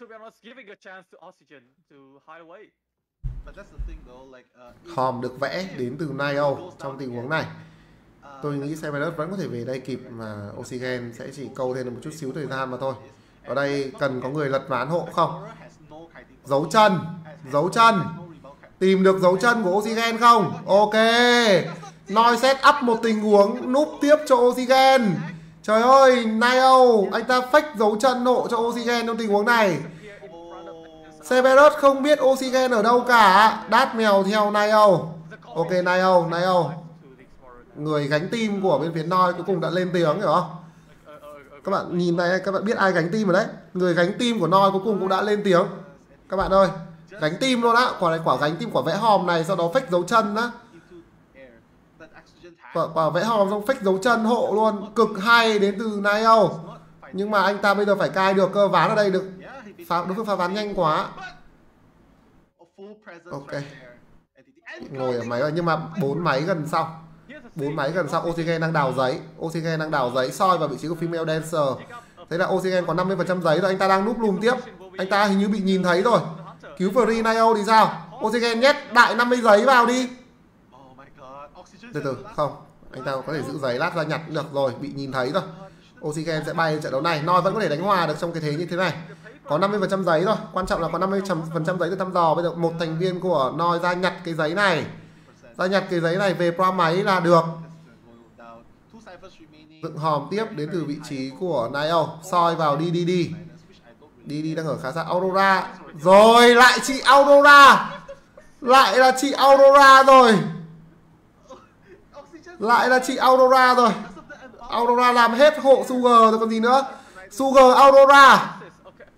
to be honest, giving a chance to oxygen to hide away. But that's the thing though, like uh, if- Hòm được vẽ đến từ Nio trong tình huống này. Tôi nghĩ Severus vẫn có thể về đây kịp mà Oxygen sẽ chỉ câu thêm một chút xíu thời gian mà thôi. Ở đây cần có người lật ván hộ không? Dấu chân, dấu chân. Tìm được dấu chân của Oxygen không? Ok. Noi set up một tình huống núp tiếp cho Oxygen. Trời ơi, Nio, anh ta fake dấu chân nộ cho Oxygen trong tình huống này. Severus không biết Oxygen ở đâu cả. Đát mèo theo Nio. Ok, Nio, Nio. Người gánh tim của bên phía Noi cuối cùng đã lên tiếng hiểu không? Các bạn nhìn này, các bạn biết ai gánh tim rồi đấy? Người gánh tim của Noi cuối cùng cũng đã lên tiếng. Các bạn ơi, gánh tim luôn á. Quả này quả gánh tim quả vẽ hòm này sau đó fake dấu chân á. Quả, quả vẽ hòm xong fake dấu chân hộ luôn. Cực hay đến từ Nio. Nhưng mà anh ta bây giờ phải cai được cơ ván ở đây được. Phá, đối phương phá ván nhanh quá. Ok. Ngồi ở máy rồi nhưng mà bốn máy gần sau, bốn máy gần sau. Oxygen đang đào giấy. Oxygen đang đào giấy soi vào vị trí của female dancer. Thế là Oxygen có 50% giấy rồi anh ta đang núp lùm tiếp. Anh ta hình như bị nhìn thấy rồi. Cứu Free Nio thì sao? Oxygen nhét đại 50 giấy vào đi. Từ từ, không. Anh ta có thể giữ giấy lát ra nhặt cũng được rồi, bị nhìn thấy rồi. Oxygen sẽ bay trận đấu này. Noi vẫn có thể đánh hòa được trong cái thế như thế này. Có 50% giấy rồi. Quan trọng là có 50% giấy được thăm dò. Bây giờ một thành viên của Noi ra nhặt cái giấy này. Ra nhặt cái giấy này về pro máy là được. Dựng hòm tiếp đến từ vị trí của Nile Soi vào đi đi đi. Đi đi đang ở khá xa Aurora. Rồi lại chị Aurora. Lại là chị Aurora rồi. Lại là chị Aurora rồi. Aurora làm hết hộ Sugar rồi còn gì nữa. Sugar Aurora.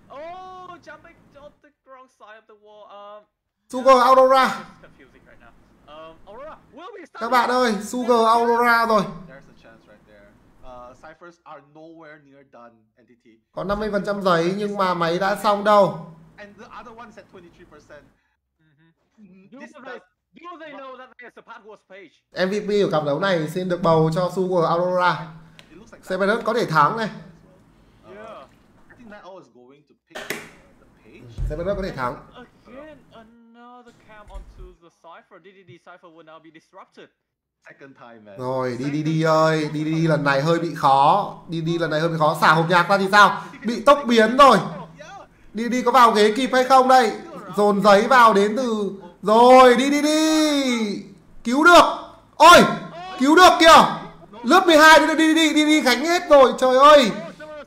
Oh, jumping on the wrong side of the wall. Um, Sugar Aurora. confusing right now. Um, Aurora will be Các bạn ơi, Sugar Aurora rồi. There's a chance right there. Uh, ciphers are nowhere near done, entity. Có 50% giấy nhưng mà máy đã xong đâu. And the other one's at 23%. Do This they, does do they know that there's a password page? MVP của cặp đấu này xin được bầu cho Sugar Aurora. Severus có thể thắng này. Yeah. I think Night Owl is going to pick the page. Severus có thể thắng. Again, another cam onto the cipher. DDD cipher will now be disrupted. Second time, man. Rồi, đi đi đi ơi, đi đi đi lần này hơi bị khó. Đi đi lần này hơi bị khó. Xả hộp nhạc ra thì sao? Bị tốc biến rồi. Đi đi có vào ghế kịp hay không đây? Dồn giấy vào đến từ rồi, đi đi đi. Cứu được. Ôi, cứu được kìa. Lớp 12 đi đi đi đi đi gánh hết rồi. Trời ơi.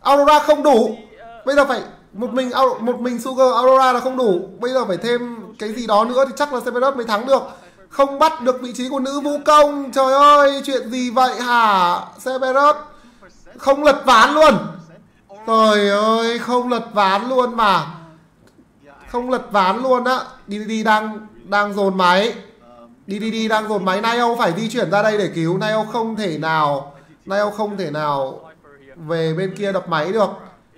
Aurora không đủ. Bây giờ phải một mình một mình Sugar Aurora là không đủ. Bây giờ phải thêm cái gì đó nữa thì chắc là Severus mới thắng được. Không bắt được vị trí của nữ vũ công. Trời ơi, chuyện gì vậy hả? Severus không lật ván luôn. Trời ơi, không lật ván luôn mà. Không lật ván luôn á. Đi đi đi đang đang dồn máy. Đi đi đi đang dồn máy. Nio phải di chuyển ra đây để cứu. Nio không thể nào Nio không thể nào về bên kia đập máy được.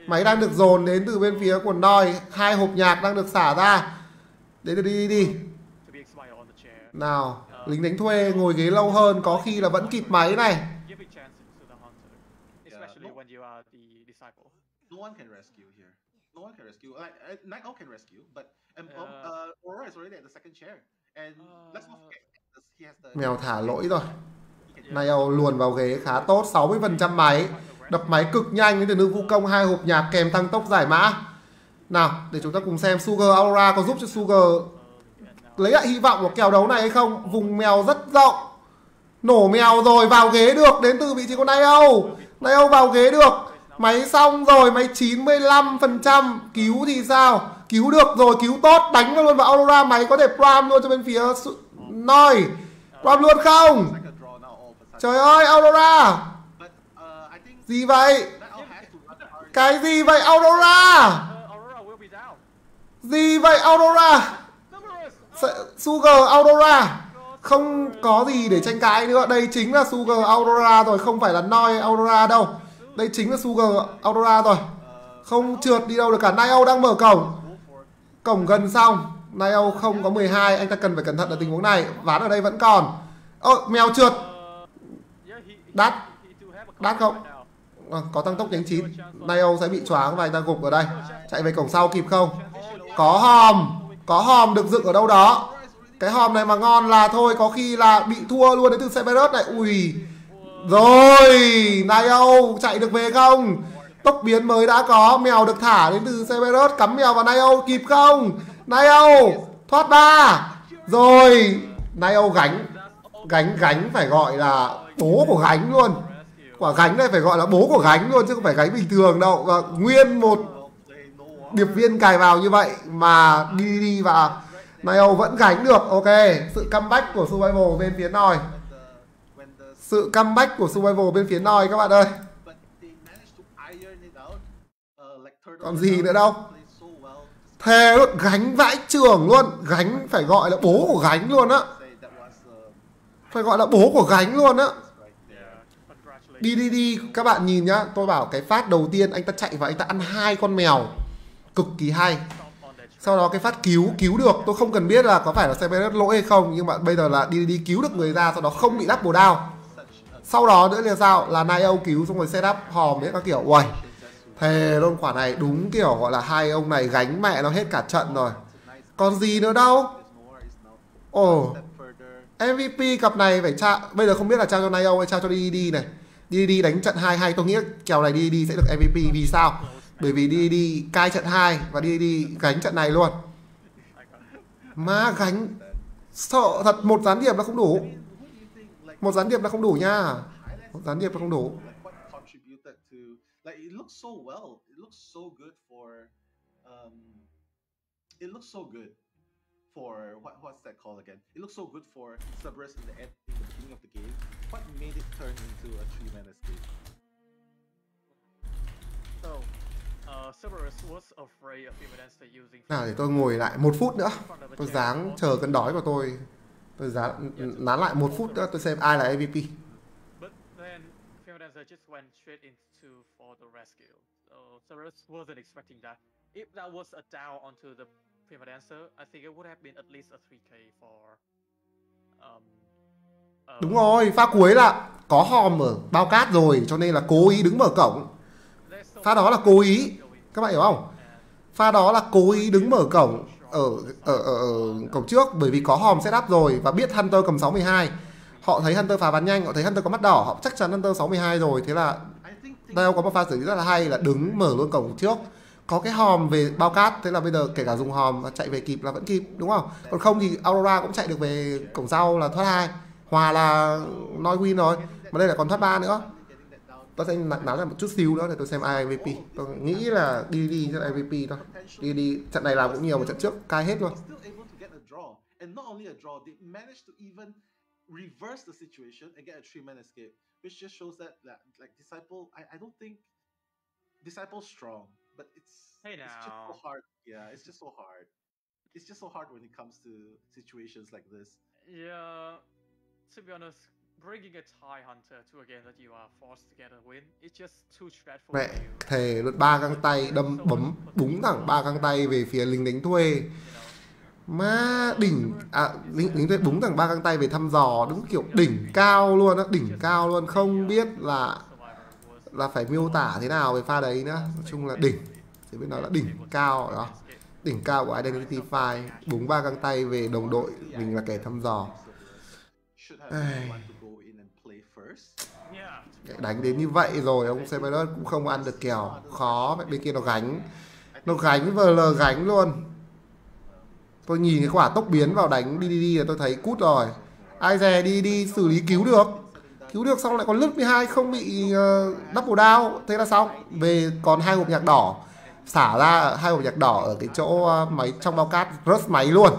Máy đang được dồn đến từ bên phía của Noi. Hai hộp nhạc đang được xả ra. Đấy đi đi đi. Nào, lính đánh thuê ngồi ghế lâu hơn có khi là vẫn kịp máy này. No one can rescue here. No one can rescue. Like uh, Night Owl can rescue, but um, um, Uh, uh, Aurora is already at the second chair, and let's not forget this, he has the. Mèo thả lỗi rồi. Nayo luồn vào ghế khá tốt 60% máy. Đập máy cực nhanh đến từ nữ vũ công hai hộp nhạc kèm tăng tốc giải mã. Nào để chúng ta cùng xem Sugar Aura có giúp cho Sugar lấy lại hy vọng của kèo đấu này hay không. Vùng mèo rất rộng. Nổ mèo rồi vào ghế được. Đến từ vị trí của Nayo Nayo vào ghế được. Máy xong rồi máy 95% cứu thì sao cứu được rồi, cứu tốt, đánh nó luôn vào Aurora máy có thể pram luôn cho bên phía Noi. Pram luôn không? Trời ơi, Aurora! Gì vậy? Cái gì vậy, Aurora? Gì vậy, Aurora? Sugar, Aurora. Không có gì để tranh cãi nữa. Đây chính là Sugar, Aurora rồi, không phải là Noi, Aurora đâu. Đây chính là Sugar, Aurora rồi. Không trượt đi đâu được cả. NIO đang mở cổng cổng gần xong. Nayo không có 12 anh ta cần phải cẩn thận ở tình huống này. Ván ở đây vẫn còn. Ơ mèo trượt. Đắt. Đắt không? À, có tăng tốc nhánh chín. Nayo sẽ bị choáng và anh ta gục ở đây. Chạy về cổng sau kịp không? Có hòm. Có hòm được dựng ở đâu đó. Cái hòm này mà ngon là thôi có khi là bị thua luôn. Đến từ Severus này. Ui. Rồi Nayo chạy được về không? Tốc biến mới đã có. Mèo được thả đến từ Severus. Cắm mèo vào Nayo kịp không? Nayo thoát ba. Rồi Nayo gánh. Gánh gánh phải gọi là bố của gánh luôn. Quả gánh này phải gọi là bố của gánh luôn chứ không phải gánh bình thường đâu. Và nguyên một điệp viên cài vào như vậy mà đi đi và Nayo vẫn gánh được. Ok, sự comeback của survival bên phía nòi sự comeback của survival bên phía nòi các bạn ơi. Còn gì nữa đâu. Thề luôn, gánh vãi trường luôn. Gánh phải gọi là bố của gánh luôn á. Phải gọi là bố của gánh luôn á. Đi đi đi, các bạn nhìn nhá. Tôi bảo cái phát đầu tiên, anh ta chạy và anh ta ăn hai con mèo. Cực kỳ hay. Sau đó cái phát cứu cứu được. Tôi không cần biết là có phải là Severus lỗi hay không, nhưng mà bây giờ là đi đi cứu được người ra, sau đó không bị double down sau đó nữa là sao? Là Nio cứu, xong rồi setup hòm đấy, các kiểu. Uầy thề luôn quả này đúng kiểu gọi là hai ông này gánh mẹ nó hết cả trận rồi còn gì nữa đâu ồ MVP cặp này phải trao bây giờ không biết là trao cho Nayo hay trao cho DD này DD đánh trận 2 hay tôi nghĩ kèo này DD sẽ được MVP vì sao bởi vì DD cai trận 2 và DD gánh trận này luôn má gánh sợ thật một gián điệp là không đủ một gián điệp là không đủ nha một gián điệp là không đủ like it looks so well. It looks so good for um it looks so good for what what's that called again? It looks so good for Cerberus in the end in the beginning of the game. What made it turn into a three man escape? So, uh, Cerberus was afraid of Imminence using nào để tôi ngồi lại một phút nữa. Tôi dáng chờ cơn đói của tôi. Tôi dáng nán lại một phút nữa tôi xem ai là MVP rescue. So Cerberus wasn't expecting that. If that was a down onto the Prima Dancer, I think it would have been at least a 3k for um uh, đúng rồi pha cuối là có hòm ở bao cát rồi cho nên là cố ý đứng mở cổng. Pha đó là cố ý. các bạn hiểu không? Pha đó là cố ý đứng mở cổng ở ở, ở, ở cổng trước bởi vì có hòm setup rồi và biết Hunter cầm 612 họ thấy Hunter phá bắn nhanh họ thấy Hunter có mắt đỏ họ chắc chắn Hunter 612 rồi thế là Vâng, Tao có một pha xử lý rất là hay là đứng mở luôn cổng trước, có cái hòm về bao cát, thế là bây giờ kể cả dùng hòm và chạy về kịp là vẫn kịp, đúng không? Còn không thì Aurora cũng chạy được về cổng sau là thoát hai. Hòa là nói win rồi, mà đây là còn thoát ba nữa. Tôi sẽ nắn lại một chút xíu nữa để tôi xem ai MVP. Tôi nghĩ là đi đi sẽ MVP thôi. Đi đi, trận này làm cũng nhiều một trận trước cai hết luôn. And not only a draw, they managed to even reverse the situation and get a three man escape. Which just shows that, that like disciple I, I don't think disciple strong but it's Hey it's just so hard yeah it's just so hard. It's just so hard when it comes to situations like this. Yeah, to be honest, bringing a TIE Hunter to a game that you are forced to get a win, it's just too stressful mẹ thề luôn ba găng tay đâm bấm búng thẳng ba găng tay về phía lính đánh thuê má đỉnh à lính, lính thuê búng thẳng ba găng tay về thăm dò đúng kiểu đỉnh cao luôn á đỉnh cao luôn không biết là là phải miêu tả thế nào về pha đấy nữa. Nói chung là đỉnh chỉ biết nói là đỉnh cao đó. Đỉnh cao của Identity Five búng ba găng tay về đồng đội mình là kẻ thăm dò. Should Ai. đánh đến như vậy rồi ông Severus cũng không ăn được kèo. Khó bên kia nó gánh. Nó gánh VL gánh luôn tôi nhìn cái quả tốc biến vào đánh đi đi đi là tôi thấy cút rồi. Ai dè đi đi xử lý cứu được. Cứu được xong lại còn lướt 12 không bị uh, double down. Thế là xong. Về còn hai hộp nhạc đỏ. Xả ra hai hộp nhạc đỏ ở cái chỗ uh, máy trong bao cát rớt máy luôn.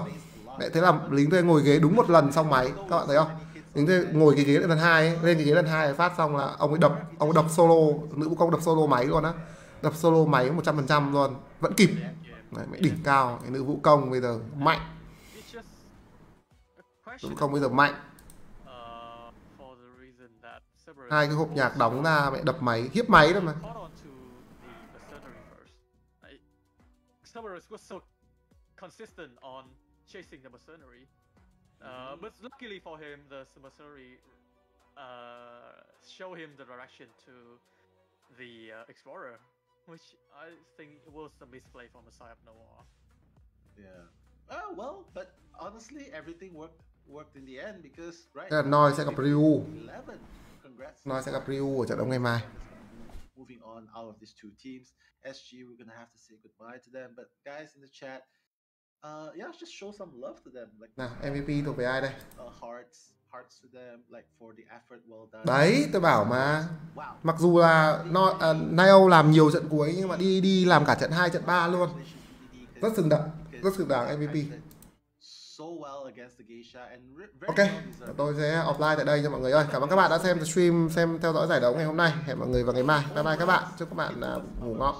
Đấy, thế là lính thuê ngồi ghế đúng một lần xong máy. Các bạn thấy không? Lính thuê ngồi cái ghế lần hai ấy, lên cái ghế lần hai phát xong là ông ấy đập ông ấy đập solo nữ vũ công đập solo máy luôn á. Đập solo máy 100% luôn. Vẫn kịp. Đấy, mới đỉnh cao cái nữ vũ công bây giờ mạnh. Nữ vũ công bây giờ mạnh. Hai cái hộp nhạc đóng ra mẹ đập máy hiếp máy thôi mà. Cerberus was so consistent on chasing the mercenary. Uh, but luckily for him, the mercenary uh, show him the direction to the uh, explorer, which I think was a misplay from the side of Noah. Yeah. Oh well, but honestly, everything worked worked in the end because right. Thế là Noi sẽ gặp Ryu 11. Congrats. Noi sẽ gặp Ryu ở trận đấu ngày mai Moving on out of these two teams, SG, we're gonna have to say goodbye to them. But guys in the chat, uh, yeah, just show some love to them, like nào MVP thuộc về ai đây uh, hearts, đấy tôi bảo mà mặc dù là nó uh, Nio làm nhiều trận cuối nhưng mà đi đi làm cả trận 2, trận 3 luôn rất xứng đáng rất xứng đáng MVP Ok, tôi sẽ offline tại đây cho mọi người ơi. Cảm ơn các bạn đã xem stream, xem theo dõi giải đấu ngày hôm nay. Hẹn mọi người vào ngày mai. Bye bye các bạn. Chúc các bạn à, ngủ ngon.